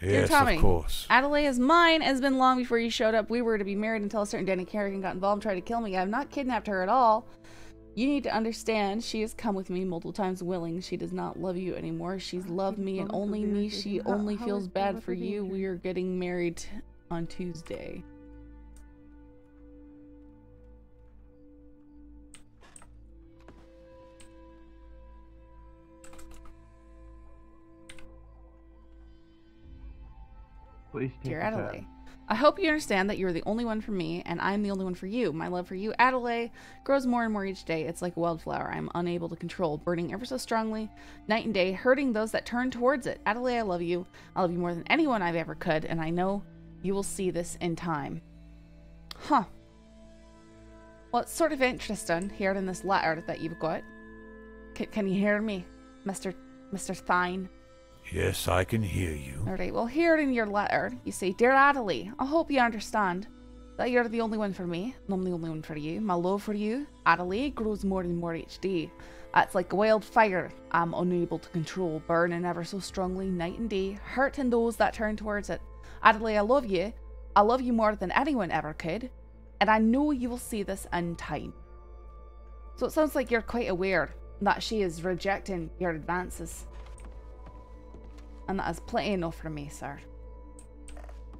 Dear Yes, Tommy, of course. Adaleigh is mine. It has been long before you showed up. We were to be married until a certain Danny Kerrigan got involved and tried to kill me. I have not kidnapped her at all. You need to understand, she has come with me multiple times willing. She does not love you anymore. She's loved me and only me. She only feels bad for you. We are getting married on Tuesday. Please take Dear. Adaleigh, I hope you understand that you're the only one for me, and I'm the only one for you. My love for you, Adaleigh, grows more and more each day. It's like a wildflower I'm unable to control, burning ever so strongly, night and day, hurting those that turn towards it. Adaleigh, I love you. I love you more than anyone I've ever could, and I know you will see this in time. Huh. Well, it's sort of interesting here in this letter that you've got. Can, can you hear me, Mr. Mr. Thyne? Yes, I can hear you. All right. Well, here in your letter, you say, "Dear Adaleigh, I hope you understand that you're the only one for me, and I'm the only one for you. My love for you, Adaleigh, grows more and more each day. It's like a wildfire I'm unable to control, burning ever so strongly night and day, hurting those that turn towards it. Adaleigh, I love you. I love you more than anyone ever could, and I know you will see this in time." So it sounds like you're quite aware that she is rejecting your advances. And that is plenty enough for me, sir.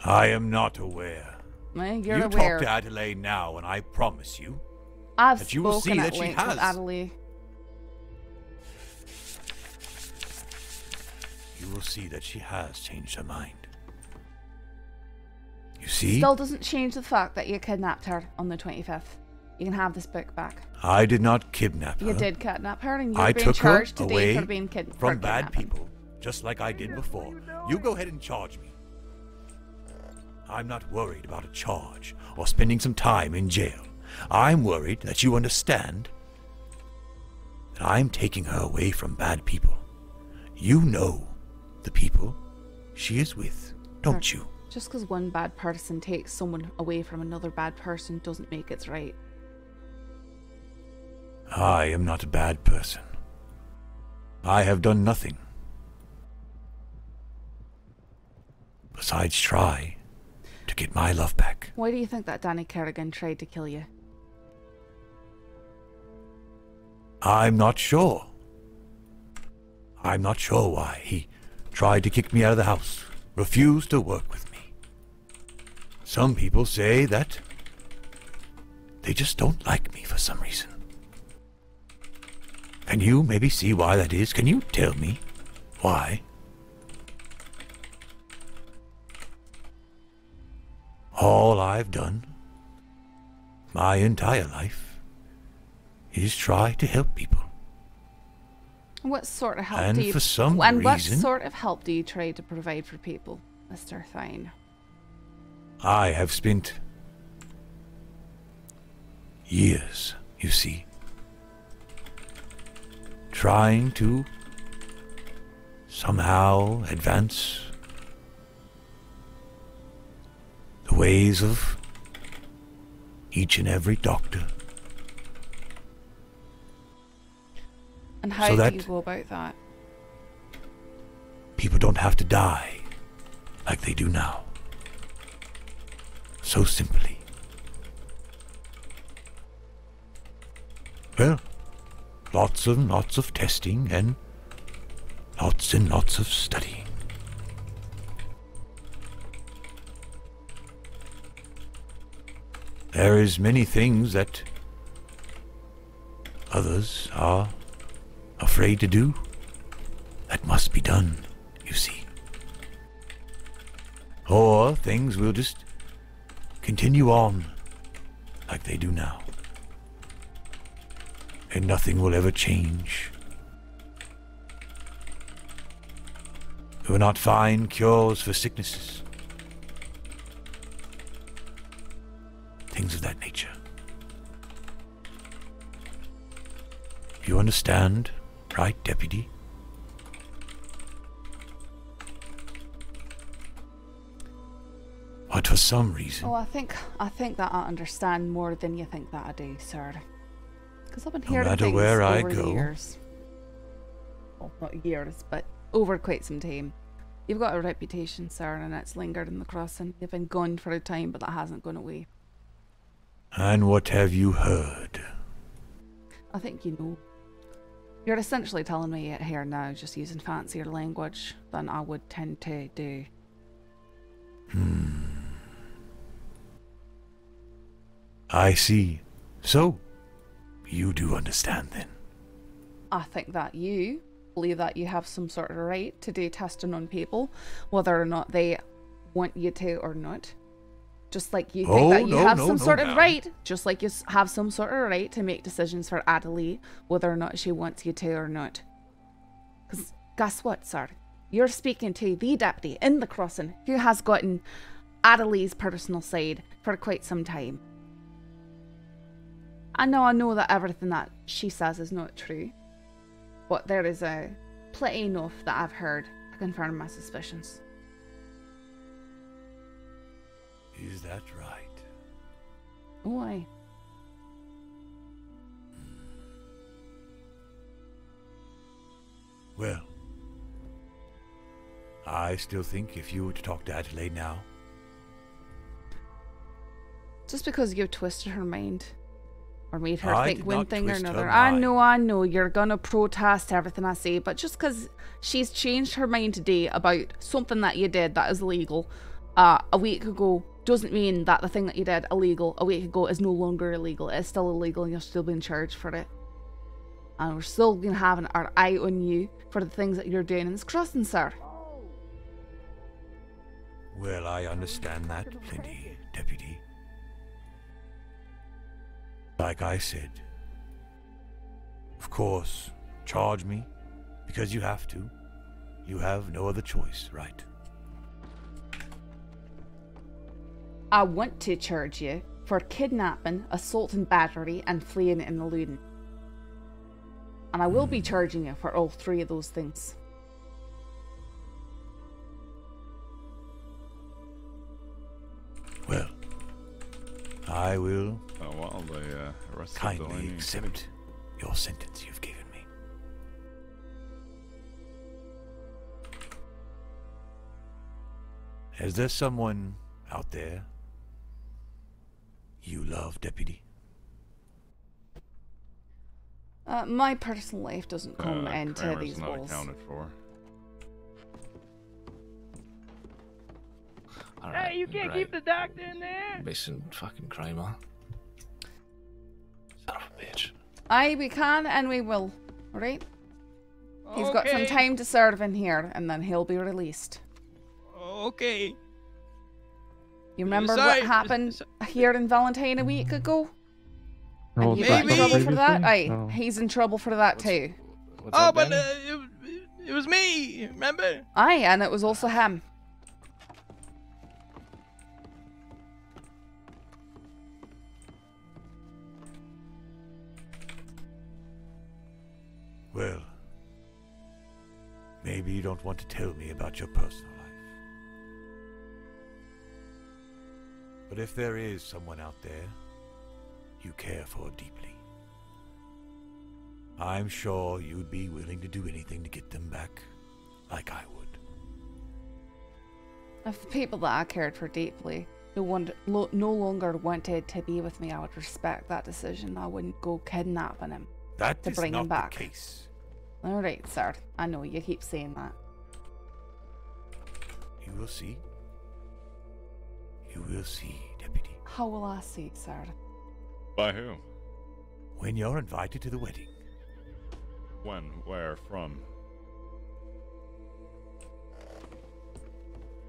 I am not aware. Well, you're you aware. talk to Adaleigh now, and I promise you I've that you will see that she has. with Adaleigh. You will see that she has changed her mind. You see, Still doesn't change the fact that you kidnapped her on the 25th. You can have this book back. I did not kidnap her. You did kidnap her, and you're I being took her charged today away for being kid- from bad people, just like I did before. You go ahead and charge me. I'm not worried about a charge or spending some time in jail. I'm worried that you understand that I'm taking her away from bad people. You know the people she is with, don't you? Just because one bad person takes someone away from another bad person doesn't make it right. I am not a bad person. I have done nothing. Besides try to get my love back. Why do you think that Danny Kerrigan tried to kill you? I'm not sure. I'm not sure why he tried to kick me out of the house, refused to work with me. Some people say that they just don't like me for some reason. Can you maybe see why that is? Can you tell me why? All I've done my entire life is try to help people. What sort of help And do you for some and what sort of help do you try to provide for people, Mr. Thyne? I have spent years, you see, trying to somehow advance the ways of each and every doctor. And how So do that- you go about that? People don't have to die like they do now. So simply. Well, lots and lots of testing and lots and lots of studying. There is many things that others are afraid to do that must be done, you see. Or things will just continue on like they do now. And nothing will ever change. We will not find cures for sicknesses. Things of that nature. You understand, right, Deputy? But for some reason, Oh, I think I think that I understand more than you think that I do, sir. Because I've been hearing matter things where I over the go. years. Well, not years, but over quite some time. You've got a reputation, sir, and it's lingered in the crossing. You've been gone for a time, but that hasn't gone away. And what have you heard? I think you know. You're essentially telling me it here now, just using fancier language than I would tend to do. Hmm. I see. So, you do understand then. I think that you believe that you have some sort of right to do testing on people, whether or not they want you to or not. Just like you think Oh, that you no, have no, some no, sort of right, just like you have some sort of right to make decisions for Adaleigh, whether or not she wants you to or not. Because guess what, sir? You're speaking to the deputy in the crossing who has gotten Adaleigh's personal side for quite some time. I know I know that everything that she says is not true, but there is a plenty enough that I've heard to confirm my suspicions. Is that right? Why? Well, I still think if you were to talk to Adaleigh now, Just because you've twisted her mind or made her I think one thing or another. I know, I know, you're gonna protest everything I say, but just because she's changed her mind today about something that you did that is illegal uh, a week ago doesn't mean that the thing that you did illegal a week ago is no longer illegal. It's still illegal and you're still being charged for it. And we're still gonna have an our eye on you for the things that you're doing in this crossing, sir. Well, I understand that plenty, Deputy. Like I said, of course, charge me because you have to. You have no other choice, right? I want to charge you for kidnapping, assault and battery, and fleeing and eluding. And I will be charging you for all three of those things. Well, I will Oh, well, they uh, arrested kindly Delaney. accept your sentence you've given me. Is there someone out there you love, Deputy? Uh, my personal life doesn't come Uh, into Kramer's these not walls. accounted for. Hey, you can't keep the doctor in there. Listen, fucking Kramer. Son of a bitch. Aye, we can and we will. Alright? He's got some time to serve in here and then he'll be released. Okay. You remember Sorry, what happened here in Valentine a week ago? And you back got in trouble for that? Aye, previously? Oh. he's in trouble for that too. oh, but uh, it, it was me. Remember? Aye, and it was also him. Well, maybe you don't want to tell me about your personal But if there is someone out there you care for deeply, I'm sure you'd be willing to do anything to get them back, like I would. If the people that I cared for deeply no, one, no longer wanted to be with me, I would respect that decision. I wouldn't go kidnapping him That to bring him back. the case. Alright, sir. I know you keep saying that. You will see. You will see, Deputy. How will I see, sir? By whom? When you're invited to the wedding. When? Where? From?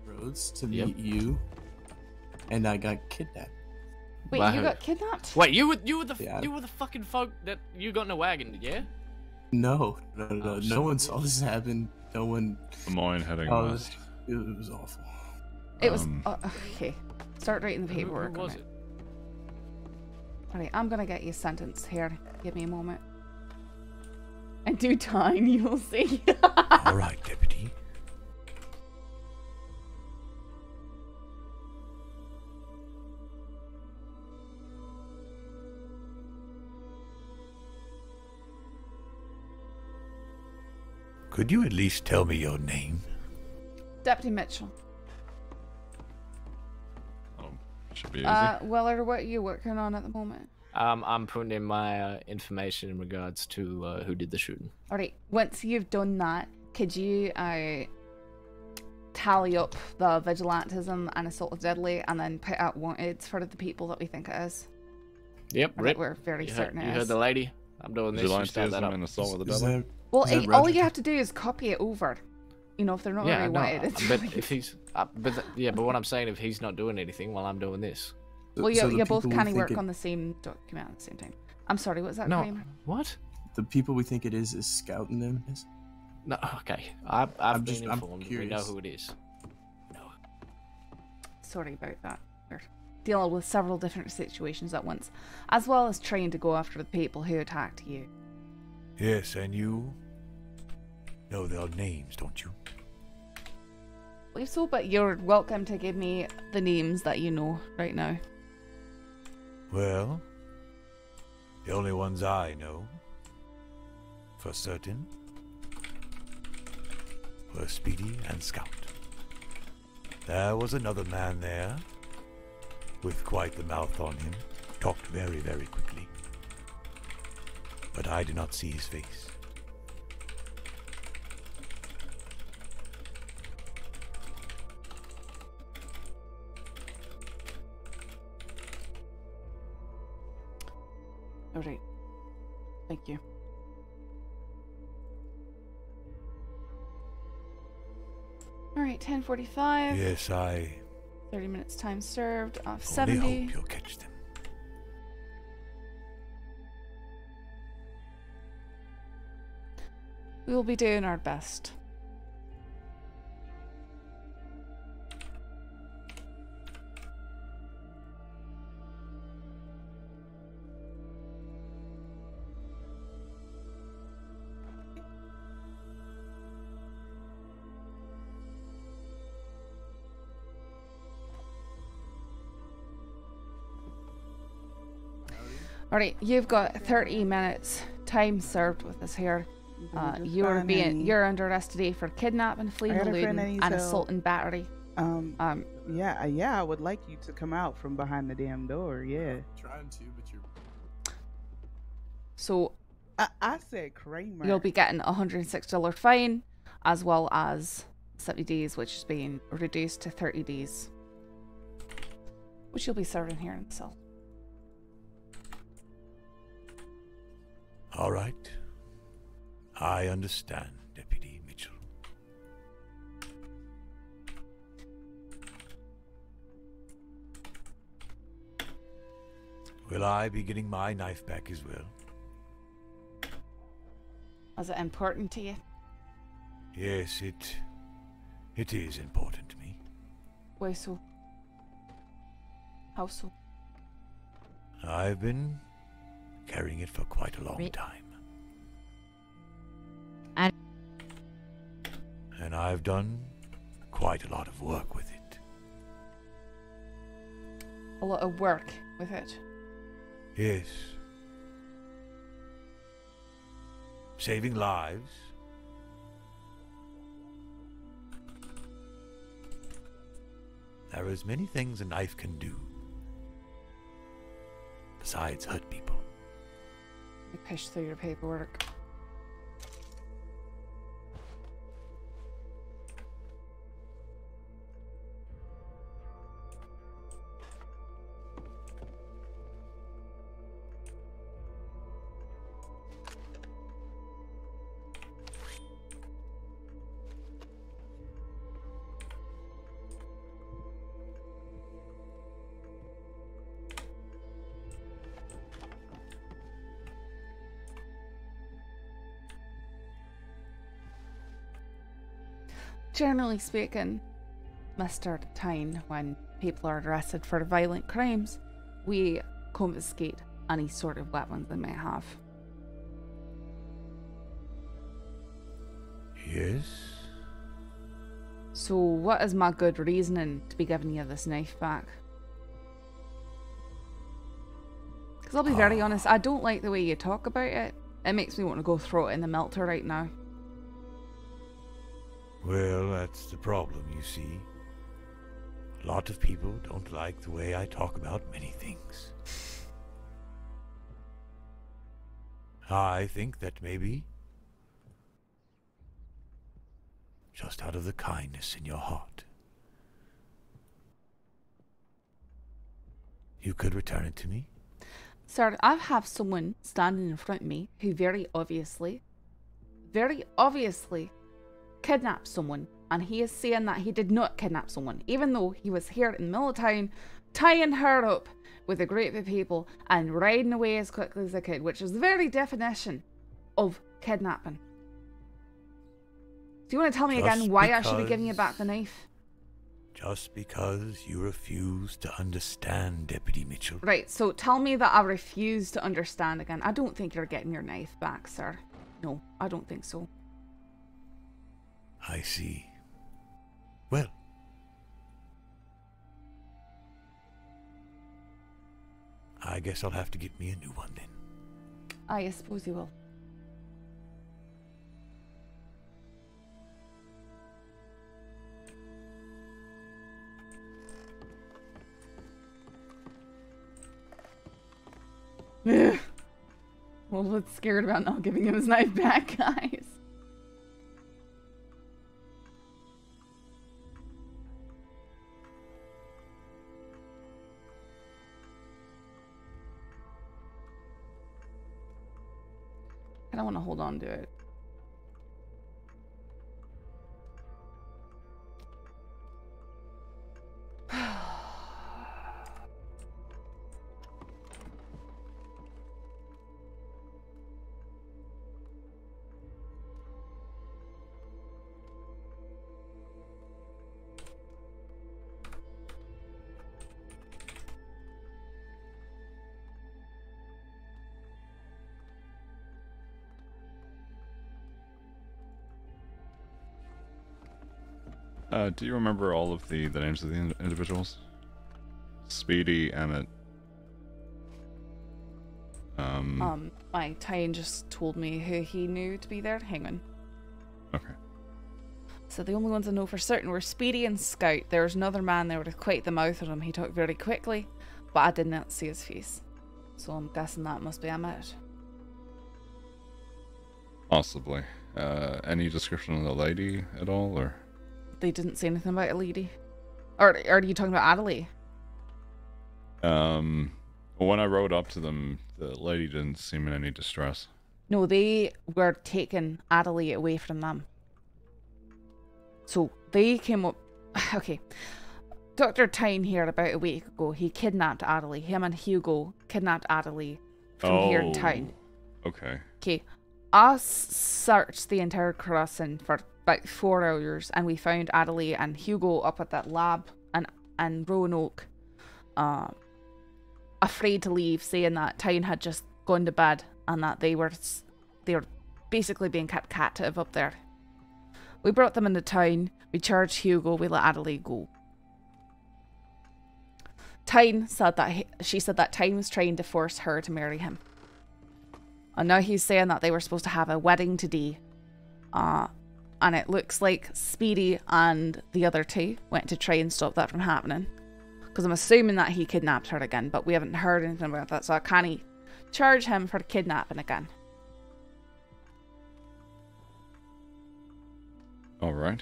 Rhodes to Yep. meet you, and I got kidnapped. Wait, By you who? got kidnapped? Wait, you were you were the Yeah. you were the fucking folk that you got in a wagon, yeah? No, no, no, no. Oh, no one saw this happen. No one. Lemoyne heading Oh, west. It, it was awful. It was. Um, Uh, okay. Start writing the Who- who paperwork. on was it. it? Alright, I'm gonna get you sentenced here. Give me a moment. In due time, you'll see. All right, Deputy. Could you at least tell me your name? Deputy Mitchell. Should be easy. Uh, Weller, what are you working on at the moment? Um, I'm putting in my uh, information in regards to uh, who did the shooting. Alright, once you've done that, could you uh, tally up the vigilantism and assault of deadly and then put out wanted for the people that we think it is? Yep, Or Rip. we're very you certain heard, it you heard the lady. I'm doing this. You start that Vigilantism up. and assault with a Is deadly. Well, is that eh, all you have to do is copy it over. You know, if they're not yeah, really no, wanted, it's but really- if he's, uh, but th- yeah, but what I'm saying, if he's not doing anything while I'm doing this, Well, you, so the you both people we kind of think work it- on the same document at the same time. I'm sorry, what was that, No. Kramer? What? The people we think it is is scouting them. Is no, okay, I've, I've I'm been just- I'm informed. We know who it is. No. Sorry about that. We're dealing with several different situations at once, as well as trying to go after the people who attacked you. Yes, and you know their names, don't you? believe so, but you're welcome to give me the names that you know right now. Well, the only ones I know for certain were Speedy and Scout. There was another man there with quite the mouth on him, talked very, very quickly. but I did not see his face. All right. Thank you. All right, 10:45. Yes, I 30 minutes time served off only 70. hope you'll catch them. We will be doing our best. All right, you've got 30 minutes time served with us here. Uh, you're being any- you're under arrest today for kidnapping, fleeing, I got a friend eluding, and help. assault and battery. Um, um, yeah, uh, yeah, I would like you to come out from behind the damn door. Yeah. Trying to, but you're. So I, I said Kramer. you'll be getting a hundred and six dollar fine, as well as seventy days, which is being reduced to thirty days, which you'll be serving here in the cell. All right. I understand, Deputy Mitchell. Will I be getting my knife back as well? Is it important to you? Yes, it it is important to me. Why so? How so? I've been carrying it for quite a long Re- time. I- And I've done quite a lot of work with it. A lot of work with it. Yes. Saving lives. There are as many things a knife can do. Besides hurt people. Push through your paperwork. Generally speaking, Mr. Thyne, when people are arrested for violent crimes, we confiscate any sort of weapons they may have. Yes? So, what is my good reasoning to be giving you this knife back? Because I'll be very ah. honest, I don't like the way you talk about it. It makes me want to go throw it in the melter right now. Well, that's the problem, you see. A lot of people don't like the way I talk about many things. I think that maybe, just out of the kindness in your heart, you could return it to me. Sir, I have someone standing in front of me who very obviously, very obviously kidnapped someone. And he is saying that he did not kidnap someone, even though he was here in Milltown tying her up with a group of people and riding away as quickly as they could, which is the very definition of kidnapping. Do you want to tell me Just again why I should be giving you back the knife? Just because you refuse to understand, Deputy Mitchell. Right, so tell me that I refuse to understand again. I don't think you're getting your knife back, sir. No, I don't think so. I see. Well, I guess I'll have to get me a new one then. I suppose you will. Ugh. Well, what's scared about not giving him his knife back, guys? Don't want to hold on to it. Uh, do you remember all of the, the names of the in- individuals? Speedy, Emmett. Um, Um, my Thyne just told me who he knew to be there. Hang on. Okay. So the only ones I know for certain were Speedy and Scout. There was another man there with quite the mouth on him. He talked very quickly, but I did not see his face. So I'm guessing that must be Emmett. possibly. Uh, any description of the lady at all, or? They didn't say anything about a lady. Or, or are you talking about Adaleigh? Um, when I rode up to them, the lady didn't seem in any distress. No, they were taking Adaleigh away from them. So they came up. Okay. Dr. Thyne here about a week ago, he kidnapped Adaleigh. Him and Hugo kidnapped Adaleigh from here in town. Okay. Okay. Us searched the entire crossing for about four hours and we found Adaleigh and Hugo up at that lab and and Roanoke uh, afraid to leave, saying that Thyne had just gone to bed and that they were they were basically being kept captive up there. We brought them into town, we charged Hugo, we let Adaleigh go. Thyne said that he, she said that Thyne was trying to force her to marry him. And now he's saying that they were supposed to have a wedding today. Uh, and it looks like Speedy and the other two went to try and stop that from happening. Because I'm assuming that he kidnapped her again, but we haven't heard anything about that, so I can't charge him for kidnapping again. All right.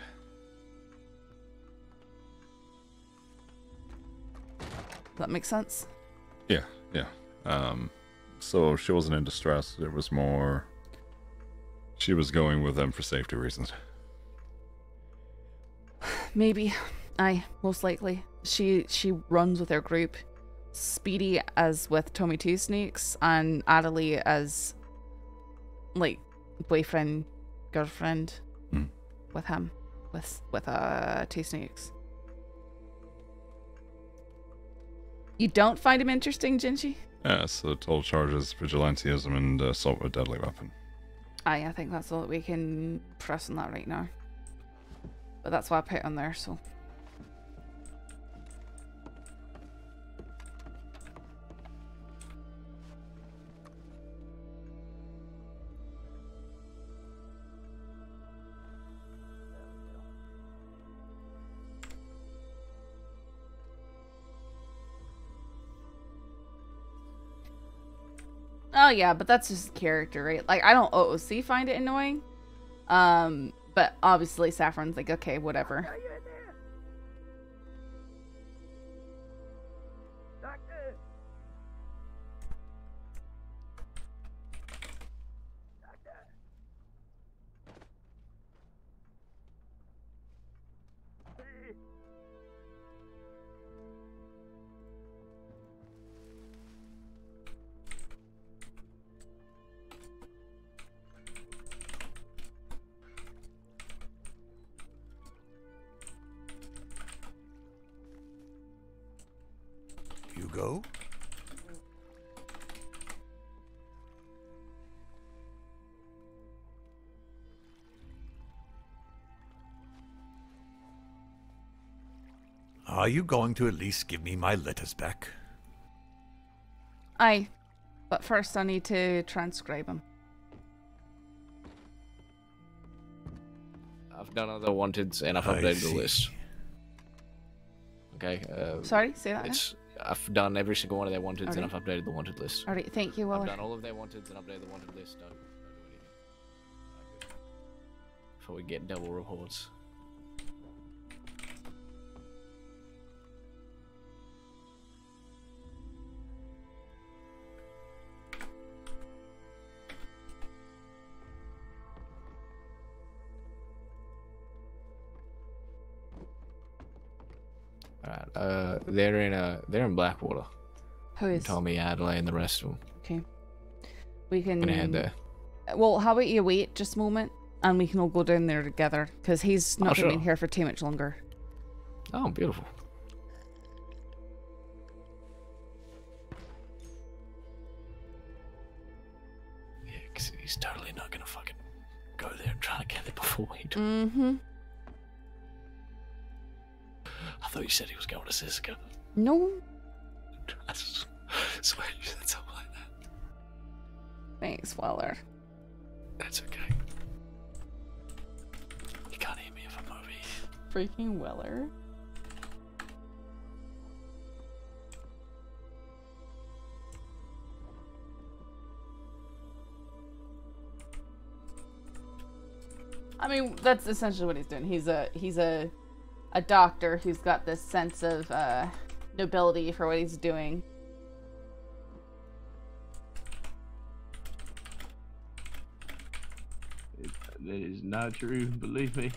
Does that make sense? Yeah, yeah. Um, so she wasn't in distress. It was more. She was going with them for safety reasons. Maybe. Aye, most likely. She she runs with her group. Speedy as with Tommy Two Snakes and Adaleigh as like boyfriend, girlfriend Hmm. with him. With with uh Two Snakes. You don't find him interesting, Jinji? Yeah, so the total charges vigilantism and assault with a deadly weapon. Aye, I think that's all that we can press on that right now. But that's why I put it on there, so. Oh yeah, but that's just character, right? Like I don't OOC find it annoying. Um, but obviously Saffron's like, okay, whatever. Are you going to at least give me my letters back? Aye. But first I need to transcribe them. I've done other wanteds and I've I updated see. the list. Okay. Uh, Sorry, say that again? It's I've done every single one of their wanteds and I've updated the wanted list. Alright, thank you, I've done all of their wanteds and updated the wanted list. Don't, don't do anything. Before we get double rewards. They're in uh, they're in Blackwater. Who is? Tommy, Adelaide, and the rest of them. Okay. We can. Gonna head there. Well, how about you wait just a moment and we can all go down there together because he's Oh, not going to sure. be here for too much longer. Oh, beautiful. Yeah, 'cause he's totally not gonna fucking go there and try to get there before we do. Mm-hmm. I thought you said he was going to Sisika. No. I s- swear you said something like that. Thanks, Weller. That's okay. You can't hear me if I'm over here. Freaking Weller. I mean, that's essentially what he's doing. He's a he's a a doctor who's got this sense of uh, nobility for what he's doing. That is not true, believe me.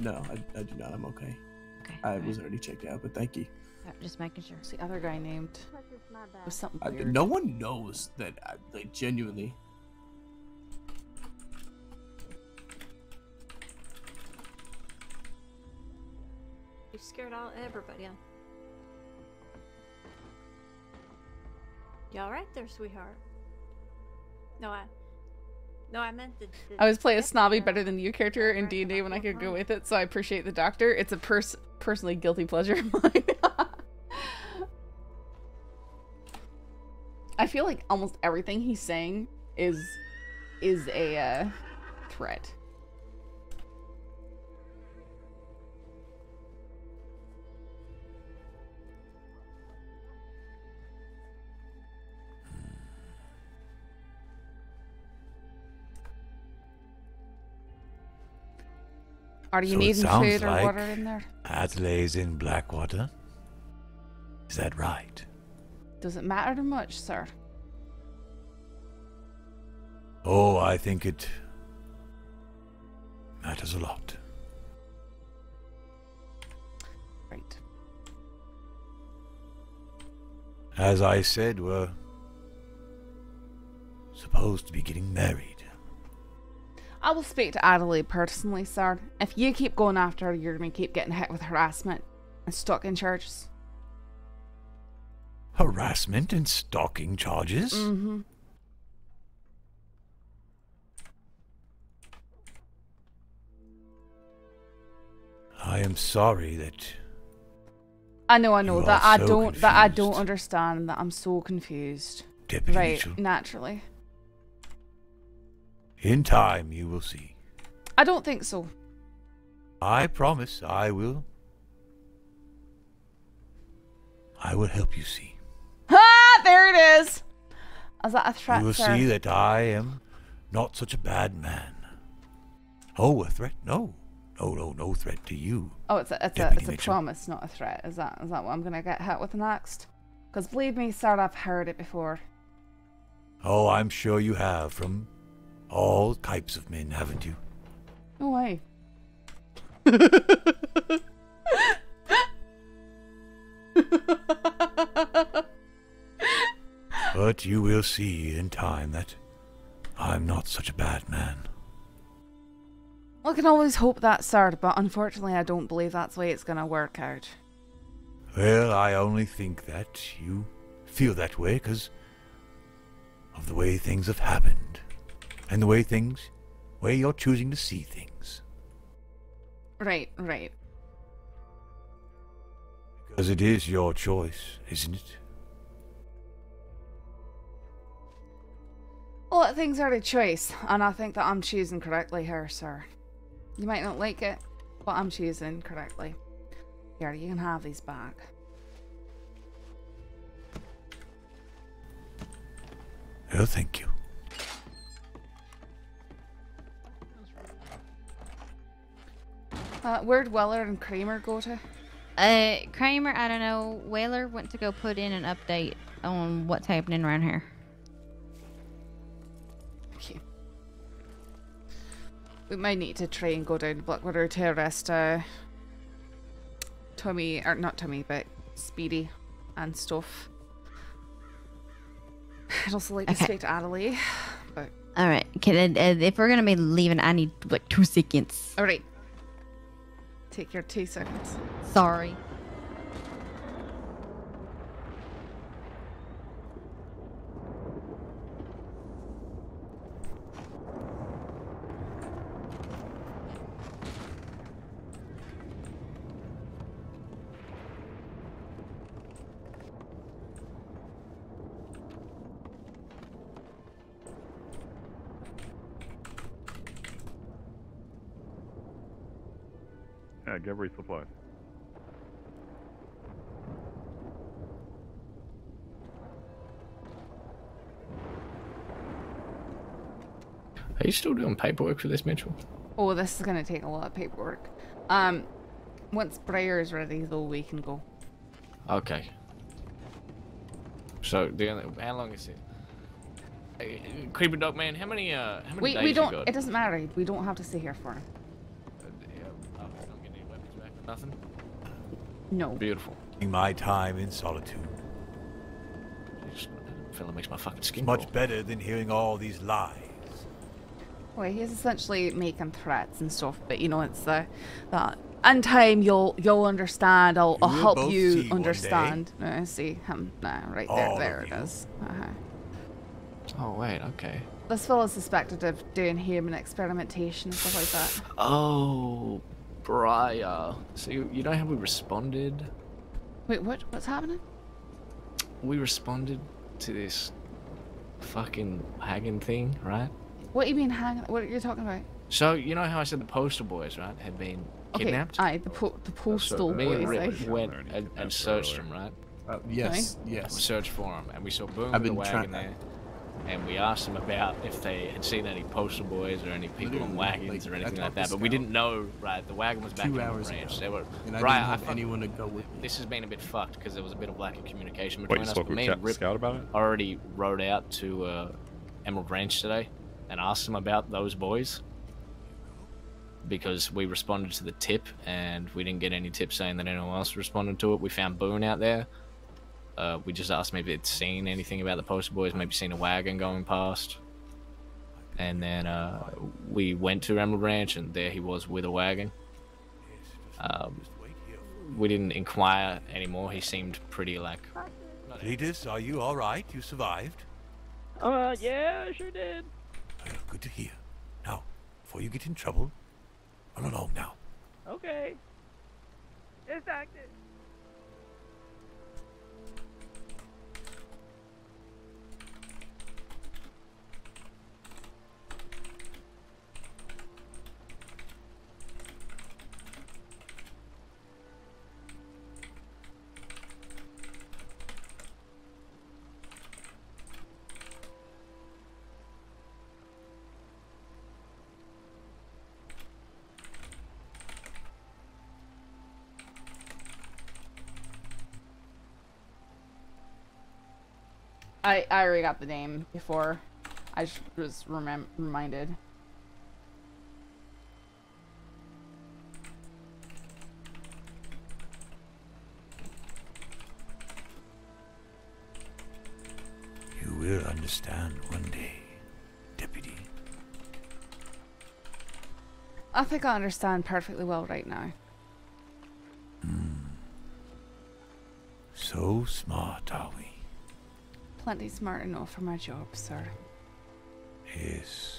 No, I, I do not. I'm okay. Okay. I was already checked out, but thank you. Uh, Just making sure. What's the other guy named? Was something I, no one knows that, I, like, genuinely. You scared all everybody. Huh? You all right there, sweetheart? No, I. No, I meant the. the I was play a snobby better than you character in D and D when I could go with it, so I appreciate the doctor. It's a pers- personally guilty pleasure of mine. I feel like almost everything he's saying is is a uh, threat. Are you So needing food or like water in there? Adelaide's in Blackwater. Is that right? Does it matter much, sir? Oh, I think it matters a lot. Right. As I said, we're supposed to be getting married. I will speak to Adelaide personally, sir. If you keep going after her, you're going to keep getting hit with harassment and stalking charges. Harassment and stalking charges? Mm-hmm. I am sorry that I know, I know that I so don't that I don't understand that I'm so confused. Deputy right, Mitchell. naturally. In time you will see. I don't think so. I promise I will. I will help you see. Ah, There it is. Is that a threat, you will sir? see that I am not such a bad man. Oh, a threat? No. No, no, no threat to you. Oh, it's a it's a it's a promise, not a threat. Is that is that what I'm gonna get hit with next? Because believe me, sir, I've heard it before. Oh, I'm sure you have from all types of men, haven't you? No way. But you will see in time that I'm not such a bad man. I can always hope that, sir, but unfortunately, I don't believe that's the way it's gonna work out. Well, I only think that you feel that way because of the way things have happened. And the way things, way you're choosing to see things. Right, right. Because it is your choice, isn't it? Well, things are a choice, and I think that I'm choosing correctly here, sir. You might not like it, but I'm choosing correctly. Here, you can have these back. Well, thank you. Uh, where'd Weller and Kramer go to? Uh, Kramer, I don't know. Weller went to go put in an update on what's happening around here. Okay. We might need to try and go down to Blackwater to arrest uh, Tommy, or not Tommy, but Speedy and stuff. I'd also like to Okay. speak to Adaleigh, but All right. Can, uh, if we're gonna be leaving, I need like two seconds. all right. Take your two seconds. Sorry. Yeah, get resupply. Are you still doing paperwork for this, Mitchell? Oh, this is gonna take a lot of paperwork. Um, once Breyer is ready, though, we can go. Okay. So, the only, how long is it? Hey, Creeper Dog Man, how many, uh, how many We days we don't. got? It doesn't matter. We don't have to stay here for him. Oh, you don't get any weapons back? Nothing? No. Beautiful. In my time in solitude. Fella makes my fucking skin Much crawl. better than hearing all these lies. Well, he's essentially making threats and stuff, but you know, it's the that in time you'll you'll understand. I'll, I'll help you see one day. understand. Uh, see him now, right there. All there it you. is. Uh-huh. Oh, wait, okay. This fellow's suspected of doing human experimentation and stuff like that. Oh, Briar. So, you, you know how we responded? Wait, what? What's happening? We responded to this fucking Hagen thing, right? What do you mean hanging? What are you talking about? So, you know how I said the postal boys, right, had been Okay, kidnapped? aye, the po- the postal Me and boys. Rip aye. went and, and searched them, right? Uh, yes, yes. We searched for them, and we saw Boom I've with the been trying- wagon there. And we asked them about if they had seen any postal boys or any people on Literally, wagons like, or anything like that. But we didn't know, right? The wagon was back Two in the ranch. ago, They were and I right. didn't have fuck- anyone to go with me. This has been a bit fucked because there was a bit of lack of communication Wait, between you us. spoke But with me and Rip Scout about it? already rode out to uh, Emerald Ranch today and asked them about those boys because we responded to the tip and we didn't get any tips saying that anyone else responded to it. We found Boone out there. Uh, we just asked maybe if he'd seen anything about the poster boys, maybe seen a wagon going past. And then uh, we went to Emerald Ranch and there he was with a wagon. Um, we didn't inquire anymore. He seemed pretty like Cleatus, are you all right? You survived? Uh, yeah, I sure did. Well, good to hear. Now, before you get in trouble, run along now. Okay. It's active. I, I already got the name before I was remem reminded. You will understand one day, Deputy. I think I understand perfectly well right now. Mm. So smart, Plenty smart enough for my job, sir. Yes.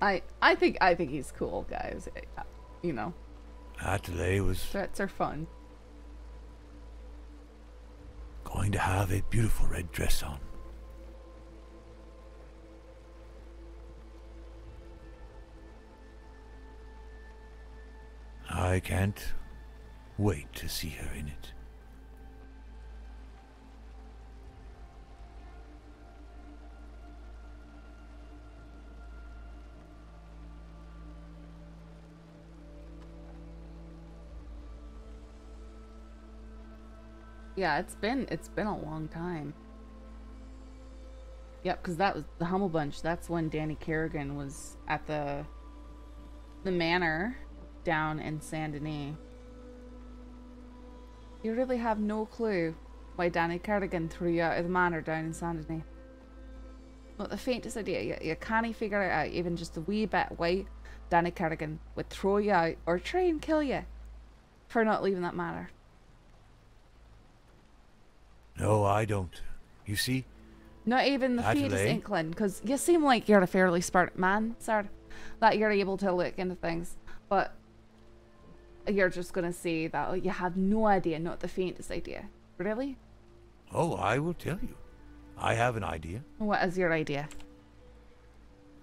I I think I think he's cool, guys. Uh, You know, Adelaide was threats are fun. going to have a beautiful red dress on. I can't wait to see her in it. Yeah, it's been it's been a long time. Yep, because that was the Humble Bunch. That's when Danny Kerrigan was at the the manor down in Saint Denis. You really have no clue why Danny Kerrigan threw you out of the manor down in Saint Denis. Not the faintest idea. You, you can't figure it out even just a wee bit why Danny Kerrigan would throw you out or try and kill you for not leaving that manor. No, I don't. You see, Not even the faintest Adelaide? inkling, because you seem like you're a fairly smart man, sir. That you're able to look into things, but you're just gonna say that oh, you have no idea, not the faintest idea. Really? oh, I will tell you. I have an idea. What is your idea?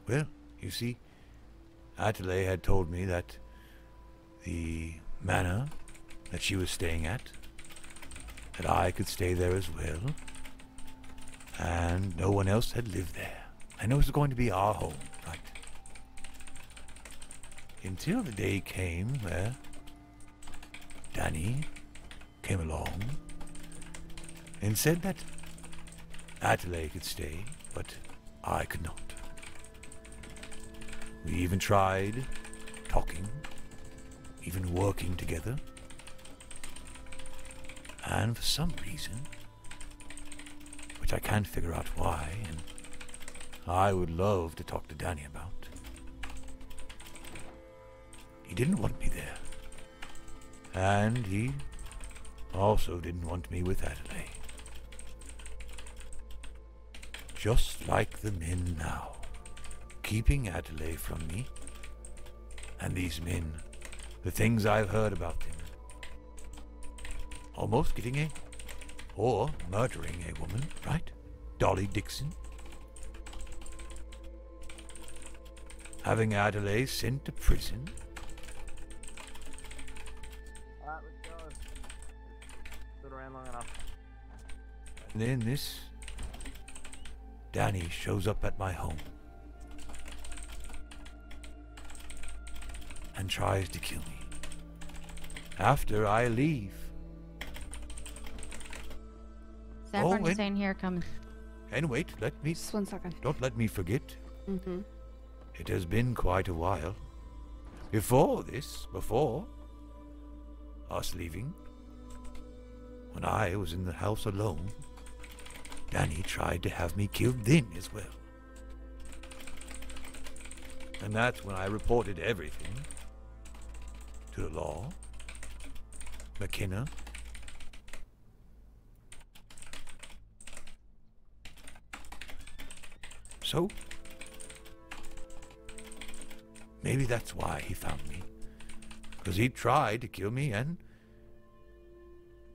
Well, you see, Adelaide had told me that the manor that she was staying at, that I could stay there as well, and no one else had lived there. And it was going to be our home, right? Until the day came where Danny came along and said that Adelaide could stay, but I could not. We even tried talking, even working together. And for some reason, which I can't figure out why, and I would love to talk to Danny about, he didn't want me there. And he also didn't want me with Adelaide. Just like the men now, keeping Adelaide from me. And these men, the things I've heard about them, almost getting a, or murdering a woman, right? Dolly Dixon. Having Adelaide sent to prison. Then this Danny shows up at my home and tries to kill me. After I leave. Saffron Oh, and- saying here coming. And wait, let me. Just one second. Don't let me forget. Mm-hmm. It has been quite a while. Before this, before us leaving, when I was in the house alone, Danny tried to have me killed then as well. And that's when I reported everything to the law, McKenna, So, maybe that's why he found me. Because he tried to kill me and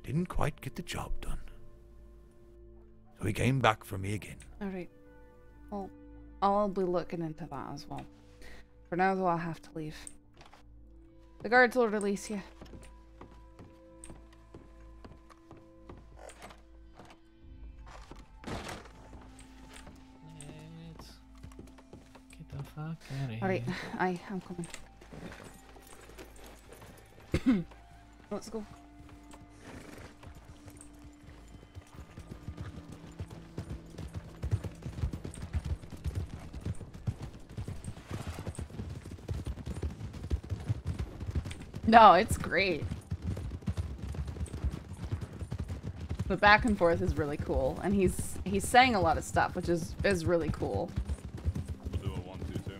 didn't quite get the job done. So he came back for me again. Alright. Well, I'll be looking into that as well. For now, though, I'll have to leave. The guards will release you. Get the fuck out of here. Alright, I, I'm coming. Let's go. No, it's great. The back and forth is really cool, and he's he's saying a lot of stuff, which is is really cool. We'll do a one, two, two.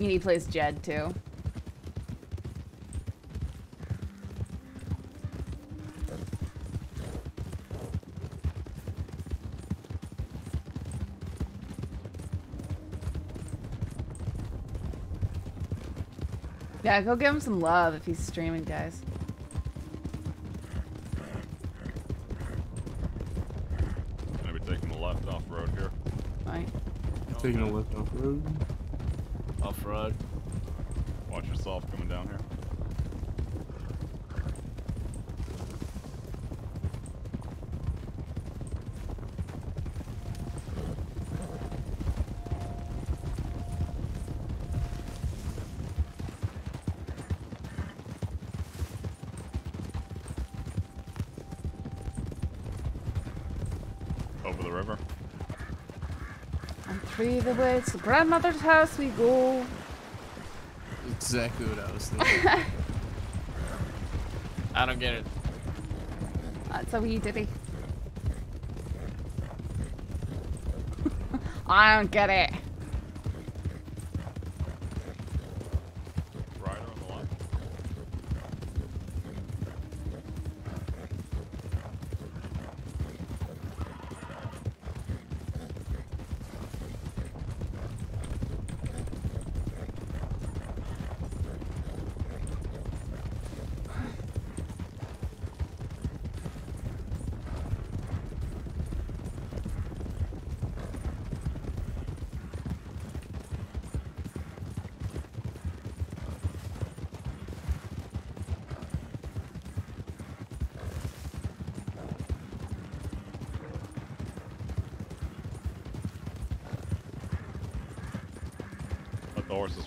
And he plays Jed too. Yeah, go give him some love if he's streaming, guys. Maybe taking a left off road here. Right. Taking a left off road. Off road. Watch yourself coming down here. Over the river. And three the way to grandmother's house we go. Exactly what I was thinking. I don't get it. That's a wee ditty. I don't get it. Rider on the left.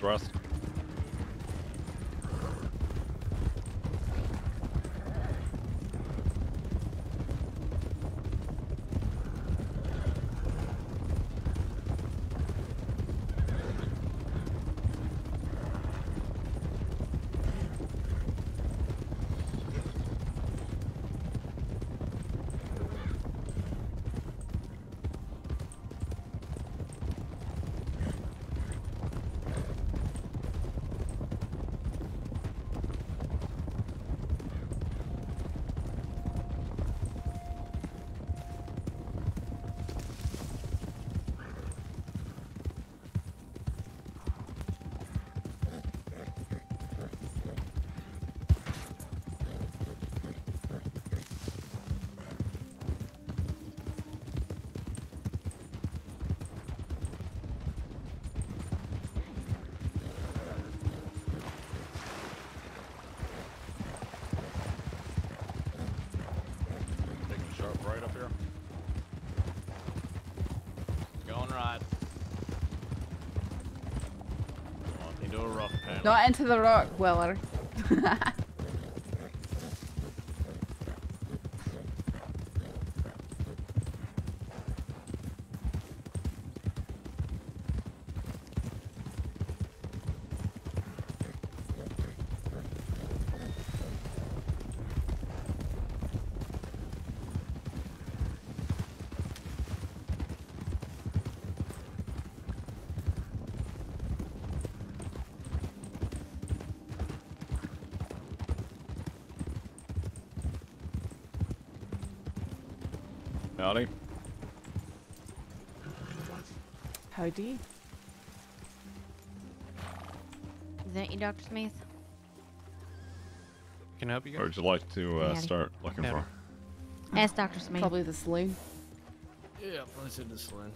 Let the horses rest. Taking a sharp right up here. Going right. Into a rough panel. Not into the rock, Weller. Howdy. Is that you, Dr. Smith? Can I help you guys? Where would you like to uh, start looking Yeah. for? Ask Dr. Smith. Probably the saloon. Yeah, let's hit the saloon.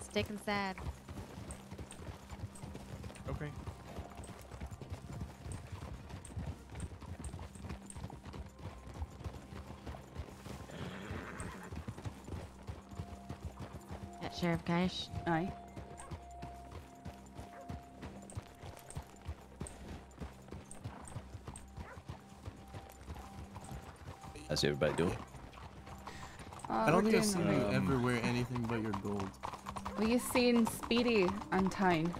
Stick inside. Okay. At Sheriff Cash. Aye. How's everybody doing? I don't think I've doing seen you ever wear anything but your gold. Well, you seen Speedy untying.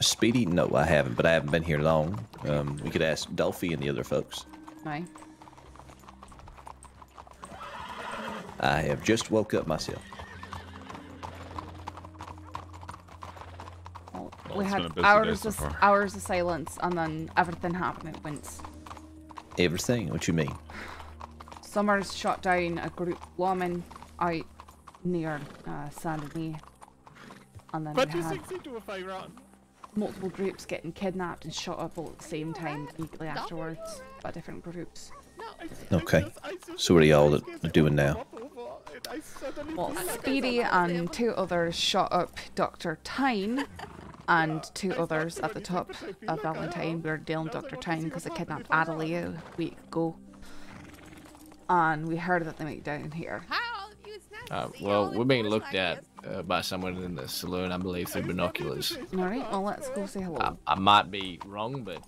Speedy? No, I haven't, but I haven't been here long. Um, we could ask Dolphy and the other folks. Aye. I have just woke up myself. Hours so of far. hours of silence, and then everything happened at once. Everything? What you mean? Summers shot down a group woman out near uh, Saint and then But we you had a fire run. multiple groups getting kidnapped and shot up all at the same time immediately afterwards by different groups. Okay. So what are y'all doing now? Well, Speedy and two others shot up Dr. Thyne and two others at the top of Valentine. We were dealing Dr. Thyne because they kidnapped Adaleigh a week ago. And we heard that they might down here. Uh, well, we're being looked at uh, by someone in the saloon, I believe, through binoculars. Alright, well let's go say hello. I, I might be wrong, but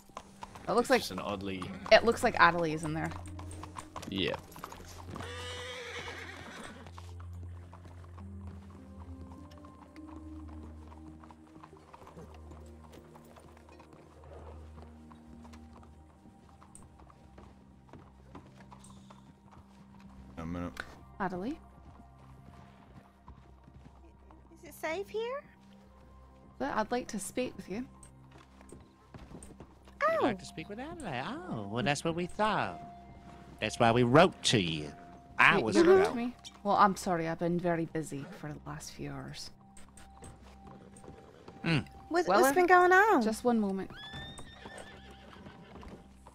It looks like an oddly. it looks like Adaleigh is in there. Yeah. Adaleigh? Is it safe here? But I'd like to speak with you. Oh. You'd like to speak with Adelaide? Oh, well, that's what we thought. That's why we wrote to you. I You- was you wrote wrong. to me? Well, I'm sorry, I've been very busy for the last few hours. Hmm. What, Weller? what's been going on? Just one moment.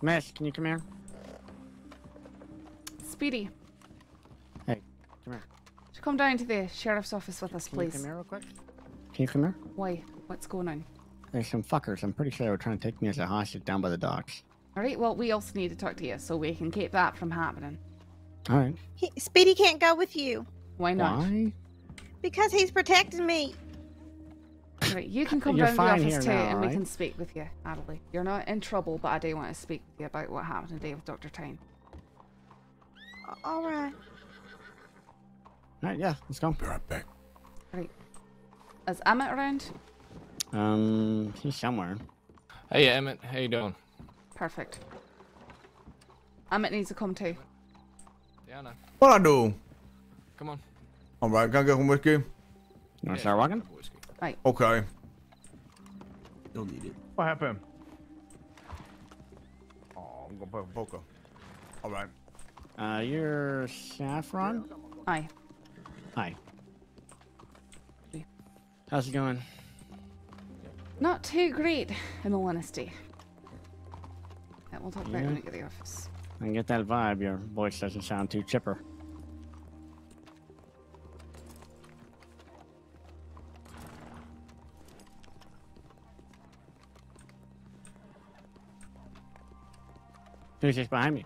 Miss, can you come here? Speedy, Hey, come here. would you come down to the sheriff's office with us, Can you please? come here real quick? Can you come here? Why? What's going on? There's some fuckers. I'm pretty sure they were trying to take me as a hostage down by the docks. Alright, well, we also need to talk to you so we can keep that from happening. All right. He, Speedy can't go with you Why not? Why? because he's protecting me. Alright, you can come down to the office too now, and we can speak with you, Adaleigh. You're not in trouble, but I do want to speak with you about what happened today with Dr. Thyne. All right. All right, yeah, let's go. Be right back. Right. Is Emmett around? Um, he's somewhere. Hey, Emmett, how you doing? Perfect. Emmett needs to come too. Yeah, I know. What I do? Come on. All right, can I get some whiskey? You want to start walking? Right. Okay. You'll need it. What happened? Oh, I'm gonna play poker. All right. Uh, you're Saffron? Aye. Hi. How's it going? Not too great, in all honesty. Yeah, we'll talk about it when Yeah. we get to the office. I can get that vibe. Your voice doesn't sound too chipper. Who's just behind me?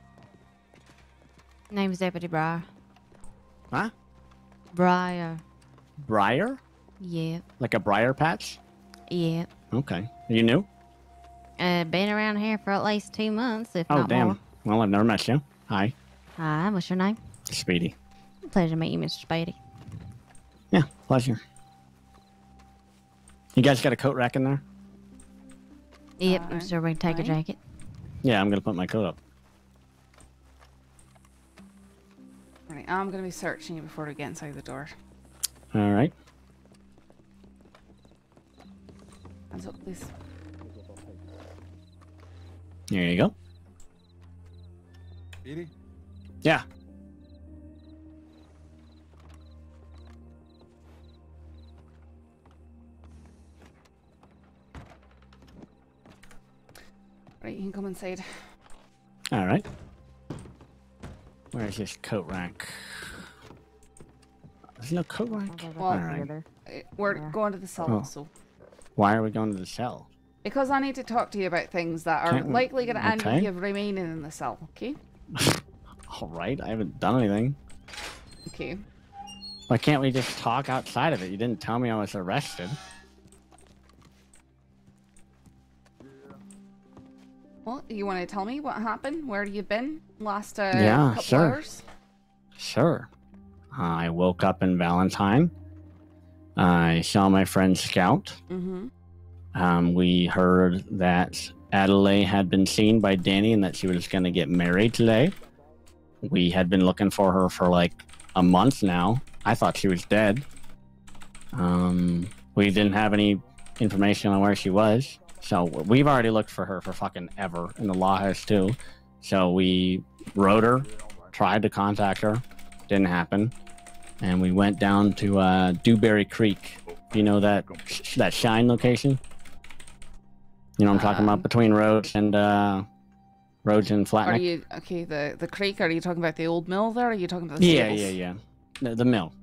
Name's Deputy Briar. Huh? Briar. Briar? Yeah. Like a briar patch? Yeah. Okay. Are you new? Uh, been around here for at least two months, if Oh, not damn. more. Well, I've never met you. Hi. Hi, what's your name? Speedy. Pleasure to meet you, Mr. Spady. Yeah, pleasure. You guys got a coat rack in there? Yep, I'm sure we can take a jacket. Yeah, I'm gonna put my coat up. Right, I'm gonna be searching you before we get inside the door. All right. Hands up, please. Here you go. Edie? Yeah. Right, you can come inside. All right. Where's this coat rack? There's no coat rack. Well, All right. uh, we're going to the cell Oh. also. Why are we going to the cell? Because I need to talk to you about things that are Can't likely going to end okay. with you remaining in the cell, okay? All right. I haven't done anything. Okay. Why can't we just talk outside of it? You didn't tell me I was arrested. Well, you want to tell me what happened? Where you've been last uh, Yeah, couple sure. hours? Sure. I woke up in Valentine. I saw my friend Scout. Mm-hmm. Um, we heard that Adelaide had been seen by Danny and that she was going to get married today. We had been looking for her for like a month now. I thought she was dead. Um, we didn't have any information on where she was. So we've already looked for her for fucking ever, and the law has too. So we wrote her, tried to contact her, didn't happen, and we went down to uh, Dewberry Creek. You know that that Shine location? You know what I'm talking Um, about between Rhodes and uh, Rhodes and Are you okay? The the creek. Are you talking about the old mill there? Or are you talking about the Yeah, stables? yeah, yeah. The, the mill.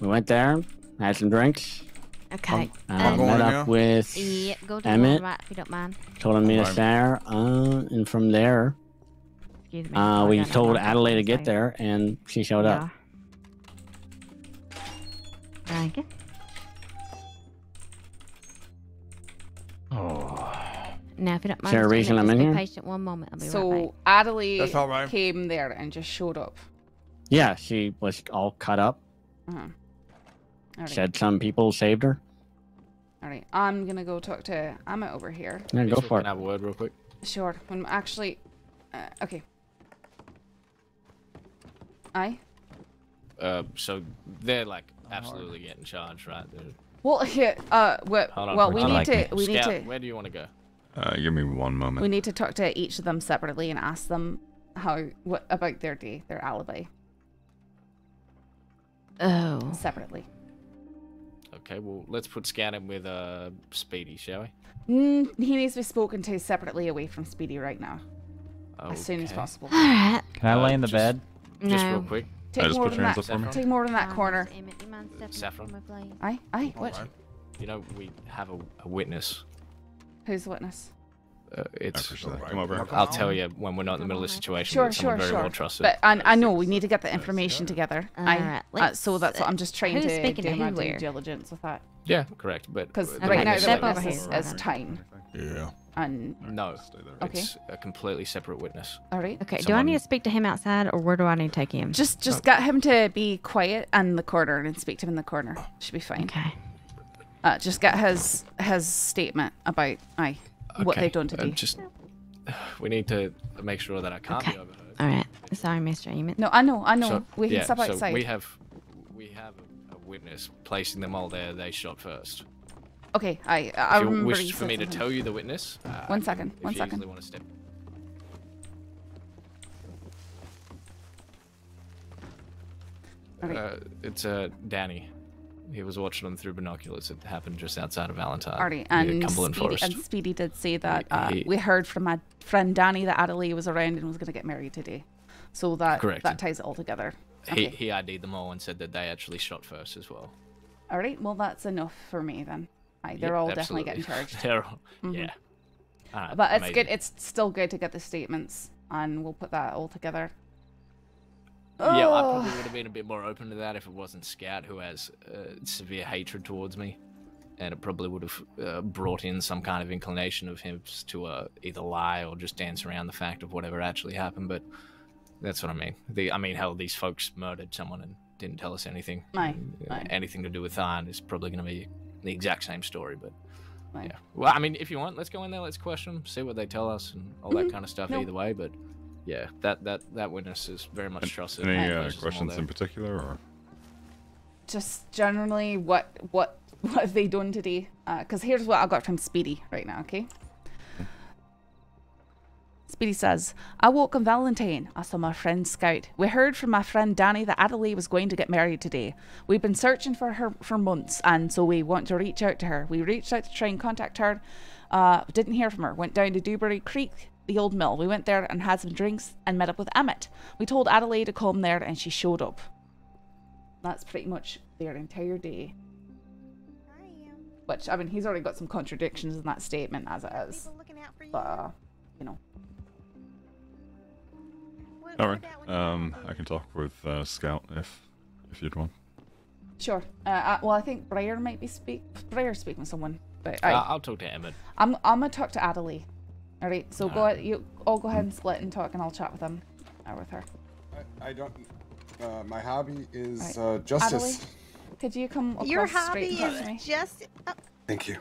We went there, had some drinks. Okay. Uh, um, met up with Yeah, go to the Emmett. right if you don't mind. Told him to meet us there, uh, and from there, Excuse me. uh, we told more Adelaide to get there, and she showed up. Thank you. Oh. Now, if you don't Is mind, there a reason I'm in be here? patient one moment. I'll be So right back. Adelaide That's all right. came there and just showed up. Yeah, she was all cut up. Uh-huh. Alright. Said some people saved her. All right, I'm gonna go talk to Amit over here. Yeah, go for Can I it. have a word real quick? Sure. I'm actually. Uh, okay. I. Uh, so they're like absolutely getting charged, right? They're- Well, here. Uh, well, Hold on well we second. need to. We need to. Where do you want to go? Uh, give me one moment. We need to talk to each of them separately and ask them how what about their day, their alibi. Oh. Separately. Okay, well, let's put Scout in with uh, Speedy, shall we? Mm, he needs to be spoken to separately away from Speedy right now. As soon as possible. Alright. Can I lay in the just- bed? Just No. real quick. Take just more put than your that. hands up for me? Take more than that corner. Emmett, do you mind stepping up Saffron. from my? Aye, aye. What? You know, we have a, a witness. Who's the witness? Uh, it's. Come over. I'll tell you when we're not in the middle of a situation. Sure, sure, very sure. well trusted. But I, I know we need to get the information together. I, Alright, uh, so let's, that's what I'm just trying to speaking do my due diligence with that. yeah, correct. But Because right now witness- the Step over witness here, is, right is on. time. Yeah. And No, Okay. it's a completely separate witness. all right. Okay, do I need to speak to him outside or where do I need to take him? Just just get him to be quiet in the corner and speak to him in the corner. Should be fine. Okay. Uh, just get his his statement about aye what they've done uh, today. just we need to make sure that I can't Okay. be overheard. Alright. Sorry, Mr. Emmett. No, I know, I know. So, we can yeah, step so we have we have a, a witness placing them all there. They shot first. Okay, I I if you remember wish you for said me to tell you the witness, uh, One I second, if you second. want to step. Okay. Uh, it's uh, Danny. He was watching them through binoculars. It happened just outside of Valentine. Alrighty, and Cumberland Speedy, Forest. and Speedy did say that uh, he- we heard from my friend Danny that Adaleigh was around and was going to get married today. So that Correct. that ties it all together. He Okay. he ID'd them all and said that they actually shot first as well. All right, well that's enough for me then. Aye, they're Yeah, all definitely getting charged. They're all, Mhm. yeah. Alright, but it's good. It's still good to get the statements, and we'll put that all together. Yeah, I probably would have been a bit more open to that if it wasn't Scout who has uh, severe hatred towards me, and it probably would have uh, brought in some kind of inclination of him to uh, either lie or just dance around the fact of whatever actually happened. But that's what I mean. The, I mean, hell, these folks murdered someone and didn't tell us anything. Aye, And, uh, aye. Anything to do with Thorne is probably going to be the exact same story, but. Yeah. Well, I mean, if you want, let's go in there. Let's question them, see what they tell us, and all that Mhm. kind of stuff. No. Either way, but yeah, that that that witness is very much trusted. Any uh, Versus them all questions in particular, or Just generally, what what what have they done today? Because here's what I got from Speedy right now. Okay. Speedy says, I woke on Valentine. I saw my friend Scout. We heard from my friend Danny that Adelaide was going to get married today. We've been searching for her for months, and so we want to reach out to her. We reached out to try and contact her. Uh, didn't hear from her. Went down to Dewberry Creek, the old mill. We went there and had some drinks and met up with Emmett. We told Adelaide to come there, and she showed up. That's pretty much their entire day. Which I mean, he's already got some contradictions in that statement as it is. But uh, you know, all right? Um, I can talk with uh, Scout if if you'd want. sure. Uh, uh, well, I think Briar might be speak. Briar's speaking with someone, but I, Uh, I'll talk to Emmett. I'm I'm gonna talk to Adelaide. All right, so go. Ahead, you all go ahead and split and talk, and I'll chat with him or uh, with her. I, I don't. Uh, my hobby is right. uh, justice. Adelaide, could you come? Your hobby is justice. Oh. Thank you.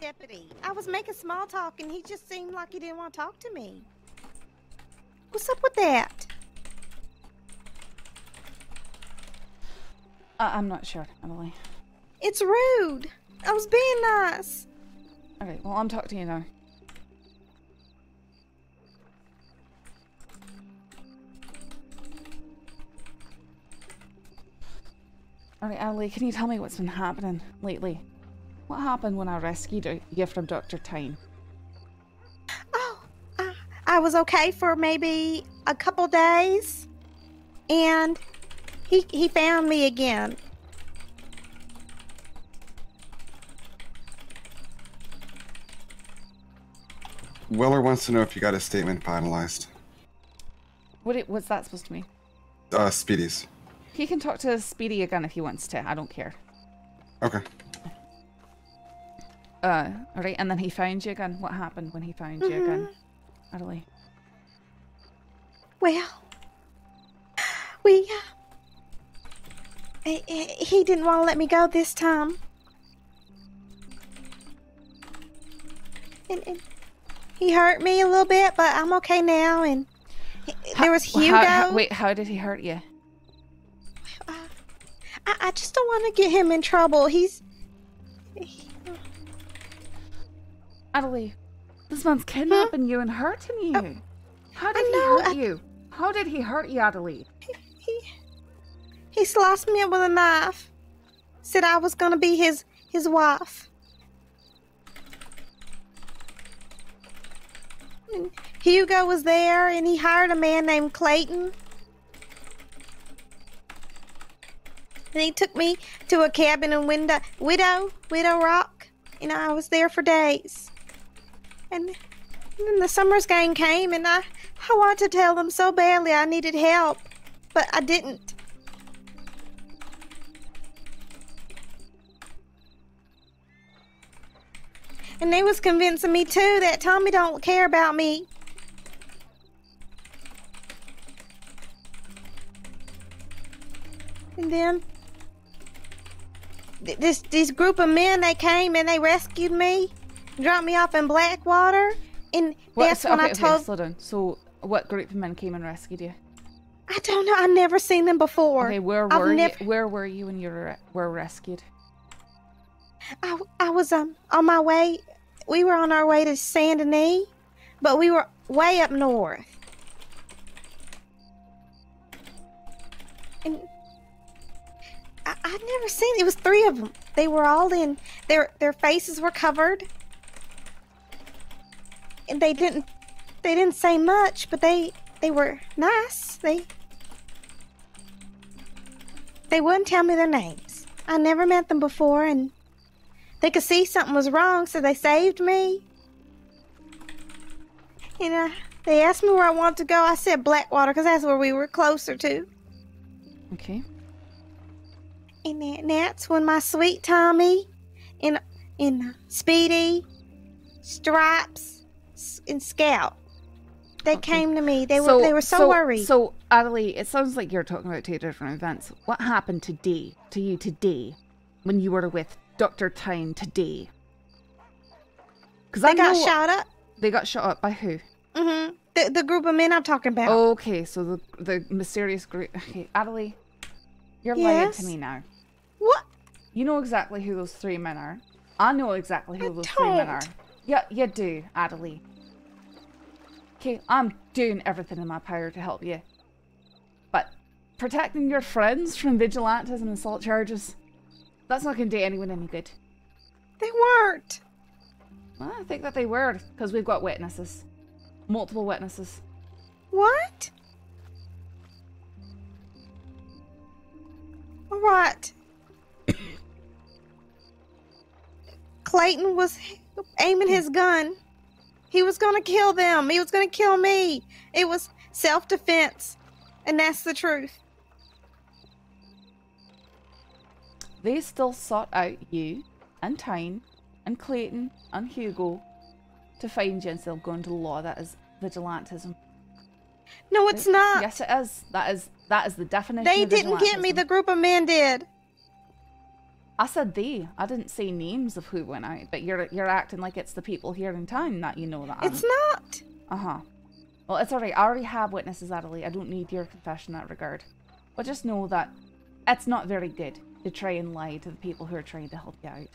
Deputy, I was making small talk, and he just seemed like he didn't want to talk to me. What's up with that? Uh, I'm not sure, Emily. It's rude. I was being nice. Okay, well, I'm talking to you now. Alright, Ali, can you tell me what's been happening lately? What happened when I rescued you from Dr. Thyne? Oh, I was okay for maybe a couple days, and he he found me again. Weller wants to know if you got a statement finalized. What it, what's that supposed to mean? Uh, Speedy's. He can talk to Speedy again if he wants to. I don't care. Okay. Uh, alright, and then he found you again. What happened when he found you again? Mm-hmm. Adelaide. Well, we. Uh, he- he he didn't want to let me go this time. And, and he hurt me a little bit, but I'm okay now. And he- there was Hugo. how- how- wait, how did he hurt you? I, I just don't want to get him in trouble. He's. Adelaide, this man's kidnapping you and hurting you. How did he know, hurt you? How did he hurt you, Adelaide? He sliced me up with a knife. Said I was gonna be his his wife. And Hugo was there, and he hired a man named Clayton. And he took me to a cabin in Window, Widow, Widow Rock. And I was there for days. And then the summer's game came, and I, I wanted to tell them so badly I needed help, but I didn't. And they was convincing me too that Tommy don't care about me. And then th- this this group of men they came and they rescued me, dropped me off in Blackwater, and What, that's so, when okay, I okay, told slow down. So, what group of men came and rescued you? I don't know I never seen them before. Okay, where I've were never- you? Where were you when you were, were rescued? I, I was um on my way. We were on our way to Saint Denis, but we were way up north. And I, I'd never seen. It was three of them. They were all in. Their their faces were covered, and they didn't they didn't say much, but they they were nice. They they wouldn't tell me their names. I never met them before, and they could see something was wrong, so they saved me. And uh, they asked me where I wanted to go. I said Blackwater because that's where we were closer to. Okay. And that- and that's when my sweet Tommy and and uh, Speedy, Stripes, and Scout, they came to me. They were they were so, worried. So, Adelaide, it sounds like you're talking about two different events. What happened today, to you today, when you were with Dr. Thyne today? Because I got shot up. They got shot up by who? Mm-hmm. The the group of men I'm talking about. Okay, so the the mysterious group. Okay, Adelaide, you're lying to me now. What? You know exactly who those three men are. I know exactly who those three men are. Yeah, you do, Adelaide. Okay, I'm doing everything in my power to help you. But protecting your friends from vigilantes and assault charges, that's not going to do anyone any good. They weren't. Well, I think that they were, because we've got witnesses. Multiple witnesses. What? All right. Clayton was aiming his gun. He was gonna kill them. He was gonna kill me. It was self defense. And that's the truth. They still sought out you, and Thyne, and Clayton, and Hugo to find you and still go into law. That is vigilantism. No, it's not. Yes, it is. That is that is the definition. They didn't get me. The group of men did. I said they. I didn't say names of who went out, but you're you're acting like it's the people here in town that you know that. It's not. Uh huh. Well, it's alright. I already have witnesses, Adelaide. I don't need your confession in that regard. But just know that it's not very good to try and lie to the people who are trying to help you out.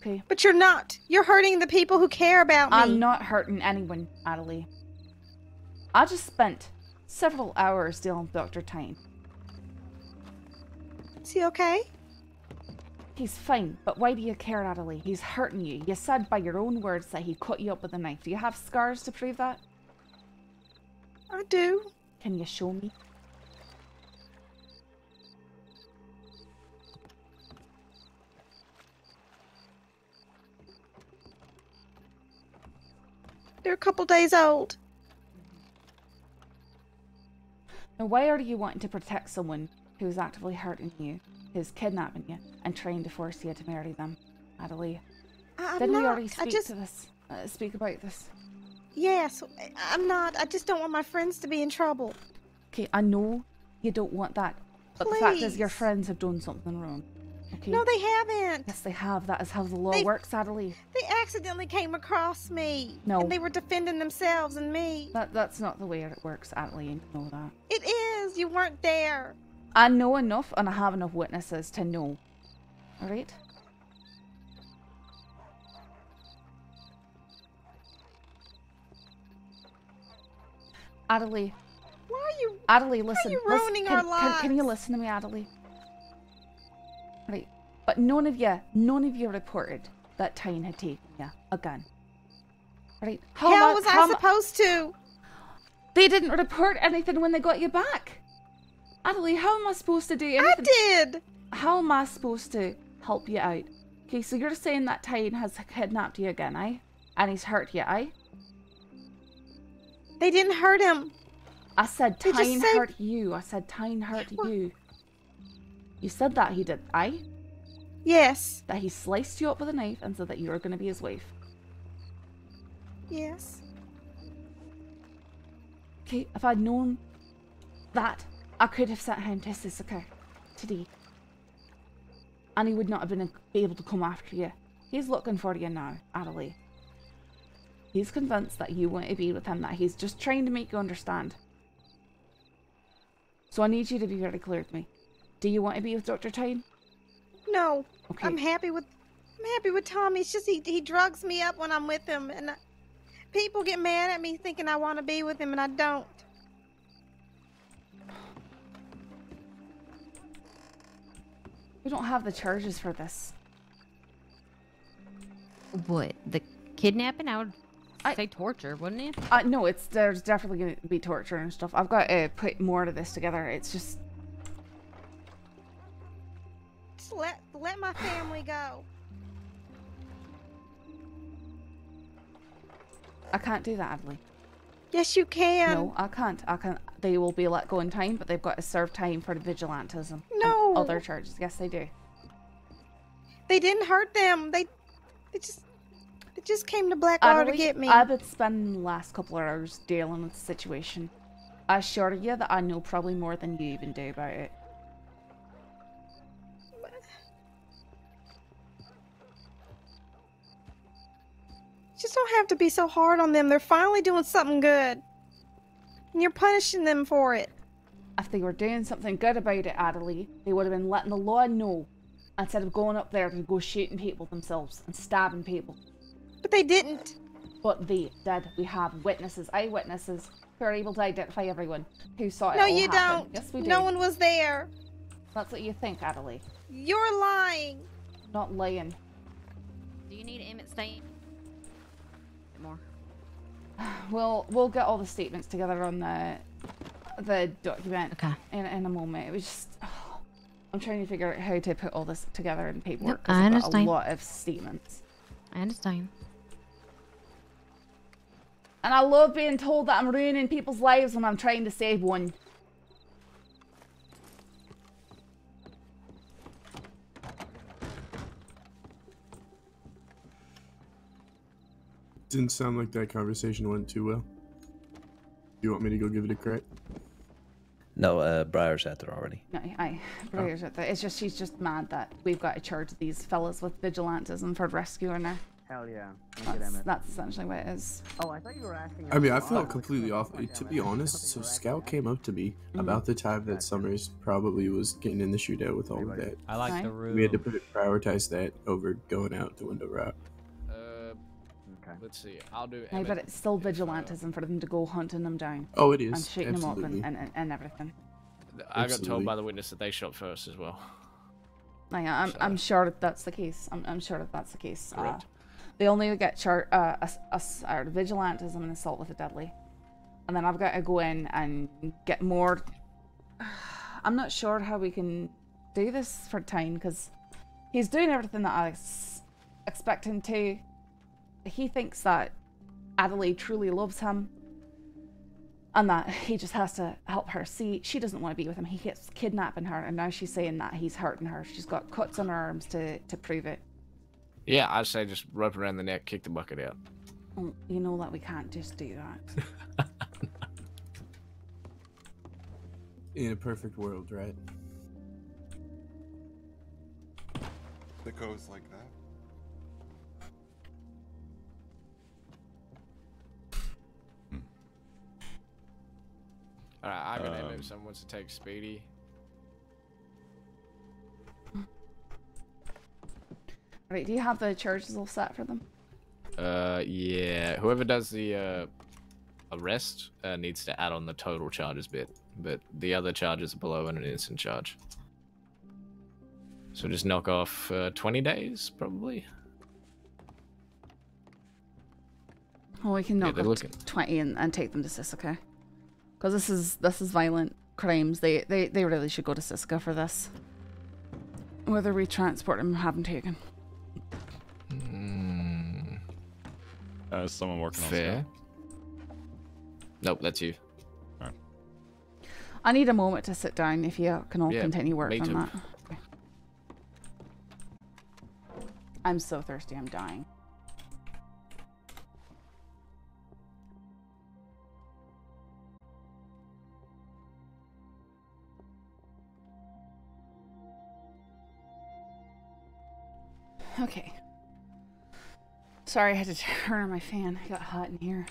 Okay? But you're not. You're hurting the people who care about me. I'm not hurting anyone, Adelaide. I just spent several hours dealing with Dr. Thyne. Is he okay? He's fine, but why do you care, Adelaide? He's hurting you. You said by your own words that he cut you up with a knife. Do you have scars to prove that? I do. Can you show me? They're a couple days old. Now, why are you wanting to protect someone who's actively hurting you, who's kidnapping you, and trying to force you to marry them, Adelaide? I'm Didn't we not. already I speak just- to this? Uh, speak about this. Yes, I'm not. I just don't want my friends to be in trouble. Okay, I know you don't want that, but the fact is your friends have done something wrong. Okay. No, they haven't. Yes, they have. That is how the law They- works, Adelaide. They accidentally came across me. No. And they were defending themselves and me. That that's not the way it works, Adelaide. and You know that. It is. You weren't there. I know enough, and I have enough witnesses to know. All right. Adelaide. Why are you? Adelaide, listen. Are you listen, ruining can, our can- can you listen to me, Adelaide? But none of you, none of you reported that Thyne had taken you a gun. Right? How, was I supposed to? They didn't report anything when they got you back. Adelaide, how am I supposed to do anything? I did. How am I supposed to help you out? Okay, so you're saying that Thyne has kidnapped you again, eh? And he's hurt you, eh? They didn't hurt him. I said Thyne said- hurt you. I said Thyne hurt you. You said that he did, eh? Yes. That he sliced you up with a knife and said that you were going to be his wife. Yes. Okay, if I'd known that, I could have sent him to Sisika today. And he would not have been able to come after you. He's looking for you now, Adelaide. He's convinced that you want to be with him, that he's just trying to make you understand. So I need you to be very clear with me. Do you want to be with Dr. Thyne? No. Okay. I'm happy with. I'm happy with Tommy. It's just he he drugs me up when I'm with him, and I, people get mad at me thinking I want to be with him, and I don't. We don't have the charges for this. What? The kidnapping? I would I, say torture, wouldn't it? Uh, no, it's there's definitely going to be torture and stuff. I've got to put more of this together. It's just Just let let my family go. I can't do that, Adaleigh. Yes, you can. No, I can't. I can't. They will be let go in time, but they've got to serve time for the vigilantism. No. Other charges. Yes, they do. They didn't hurt them. They they just they just came to Blackwater to get me. I've been spending the last couple of hours dealing with the situation. I assure you that I know probably more than you even do about it. Just don't have to be so hard on them. They're finally doing something good. And you're punishing them for it. If they were doing something good about it, Adelaide, they would have been letting the law know instead of going up there to go shooting people themselves and stabbing people. But they didn't. But they did. We have witnesses, eyewitnesses, who are able to identify everyone who saw it. No, all you happen. don't. Yes, we do. No one was there. That's what you think, Adelaide. You're lying. Not lying. Do you need Emmett State? We'll we'll get all the statements together on the the document in in a moment. It was just I'm trying to figure out how to put all this together in paperwork. I understand. a lot of statements, I understand. and I love being told that I'm ruining people's lives when I'm trying to save one. Didn't sound like that conversation went too well. Do you want me to go give it a crack? No, uh, Briar's out there already. No, aye. Briar's out there. It's just she's just mad that we've got to charge these fellas with vigilantism for rescuing her. Hell yeah. That's, that's essentially what it is. Oh, I thought you were asking. I mean, I felt completely off. To be honest, so Scout came up to me about the time that Summers probably was getting in the shootout with all of that. I like the room. We had to prioritize that over going out the window route. Uh, Let's see. I'll do. Aye, but it's still vigilantism for them to go hunting them down. Oh, it is, And shooting them up and, and, and, and everything. I got told by the witness that they shot first as well. Like, I'm, I'm sure that that's the case. I'm, I'm sure that that's the case. Uh, Correct. they only get char- uh, us, us, or vigilantism and assault with a deadly. And then I've got to go in and get more. I'm not sure how we can do this for time because he's doing everything that I ex- expect him to. He thinks that Adelaide truly loves him and that he just has to help her see she doesn't want to be with him he keeps kidnapping her and now she's saying that he's hurting her she's got cuts on her arms to to prove it Yeah, I'd say just rope around the neck, kick the bucket out. You know that we can't just do that In a perfect world, right? It goes like that. All right, I got Emmett. Um, If someone wants to take Speedy, right do you have the charges all set for them uh, yeah, whoever does the uh, arrest uh, needs to add on the total charges bit, but the other charges are below and an innocent charge. So just knock off uh, 20 days, probably. well we can knock they're up looking. 20 and, and take them to Sisika because this is this is violent crimes they, they they really should go to Sisika for this whether we transport them or have them taken Uh, is someone working on Fair. Nope, that's you. I need a moment to sit down if you can all Yeah, continue work on too. that. Okay. I'm so thirsty, I'm dying. Okay. Sorry, I had to turn on my fan. It got hot in here.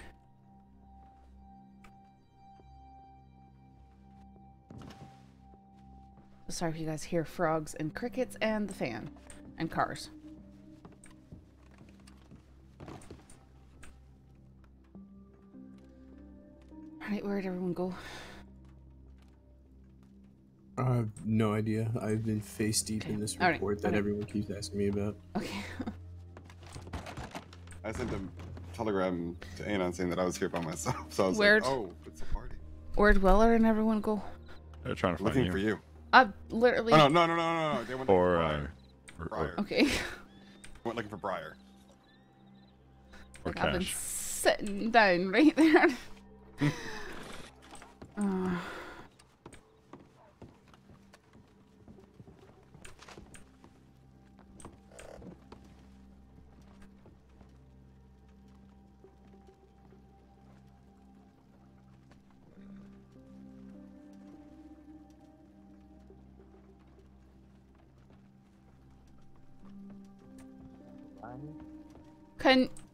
Sorry if you guys hear frogs and crickets and the fan and cars. Alright, where'd everyone go? I have no idea. I've been face deep in this All right, report that okay. everyone keeps asking me about. Okay. I sent a telegram to Anon saying that I was here by myself. So I was Where'd- like, oh, it's a party. Where'd Weller and everyone go? They're trying to find Looking you. for you. I literally. Oh, no, no, no, no, no, no. They went Or, looking uh, for or- Briar. Okay. went looking for Briar. Or Like, I've been sitting down right there. uh,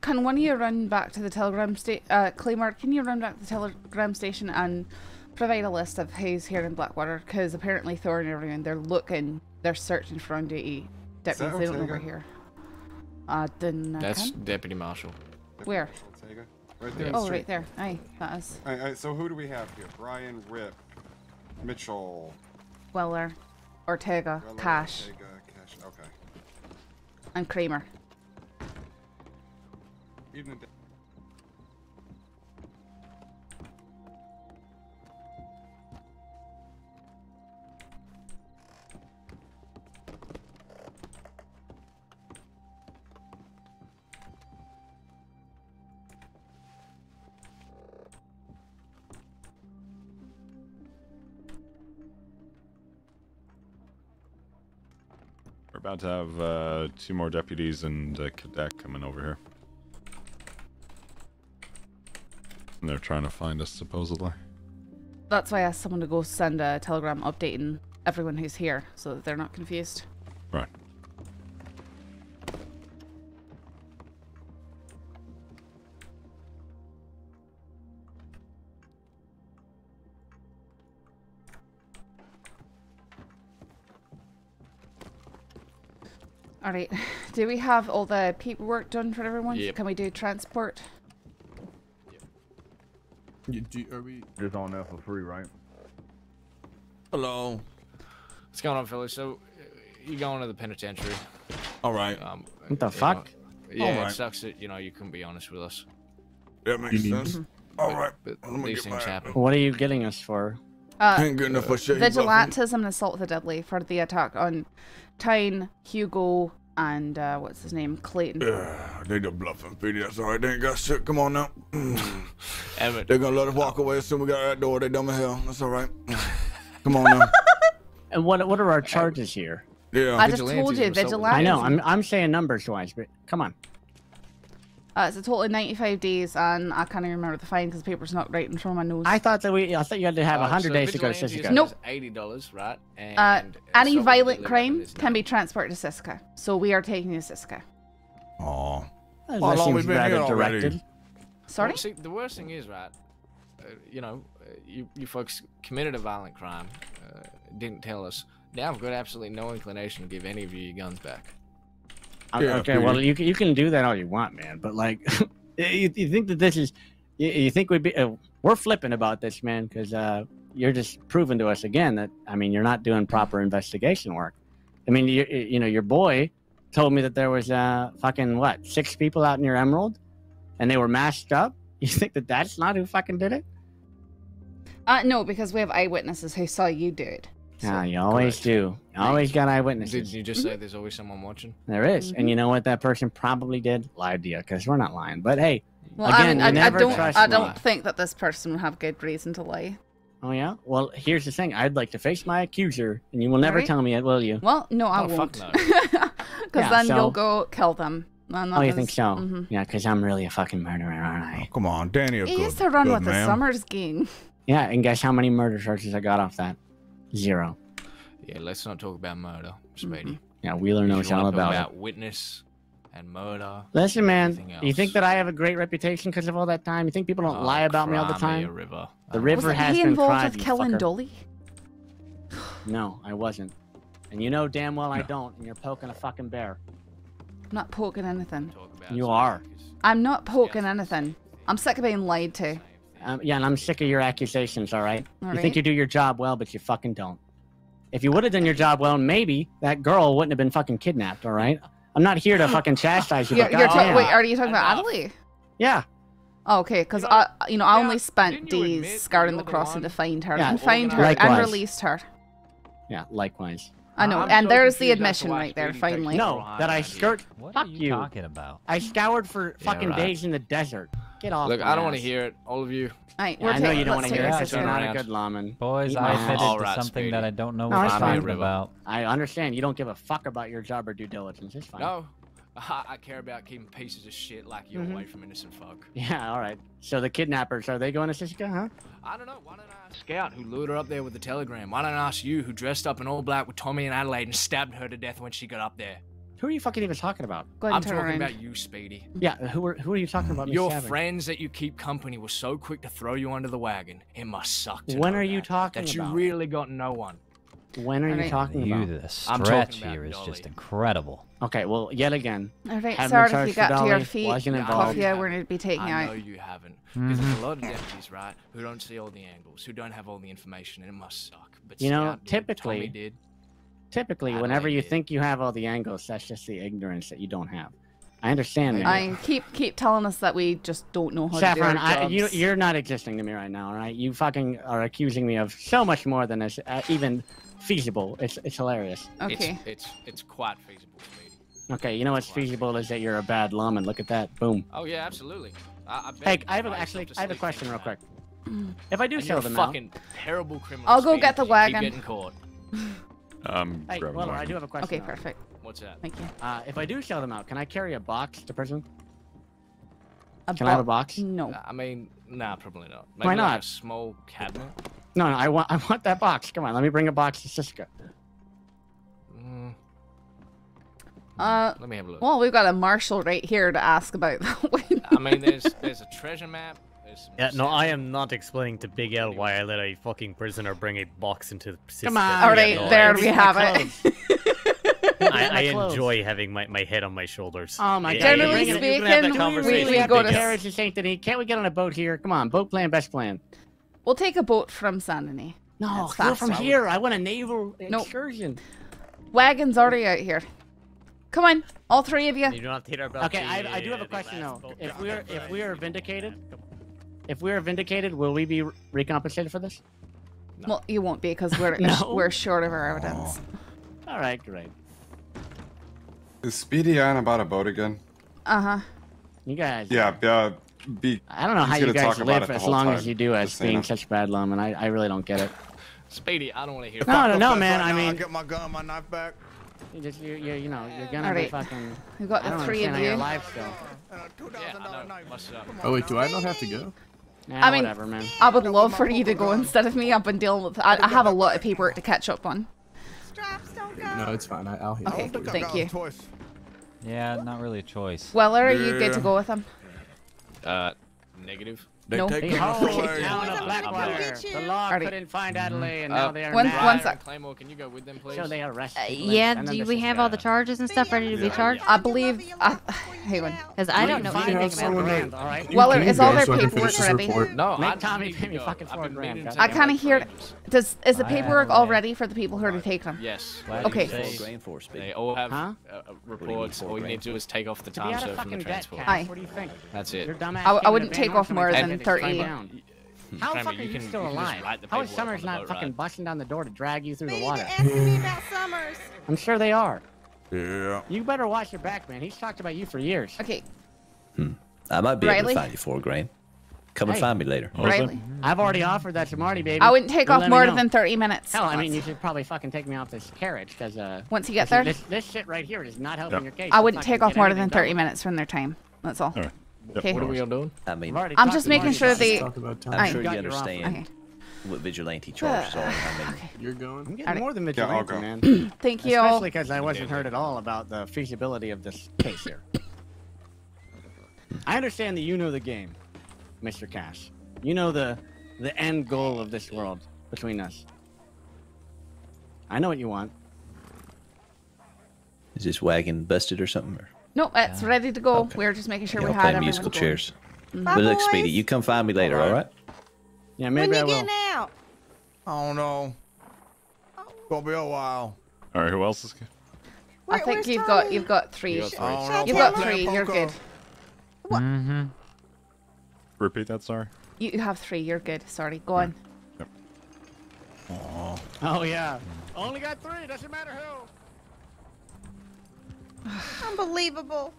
Can can one of you run back to the telegram station? Uh, Claymore, can you run back to the telegram station and provide a list of who's here in Blackwater? Because apparently Thor and everyone they're looking, they're searching for on duty Is that deputies. They don't know we're here. Uh, then That's can? Deputy Marshal. where? Ortega. Right there. Oh, right there. Aye, that is All right, all right, so who do we have here? Briar, Rip, Mitchell, Weller, Ortega, Weller, Cash, Ortega, Cash. Okay. and Kramer. We're about to have uh, two more deputies and a cadet coming over here. And they're trying to find us, supposedly. That's why I asked someone to go send a telegram updating everyone who's here so that they're not confused. Right. All right. Do we have all the paperwork done for everyone? Yep. Can we do transport? You, do, are we? Just on there for free, right? Hello. What's going on, Philly? So, uh, you going to the penitentiary? All right. Um, What the fuck? know, yeah, Alright. it sucks that you know you couldn't be honest with us. That makes You need- sense. All right. But Let me these things happen. What are you getting us for? Uh, Ain't good enough for shit. vigilantism and assault with the deadly for the attack on Thyne, Hugo, and uh, what's his name? Clayton. Yeah, they just bluffing, Petey. That's all right. They ain't got shit. Come on now. Emmett. They're gonna let us walk away as soon as we got that door. They dumb as hell. That's all right. Come on now. And what what are our charges here? Yeah. I just told you, vigilantism. I know. I'm I'm saying numbers wise, but come on. Uh, it's a total of 95 days, and I can't even remember the fine because the paper's not right in front of my nose. I thought that we I thought you had to have Uh, a hundred so days to go to vigilantism Sisika. Nope. Eighty dollars, right? And Uh, any violent crime can be transported to Sisika. So we are taking you to Sisika. Aw. That How long we seems been rather here already? directed. Sorry? Well, see, the worst thing is, right? Uh, you know, uh, you you folks committed a violent crime, uh, didn't tell us. Now I've got absolutely no inclination to give any of you your guns back. Yeah, okay, well you can, you can do that all you want, man. But like, you, you think that this is, you, you think we'd be, uh, we're flipping about this, man, because uh, you're just proving to us again that I mean you're not doing proper investigation work. I mean, you you know your boy told me that there was uh fucking what six people out in your Emerald, and they were masked up. You think that that's not who fucking did it? Uh, no, because we have eyewitnesses who saw you do it. Yeah, you always do. You always got eyewitnesses. Did you just say there's always someone watching? There is. and you know what that person probably did? Lied to you, because we're not lying. But hey, Well, again, I mean, you I, I never don't, trust I don't think that this person would have good reason to lie. Oh yeah. Well, here's the thing. I'd like to face my accuser, and you will never Alright. tell me it, will you? Well, no, I Oh, won't. no. Because Yeah, then so- you'll go kill them. And Oh, that you think is- so? mhm. Yeah, because I'm really a fucking murderer, aren't I? Come on, Danny. He used to run with the Summers gang. Yeah, and guess how many murder charges I got off that? Zero. Yeah, let's not talk about murder, Spady. Yeah, Wheeler If knows you wanna all talk about, about it. witness and murder. Listen, man. You think that I have a great reputation because of all that time? You think people don't Oh, lie about me all the cry me a time? river. The river Wasn't has he been involved cried, with you killing. Dolly? No, I wasn't. And you know damn well I don't, and you're poking a fucking bear. I'm not poking anything. You are. I'm not poking anything. I'm sick of being lied to. Um, yeah, and I'm sick of your accusations, all right? you Alright. think you do your job well, but you fucking don't. If you would have done your job well, maybe that girl wouldn't have been fucking kidnapped, all right? I'm not here to fucking chastise you, You're, but you're ta- goddamn. wait, are you talking about Adelaide? Yeah. Oh, okay, because I, you know, I only spent days scouring the crossing to find her Yeah, and find her and released her. Yeah, likewise. I know, I'm and so there's the confused as to admission right there. Finally. No, that I skirt. What Fuck are you, you. talking about? I scoured for Yeah, fucking right. days in the desert. Get off. Look, I don't want to hear it, all of you. Right, Yeah, I know you don't want to hear it because this you're not a good lawman. Boys, I my admitted to Alright, something Speedy. that I don't know No, what. I'm talking about. I understand. You don't give a fuck about your job or due diligence. It's fine. No, I, I care about keeping pieces of shit like you Mhm. away from innocent folk. Yeah, all right. So the kidnappers are they going to Sisika, huh? I don't know. Why don't I ask Scout who lured her up there with the telegram? Why don't I ask you who dressed up in all black with Tommy and Adelaide and stabbed her to death when she got up there? Who are you fucking even talking about? Go ahead I'm and talking about you, Speedy. Yeah, who are who are you talking about? Miss Your Savage? friends that you keep company were so quick to throw you under the wagon. It must suck. To When know are you that, talking that you about? really got no one? When are you Alright. talking You, about? the I'm stretch about here is Dolly. just incredible. Okay, well, yet again. All right, sorry if you got for to your feet. Wasn't involved. Coffee, we're going to be taking I out. know you haven't. Because there's a lot of Mm-hmm. deputies, right, who don't see all the angles, who don't have all the information, and it must suck. But You know, Scout typically- Tommy did. Typically, Adaleigh whenever you did. think you have all the angles, that's just the ignorance that you don't have. I understand. man. I keep keep telling us that we just don't know how to do Saffron, our I, jobs. you, you're not existing to me right now, all right? You fucking are accusing me of so much more than is uh, even feasible. It's it's hilarious. Okay. It's, it's it's quite feasible, Speedy. Okay, you know what's feasible is that you're a bad lawman. Look at that. Boom. Oh yeah, absolutely. I, I Hey, I have a, actually, I have a question real quick. If I do And sell you're a them out, fucking terrible criminal. I'll go get the wagon. Keep getting caught. Um, hey, grabbing well, I do have a question. Okay, though. perfect. What's that? Thank you. Uh, if I do sell them out, can I carry a box to prison? A Can I have a box? No. I mean, nah, probably not. Why Maybe like not? a small cabinet. No, no, I want, I want that box. Come on, let me bring a box to Sisika. Mm, Uh, Let me have a look. Well, we've got a marshal right here to ask about that. I mean, there's there's a treasure map. There's some Yeah, no, I am not explaining to Big L why I let a fucking prisoner bring a box into the system. Come on. All right, there we have it. I, I enjoy having my, my head on my shoulders. Oh my Yeah, god! Generally you're bringing it- speaking, have we- we go to- carriage to Saint Denis. Can't we get on a boat here? Come on, boat plan, best plan. We'll take a boat from Saint Denis. No, That's go from here. I want a naval Nope. excursion. Wagon's already out here. Come on, all three of you. You don't have to hit our belt. Okay, I, I do have a question though. If we're if we are vindicated, if we are vindicated, will we be recompensated for this? Well, you won't be because we're No. we're short of our evidence. All right, great. Is Speedy on about a boat again? Uh huh. You guys. Yeah, yeah. Be, I don't know how you guys talk about live it as long time, as you do as just being it. such bad lum, and I, I really don't get it. Speedy, I don't want to hear. No, no, no, Fuck man. right I now, mean, I'll get my gun, my knife back. you just you, you, you know, you're gonna All be right. fucking. We've got the three of you're alive still. Yeah, I know. Bust it up. Oh wait, do I not have to go? Nah, I mean, whatever, man. I would love for you to go instead of me. I've been dealing with. I, I have a lot of paperwork to catch up on. Straps don't go. No, it's fine. I, I'll hear. Okay, you. thank you. Yeah, not really a choice. Weller, are you good to go with him? Uh, negative. They No. take Hey, me how- away. Town of Blackwater. The law Alrighty. couldn't find Adaleigh, and Uh, now they are one- mad. one sec. Claymore, can you go with them, please? So they arrest. Uh, yeah, do we have all the charges and stuff ready to be charged? I believe. Uh, hang on. Because I don't know anything about four it. grand, all right? Weller, Can is all their so I can paperwork ready? No, Make Tommy pay me fucking I've four grand, meaning to God I kind of hear. claims. Does is the paperwork have all ready for the people who are to take them? Yes. Why do you Okay. say- Four grand for Speedy. They all have Huh? reports. All you need to do is take off the time out served from the transport. Aye. What do you think? That's it. I- I came in wouldn't take off more was than upside 30. down. How the fuck are you you still you alive? How is Summers not fucking right? busting down the door to drag you through the Speedy water? to asking me about Summers. I'm sure they are. Yeah. You better watch your back, man. He's talked about you for years. Okay, Hmm. I might be able to find you four grand. Come and Hey. find me later. Riley. I've already offered that to Marty, baby. I wouldn't take You off more than 30 minutes. Hell, I mean, you should probably fucking take me off this carriage, because, uh... Once you get this- there? This, this shit right here is not helping Yeah. your case. I wouldn't take off more than 30 done. minutes from their time. That's all. All right. Yep, Okay. What are we all doing? I mean, I've already I'm just making sure about they- this. Talk about time. Aye. I'm sure you understand what vigilante charges are. I mean, You're going. I'm getting Alright. more than vigilante, go. man. Thank you. Especially because I wasn't heard at all about the feasibility of this case here. I understand that you know the game, Mr. Cash. You know the the end goal of this world between us. I know what you want. is this wagon busted or something? Or No, it's ready to go. We're just making sure yeah, we I'll had play musical going. chairs. Bye, But look. Speedy, you come find me later, all right? Yeah, When maybe I you will. getting out? I don't know. Gonna be a while. All right, who else is? I think where's you've got you've got three. You got three. Know, you've got three. You're poker. good. Mm-hmm. Repeat that. Sorry. You have three. You're good. Sorry. Go on. Aw. Oh yeah. Only got three. Doesn't matter who. Unbelievable.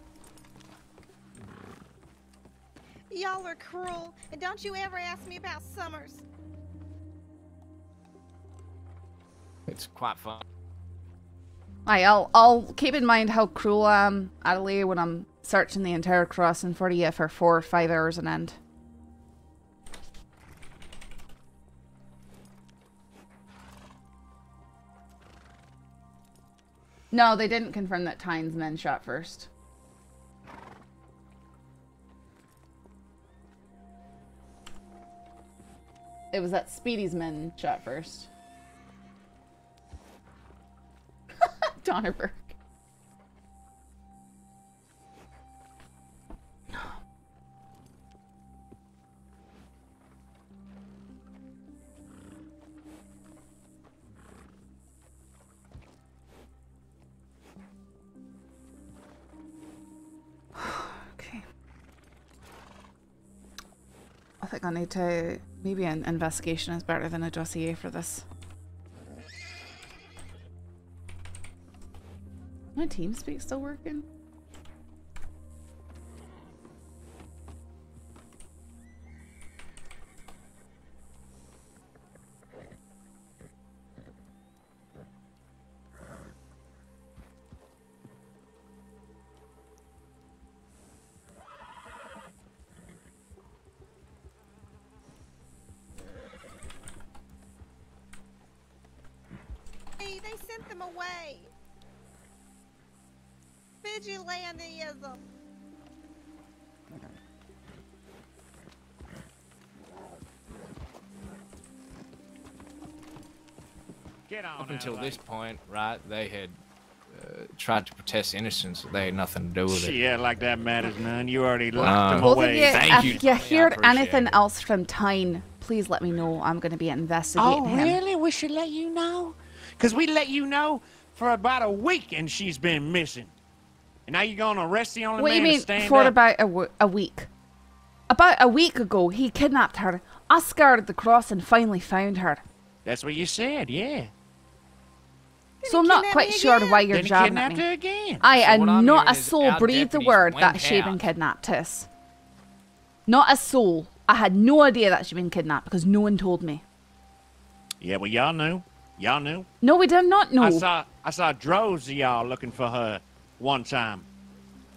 Y'all are cruel. And don't you ever ask me about Summers. It's quite fun. Aye, I'll I'll keep in mind how cruel I am, Adaleigh, when I'm searching the entire crossing for you for four or five hours an end. No, they didn't confirm that Thyne's men shot first. It was that Speedy's men shot first. Donnerberg. Think I need to. Maybe an investigation is better than a dossier for this. My TeamSpeak still working? Vigilantism. Get on. Up until Adaleigh. this point, right, they had uh, tried to protest innocence. They had nothing to do with it. Yeah, like that matters none. You already Well, locked them Both away. of you, Thank if you. you heard appreciate anything else from Thyne, please let me know. I'm going to be investigating Oh, him. really? We should let you know? Because we let you know for about a week and she's been missing. And now you're going to arrest the only What do you man to mean stand for up? about a, w- a week? About a week ago, he kidnapped her. I scoured the cross and finally found her. That's what you said, yeah. So I'm not quite sure why you're Then he jabbing at kidnapped me. her again. I So and I'm not a soul our breathed the word that went she'd been kidnapped. Tess. Not a soul. I had no idea that she'd been kidnapped because no one told me. Yeah, well, y'all knew. Y'all knew. No, we did not know. I saw I saw droves of y'all looking for her one time.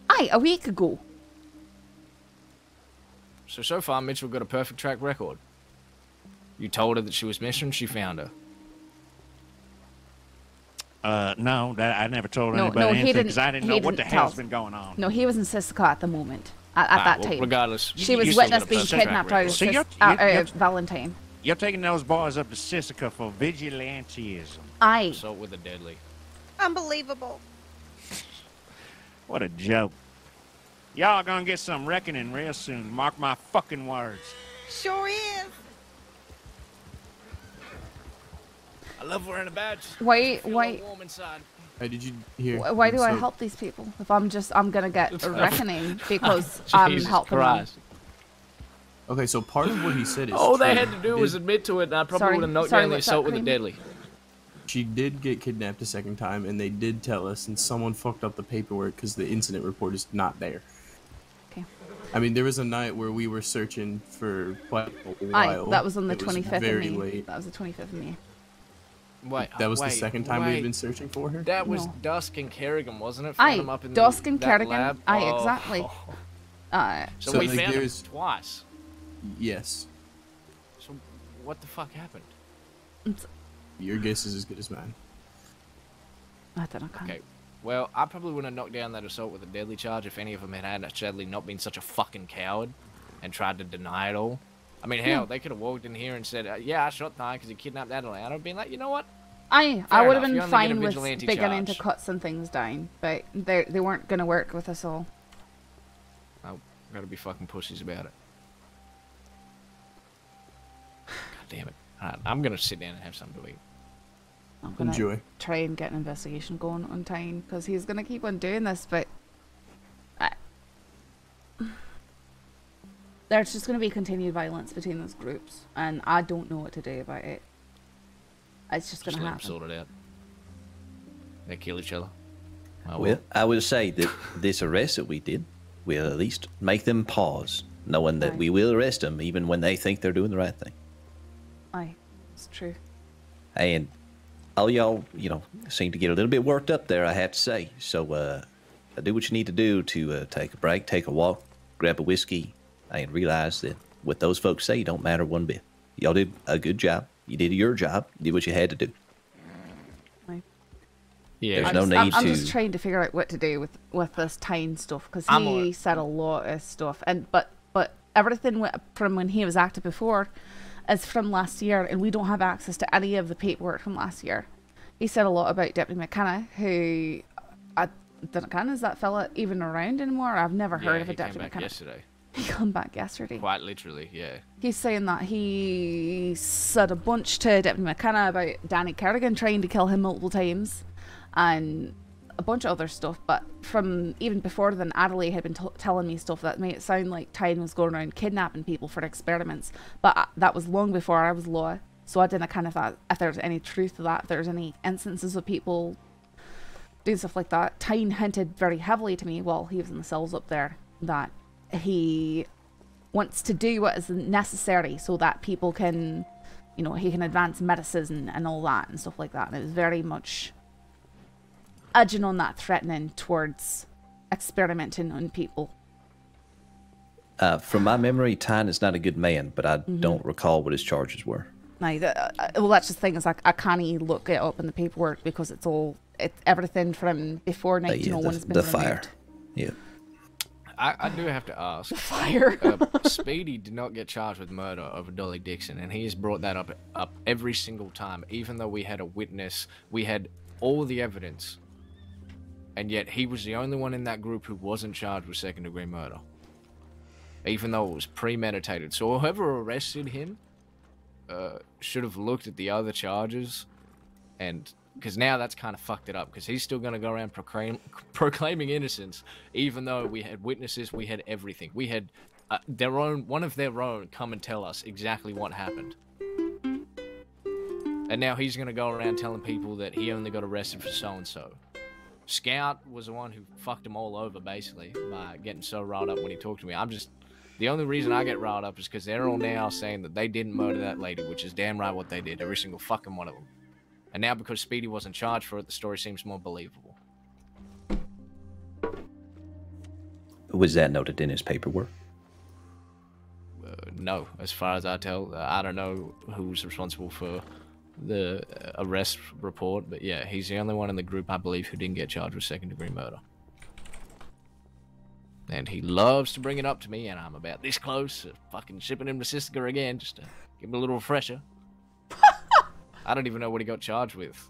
Aye, a week ago. So so far, Mitchell got a perfect track record. You told her that she was missing. She found her. Uh, no, that I never told No, anybody no, he anything didn't. because I didn't he know what the didn't tell hell's us. been going on. No, he was in Sisika at the moment. At, at Ah, that well, time. regardless, she you- was witness being kidnapped track out of. So you're- uh, you're- uh, you're- Valentine. You're taking those boys up to Sisika for vigilantism. Aye. Assault with a deadly. Unbelievable. What a joke. Y'all are gonna get some reckoning real soon. Mark my fucking words. Sure is. I love wearing a badge. Why? Feel Why? all warm inside. Hey, did you hear? Wh- Why do I help these people if I'm just I'm gonna get a reckoning because I'm Jesus helping them? Christ. Okay, so part of what he said is. All they had to do was admit to it, and I probably would have knocked sorry, down the what's that, assault with a deadly. She did get kidnapped a second time, and they did tell us, and someone fucked up the paperwork because the incident report is not there. Okay. I mean, there was a night where we were searching for quite a Aye, while. that was on the 25th very of May. late. That was the 25th of May. Wait, That was wait, the second time wait. we've been searching for her. That was No. Dusk and Kerrigan, wasn't it? Found Aye, them up in Dusk and Kerrigan. lab? Aye, Oh. exactly. Uh, So, So, we like, found them there's- twice. Yes, So what the fuck happened? it's- your guess is as good as mine. I don't know. Okay. Well, I probably wouldn't have knocked down that assault with a deadly charge if any of them had had sadly not been such a fucking coward and tried to deny it all. I mean, hell, Yeah. they could have walked in here and said, uh, "Yeah, I shot Ty because he kidnapped Adaleigh." I'd have been like, "You know what? I I would have been only get a fine with vigilante beginning to cut some things down, but they they weren't gonna work with us all. I gotta be fucking pussies about it." God damn it! Alright, I'm gonna sit down and have something to eat. I'm gonna Enjoy. try and get an investigation going on time because he's gonna keep on doing this, but I, there's just gonna be continued violence between those groups, and I don't know what to do about it. It's just gonna Just let them happen. sort it out. They kill each other. Oh, Well, I would say that this arrest that we did will at least make them pause, knowing that Right. we will arrest them even when they think they're doing the right thing. Aye, it's true. And all y'all, you know, seem to get a little bit worked up there, I have to say. So, uh, do what you need to do to uh, take a break, take a walk, grab a whiskey, and realize that what those folks say don't matter one bit. Y'all did a good job. You did your job. You did what you had to do. Yeah. There's I'm no just, need I'm, I'm just trying to figure out what to do with with this Thyne stuff because he alright. said a lot of stuff, and but but everything wi- from when he was active before is from last year, and we don't have access to any of the paperwork from last year. He said a lot about Deputy McKenna, who I don't know, is that fella even around anymore? I've never yeah, heard of a he came Deputy back McKenna. yesterday. He come back yesterday. Quite literally, yeah. He's saying that he said a bunch to Deputy McKenna about Danny Kerrigan trying to kill him multiple times and a bunch of other stuff. But from even before then, Adaleigh had been telling me stuff that made it sound like Thyne was going around kidnapping people for experiments. But uh, that was long before I was law. So I didn't kind of thought if there's any truth to that, if there's any instances of people doing stuff like that. Thyne hinted very heavily to me while he was in the cells up there that he wants to do what is necessary so that people can, you know, he can advance medicine and all that and stuff like that. And it was very much edging on that, threatening towards experimenting on people. Uh, from my memory, Thyne is not a good man, but I Mhm. don't recall what his charges were. No, uh, well, that's the thing. Is like I can't even look it up in the paperwork because it's all it's everything from before Uh, yeah, 1901 the, has been the removed. fire. Yeah. I, I do have to ask. Fire. uh, Speedy did not get charged with murder of Dolly Dixon, and he has brought that up up every single time. Even though we had a witness, we had all the evidence, and yet he was the only one in that group who wasn't charged with second degree murder. Even though it was premeditated. So whoever arrested him uh, should have looked at the other charges, and because now that's kind of fucked it up. Because he's still going to go around proclaim, proclaiming innocence, even though we had witnesses, we had everything, we had uh, their own, one of their own, come and tell us exactly what happened. And now he's going to go around telling people that he only got arrested for so and so. Scout was the one who fucked him all over, basically, by getting so riled up when he talked to me. I'm just. The only reason I get riled up is because they're all now saying that they didn't murder that lady, which is damn right what they did, every single fucking one of them. And now because Speedy wasn't charged for it, the story seems more believable. Was that noted in his paperwork? Uh, no, as far as I tell, uh, I don't know who's responsible for the uh, arrest report, but yeah, he's the only one in the group I believe who didn't get charged with second degree murder. And he loves to bring it up to me, and I'm about this close to fucking shipping him to Sisika again just to give him a little refresher. I don't even know what he got charged with.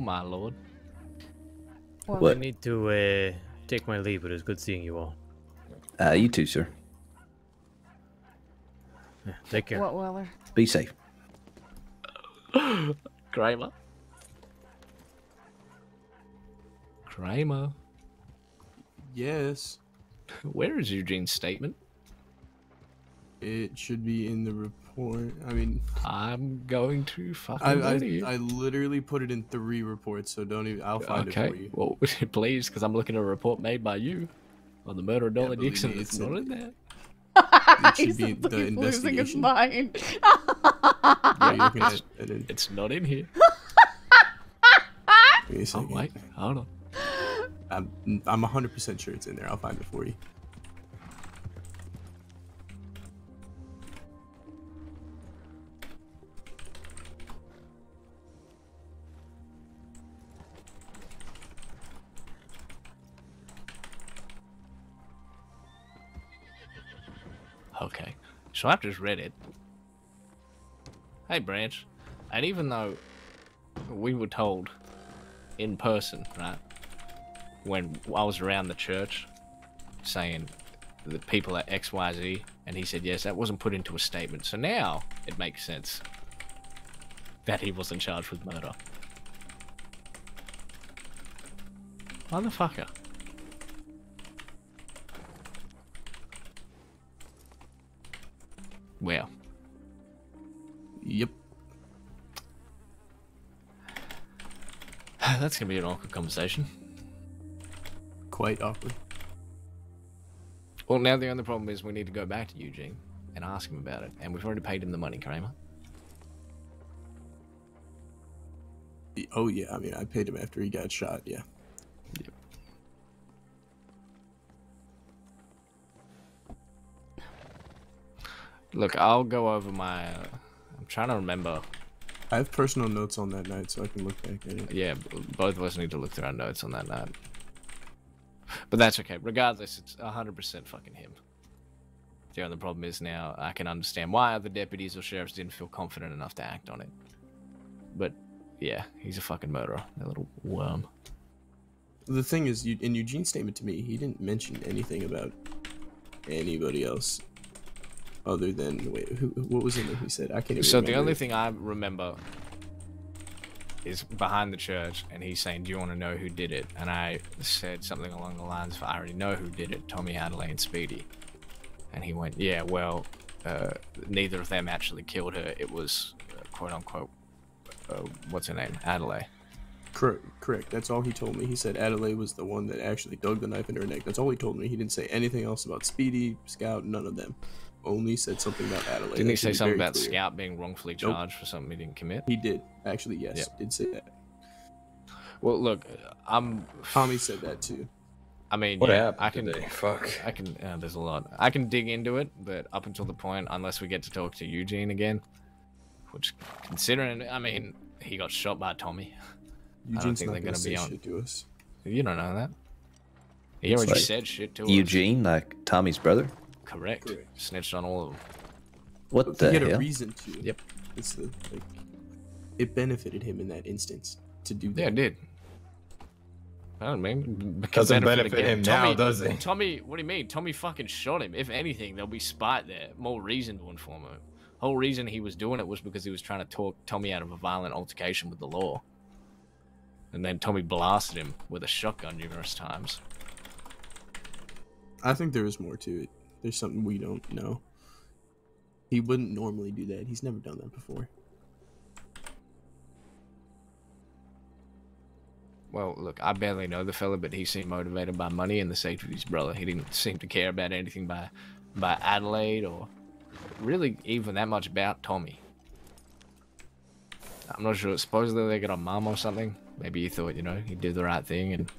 Oh my lord. I need to uh, take my leave, but it's good seeing you all. Uh, you too, sir. Yeah, take care. What, Weller? Be safe. Kramer. Kramer. Yes. Where is Eugene's statement? It should be in the report. I mean, I'm going to fucking I, I. I literally put it in three reports, so don't even. I'll find it for okay, you. well, please, because I'm looking at a report made by you on the murder of Dolly believe Dixon. It's it's not in- in there. It should He's be the losing his mind. Yeah, you're at, at it. It's not in here. Wait a Oh wait, hold on. I'm I'm 100% sure it's in there. I'll find it for you. So I've just read it. Hey, Branch. And even though we were told in person, right, when I was around the church saying the people at XYZ, and he said, yes, that wasn't put into a statement. So now it makes sense that he wasn't charged with murder. Motherfucker. Well. Yep. That's gonna be an awkward conversation. Quite awkward. Well, now the only problem is we need to go back to Eugene and ask him about it, and we've already paid him the money, Kramer. Oh yeah, I mean, I paid him after he got shot. Yeah. Look, I'll go over my. Uh, I'm trying to remember. I have personal notes on that night, so I can look back at it. Yeah, both of us need to look through our notes on that night. But that's okay. Regardless, it's 100% fucking him. The only problem is now I can understand why other deputies or sheriffs didn't feel confident enough to act on it. But yeah, he's a fucking murderer. That little worm. The thing is, in Eugene's statement to me, he didn't mention anything about anybody else other than wait, who, what was it that he said? I can't even. So the only thing I remember is behind the church, and he's saying, "Do you want to know who did it?" And I said something along the lines of, "I already know who did it: Tommy Adaleigh and Speedy." And he went, "Yeah, well, uh, neither of them actually killed her. It was uh, quote unquote, uh, what's her name, Adaleigh." Correct. Correct. That's all he told me. He said Adaleigh was the one that actually dug the knife in her neck. That's all he told me. He didn't say anything else about Speedy, Scout, none of them. Only said something about Adaleigh. Didn't he say something about clear. Scout being wrongfully Nope. charged for something he didn't commit? He did. Actually, yes, Yep. did say that. Well, look, I'm. Tommy said that too. I mean, What yeah, happened I can. today? Fuck. I can. Uh, there's a lot. I can dig into it, but up until the point, unless we get to talk to Eugene again, which, considering, I mean, he got shot by Tommy. I don't Eugene's think not they're gonna gonna say be on. shit to us. You don't know that. He It's already like said shit to us. Eugene, like Tommy's brother. Correct. Snitched on all of them. What But the he had hell? a reason to. Yep. It's the like, it benefited him in that instance to do that. Yeah, it did. I don't mean Doesn't benefit benefit again. him now, Tommy, does he? Tommy, what do you mean? Tommy fucking shot him. If anything, there'll be spite there, more reason to inform him. Whole reason he was doing it was because he was trying to talk Tommy out of a violent altercation with the law. And then Tommy blasted him with a shotgun numerous times. I think there is more to it. There's something we don't know. He wouldn't normally do that. He's never done that before. Well, look, I barely know the fella, but he seemed motivated by money and the safety of his brother. He didn't seem to care about anything by, by Adaleigh or really even that much about Tommy. I'm not sure. Supposedly they got a mum or something. Maybe he thought, you know, he did the right thing and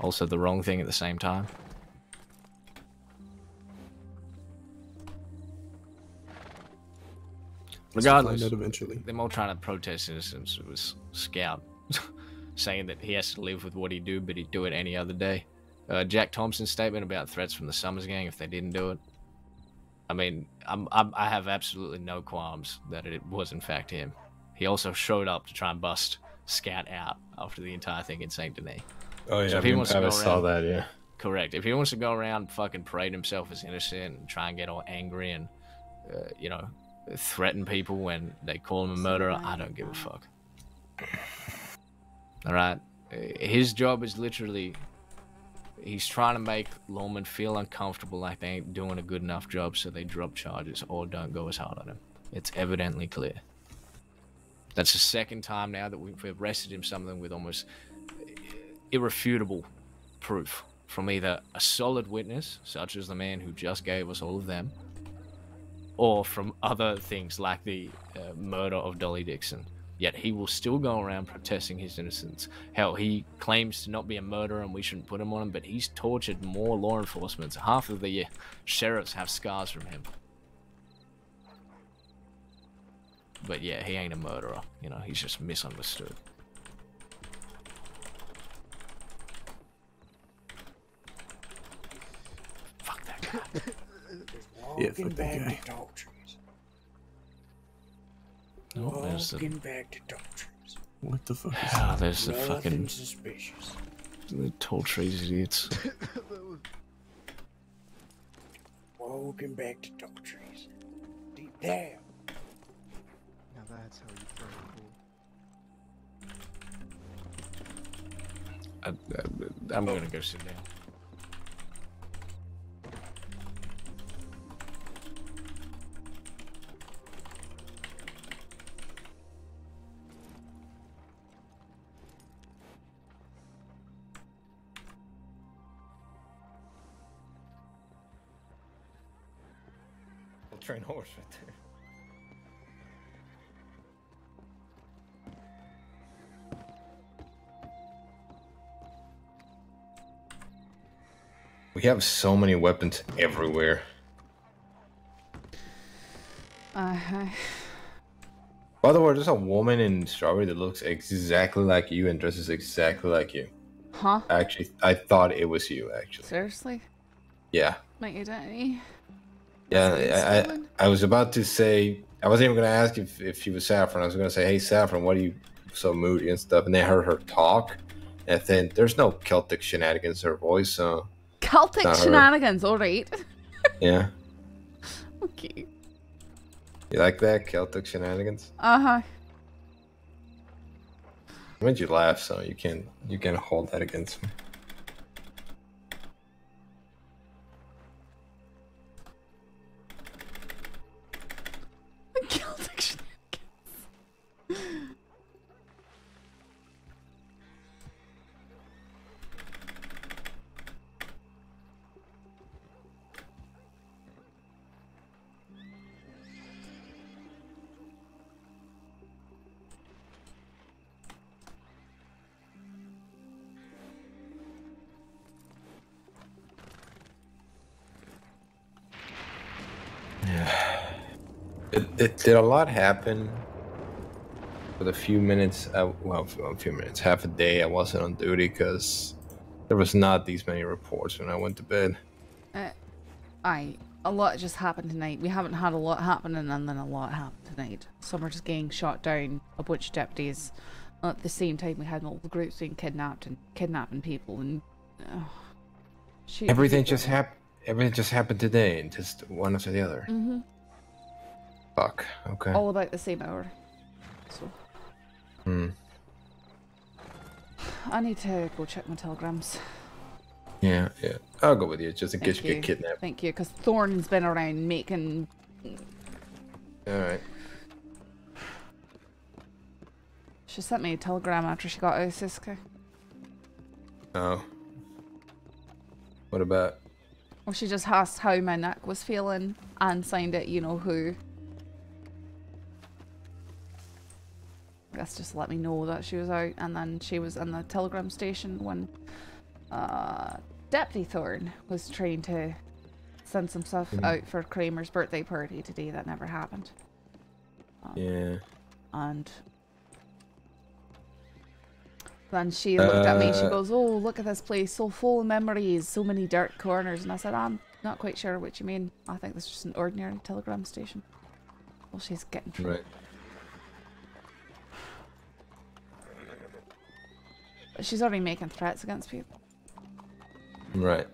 also the wrong thing at the same time. Regardless, out eventually. them all trying to protest innocence. It was Scout saying that he has to live with what he do, but he'd do it any other day. Uh, Jack Thompson's statement about threats from the Summers gang if they didn't do it. I mean, I'm, I'm, I have absolutely no qualms that it was in fact him. He also showed up to try and bust Scout out after the entire thing in Saint Denis. Oh, yeah, if me he wants to go Pavis saw that, yeah. Correct. If he wants to go around fucking parade himself as innocent and try and get all angry and, uh, you know, threaten people when they call him a murderer, I don't give a fuck. All right. Uh, His job is literally he's trying to make lawmen feel uncomfortable like they ain't doing a good enough job so they drop charges or don't go as hard on him. It's evidently clear. That's the second time now that we've arrested him something with almost irrefutable proof from either a solid witness, such as the man who just gave us all of them, or from other things like the uh, murder of Dolly Dixon. Yet he will still go around protesting his innocence. Hell, he claims to not be a murderer and we shouldn't put him on him, but he's tortured more law enforcement. Half of the uh, sheriffs have scars from him. But yeah, he ain't a murderer. You know, he's just misunderstood. Fuck that guy. Yeah, fuck that guy. Oh, there's the, Walking back to Tall Trees. What the fuck is ah, that? there's the Nothing fucking suspicious. the tall trees idiots. Walking back to Tall Trees. Deep down. Now that's how you throw a bull. I, I, I'm gonna go sit down. Train horse right there. We have so many weapons everywhere. Uh, By the way, there's a woman in Strawberry that looks exactly like you and dresses exactly like you. huh? Actually, I thought it was you. Actually, Seriously? yeah, My daddy? Yeah. I, I. I was about to say I wasn't even gonna ask if if she was Saffron. I was gonna say, "Hey, Saffron, what are you so moody and stuff?" And they heard her talk, and then there's no Celtic shenanigans in her voice, so Celtic her. shenanigans, alright. yeah. okay. You like that Celtic shenanigans? Uh huh. I made you laugh, so you can you can hold that against me. Did a lot happen for the few minutes. Uh, well, a few minutes, half a day. I wasn't on duty because there was not these many reports when I went to bed. Uh, aye, a lot just happened tonight. We haven't had a lot happening, and then a lot happened tonight. Some are just getting shot down, a bunch of deputies. At the same time, we had multiple groups being kidnapped and kidnapping people, and uh, Everything just happened. Everything just happened today, and just one after the other. Mhm. Fuck. Okay. All about the same hour. So Hmm. I need to go check my telegrams. Yeah, yeah. I'll go with you just in Thank case you get kidnapped. Thank you, because Thorne's been around making. All right. She sent me a telegram after she got out of Sisika. Oh. What about? Well, she just asked how my neck was feeling and signed it, you know who. Guess just let me know that she was out, and then she was in the telegram station when uh, Deputy Thorne was trying to send some stuff Mhm. out for Kramer's birthday party today. That never happened. Yeah. And then she looked at me. She Uh, goes, "Oh, look at this place, so full of memories, so many dark corners." And I said, "I'm not quite sure what you mean. I think this is just an ordinary telegram station." Well, she's getting Right. But she's already making threats against people. Right.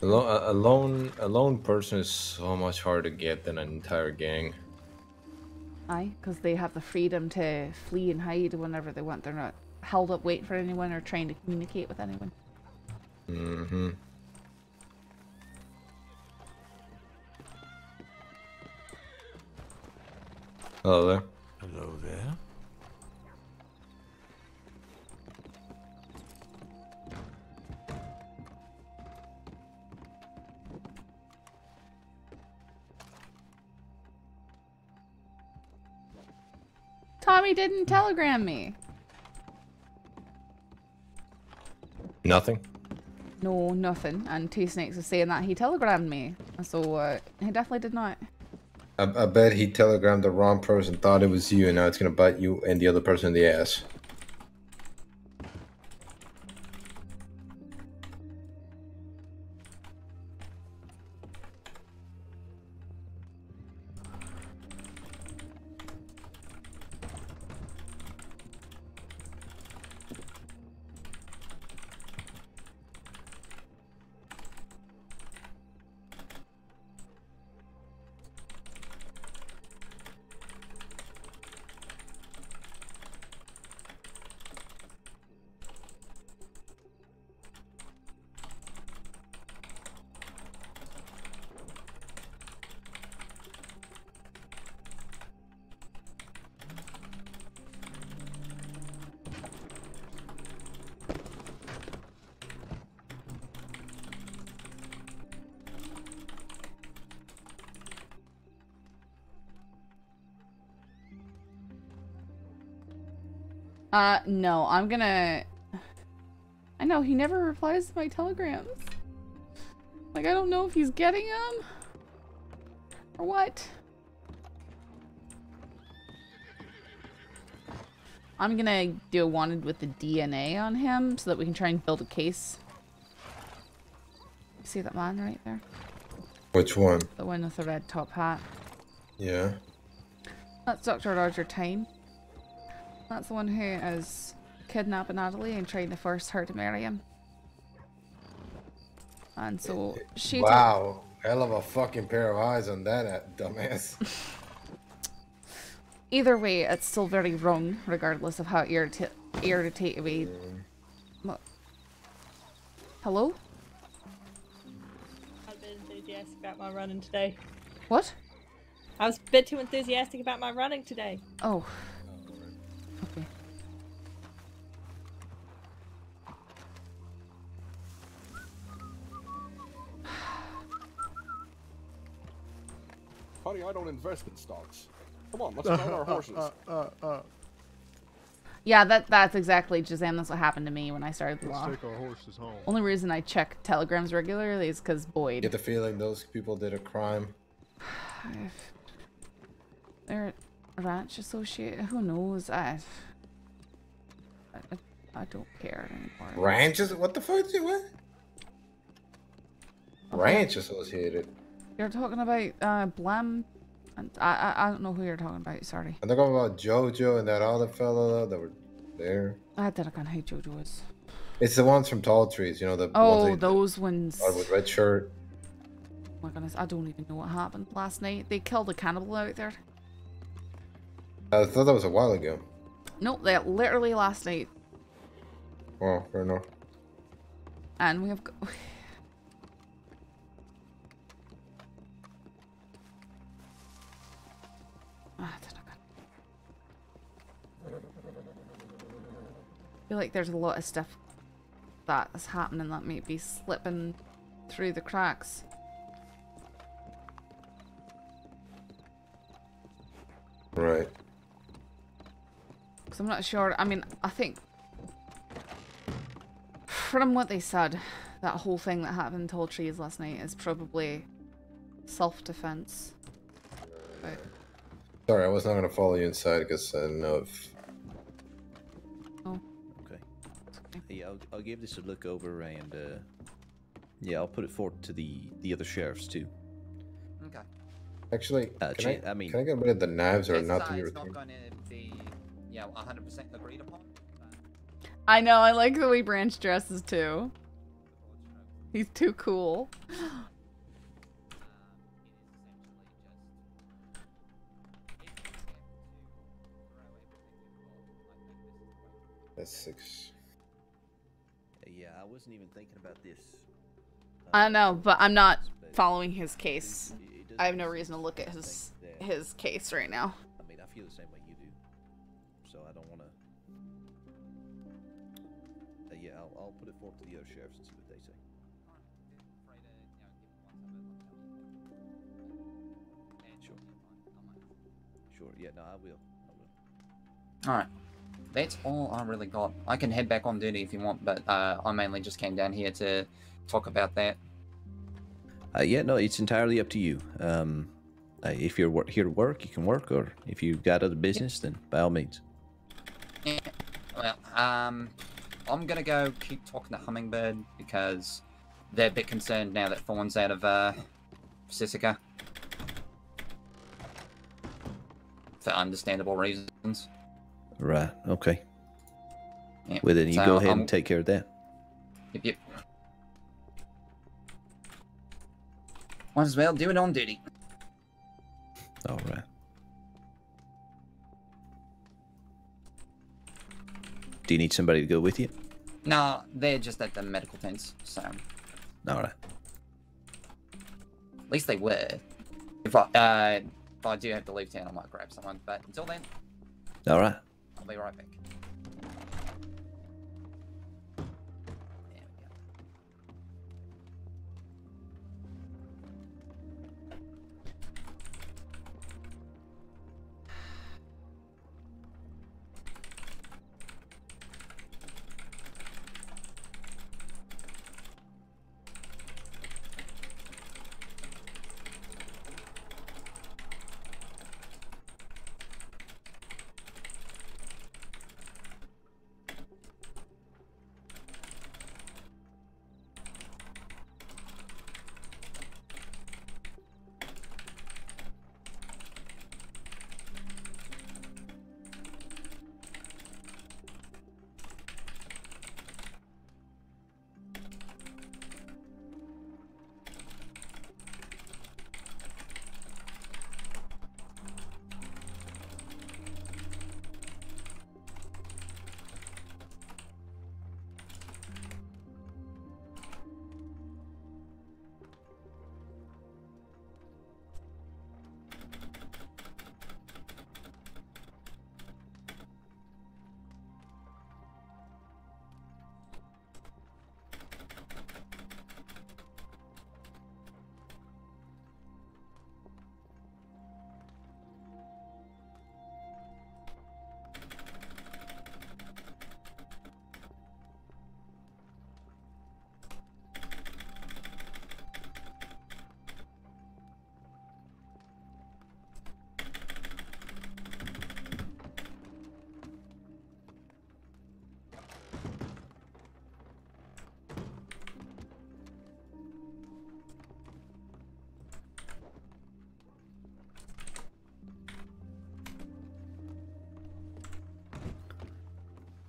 A, lone a lone person is so much harder to get than an entire gang. Aye, because they have the freedom to flee and hide whenever they want. They're not held up waiting for anyone or trying to communicate with anyone. Mm-hmm. Hello there. Hello there. Tommy didn't telegram me. Nothing. No, nothing. And Two Snakes was saying that he telegrammed me. So uh, he definitely did not. I, I bet he telegrammed the wrong person, thought it was you, and now it's gonna bite you and the other person in the ass. No, I'm gonna. I know he never replies to my telegrams. Like, I don't know if he's getting them or what. I'm gonna do a wanted with the DNA on him so that we can try and build a case. See that man right there? Which one? The one with the red top hat. Yeah. That's Dr. Roger Thyne. That's the one who is kidnapping Natalie and trying to force her to marry him. And so she took- Wow, hell of a fucking pair of eyes on that uh, dumbass. either way, it's still very wrong, regardless of how irrita- irritated we. What? Hello? I've been enthusiastic about my running today. What? I was a bit too enthusiastic about my running today. Oh. I don't invest in stocks. Come on, let's count our uh, uh, horses. Uh, yeah, that that's exactly Jazam. That's what happened to me when I started the Let's take our horses home. Only reason I check telegrams regularly is because Boyd. Get the feeling those people did a crime. They're a ranch associate. Who knows? I, I, I don't care anymore. Ranches? What the fuck? Did you what? Ranch associated. You're talking about uh, Blam. And I, I I don't know who you're talking about. Sorry. I'm talking about JoJo and that other fellow that were there. I don't know who Jojo is. It's the ones from Tall Trees, you know the Oh, ones that- those ones. with red shirt. Oh my goodness, I don't even know what happened last night. They killed a cannibal out there. I thought that was a while ago. Nope, they literally last night. Oh, fair enough. And we have. feel like there's a lot of stuff that is happening that might be slipping through the cracks. Right. Because I'm not sure. I mean, I think from what they said, that whole thing that happened to Tall Trees last night is probably self-defense. But Sorry, I was not gonna follow you inside because I didn't know if. Yeah, I'll, I'll give this a look over and uh, yeah, I'll put it forward to the the other sheriffs too. Okay. Actually, Uh, can, Chan- I, I mean- can I get rid of the knives or not to be it's not going to be, you know, 100% agreed upon. I know. I like the way Branch dresses too. He's too cool. That's six. Yeah, I wasn't even thinking about this. I know, but I'm not following his case. I have no reason to look at his his case right now. I mean, I feel the same way you do, so I don't want to. Uh, yeah, I'll, I'll put it forward to the other sheriffs and see what they say. Sure. Sure. Yeah. No, I will. Alright. That's all I really got. I can head back on duty if you want, but uh, I mainly just came down here to talk about that. Uh, yeah, no, it's entirely up to you. Um, uh, if you're wor- here to work, you can work, or if you've got other business, then by all means. Yeah. Well, um, I'm gonna go keep talking to Hummingbird because they're a bit concerned now that Fawn's out of uh. For understandable reasons. Right. Okay. Yeah. Well, then you so go ahead I'm- and take care of that. Yep, yep. Might as well do it on duty. All right. Do you need somebody to go with you? No, they're just at the medical tents, so All right. at least they were. If I, uh, if I do have to leave town, I might grab someone. But until then, All right. Be right back.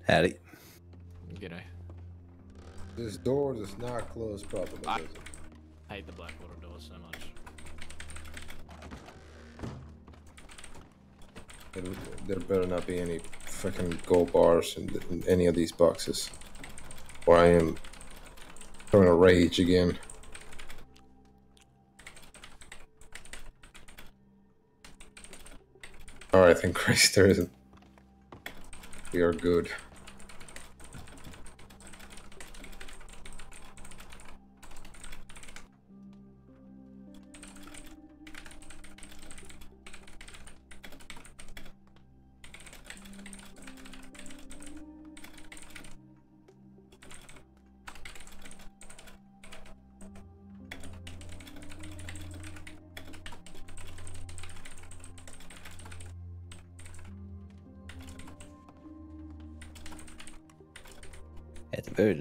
Howdy. G'day. This door does not close properly. I does it? hate the Blackwater doors so much. And there better not be any freaking gold bars in, in any of these boxes, or I am going to rage again. All right, then, Chris, there isn't. We are good.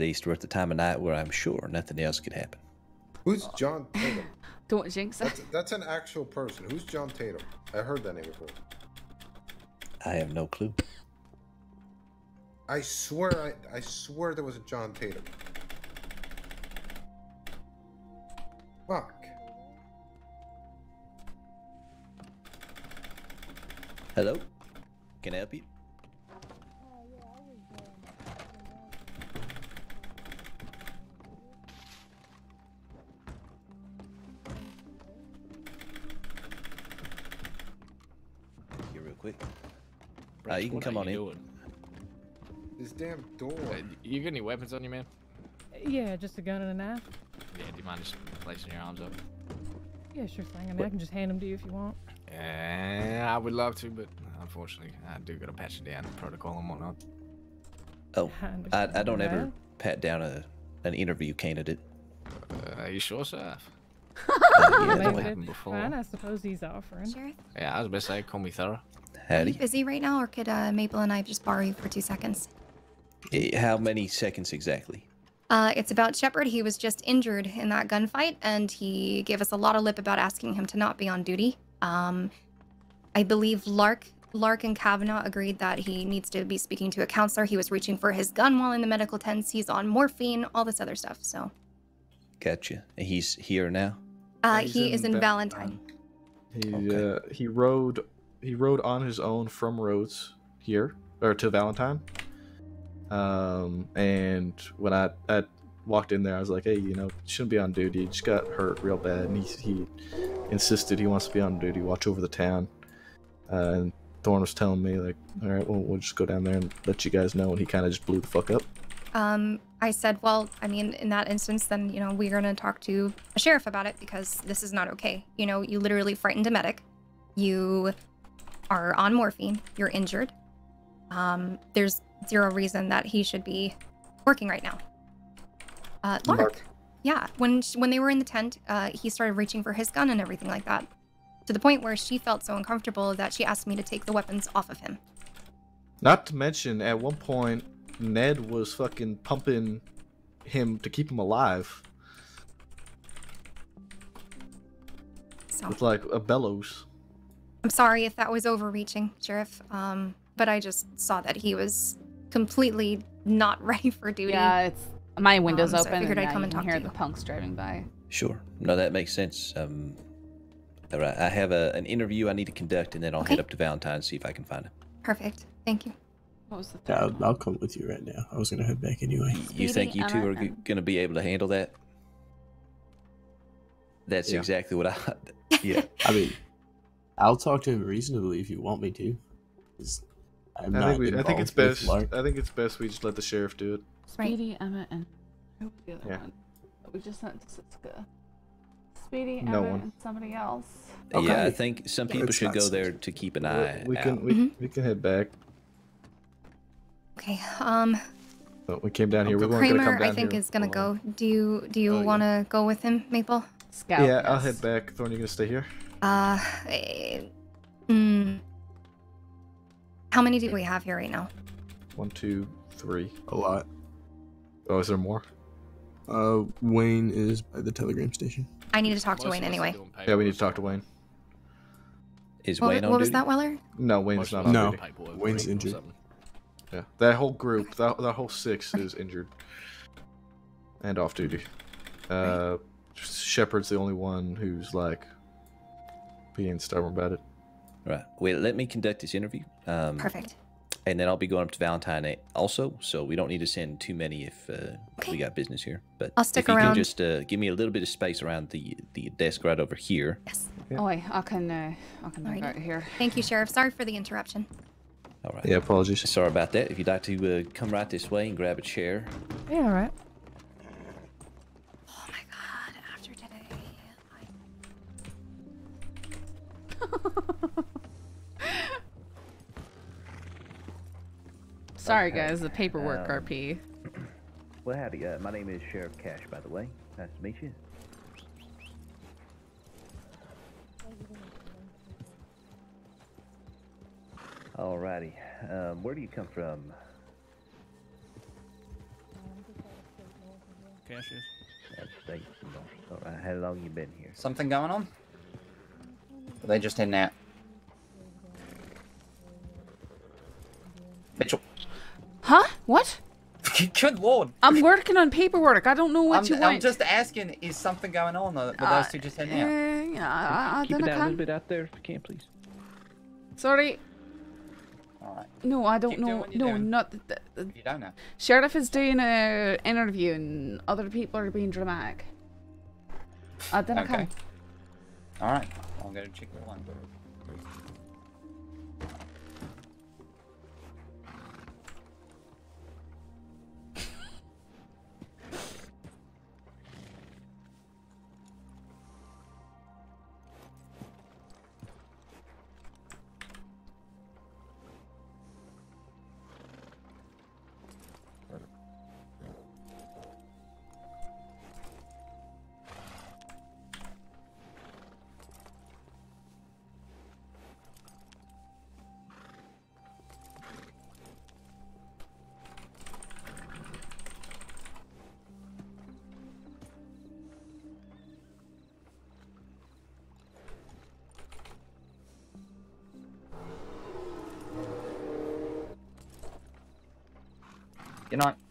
Least, we're at the time of night where I'm sure nothing else could happen. Who's John Tatum? Don't jinx it. That's, that's an actual person. Who's John Tatum? I heard that name before. I have no clue. I swear, I, I swear there was a John Tatum. Fuck. Hello? Come on in. doing? This damn door. Uh, you got any weapons on you, man? Yeah, just a gun and a knife. Yeah, do you mind just placing your arms up? Yeah, sure thing. I mean, I can just hand them to you if you want. Yeah, I would love to, but unfortunately, I do gotta patch you down, protocol and whatnot. Oh, I, I don't ever Alright. pat down a an interview candidate. Uh, are you sure, sir? yeah, Maybe that that's happened before. Fine, I suppose he's offering. Sheriff, Yeah, I was about to say, call me thorough. Are you Howdy. busy right now, or could uh, Maple and I just borrow you for two seconds? Eh, How many seconds exactly? Uh, it's about Shepard. He was just injured in that gunfight, and he gave us a lot of lip about asking him to not be on duty. Um, I believe Lark, Lark and Kavanaugh agreed that he needs to be speaking to a counselor. He was reaching for his gun while in the medical tents. He's on morphine, all this other stuff. So, Gotcha. He's here now. uh, He's he is in Val- Valentine. He uh, he rode he rode on his own from Rhodes here or to Valentine. Um, and when I I walked in there, I was like, hey, you know, shouldn't be on duty. Just got hurt real bad, and he he insisted he wants to be on duty, watch over the town. Uh, and Thorne was telling me like, all right, well, we'll just go down there and let you guys know. And he kind of just blew the fuck up. Um, I said, well, I mean, in that instance, then, you know, we're going to talk to a sheriff about it because this is not okay. You know, you literally frightened a medic. You are on morphine. You're injured. Um, there's zero reason that he should be working right now. Uh, Lark. Yeah, when sh- when they were in the tent, uh, he started reaching for his gun and everything like that, to the point where she felt so uncomfortable that she asked me to take the weapons off of him. Not to mention, at one point, Ned was fucking pumping him to keep him alive So with like a bellows. I'm sorry if that was overreaching, Sheriff. Um, but I just saw that he was completely not ready for duty. Yeah, it's my window's Um, so I figured and I'd yeah, come you and can talk to hear you. the punks driving by. Sure. No, that makes sense. Um, all right. I have a, an interview I need to conduct, and then I'll head up to Valentine and see if I can find him. Perfect. Thank you. What was the Yeah, I'll, I'll come with you right now. I was gonna head back anyway. You think you two Emma, are g- going to be able to handle that? That's Yeah. exactly what I. Yeah. I mean, I'll talk to him reasonably if you want me to. I'm I not think we, I think it's best. Lark. I think it's best we just let the sheriff do it. Speedy, Emma, and who was the other Yeah. one? We just sent to Sisika. Speedy, No Emma, one. and somebody else. Yeah, I think some people it's should go there to keep an eye We out. can we, Mm-hmm. we can head back. Okay. Um, But we came down here. We weren't gonna Kramer, come down I think here. is gonna go. Do you do you Oh, want to go with him, Maple? Scout. yeah, I'll head back. Thorne, you gonna stay here? Uh, eh, mm, how many do we have here right now? One, two, three. A lot. Oh, is there more? Uh, Wayne is by the telegram station. I need to talk to Wayne anyway. Yeah, we need to talk to Wayne. Is What, Wayne on what was duty? that, Weller? No, Wayne's not on No, duty. Wayne's injured. Yeah, that whole group, that, that whole six is injured and off duty. Uh, Shepard's the only one who's like being stubborn about it. Right. Well, let me conduct this interview. Um, Perfect. And then I'll be going up to Valentine also, so we don't need to send too many if uh, we got business here. But I'll stick if you around. can just uh, give me a little bit of space around the the desk right over here. Yes. Oh, wait, I can, uh, I can Alrighty. move out here. Thank you, Sheriff. Sorry for the interruption. All right. Yeah, apologies. Sorry about that. If you'd like to uh, come right this way and grab a chair. Yeah, all right. Sorry, Okay, guys, the paperwork um, RP. Well, howdy. Uh, my name is Sheriff Cash, by the way. Nice to meet you. Alrighty. Um, where do you come from? Cassius. That's state. Alright. How long you been here? Something going on? Are they just heading out? Mitchell. Huh? What? Good lord. I'm working on paperwork. I don't know what I'm, you I'm just asking, is something going on? Or were Uh, those two just heading out? eh, yeah, I, I Keep don't it down a little bit out there if you can, please. Sorry. Alright. No, I don't Keep know. what No, doing. not. The, the, You don't know. Sheriff is doing a interview and other people are being dramatic. I don't know. Okay. Alright. I'll go check the one. Good night.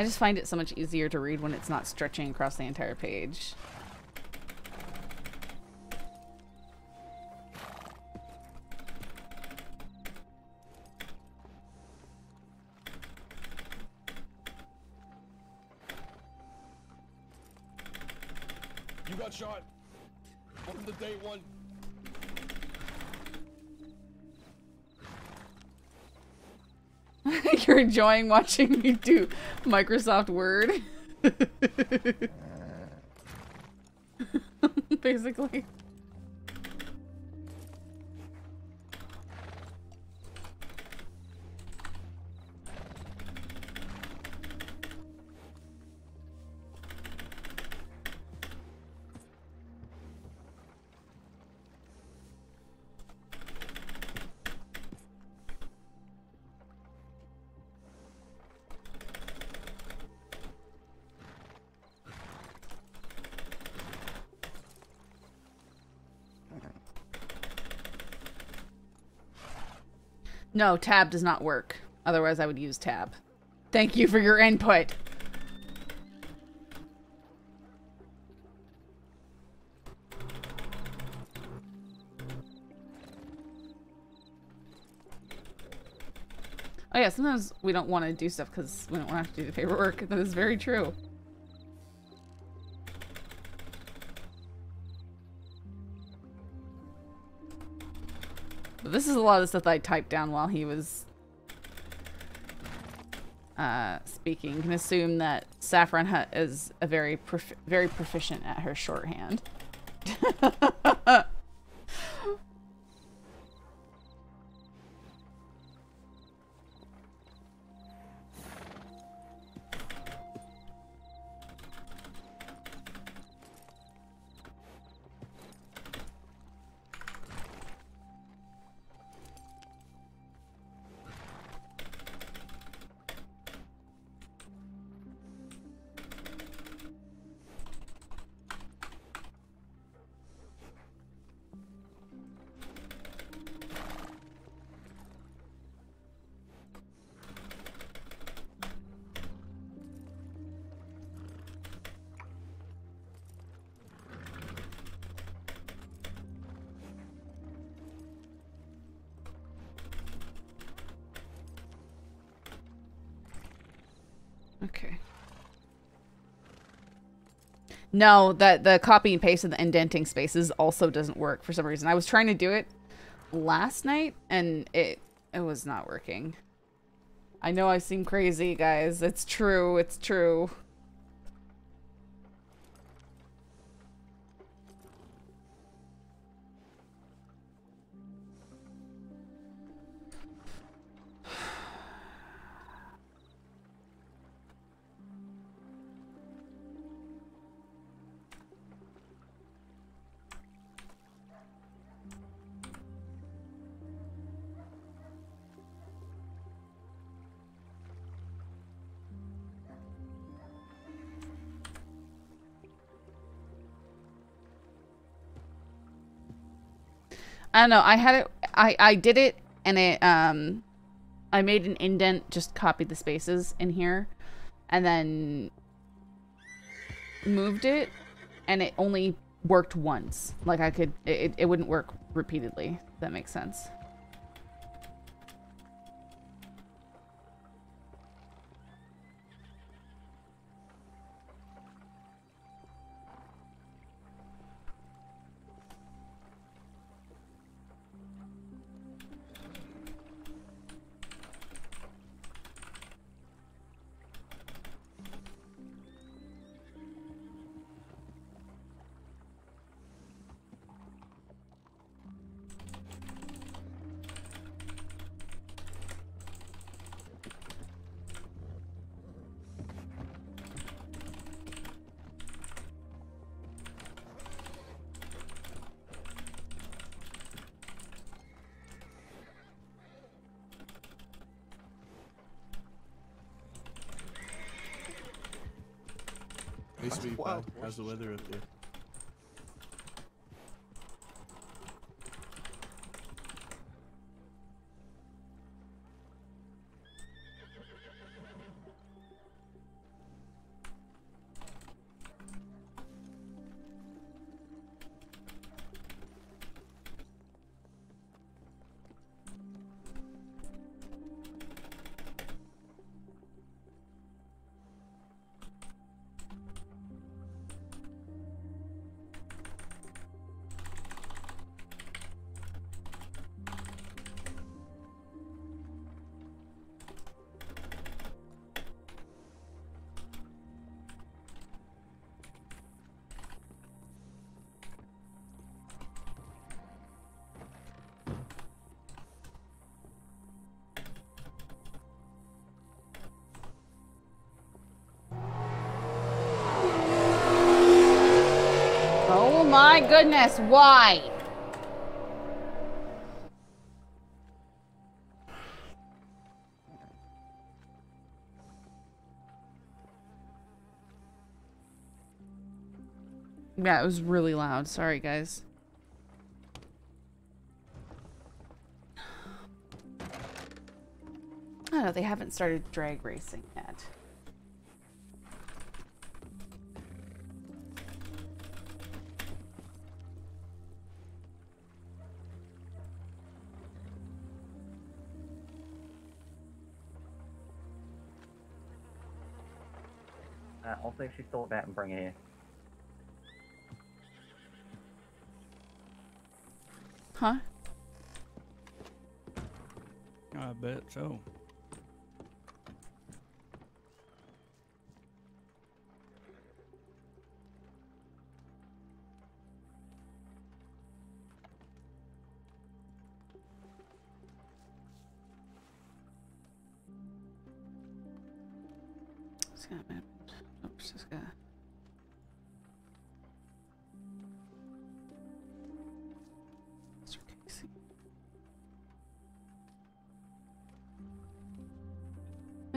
I just find it so much easier to read when it's not stretching across the entire page. Enjoying watching me do Microsoft Word. Basically. No, tab does not work. Otherwise, I would use tab. Thank you for your input. Oh yeah, sometimes we don't want to do stuff because we don't want to have to do the paperwork. That is very true. Is a lot of stuff that I typed down while he was uh, speaking. You can assume that Saffron ha is a very prof very proficient at her shorthand. No, that the copy and paste and the indenting spaces also doesn't work for some reason. I was trying to do it last night and it it was not working. I know I seem crazy, guys. It's true. It's true. I don't know. I had it. I I did it, and it um, I made an indent. Just copied the spaces in here, and then moved it, and it only worked once. Like I could, it it wouldn't work repeatedly. That makes sense. How's the weather up there? My goodness! Why? Yeah, it was really loud. Sorry, guys. Oh no, they haven't started drag racing yet. I'll see if she's thought about and bring her here. Huh? I bet so.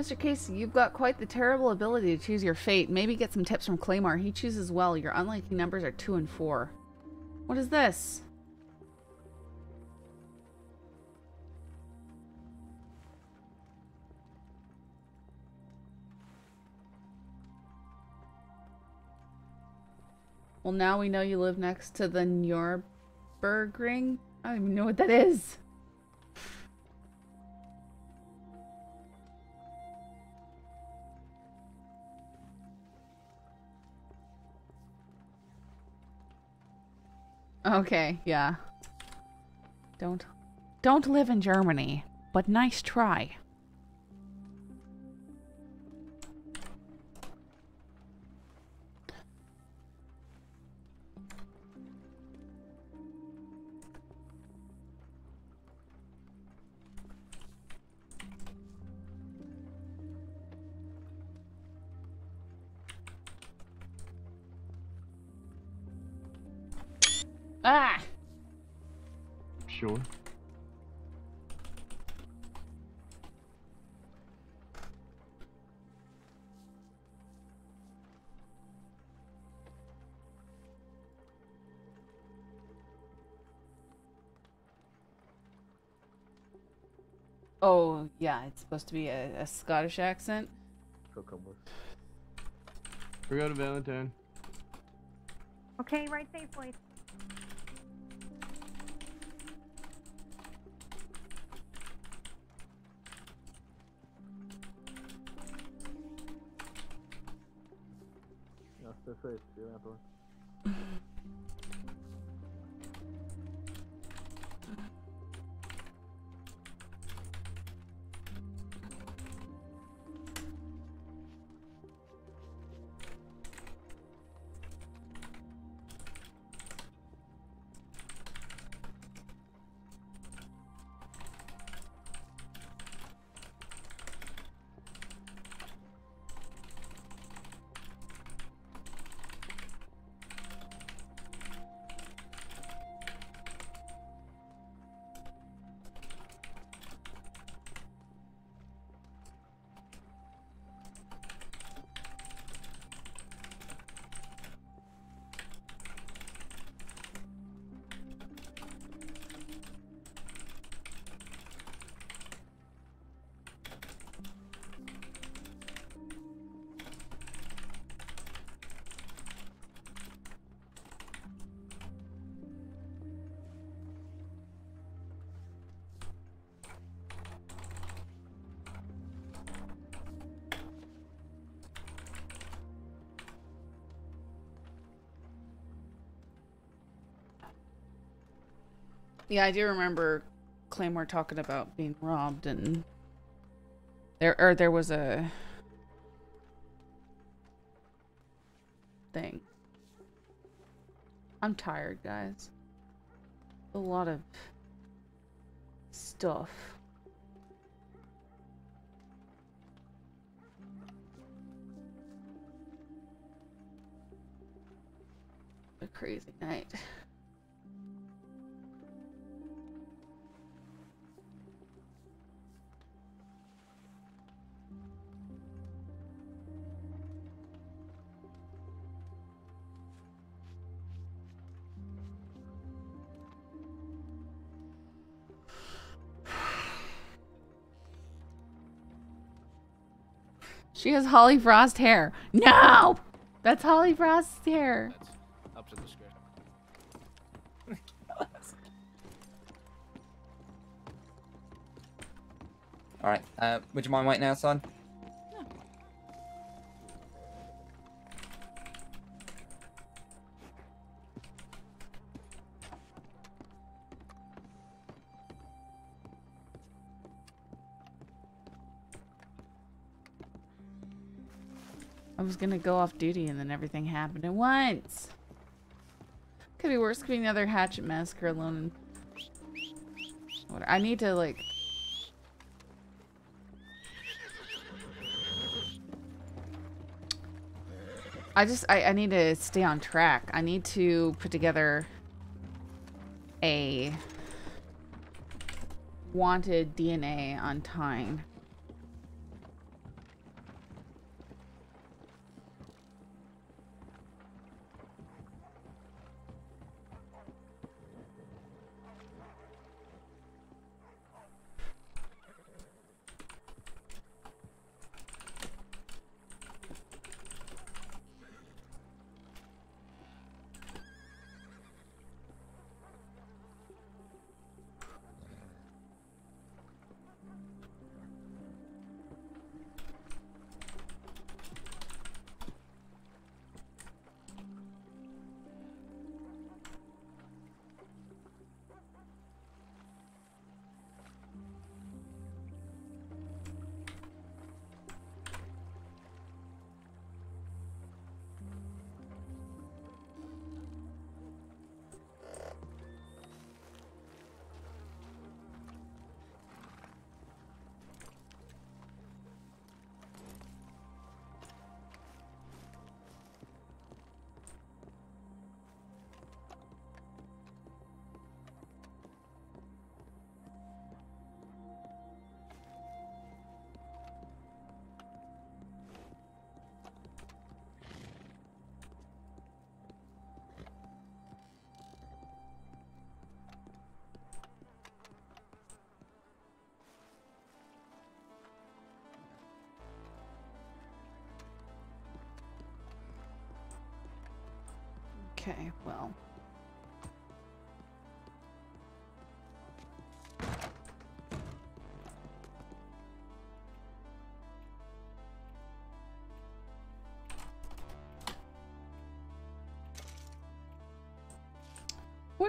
Mr. Casey, you've got quite the terrible ability to choose your fate. Maybe get some tips from Claymore. He chooses well. Your unlikely numbers are 2 and 4. What is this? Well, now we know you live next to the Nürburgring. I don't even know what that is. Okay, yeah. Don't don't live in Germany, but nice try. Oh, yeah, it's supposed to be a, a Scottish accent. Forgot a Valentine. Okay, right safely. Ja, stay safe. See you afterwards. Yeah, I do remember Claymore talking about being robbed and there or there was a thing. I'm tired, guys. A lot of stuff. She has Holly Frost hair. No! That's Holly Frost's hair. Up to discretion. Alright, uh, would you mind waiting outside? Gonna go off duty and then everything happened at once. Could be worse. Could be another hatchet massacre alone. And... I need to like. I just I, I need to stay on track. I need to put together a wanted DNA on Thyne.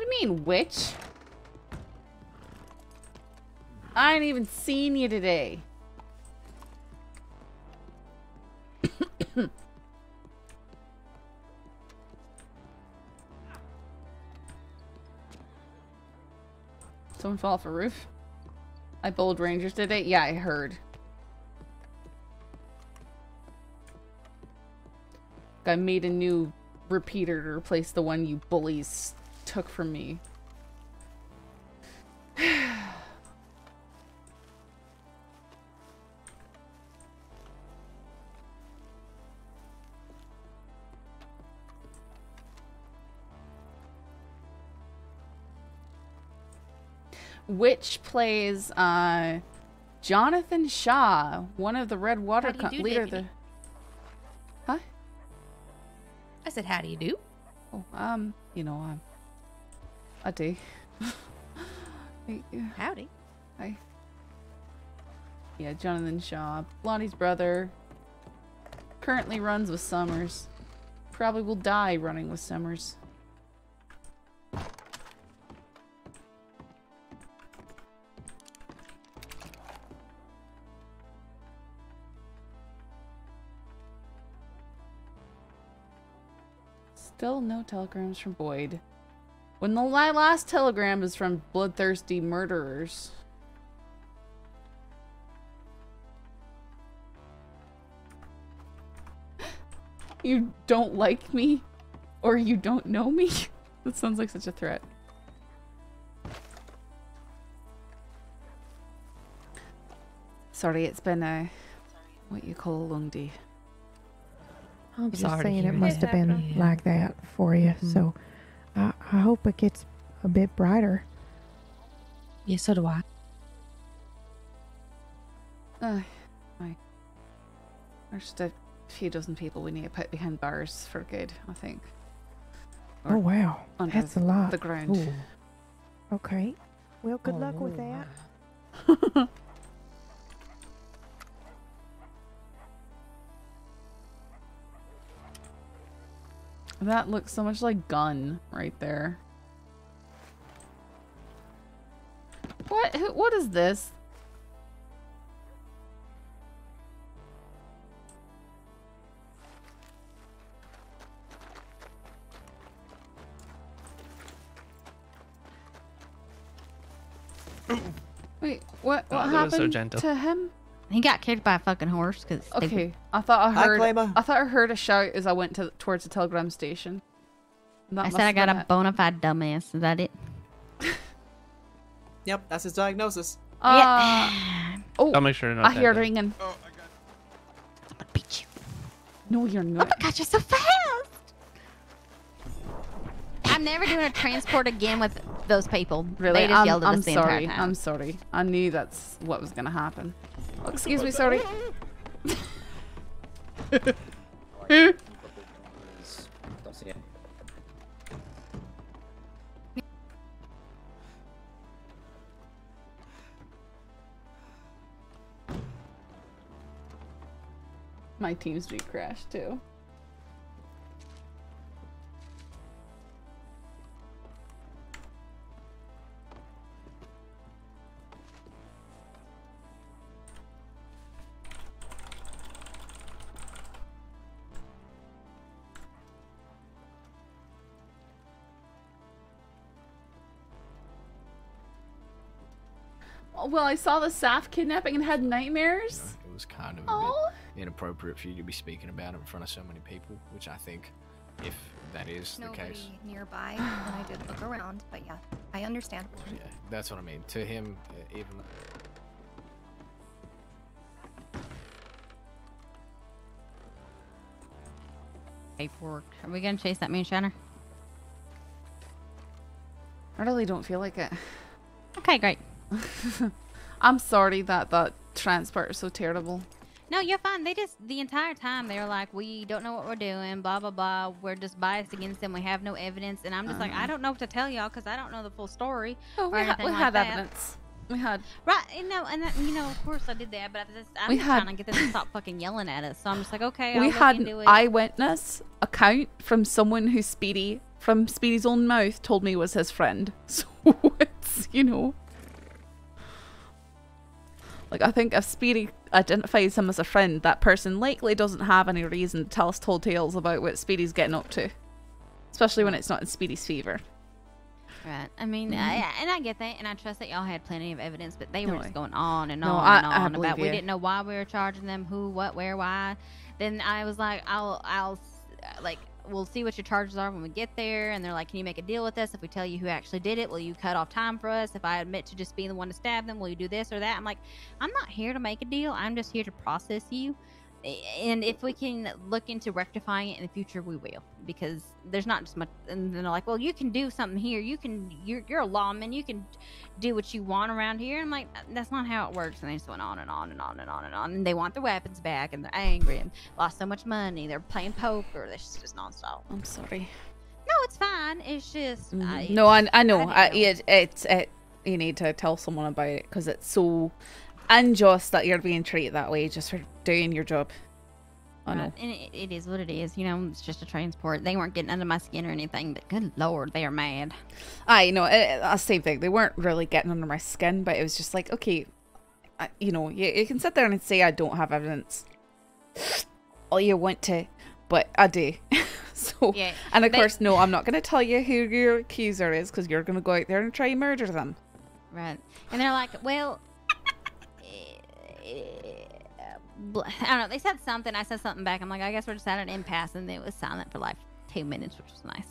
Do you mean, witch? I ain't even seen you today. Someone fell off a roof? I bowled rangers today? Yeah, I heard. I made a new repeater to replace the one you bullies took from me. which plays uh, Jonathan Shaw, one of the Red Water do do, leader of the. Huh? I said, how do you do? Oh, um, you know, um, I do. Howdy. Hi. Yeah, Jonathan Shaw, Lonnie's brother. Currently runs with Summers. Probably will die running with Summers. Still no telegrams from Boyd. When the la- last telegram is from bloodthirsty murderers. You don't like me? Or you don't know me? that sounds like such a threat. Sorry, it's been a what you call a long day. I'm just Sorry to saying it must have been Yeah. like that for you. Mhm. So I, I hope it gets a bit brighter. Yeah, so do I. Uh, I, There's just a few dozen people we need to put behind bars for good, I think. Oh wow, under that's a lot. the ground. Ooh. Okay. Well, good luck with Oh, that. That looks so much like gun right there. What? Who, what is this? Wait, what? Oh, What so happened gentle. to him? He got kicked by a fucking horse because. Okay, I thought I Hi, heard. Claymore. I thought I heard a shout as I went to towards the telegram station. That I said I got a it. bona fide dumbass. Is that it? Yep, that's his diagnosis. Uh, oh, I'll make sure to note I that hear down. ringing. No, you're not. Oh my god, you're so fast! I'm never doing a transport again with those people. Really? They just I'm, yelled at I'm us the sorry. entire time. I'm sorry. I knew that's what was gonna happen. Oh, excuse me, sorry. My teams do crash too. Well, I saw the Saf kidnapping and had nightmares. It was kind of a Oh. bit inappropriate for you to be speaking about it in front of so many people, which I think, if that is the Nobody case, nearby, and I did look around, but yeah, I understand. yeah, that's what I mean. To him, uh, even Paperwork. Are we gonna chase that moonshiner? I really don't feel like it. Okay, great. I'm sorry that that transport is so terrible. No, you're fine. They just the entire time they were like, "We don't know what we're doing." Blah blah blah. We're just biased against them. We have no evidence, and I'm just like, Uh-huh. I don't know what to tell y'all because I don't know the full story. Oh, we, ha- we like had that. evidence. We had. Right, you know, and that, you know, of course I did that, but I'm just, I'm We just had- trying to get them to stop fucking yelling at us. So I'm just like, okay, I'll we had an it. eyewitness account from someone who Speedy, from Speedy's own mouth, told me was his friend. So it's, you know. Like, I think if Speedy identifies him as a friend, that person likely doesn't have any reason to tell us tall tales about what Speedy's getting up to. Especially when it's not in Speedy's fever. Right. I mean, Mhm. I, and I get that, and I trust that y'all had plenty of evidence, but they were No, just going on and No, on I- and on about believe we didn't know why we were charging them, who, what, where, why. Then I was like, I'll, I'll, like, we'll see what your charges are when we get there. And they're like, can you make a deal with us if we tell you who actually did it? Will you cut off time for us? If I admit to just being the one to stab them, will you do this or that? I'm like, I'm not here to make a deal. I'm just here to process you. And if we can look into rectifying it in the future, we will, because there's not just much. And then they're like, "Well, you can do something here. You can. You're, you're a lawman. You can do what you want around here." I'm like, "That's not how it works." And they just went on and on and on and on and on. And they want their weapons back, and they're angry and lost so much money. They're playing poker. This is just nonstop. I'm sorry. No, it's fine. It's just mm-hmm. I, no, I, I know. I I it, it's it, you need to tell someone about it because it's so unjust that you're being treated that way just for doing your job. I know. And it, it is what it is. You know, it's just a transport. They weren't getting under my skin or anything, but good lord, they are mad. I know. It- uh, same thing. They weren't really getting under my skin, but it was just like, okay, I, you know, you, you can sit there and say I don't have evidence all you want to, but I do. so, Yeah, and of course, no, I'm not going to tell you who your accuser is because you're going to go out there and try and murder them. Right. And they're like, well, I don't know. They said something. I said something back. I'm like, I guess we're just at an impasse. And it was silent for like two minutes, which was nice.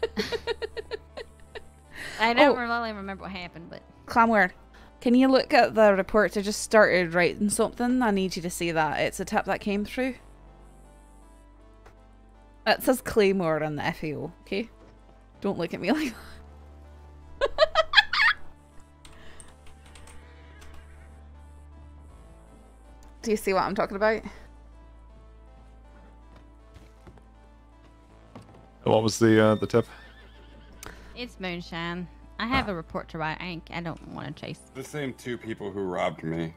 I don't Oh. really remember what happened, but Claymore, can you look at the reports? I just started writing something. I need you to see that. It's a tip that came through. It says Claymore in the FAO, okay? Don't look at me like that. Do you see what I'm talking about? What was the uh, the tip? It's moonshine. I have ah. a report to write. I I don't want to chase. The same two people who robbed me.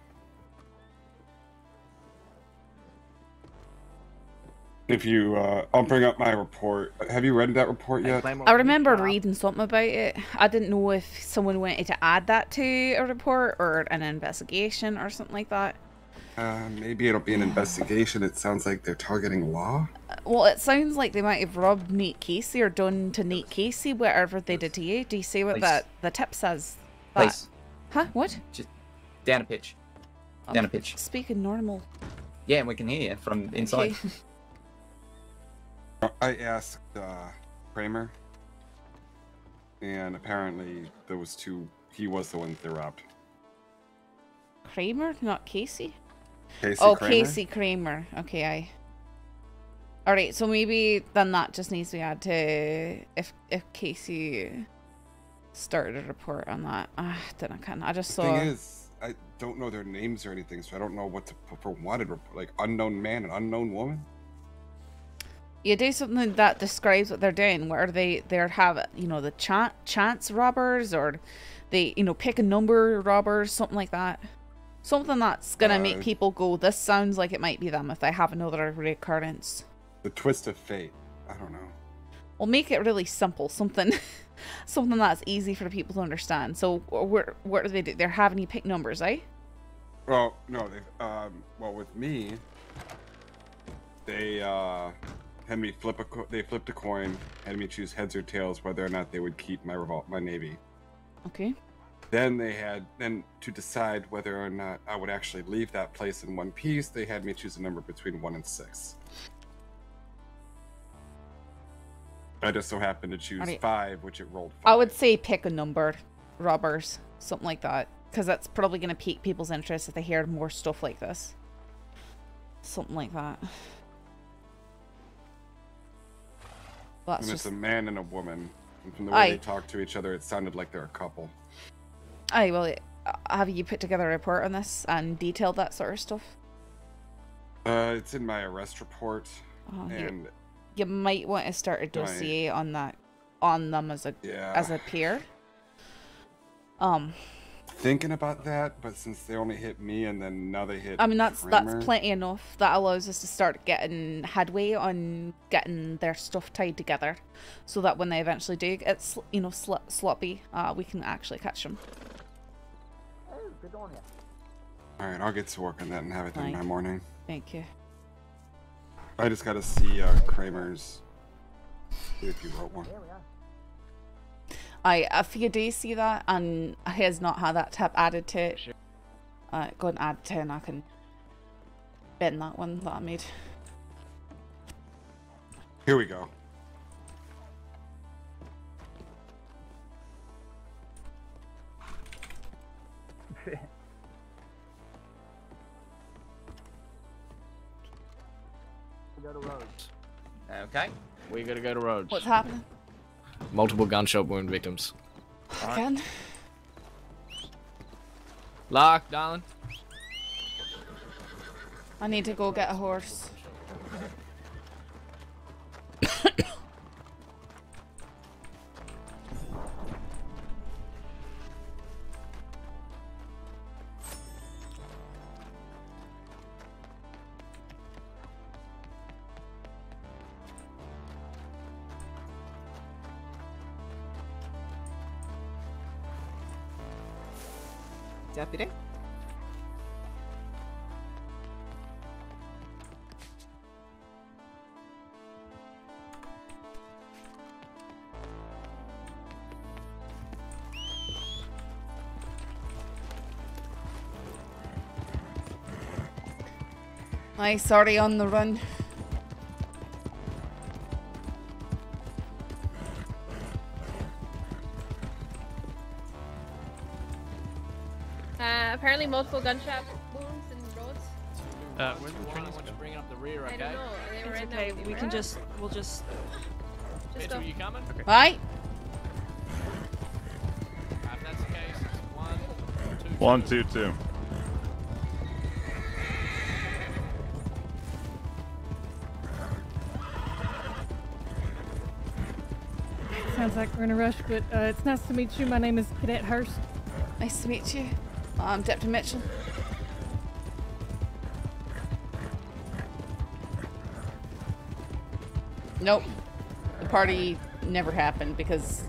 If you, uh, I'll bring up my report. Have you read that report yet? I remember reading something about it. I didn't know if someone wanted to add that to a report or an investigation or something like that. Uh, maybe it'll be an investigation. It sounds like they're targeting law. Well, it sounds like they might have robbed Nate Casey or done to Nate Casey whatever they did to you. Do you see what Please. that the tip says? That- Please. Huh? What? Just down a pitch. Down a pitch. Speaking normal. Yeah, and we can hear you from inside. Okay. I asked uh, Kramer, and apparently those two, he was the one that they robbed. Kramer, not Casey. Casey oh, Kramer? Casey Kramer. Okay, I. All right, so maybe then that just needs to be added to if if Casey started a report on that. Ah, then I can. I just The saw. thing is, I don't know their names or anything, so I don't know what to put for wanted report. Like unknown man and unknown woman. you do something that describes what they're doing where they they're have you know the chan chance robbers or they you know pick a number robbers something like that something that's gonna make Uh, people go this sounds like it might be them if they have another recurrence The twist of fate. I don't know. we'll make it really simple something something that's easy for the people to understand so where what do they do they're having you pick numbers eh Well, no, they. Um, well, with me, they uh, had me flip a. Co- they flipped a coin, had me choose heads or tails whether or not they would keep my revol- my navy. okay Then they had then to decide whether or not I would actually leave that place in one piece. They had me choose a number between one and six. I just so happened to choose Alright. five, which it rolled. For I would say pick a number, robbers, something like that, because that's probably going to pique people's interest if they hear more stuff like this. Something like that. That's and it's a man and a woman. And from the way they talk to each other, it sounded like they're a couple. Aye, well, uh, have you put together a report on this and detailed that sort of stuff? Uh, it's in my arrest report, Oh, and You might want to start a dossier on that, on them as a Yeah. as a peer. Um, thinking about that. But since they only hit me, and then now they hit. I mean that's Kramer, that's plenty enough. That allows us to start getting headway on getting their stuff tied together, so that when they eventually do get you know sl- sloppy, uh, we can actually catch them. All right, I'll get to work on that and have it done by morning. Thank you. I just got to see uh, Kramer's. See if you wrote one. I if you do see that and he has not had that tab added to it, uh, go and add to and I can bend that one that I made. Here we go. Go to Rhodes. Okay. We gotta go to Rhodes. What's happening? Multiple gunshot wound victims. Again? Lock, darling. I need to go get a horse. Deputy? I sorry on the run. Multiple gunshot wounds in Rhodes. Uh, where's the training? Just bringing up the rear, I okay? don't know. They were It's in there okay. We can just, we'll just. Just Mitchell, go. you coming? Okay. Right? If that's the case, it's one, two, One, two, two. sounds like we're in a rush, but uh, it's nice to meet you. My name is Cadet Hurst. Nice to meet you. I'm Deputy Mitchell. Nope. The party never happened because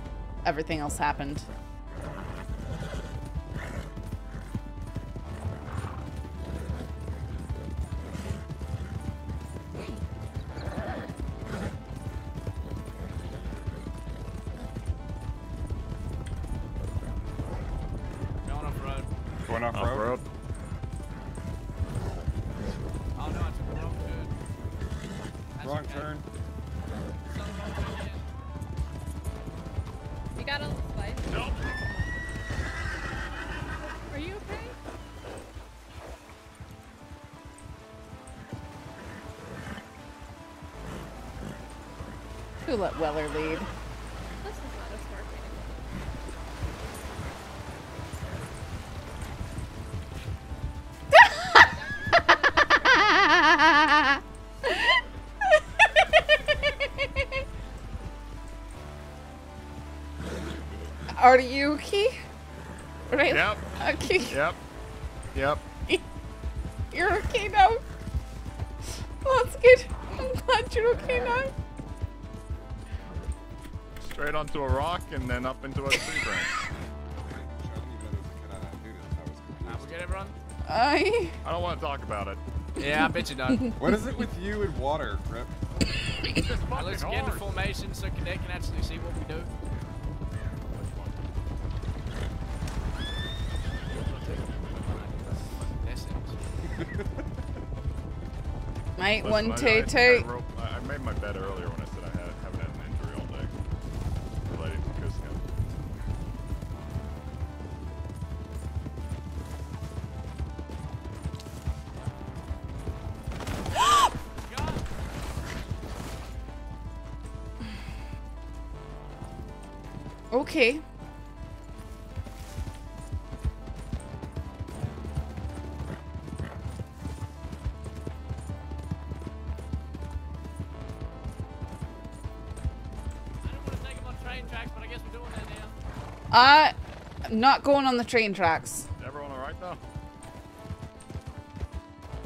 everything else happened. Let Weller lead? This is not a smart way Are you okay? Right? Yep. Okay. Yep. Yep. You're okay now. Oh, that's good. I'm glad you're okay now. Onto a rock and then up into a tree branch. Now we get everyone? I. I don't want to talk about it. Yeah, I bet you don't. What is it with you and water, Rip? Now let's get into formation so Cadet can actually see what we do. Mate, Listen, one, I- two, now. Uh, I'm not going on the train tracks. Everyone alright though?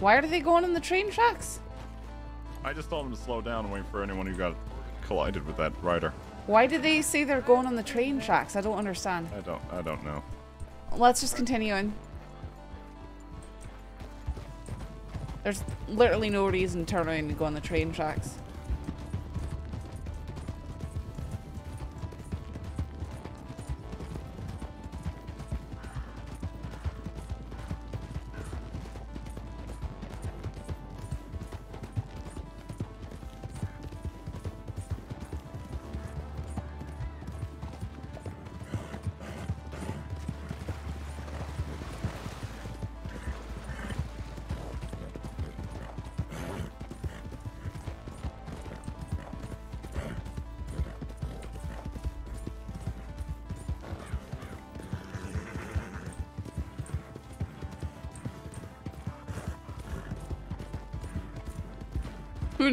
Why are they going on the train tracks? I just told them to slow down and wait for anyone who got collided with that rider. Why did they say they're going on the train tracks? I don't understand. I don't. I don't know. Let's just continue on. There's literally no reason to turn around and go on the train tracks.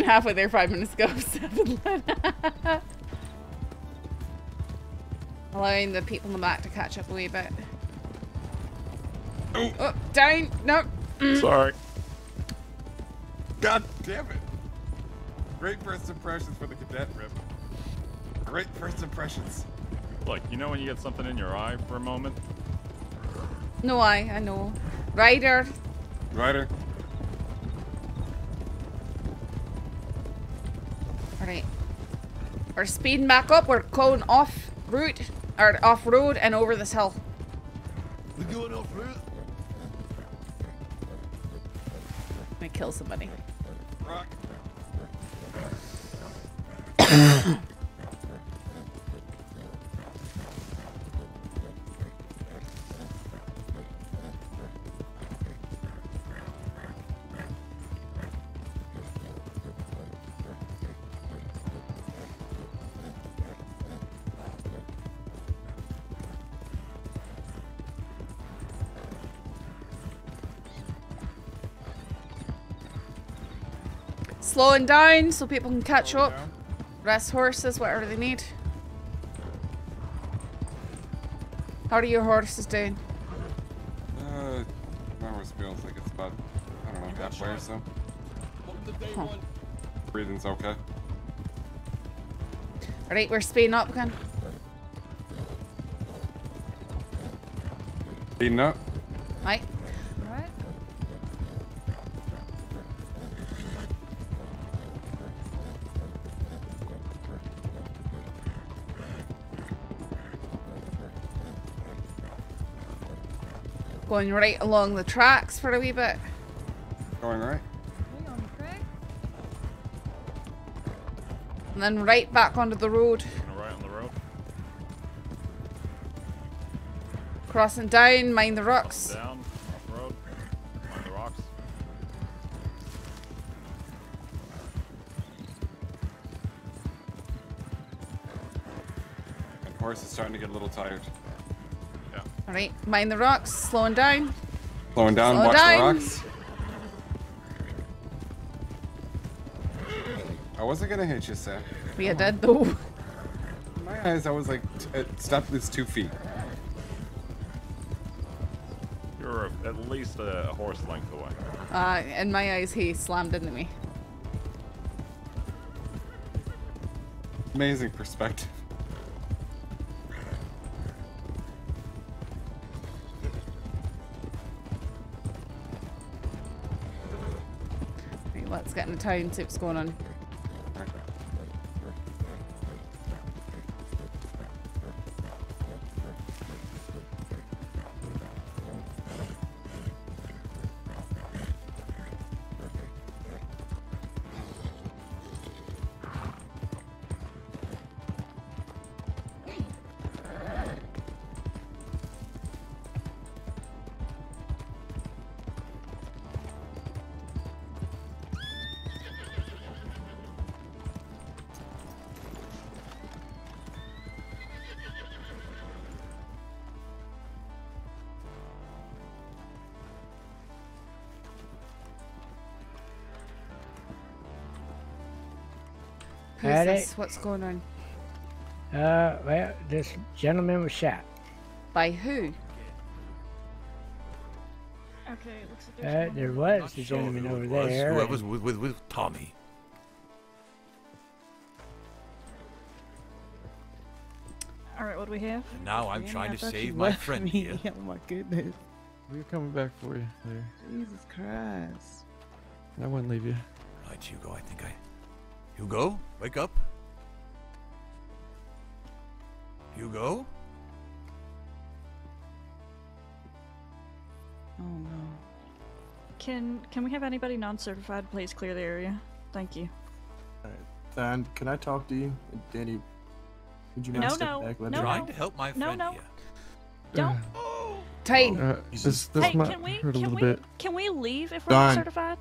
Halfway there five minutes ago. Seven Allowing the people in the back to catch up a wee bit. Oh, down! No! Mm. Sorry. God damn it! Great first impressions for the cadet, Rip. Great first impressions. Look, you know when you get something in your eye for a moment? No, I, I know. Ryder, Ryder. We're speeding back up. We're going off route, or off road and over this hill. We're going off route. I'm gonna kill somebody. Slowing down so people can catch up. Rest horses, whatever they need. How are your horses doing? Uh, my horse feels like it's about, I don't know, halfway or so. Huh. Breathing's okay. Alright, we're speeding up again. Speeding up. Going right along the tracks for a wee bit. Going right. We on the track? And then right back onto the road. Right on the road. Crossing down, mind the rocks. Down, off road. On the rocks. And horse is starting to get a little tired. Alright, mind the rocks, slowing down. Slowing down, Slow watch down. the rocks. I wasn't gonna hit you, sir. We are dead though. In my eyes, I was like, t- uh, stop this two feet. You're at least a, a horse length away. Uh, in my eyes, he slammed into me. Amazing perspective. See what's going on. Who's Howdy. this? What's going on? Uh, well, this gentleman was shot. By who? Okay, it looks like Uh, there's one there was the gentleman over was, there. Whoever's with, with, with Tommy. All right, what do we have? And now I'm Damn, trying I to thought save my friend me. here. Oh my goodness. We're coming back for you there. Jesus Christ. I wouldn't leave you. Right, Hugo, I think I... Hugo, wake up. Hugo? Oh no. Can can we have anybody non-certified please clear the area? Thank you. Dan, can I talk to you? Danny, would you mind No, no, back? Let no, me- Trying to help my No, friend no. here. Don't. Tight. Uh, this this hey, might can we hurt a can little we bit. can we leave if we're not certified?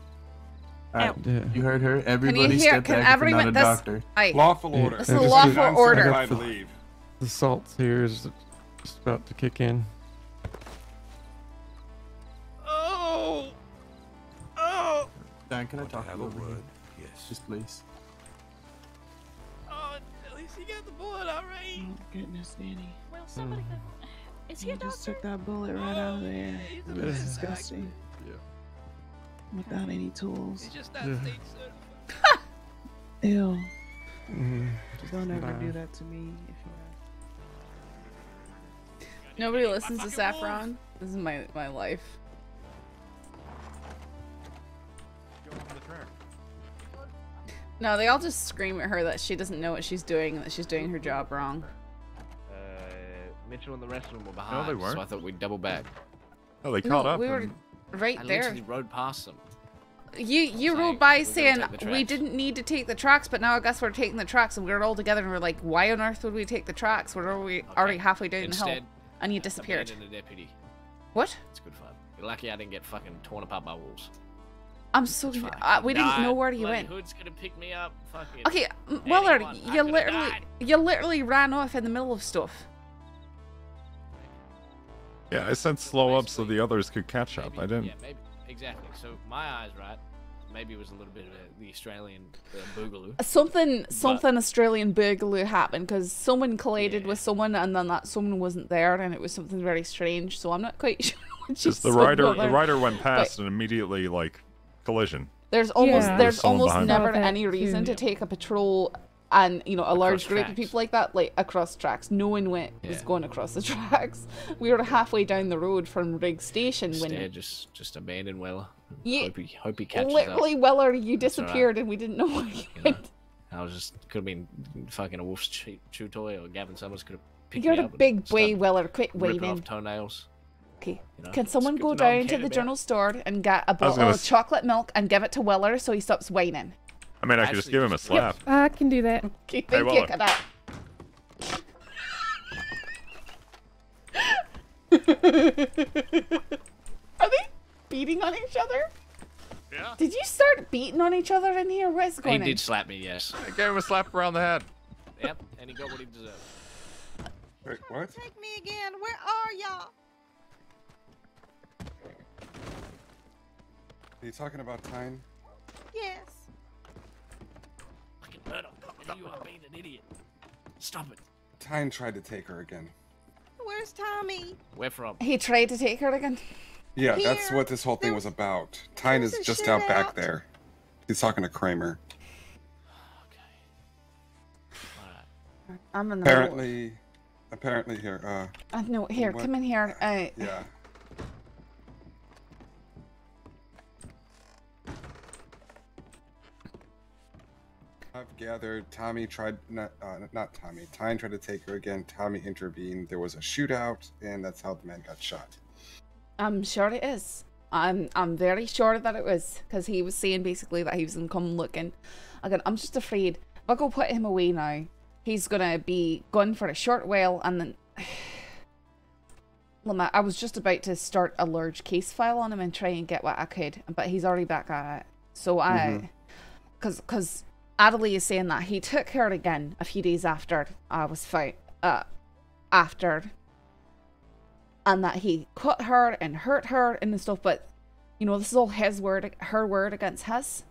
Alright, Ow. Yeah. You heard her. Can Everybody you hear? step Can back if everyone? not a This. doctor. Aye. Lawful order. This is a lawful order. Certified to leave. The salt here is just about to kick in. Oh! Oh! Dan, can I talk to have you a over here? Yes. Just please. Oh, at least he got the bullet already. Oh goodness, Danny. Well, somebody. Mm. Is he a You just took that bullet right out of there. he's It a was bad disgusting. Yeah. Without any tools. He's just not Yeah. state. Ew. Mm, Don't ever nah. do that to me. If you Nobody listens to Saffron. This is my my life. No, they all just scream at her that she doesn't know what she's doing and that she's doing her job wrong. Uh, Mitchell and the rest of them were No, behind, they weren't. so I thought we'd double back. Oh, they No, caught up. we were and- right I there. literally rode past them. You you rode by saying we didn't need to take the tracks, but now I guess we're taking the tracks and we're all together and we're like, why on earth would we take the tracks? We're already already halfway down the hill, and you disappeared. deputy. What? It's good fun. You're lucky I didn't get fucking torn apart by wolves. I'm so uh, we didn't know where you went. Hood's gonna pick me up. Fucking. Okay, Willard, you literally died. you literally ran off in the middle of stuff. Yeah, I said slow up so the others could catch up. I didn't. Yeah, maybe exactly. So my eyes, right? maybe it was a little bit of a, the Australian uh, boogaloo. Something But- something Australian boogaloo happened because someone collided with someone and then that someone wasn't there and it was something very strange. So I'm not quite sure. what she Because the rider, about the rider went But past and immediately like collision. There's almost Yeah. there's There's almost never any reason to take a patrol and you know a large group of people like that like across tracks. No one went yeah. was going across the tracks. We were halfway down the road from Riggs Station when Instead, just just abandoned Weller. Yeah, Hope he hope he catches literally up. Weller you That's all right. disappeared and we didn't know where you You know, went. I was just could have been fucking a wolf's chew, chew toy, or Gavin Summers could have picked up. You're me a up. big boy, Weller. Quit ripping waiting. off toenails. Okay. You know, Can someone go to know I'm down to the about. general store and get a bottle gonna of chocolate milk and give it to Weller so he stops whining? I mean, I could just give him a slap. Uh, I can do that. Okay, Hey, thank you, Weller. Cadet. Are they beating on each other? Yeah. Did you start beating on each other in here? What's He going on? did slap me, yes. I gave him a slap around the head. Yep, and he got what he deserved. Wait, what? Take me again. Where are y'all? Are you talking about time? Yes. Fucking murder. You are being an idiot. Stop it. Thyne tried to take her again. Where's Tommy? Where from? He tried to take her again. Yeah, that's what this whole thing was about. Thyne is just out back shootout. there. He's talking to Kramer. I'm in the Apparently, apparently here. Uh, Uh, no, here, what- come in here. Uh, Yeah. I've gathered Tommy tried not uh, not Tommy. Thyne tried to take her again. Tommy intervened. There was a shootout, and that's how the man got shot. I'm sure it is. I'm I'm very sure that it was because he was saying basically that he was gonna come looking. Again, I'm just afraid if I go put him away now, he's gonna be gone for a short while, and then. Lama, I was just about to start a large case file on him and try and get what I could, but he's already back at it. So I, because because Adaleigh is saying that he took her again a few days after I was found, uh, after and that he cut her and hurt her and stuff but you know this is all his word her word against his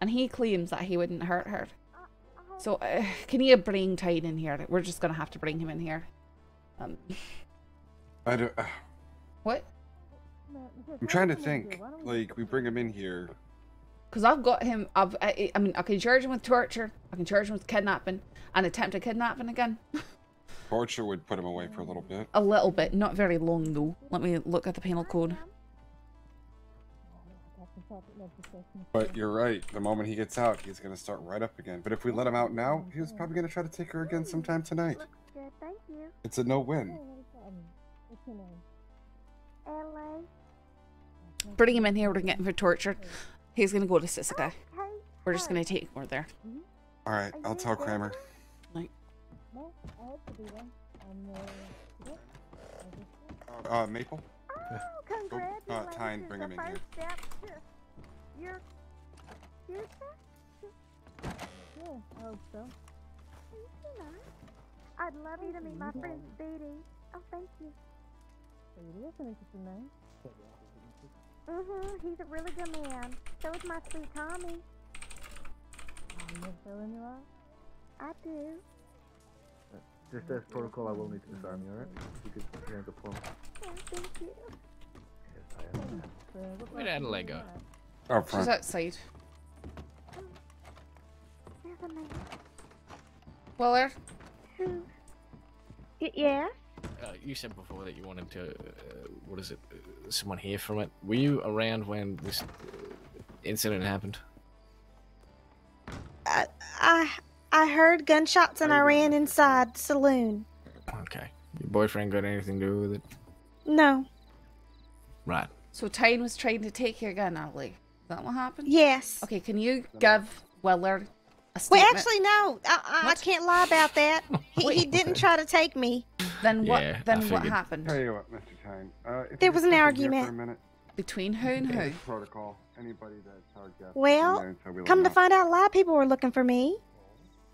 and he claims that he wouldn't hurt her so uh, can you bring Thyne in here we're just gonna have to bring him in here um I don't. Uh, what I'm trying to think. Like we bring him in here. Because i've got him I've, I, I mean i can charge him with torture i can charge him with kidnapping and attempted kidnapping again Torture would put him away for a little bit. a little bit not very long though let me look at the penal code But you're right. The moment he gets out, he's gonna start right up again. But if we let him out now, he was probably gonna try to take her again sometime tonight. Good, thank you. It's a no-win. LA. bring him in here we're getting for torture he's gonna go to Sisika. we're just gonna take him over there All right, I'll tell Kramer. Like, Uh, Maple. Oh, congratulations. Uh, Thyne, bring him in here. First your? Yeah, I hope so. I'd love you to meet my friend Speedy. Oh, thank you. Speedy is an interesting name. Mm-hmm. He's a really good man. So is my sweet Tommy. Oh, you feel in your? I do. Just as protocol, I will need to disarm you, alright? You could put your hands up for me. Oh, thank you. Where'd Adaleigh go? Up she's front. outside There's a man. Weller Who? Y- yeah? Uh, you said before that you wanted to. Uh, what is it? Uh, someone hear from it. Were you around when this uh, incident happened? I, I I heard gunshots and I ran inside the saloon. Okay. Your boyfriend got anything to do with it? No. Right. So Thyne was trying to take you again, Ali. Is that what happened? Yes. Okay, can you give Weller a Well, actually, no. I, I, I can't lie about that. He, he didn't try to take me. then what? Yeah, then what happened Tell you what, Mr. Thyne. Uh, if There was an step in here For a argument. minute, between who and who? protocol. Anybody that's our guest. Well, come to find out, a lot of people were looking for me.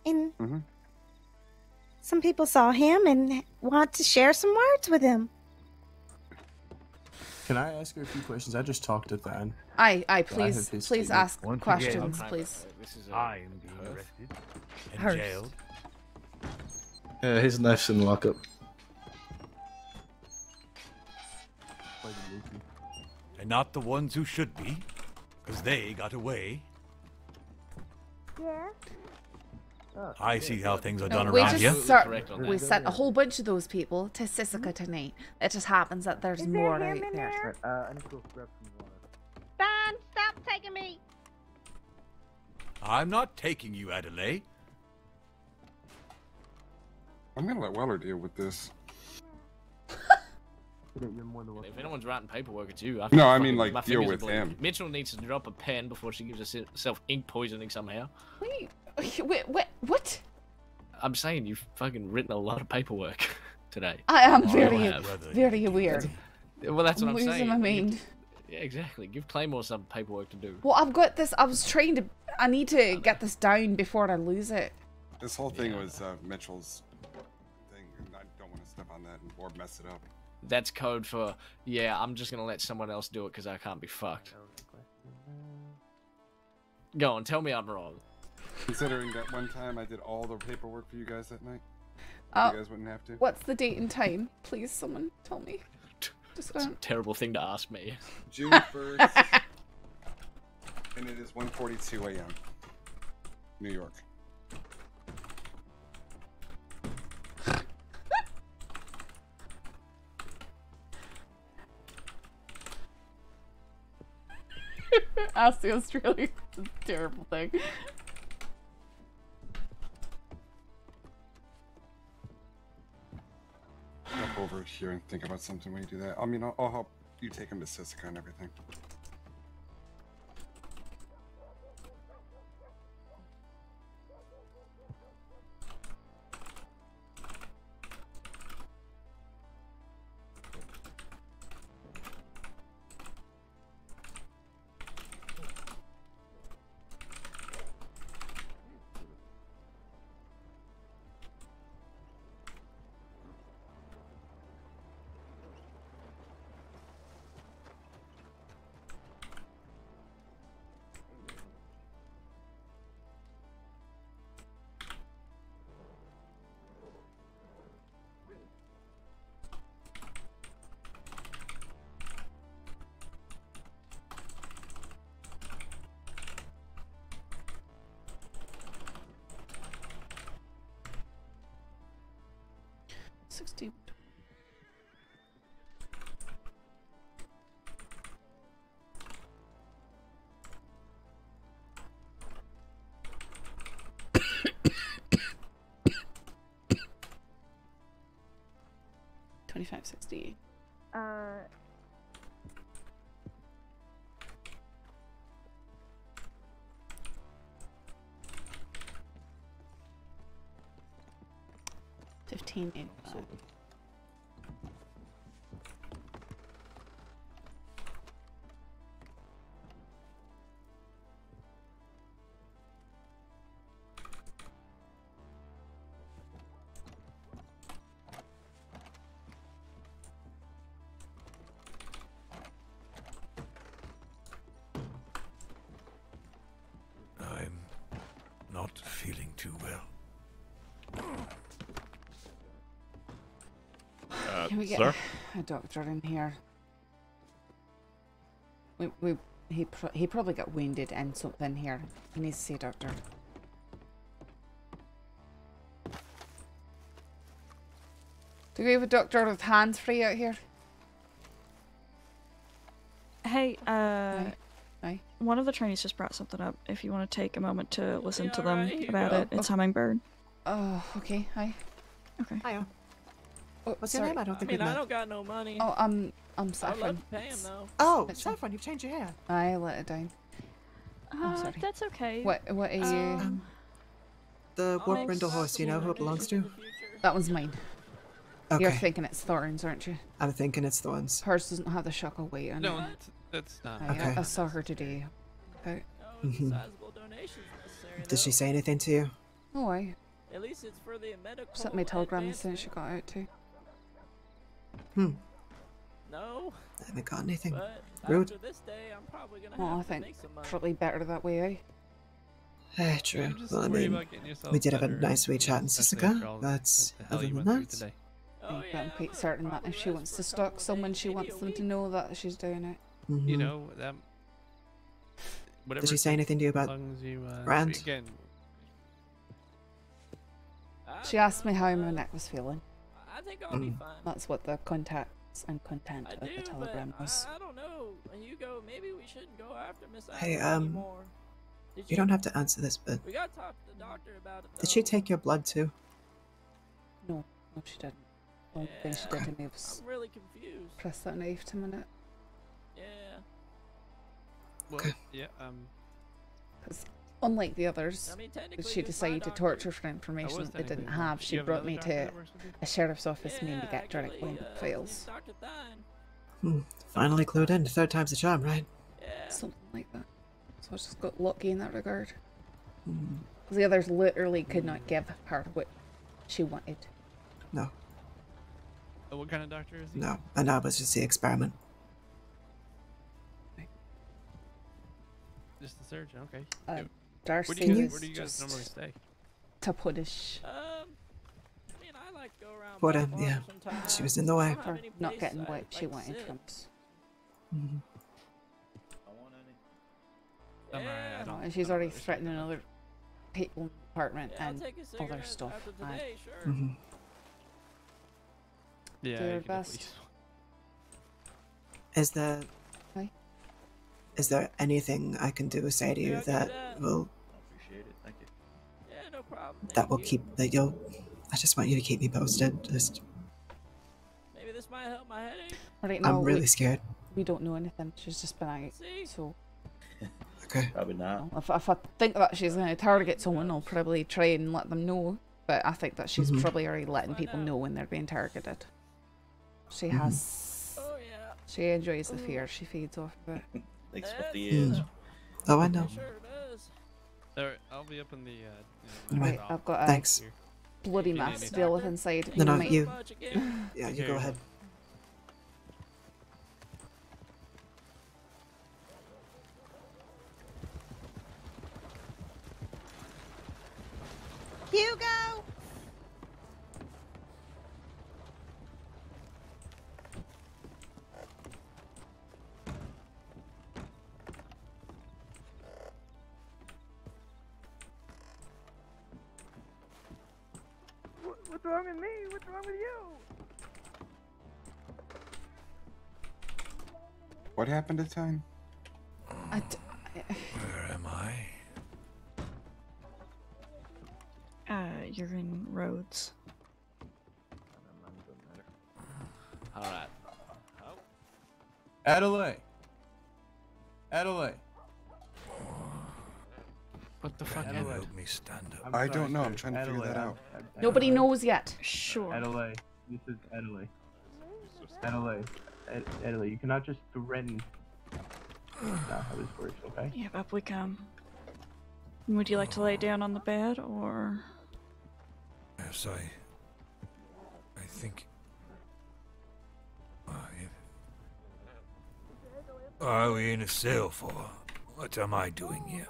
And hmm some people saw him and want to share some words with him. Can I ask her a few questions? I just talked to Than. Aye, aye, I please, his please statement. ask Once again, questions, I'm- please. Uh, this is I am being arrested and Hurst. jailed. Yeah, his knife's in lockup. And not the ones who should be, because they got away. Yeah. I see how things are No, done we around here. start, we that. sent a whole bunch of those people to Sisika tonight. It just happens that there's Is there more him out there. there? Uh, I need to go grab some water. Fine, stop taking me. I'm not taking you, Adaleigh. I'm gonna let Weller deal with this. You're more than welcome. If anyone's writing paperwork, it's you. I No, I mean, like, deal with bleed. him. Mitchell needs to drop a pen before she gives herself ink poisoning somehow. Wait, wait, wait, what? I'm saying you've fucking written a lot of paperwork today. I am Oh, very, have. very weird. Well, that's what I'm I'm losing saying. my You- mind. Yeah, exactly. Give Claymore some paperwork to do. Well, I've got this. I was trying to. I need to get this down before I lose it. This whole thing was uh, Mitchell's thing, and I don't want to step on that or mess it up. That's code for yeah. I'm just gonna let someone else do it because I can't be fucked. Go on, tell me I'm wrong. Considering that one time I did all the paperwork for you guys that night, Uh, you guys wouldn't have to. What's the date and time? Please, someone tell me. Just It's a terrible thing to ask me. June 1st, and it is 1:42 a.m. New York. Ask the Australian. It's a terrible thing. Over here and think about something when you do that. I mean, I'll, I'll help you take him to Sisika and everything. 60. Uh, Fifteen eighty-five. Too well. Uh, Can we get sir? a doctor in here? We, we, he, pro- he probably got wounded and something here. He needs to see a doctor. Do we have a doctor with hands free out here? Hey, uh, Aye. One of the trainees just brought something up. If you want to take a moment to listen to them alright, you about go. it, it's Hummingbird. Oh, okay. Hi. Okay. Hiya. Oh, What's your name? I don't think I mean, I met. don't got no money. Oh, um, I'm I'd Saffron. love to though. Oh, It's- Saffron, you've changed your hair. I let it down. Uh, sorry. that's okay. What? What are you? Um, The I'll Warp make Brindle horse, you know who it belongs to? that one's mine. You're thinking it's Thorne's, aren't you? I'm thinking it's the ones. Hers doesn't have the shock of weight on No, it. that's, that's not. Aye, I- Okay. I, saw her today. Okay. Mhm. Sizable donations necessary. Did she say anything to you? No I At least it's for the medical. sent me a telegram as soon as she got out too. Hmm. No. I haven't got anything. But Rude. after this day, I'm probably gonna Well, have I to think make some probably better that way, eh? Eh, true. Well, I mean, about getting yourself we did have a nice wee chat in especially after Sisika. all That's the hell other than went through that. Today. I think I'm quite certain that if she wants to stalk someone, she wants them to know that she's doing it. You Mhm. know that. Whatever. Did she say anything to you about you, uh, Rand? Again, She asked me how my neck was feeling. I think I'll be Mm. fine. That's what the contacts and content I of the telegram was. I, I don't know. Hugo, maybe we shouldn't go after Miss Hey, um, anymore. Did you don't have to answer this, but We gotta talk to the doctor about it. did she take your blood too? No, no, she didn't. The only thing she did to me was I'm really confused. press that knife to my neck. Yeah. well, yeah. Um. Because unlike the others, I mean, she decided to torture for information was that they didn't have, she have brought me to that works with you? a sheriff's office meeting to Yeah, get direct actually, link uh, files. Hmm. Finally clued in. Third time's the charm, right? Yeah. Something like that. So I just got lucky in that regard. Hmm. 'Cause the others literally could not give her what she wanted. No, Uh, what kind of doctor is he? no. And that was just the experiment. Just the surgeon. Okay. Uh, Darcy Where do you, was where do you guys just normally stay? Tapudish Um, I mean, I like to go around. What, um, yeah. sometimes. She was in the way. I don't have for not getting I what she like to wanted sit. from. Mhm. I'm alright, Yeah. don't- And she's already really threatening other people in the department Yeah, and other stuff. after Aye. today, sure. Yeah. Do your can best. Is there Aye. is there anything I can do or say to you Yeah, I can do that that. will Appreciate it. Thank you. Yeah, no problem. that Thank will you. keep that you'll? I just want you to keep me posted. Just Maybe this might help my headache. Right I'm really we, scared. we don't know anything. She's just been out. See? So Okay. Probably not. if, if I think that she's going to target someone, I'll probably try and let them know. But I think that she's Mhm. probably already letting people know when they're being targeted. She Mhm. has. Oh yeah. She enjoys the fear. She feeds off of it. Thanks for the Mm. Oh, I know. Sure does. Alright, I'll be up in the. Uh, in the Right, main I've got a Thanks. bloody you mess to anything. deal with inside. No, no, might- you. Yeah, you care go ahead. Hugo! What's wrong with me? What's wrong with you? What happened to time? I d- Where am I? Uh, you're in Rhodes. All right. Adaleigh. Adaleigh. What the fuck? Can you help me stand up? I don't know. I'm trying to figure that out. Nobody knows yet. Sure. Adaleigh, this is Adaleigh. Adaleigh, Adaleigh, you cannot just threaten. That's not how this works, okay? Yep, up we come. Would you like to lay down on the bed or? Yes, I. I think. I. Are we in a cell for? What am I doing here?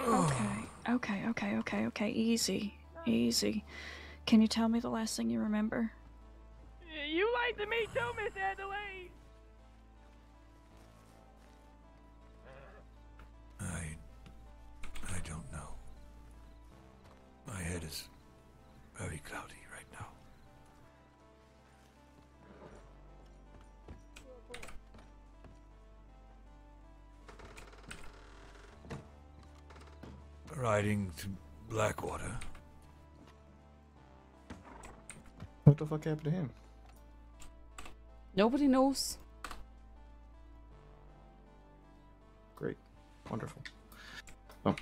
Okay, okay, okay, okay, okay. Easy, easy. Can you tell me the last thing you remember? You lied to me too, Miss Adaleigh. I. I don't know. My head is very cloudy Riding to Blackwater. What the fuck happened to him? Nobody knows. Great. Wonderful. Well,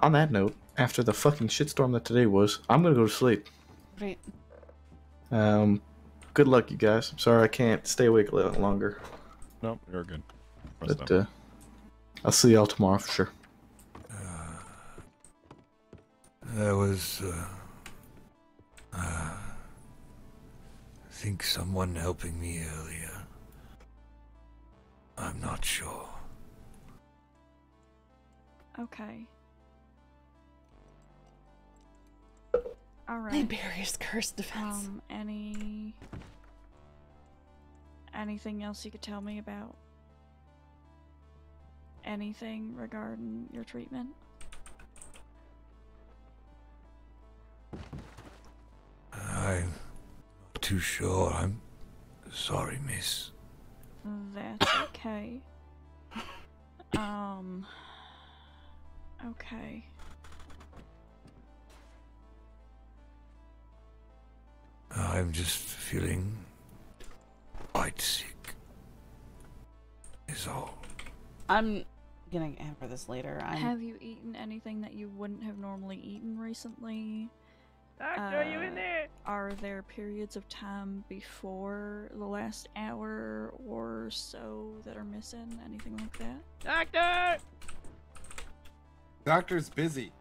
on that note, after the fucking shitstorm that today was, I'm gonna go to sleep. Right. Um, good luck, you guys. I'm sorry I can't stay awake a little longer. Nope, you're good. Rest But uh, I'll see y'all tomorrow for sure. That was uh, uh, think someone helping me earlier. I'm not sure. Okay. All right. Liberia's cursed defense. Um, any anything else you could tell me about anything regarding your treatment? I'm not too sure. I'm sorry, miss. That's okay. Um. Okay. I'm just feeling quite sick. Is all. I'm gonna hamper this later. I'm Have you eaten anything that you wouldn't have normally eaten recently? Doctor, are you in Uh, there? Are there periods of time before the last hour or so that are missing? Anything like that? Doctor! Doctor's busy.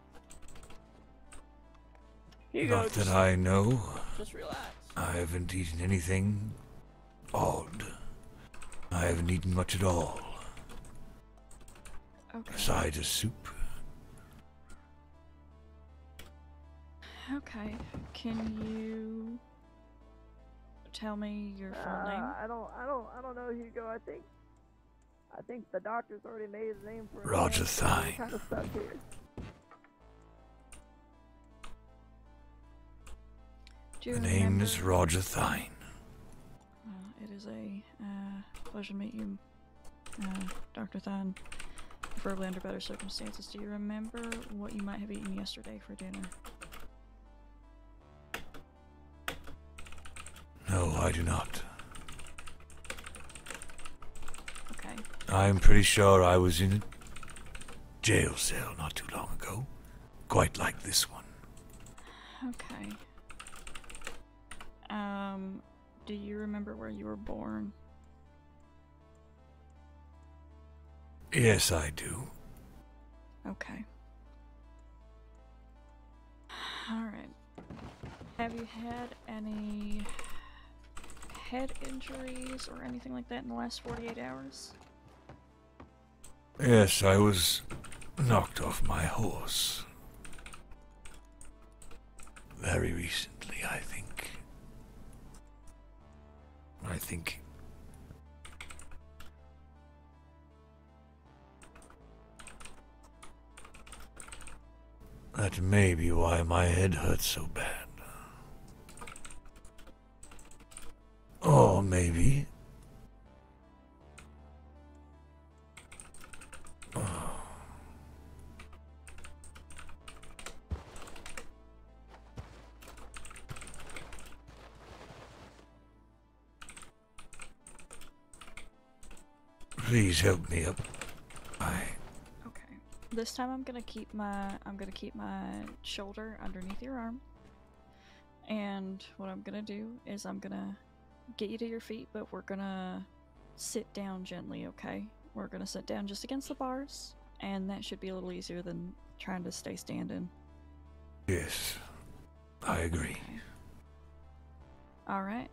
Not that I know. Just relax. I haven't eaten anything odd. I haven't eaten much at all. Okay. Besides a soup. Okay. Can you tell me your full Uh, name? I don't, I don't, I don't know, Hugo. I think, I think the doctor's already made his name for Roger himself, so we're Thyne. Kind of stuck here. Do you The name is Roger Thyne. Uh, it is a uh, pleasure to meet you, uh, Dr. Thyne. Preferably under better circumstances. Do you remember what you might have eaten yesterday for dinner? No, I do not. Okay. I'm pretty sure I was in a jail cell not too long ago. Quite like this one. Okay. Um, do you remember where you were born? Yes, I do. Okay. Alright. Have you had any head injuries or anything like that in the last 48 hours? Yes, I was knocked off my horse. Very recently, I think. I think. That may be why my head hurts so bad. Or maybe. Please help me up. I. Okay. This time I'm gonna keep my I'm gonna keep my shoulder underneath your arm. And what I'm gonna do is I'm gonna get you to your feet, but we're gonna sit down gently, okay? We're gonna sit down just against the bars, and that should be a little easier than trying to stay standing. Yes. I agree. Alright.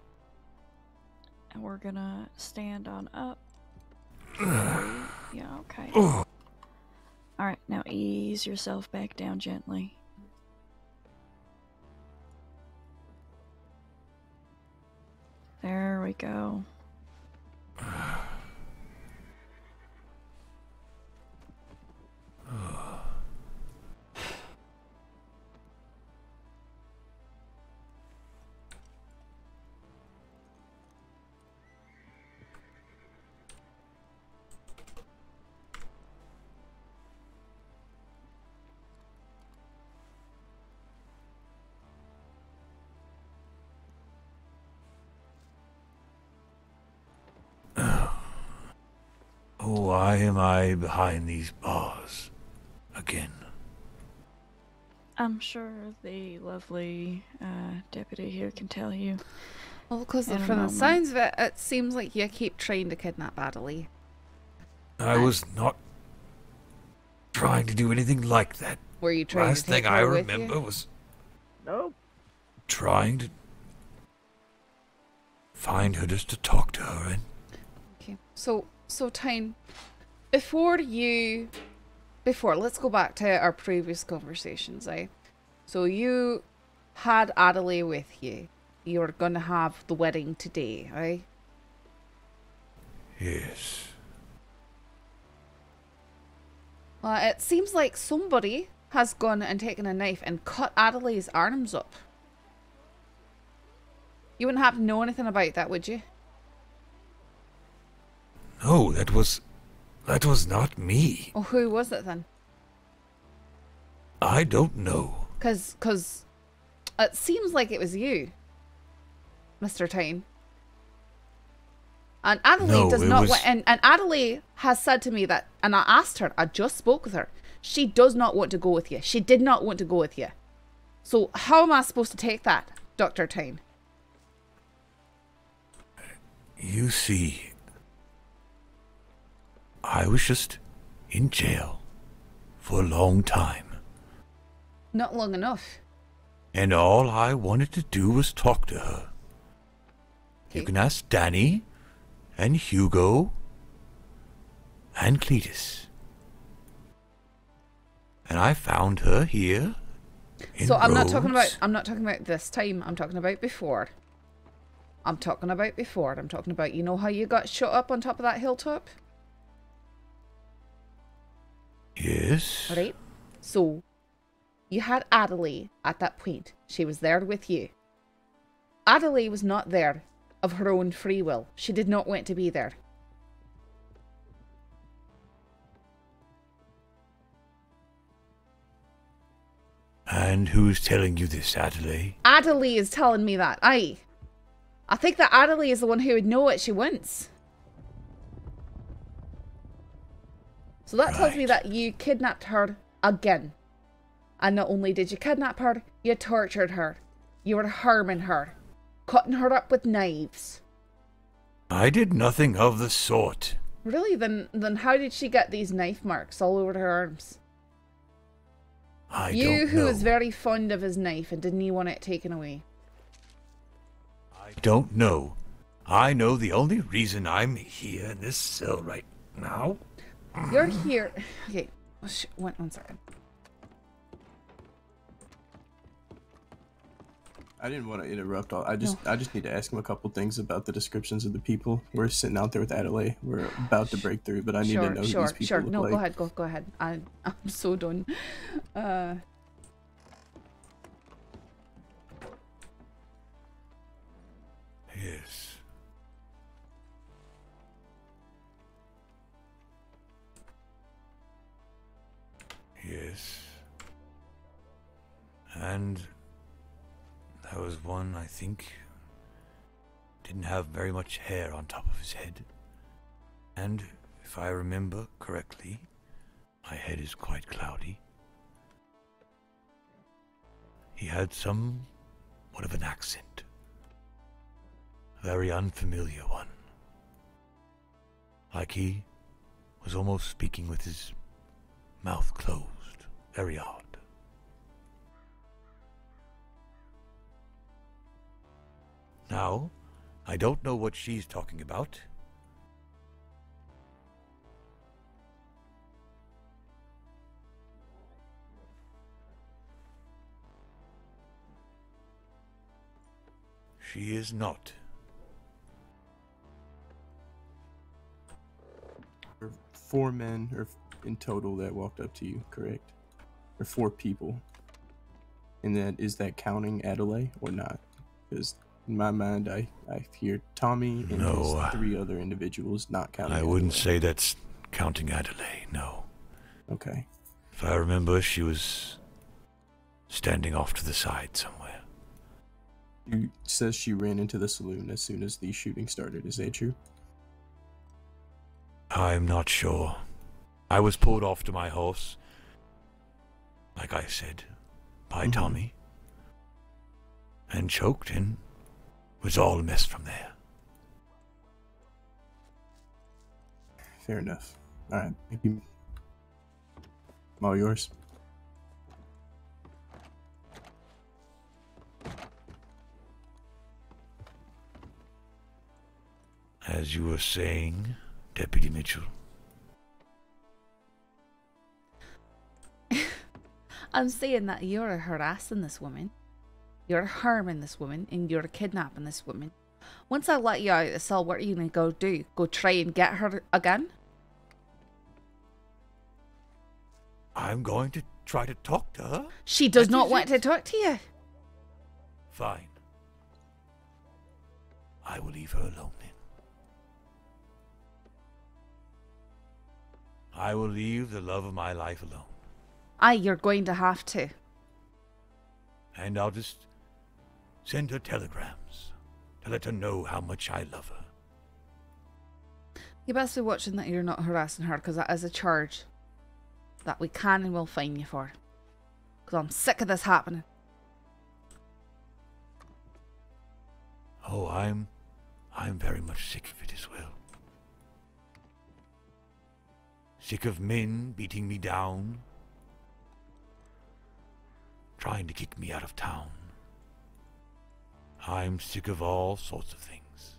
And we're gonna stand on up. yeah, okay. Oh. Alright, now ease yourself back down gently. There we go. Why I behind these bars? Again. I'm sure the lovely uh, deputy here can tell you. Well, because in a from the moment. signs of it, it seems like you keep trying to kidnap Adaleigh. I was not trying to do anything like that. Were you trying Last to take thing I remember you? was Nope. trying to find her just to talk to her and Okay. So, so Thyne, before you, before let's go back to our previous conversations, eh? So you had Adaleigh with you. you're gonna have the wedding today, eh? yes. Well, it seems like somebody has gone and taken a knife and cut Adaleigh's arms up. You wouldn't happen to know anything about that, would you? No, that was that was not me. Or who was it then? I don't know. Cause, cause, it seems like it was you, Mister Thyne. And Adaleigh No, does not. was- wa- and and Adaleigh has said to me that, and I asked her. I just spoke with her. She does not want to go with you. She did not want to go with you. So how am I supposed to take that, Doctor Thyne? You see, I was just in jail for a long time, Not long enough. and all I wanted to do was talk to her. You can ask Danny, and Hugo, and Cleatus. And I found her here. So I'm not talking about. I'm not talking about this time. I'm talking about before. I'm talking about before. I'm talking about. You know how you got shot up on top of that hilltop? Yes. Right? So, you had Adaleigh at that point. She was there with you. Adaleigh was not there of her own free will. She did not want to be there. And who's telling you this, Adaleigh? Adaleigh is telling me that. Aye. I think that Adaleigh is the one who would know what she wants. So that tells me that you kidnapped her again. And not only did you kidnap her, you tortured her. You were harming her, cutting her up with knives. I did nothing of the sort. Really? Then then how did she get these knife marks all over her arms? I you who know. was very fond of his knife and didn't he want it taken away? I don't know. I know the only reason I'm here in this cell right now. You're here. Okay, oh, sh- one, one second. I didn't want to interrupt. All I just I just need to ask him a couple things about the descriptions of the people. We're sitting out there with Adaleigh. We're about to break through, but I need sure, to know who these people sure. look No, like. go ahead, go, go ahead. I, I'm so done. Uh, Yes. Yes. And there was one, I think, didn't have very much hair on top of his head. And if I remember correctly, my head is quite cloudy. He had somewhat of an accent. A very unfamiliar one. Like he was almost speaking with his mouth closed. Very odd. Now, I don't know what she's talking about. She is not. Four men, or in total, that walked up to you, correct? Or four people. And that is that counting Adaleigh or not? Because in my mind, I I hear Tommy and No, three other individuals not counting. I wouldn't say that's counting Adaleigh, no. Okay. If I remember, she was standing off to the side somewhere. You says she ran into the saloon as soon as the shooting started. Is that true? I'm not sure. I was pulled off to my horse, like I said, by Mhm. Tommy, and choked and was all a mess from there. Fair enough. All right. Thank you. I'm all yours. As you were saying, Deputy Mitchell, I'm saying that you're harassing this woman, you're harming this woman, and you're kidnapping this woman. Once I let you out of the cell, what are you gonna go do? Go try and get her again? I'm going to try to talk to her. She does That not want it. to talk to you. Fine. I will leave her alone then. I will leave the love of my life alone. Aye, you're going to have to. And I'll just send her telegrams to let her know how much I love her. You best be watching that you're not harassing her, because that is a charge that we can and will fine you for. Because I'm sick of this happening. Oh, I'm I'm very much sick of it as well. Sick of men beating me down, trying to kick me out of town. I'm sick of all sorts of things.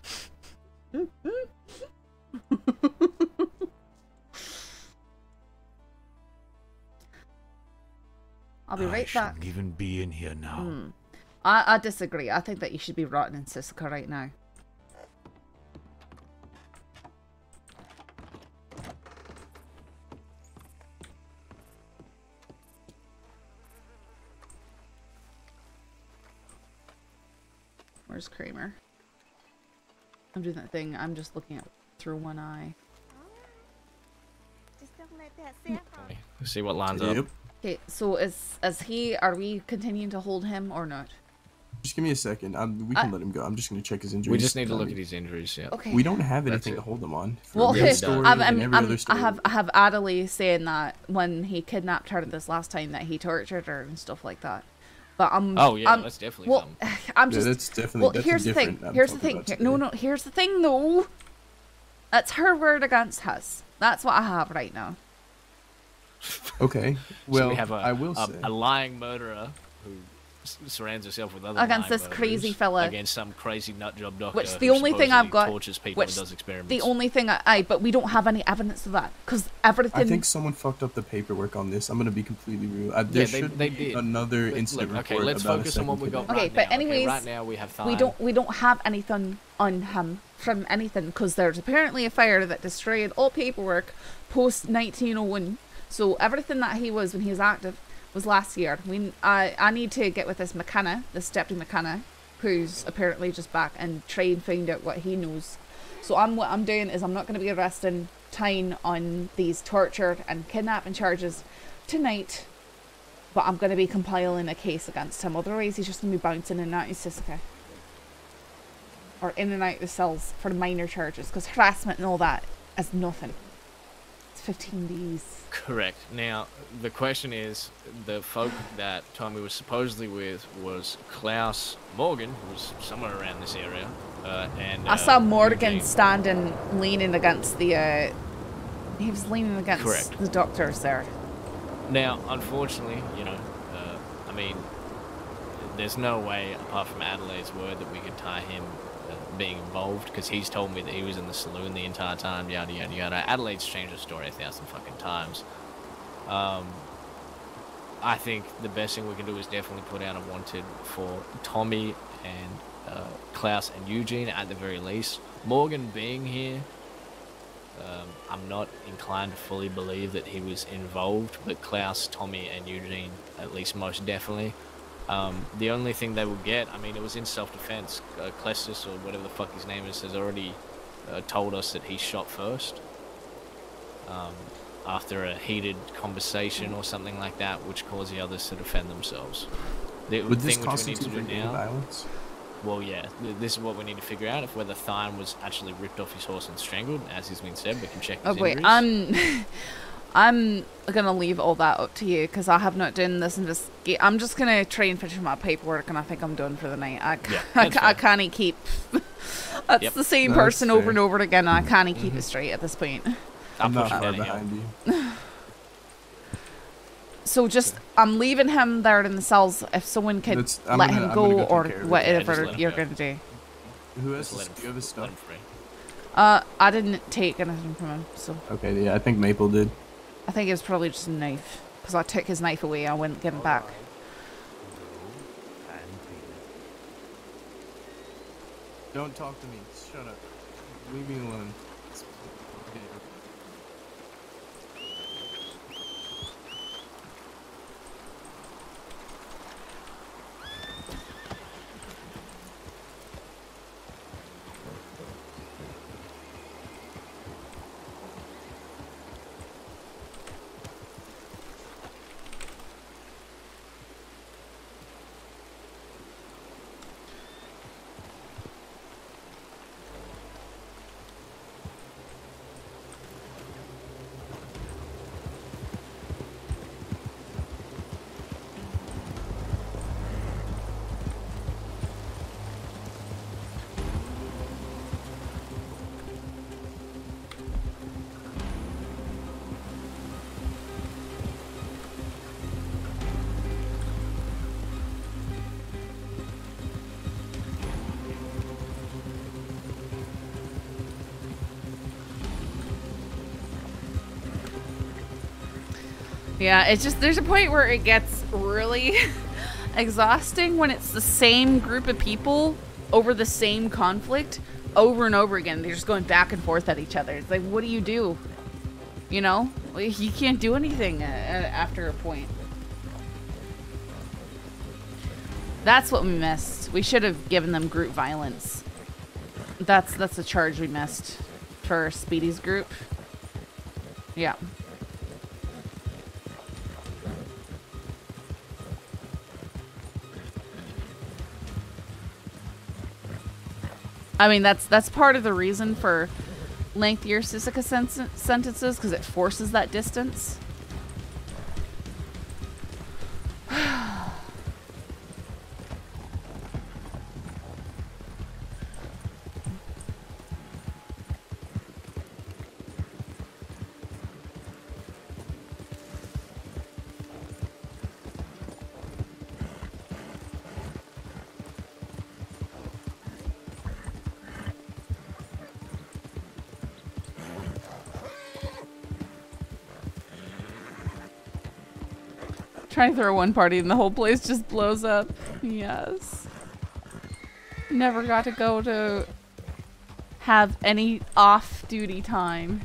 I'll be right I right shouldn't even be in here now. Hmm. I, I disagree. I think that you should be rotting in Sisika right now. Where's Kramer? I'm doing that thing. I'm just looking at through one eye. Just don't let that sit. Let's see what lines up. Okay, so is is he? Are we continuing to hold him or not? Just give me a second. I'm, we can I- let him go. I'm just gonna check his injuries. We just need to Um, look at his injuries. Yeah. Okay. We don't have anything to hold him on. Well, okay, I'm, I'm, I'm- I have I have Adaleigh saying that when he kidnapped her this last time that he tortured her and stuff like that. But I'm Oh, yeah, I'm, that's definitely well. something. I'm Yeah, just that's definitely- well. that's here's the thing. different I'm Here's the thing. No, no. Here's the thing, though. That's her word against his. That's what I have right now. Okay. so Well, we have a, I will a, say. a lying murderer who s- surrounds herself with other Against this crazy fella. against some crazy nut job doctor Which the only thing I've got, tortures people which and does experiments. the only thing I, I, but we don't have any evidence of that because everything. I think someone fucked up the paperwork on this. I'm gonna be completely real. Uh, there Yeah, they- should they be did. another But incident look, okay, report let's about a focus on what we got. Okay, right but now. anyways, right now we have we don't we don't have anything on him from anything because there's apparently a fire that destroyed all paperwork post 1901. So everything that he was when he was active was last year. We I I need to get with this McKenna, this deputy McKenna, who's apparently just back and try and find out what he knows. So I'm what I'm doing is I'm not going to be arresting Thyne on these torture and kidnapping charges tonight. But I'm going to be compiling a case against him. Otherwise, he's just going to be bouncing in and out of Sisika. Or in and out of the cells for minor charges. Because harassment and all that is nothing. It's 15 days. Correct. Now, the question is, the folk that Tommy was supposedly with was Klaus Morgan, who was somewhere around this area, uh, and I uh, saw Morgan Eugene. standing, leaning against the. Uh, he was leaning against Correct. the doctors there. Now, unfortunately, you know, uh, I mean, there's no way, apart from Adaleigh's word, that we could tie him uh, being involved, because he's told me that he was in the saloon the entire time, yada, yada, yada. Adaleigh's changed her story a thousand fucking times. Um, I think the best thing we can do is definitely put out a wanted for Tommy and uh, Klaus and Eugene at the very least. Morgan being here, um, I'm not inclined to fully believe that he was involved, but Klaus, Tommy, and Eugene, at least most definitely. Um, the only thing they will get, I mean, it was in self-defense. Uh, Clestis, or whatever the fuck his name is, has already uh, told us that he shot first. Um, after a heated conversation or something like that, which caused the others to defend themselves. The Would this thing which we need to do now. violence? Well, yeah, th- this is what we need to figure out. If whether Thyne was actually ripped off his horse and strangled, as has been said, we can check his Oh wait, injuries. I'm I'm gonna leave all that up to you because I have not done this investigate. I'm just gonna try and finish my paperwork, and I think I'm done for the night. I, Yeah, I, that's I can't keep. That's Yep. the same That's person over and over again. and I can't keep Mm-hmm. it straight at this point. I'm not push you far down a hill. behind you. So just I'm leaving him there in the cells. If someone could let gonna- him go, go or care of it. Yeah, whatever just let him you're go. gonna do. Who has Just this, him, do you have his stuff? Uh, I didn't take anything from him, so Okay, yeah, I think Maple did. I think it was probably just a knife. Because I took his knife away, I wouldn't give it back. Don't talk to me. Shut up. Leave me alone. Yeah, it's just there's a point where it gets really exhausting when it's the same group of people over the same conflict over and over again. They're just going back and forth at each other. It's like, what do you do? You know, you can't do anything uh, uh, after a point. That's what we missed. We should have given them group violence. That's that's the charge we missed for Speedy's group. Yeah. I mean, that's that's part of the reason for lengthier Sisika sen- sentences because it forces that distance. Trying to throw one party and the whole place just blows up. Yes. Never got to go to have any off duty time.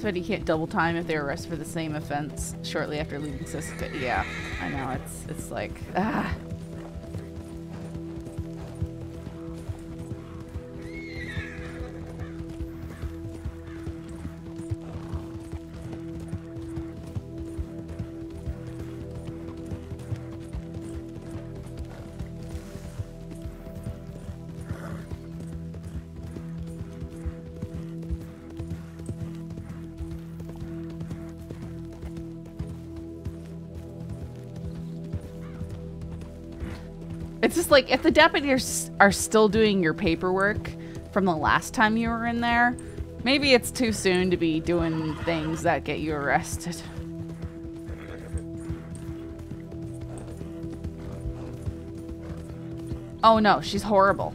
But you can't double time if they're arrested for the same offense shortly after leaving Siska. Yeah, I know. It's it's like ah. Like if the deputies are still doing your paperwork from the last time you were in there, maybe it's too soon to be doing things that get you arrested. Oh no, she's horrible.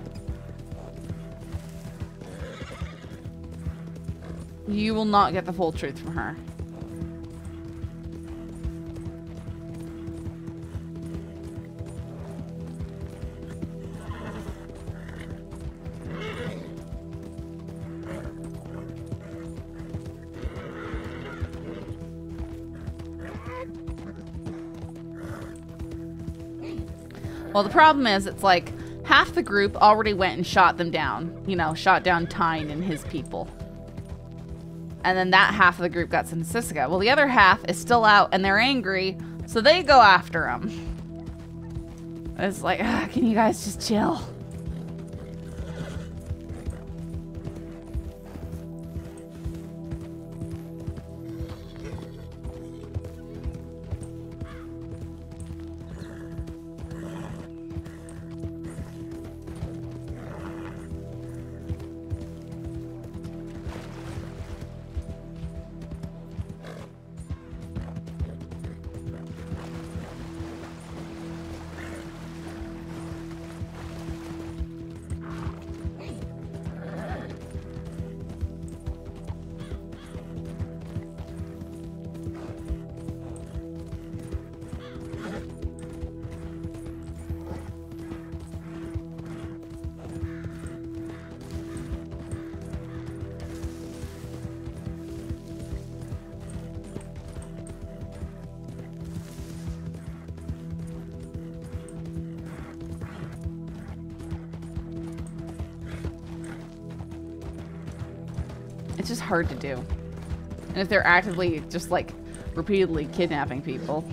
You will not get the full truth from her. Well, the problem is, it's like half the group already went and shot them down. You know, shot down Thyne and his people. And then that half of the group got sent to Siska. Well, the other half is still out and they're angry, so they go after him. It's like, ah, can you guys just chill? Hard to do. And if they're actively just like repeatedly kidnapping people.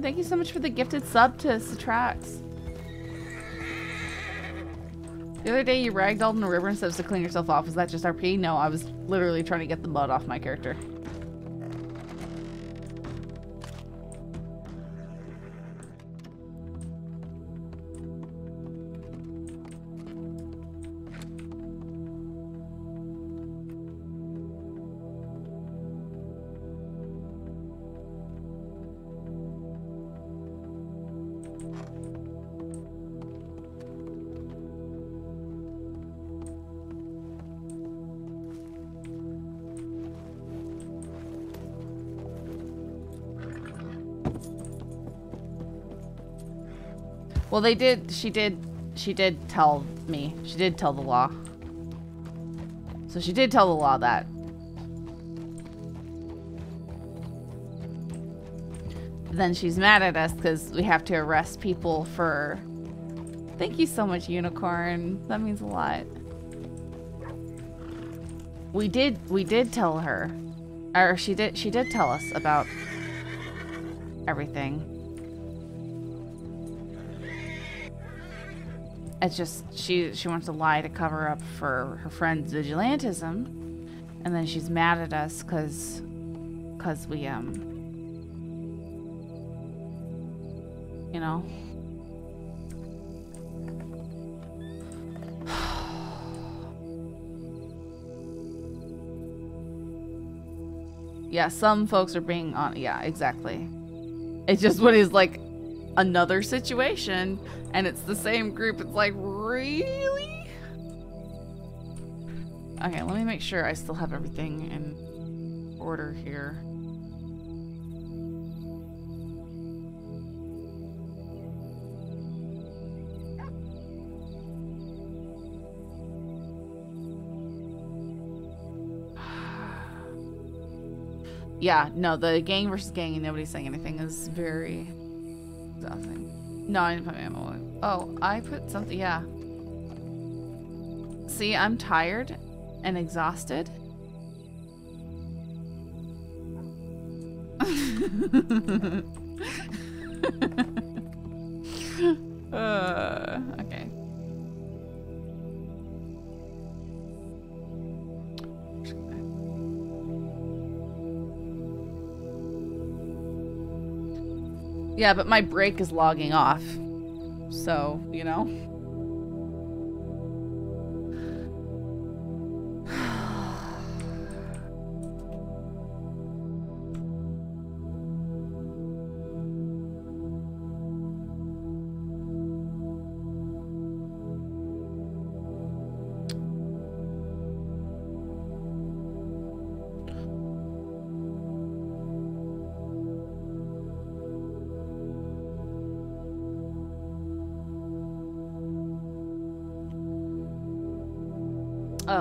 Thank you so much for the gifted sub to Citrax. The other day you ragdolled in a river instead of to clean yourself off. Was that just RP? No, I was literally trying to get the mud off my character. Well, they did. She did. She did tell me. She did tell the law. So she did tell the law that. Then she's mad at us because we have to arrest people for. Thank you so much, Unicorn. That means a lot. We did. We did tell her, or she did. She did tell us about everything. It's just she she wants to lie to cover up for her friend's vigilantism, and then she's mad at us because because we um you know? Yeah some folks are being on yeah exactly. It's just what he's like another situation and it's the same group. It's like, really? Okay, let me make sure I still have everything in order here. Yeah, no, the gang versus gang and nobody saying anything is very exhausting. No, I didn't put my ammo. Oh, I put something, yeah. See, I'm tired and exhausted. uh, okay. Yeah, but my break is logging off. So, you know.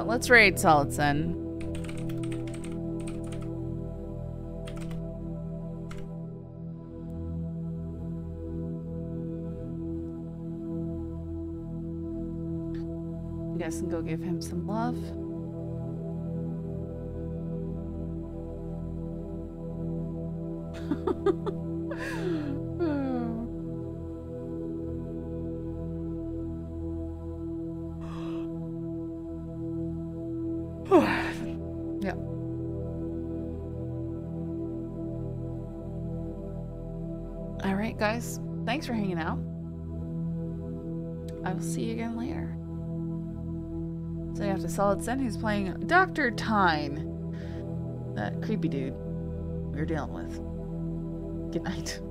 Let's raid Solid Sun. You guys can go give him some love. For hanging out. I will see you again later. So you have to Solid Sen who's playing Dr. Thyne. That creepy dude we are dealing with. Good night.